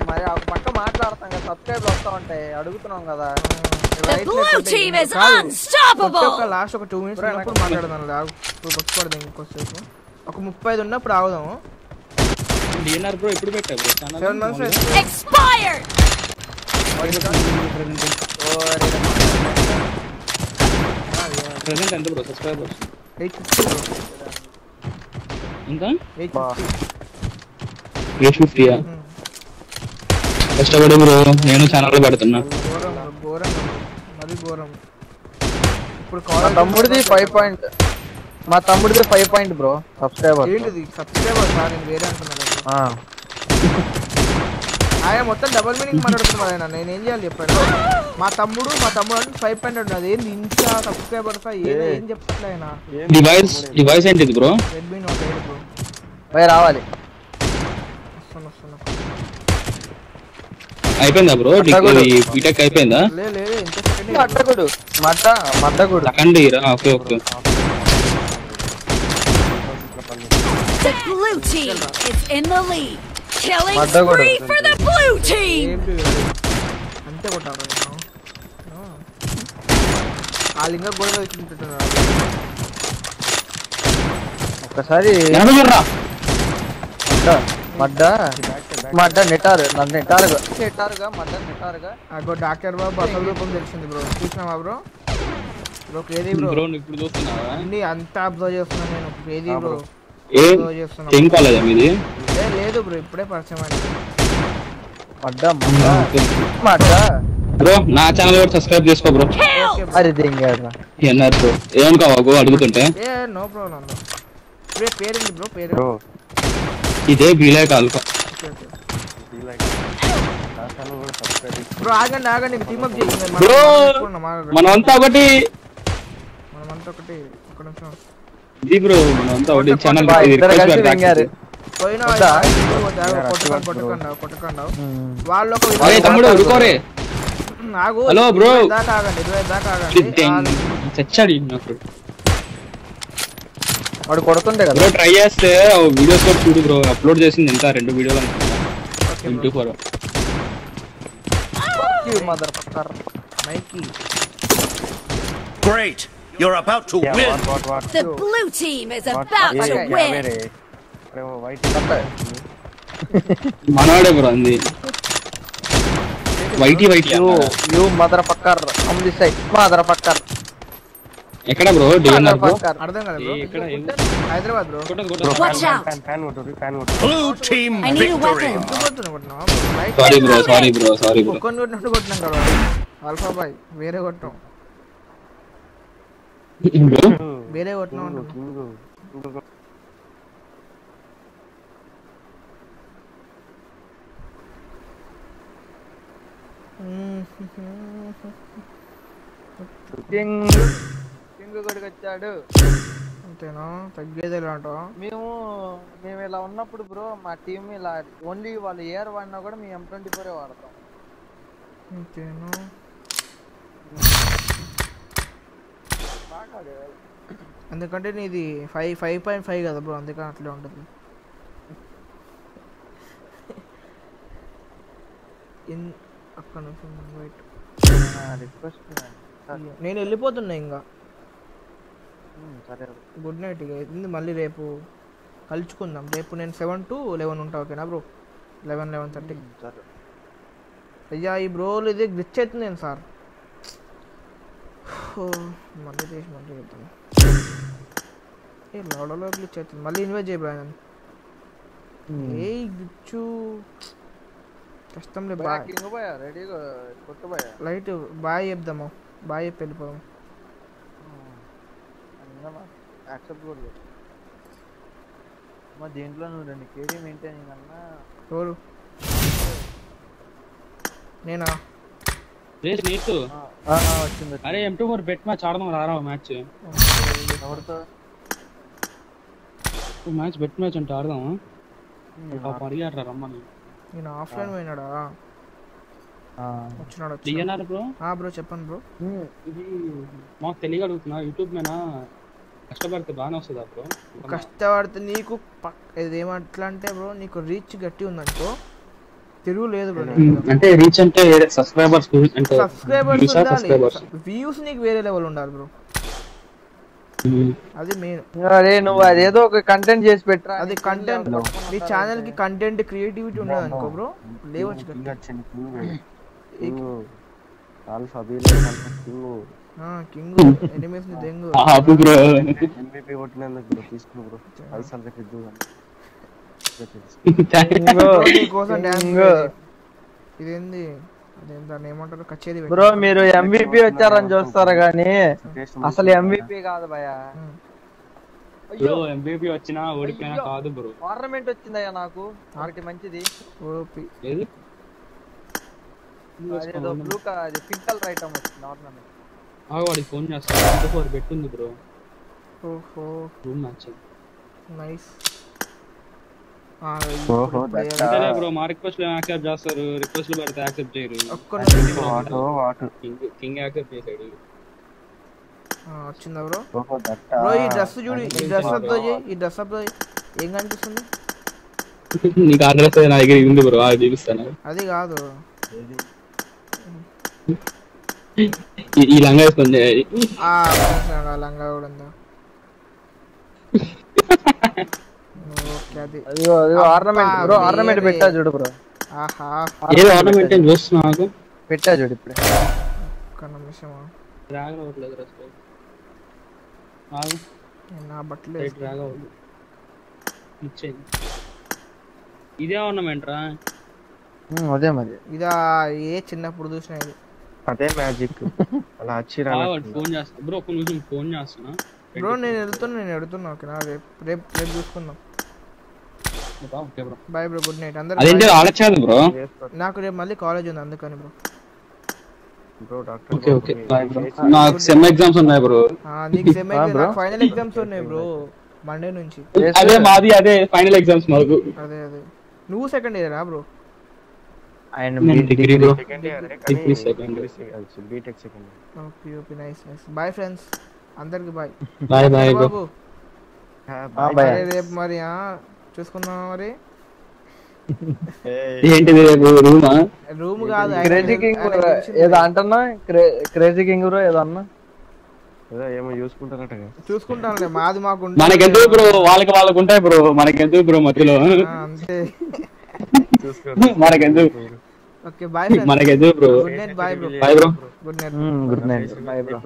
మరి ఒక పక్క మాట్లాడతాం కదా సబ్స్క్రైబ్ వస్తా ఉంటాయి అడుగుతున్నాం కదా! లాస్ట్ ఒక టూ మినిట్స్ మాట్లాడదాం పట్టుకోవడం ఇంకొసేపు. ఒక ముప్పై ఐదు ఉన్నప్పుడు ఆగుదాము. డిఎన్ఆర్ బ్రో ఎప్పుడు పెట్టావు సెవెన్ మంత్స్! ప్రెసెంట్ ఎంత బ్రో సబ్స్క్రైబర్స్ ఇంకా ఎయిట్ ఫిఫ్టీ ఎయిట్ ఫిఫ్టీయా కష్టపడి బ్రో నేను ఛానల్ పెడుతున్నా ఇప్పుడు మా తమ్ముడిది ఫైవ్ పాయింట్ మా తమ్ముడిది ఫైవ్ పాయింట్ బ్రో సబ్స్క్రైబర్ ఏంటిది? సబ్స్క్రైబర్ సార్ నేను వేరే అంటున్నాను ఆయన మొత్తం డబుల్ మీనింగ్ మాట్లాడుతున్నాడు ఆయన. నేను ఏం చేయాలి చెప్పాను మా తమ్ముడు మా తమ్ముడు అంటే ఫైవ్ పాయింట్ ఉన్నది. ఏంది ఇంత సబ్స్క్రైబర్స్ ఏం చెప్పట్లే ఆయన? డివైస్ డివైస్ ఏంటిది bro Redmi note eight bro పోయి రావాలి. అయిపోయిందా బ్రో. బీటెక్ అయిపోయిందా? మడ్డగుడు మడ్డ మడ్డగుడు second year okay okay. The blue team is in the lead. Killing spree for the blue team! అంతే కొట్టాను నేను. వాళ్ళు ఇంకా గొడవ వచ్చింటున్నారు ఒక్కసారి మడ్డ మడ్డ నెట్టారు నన్ను నెట్టారుగా నెట్టారుగా మడ్డ నెట్టారుగా అగో డాక్టర్ బాబు అసలు రూపం తెలిసింది బ్రో. చూసినావా బ్రో? Bro crazy bro. ఇప్పుడు చూస్తున్నావా? అంతా అబ్జర్వ్ చేస్తున్నాను నేను. Crazy bro. ఏ? ఏం కాలేదా మీది? ఏ, లేదు బ్రో ఇప్పుడే పరిచయం బ్రో నా ఛానల్ కూడా సబ్స్క్రైబ్ చేసుకో బ్రో. అరే ఎన్ఆర్ బ్రో. ఏమనుకోవా గో అడుగుతుంటే? ఏ నో ప్రాబ్లం బ్రో బ్రో పేరు? ఇదే ఓకే బ్రో ఆగండి ఆగండి టీమ్ అప్ చేయండి బ్రో. మనమంతా ఒకటి. మనమంతా ఒకటి ఒక నిమిషం. బ్రో ఒకటి ఛానల్ తమ్ముడు హలో బ్రో. చచ్చాడు నాకు వాడు కొడుతుండే కదా. ట్రై చేస్తే వీడియోస్ కూడా చూడు బ్రో. అప్లోడ్ చేసింది ఎంత? రెండు వీడియోలు అనుకుంటా ట్వంటీ ఫోర్ మదర్ పక్కర్ మైకి Great! You're about to win! The blue team is about to win! మనవాడే బ్రో అంది. YT YT you you mother fucker come this side mother fucker ఎక్కడ బ్రో? DNR bro? అర్థం కదా బ్రో. ఎక్కడ Hyderabad bro. కొట్టదు కొట్టదు Watch out! Blue team I need a victory! weapon! కొడుతున్నా కొట్టినావా bro? Right? Sorry bro sorry bro sorry bro ఒక్కొని కొట్టినట్టు కొట్టినాం కదా. ఆల్ఫా బాయ్ వేరే కొట్టాం. వేరే కొట్టినాం అంటున్నా. కింగ్. కింగ్ కొడుకు వచ్చాడు. అంతేనా? తగ్గేది అంటావా మేము మేము ఇలా ఉన్నప్పుడు బ్రో మా టీం ఇలా ఓన్లీ వాళ్ళు ఏఆర్ వాడినా కూడా మేము ఎం ట్వంటీ ఫోరే వాడతాం. అంతేనా. ఎందుకంటే నీది ఫైవ్ ఫైవ్ పాయింట్ ఫైవ్ కదా బ్రో అందుకని అట్లే ఉంటుంది. వెయిట్ రిక్వెస్ట్ నేను వెళ్ళిపోతున్నా ఇంకా. గుడ్ నైట్ ఇక. ఇది మళ్ళీ రేపు? కలుచుకుందాం. రేపు నేను సెవెన్ టు లెవెన్ ఉంటా ఓకేనా బ్రో? Eleven eleven thirty. అయ్యా ఈ బ్రోలు ఇది గ్లిచ్ అవుతుంది సార్? మళ్ళీ చేసి మళ్ళీ చేద్దాం ఏ లవడలో గ్లిచ్ అవుతుంది మళ్ళీ ఇన్వైట్ చేయ బ్రాయన్ ఏ గ్లిచ్చు కష్టంలే బాయ్. లైట్ బాయ్ చెప్దాము. బాయ్ చెప్పి వెళ్ళిపోదాం. యాక్సెప్ట్ కూడా చేయి. అమ్మ దీంట్లో నువ్వు రెండు కేజీ మెయింటైనింగ్ అన్నా ఎవరు? నేనా? రేస్ వచ్చింది అరే M two four bet match ఆడదాం రారా మ్యాచ్. ఎవరితో? మ్యాచ్ బెట్ మ్యాచ్ అంటే ఆడదామా? పాపం అడిగారు రమ్మని. నేను ఆఫ్లైన్ పోయినాడా? వచ్చినాడు దిగనారు బ్రో? బ్రో చెప్పండి బ్రో. ఇది మాకు తెలియక అడుగుతున్నా యూట్యూబ్ మీద కష్టపడితే బాగానే వస్తుందా బ్రో? కష్టపడితే నీకు పక్ ఇది ఏమట్లా అంటే బ్రో నీకు రీచ్ గట్టి ఉందనుకో తిరుగు లేదు బ్రో అంటే రీచ్ అంటే సబ్స్క్రైబర్స్ అంటే సబ్స్క్రైబర్స్? వ్యూస్ నీకు వేరే లెవెల్ ఉండాలి బ్రో. అది మెయిన్ అరే నువ్వు అదేదో ఒక కంటెంట్ చేసి పెట్టరా? అది కంటెంట్ నీ ఛానల్కి కంటెంట్ క్రియేటివిటీ ఉండదు అనుకో బ్రో. లేవచ్చు ఆల్ఫా బీలో కింగ్ కింగ్ ఎనిమిస్ని దెంగు. ఆపు బ్రో. ఎంబీపీ కొట్టినందుకు బ్రో తీసుకో బ్రో. పైసలు ఇద్దు బ్రో, నీకోసం డాన్స్ ఇదేంది? అదేం దాన్ని ఏమంటారు? కచేరీ బ్రో మీరు ఎంవిపి వచ్చారని చూస్తారు గానీ? అసలు ఎంవిపి కాదు భయ బ్రో ఎంబీపీ వచ్చినా ఓడిపోయినా కాదు బ్రో. టోర్నమెంట్ వచ్చిందయ్యా నాకు. ఒకటి మంచిది. ఓపి. ఏది? అదేదో బ్లూ అది పింక్ కలర్ ఐటమ్ వచ్చింది టోర్నమెంట్ ఆ వాడికి ఫోన్ చేస్తా. ఎం టూ ఫోర్ బెట్ ఉంది బ్రో. ఓహో. రూమ్ మ్యాచ్ నైస్ అంతేలే బ్రో మా రిక్వెస్ట్ యాక్సెప్ట్ చేస్తారు రిక్వెస్ట్ పెడితే యాక్సెప్ట్ చేయరు ఒక్క వాటు వాటు కింగ్ కింగ్ యాక్సెప్ట్ చేశాడు వచ్చిందా బ్రో ఓహో దట్టా బ్రో ఈ డ్రెస్ చూడు ఈ డ్రెస్ అప్ చేయి ఈ డ్రెస్ అప్ ఏం కనిపిస్తుంది నీకు అడ్రస్ నా దగ్గర ఉంది బ్రో అది చూపిస్తాను అది కాదు ఈ- ఈ లంగా వేసుకుంది ఆ ఆ లంగా కూడా ఉందా ఓకే అది. అదిగో అదిగో ఆర్నమెంట్ బ్రో అబ్బా, ఆర్నమెంట్ వేరే. పెట్టా చూడు బ్రో ఆహా. ఏదో ఆర్నమెంట్ పెట్టా చూడు ఇప్పుడే. ఒక్క నిమిషమా డ్రాగ్ అవ్వట్లేదు రా స్కై. ఆగు. నేను నా బట్టలు. డ్రాగ్ అవ్వదు ఇచ్చేది ఇదే ఆర్నమెంట్ రా? అదే మరి. ఇదా ఏ చిన్నప్పుడు చూసిన ఇది. అదే మ్యాజిక్ అలా వచ్చిరా వాడు ఫోన్ చేస్తా. బ్రో నిమిషం ఫోన్ చేస్తున్నా. బ్రో నేను వెళ్తున్నా నేను వెళ్తున్నా ఓకేనా? రేపు రేపు రేపు చూసుకుందాం. Okay bro bye bro good night అందరు అదేంటి ఆడచ్చాదు బ్రో నాకు రేపు మళ్ళీ కాలేజ్ ఉంది అందుకని bro bro doctor okay okay bye bro నాకు సెమ్ ఎగ్జామ్స్ ఉన్నాయి బ్రో నీకు సెమ్ ఆ, bro. ఫైనల్ ఎగ్జామ్స్ ఉన్నాయి బ్రో మండే నుంచి అదే మాది అదే ఫైనల్ ఎగ్జామ్స్ మాకు అదే అదే నువ్వు సెకండ్ ఇయరా బ్రో ఆయన నేను degree bro second year degree second BTech second okay okay nice nice bye friends అందరికి బాయ్ బాయ్ బాయ్ బ్రో బాబు ఆ, bye. అరే రేపు మరి ఆ, చూసుకుందాం మరి? ఏంటిది రేపు రూమా? రూమ్ కాదు క్రేజీ కింగ్ ఏదో అంటున్నా? క్రేజీ కింగ్ బ్రో ఏదో అన్నా? ఏదో ఏమో చూసుకుంటారట చూసుకుంటాంలే మాది మాకు. మనకెందుకు బ్రో? వాళ్ళకి వాళ్ళకి ఉంటాయి బ్రో మనకెందుకు బ్రో మధ్యలో? అంతే. మనకెందుకు? ఓకే బాయ్ మనకెందుకు bro? Good night bye bro. Bye bro. Good night. Good night bye bro.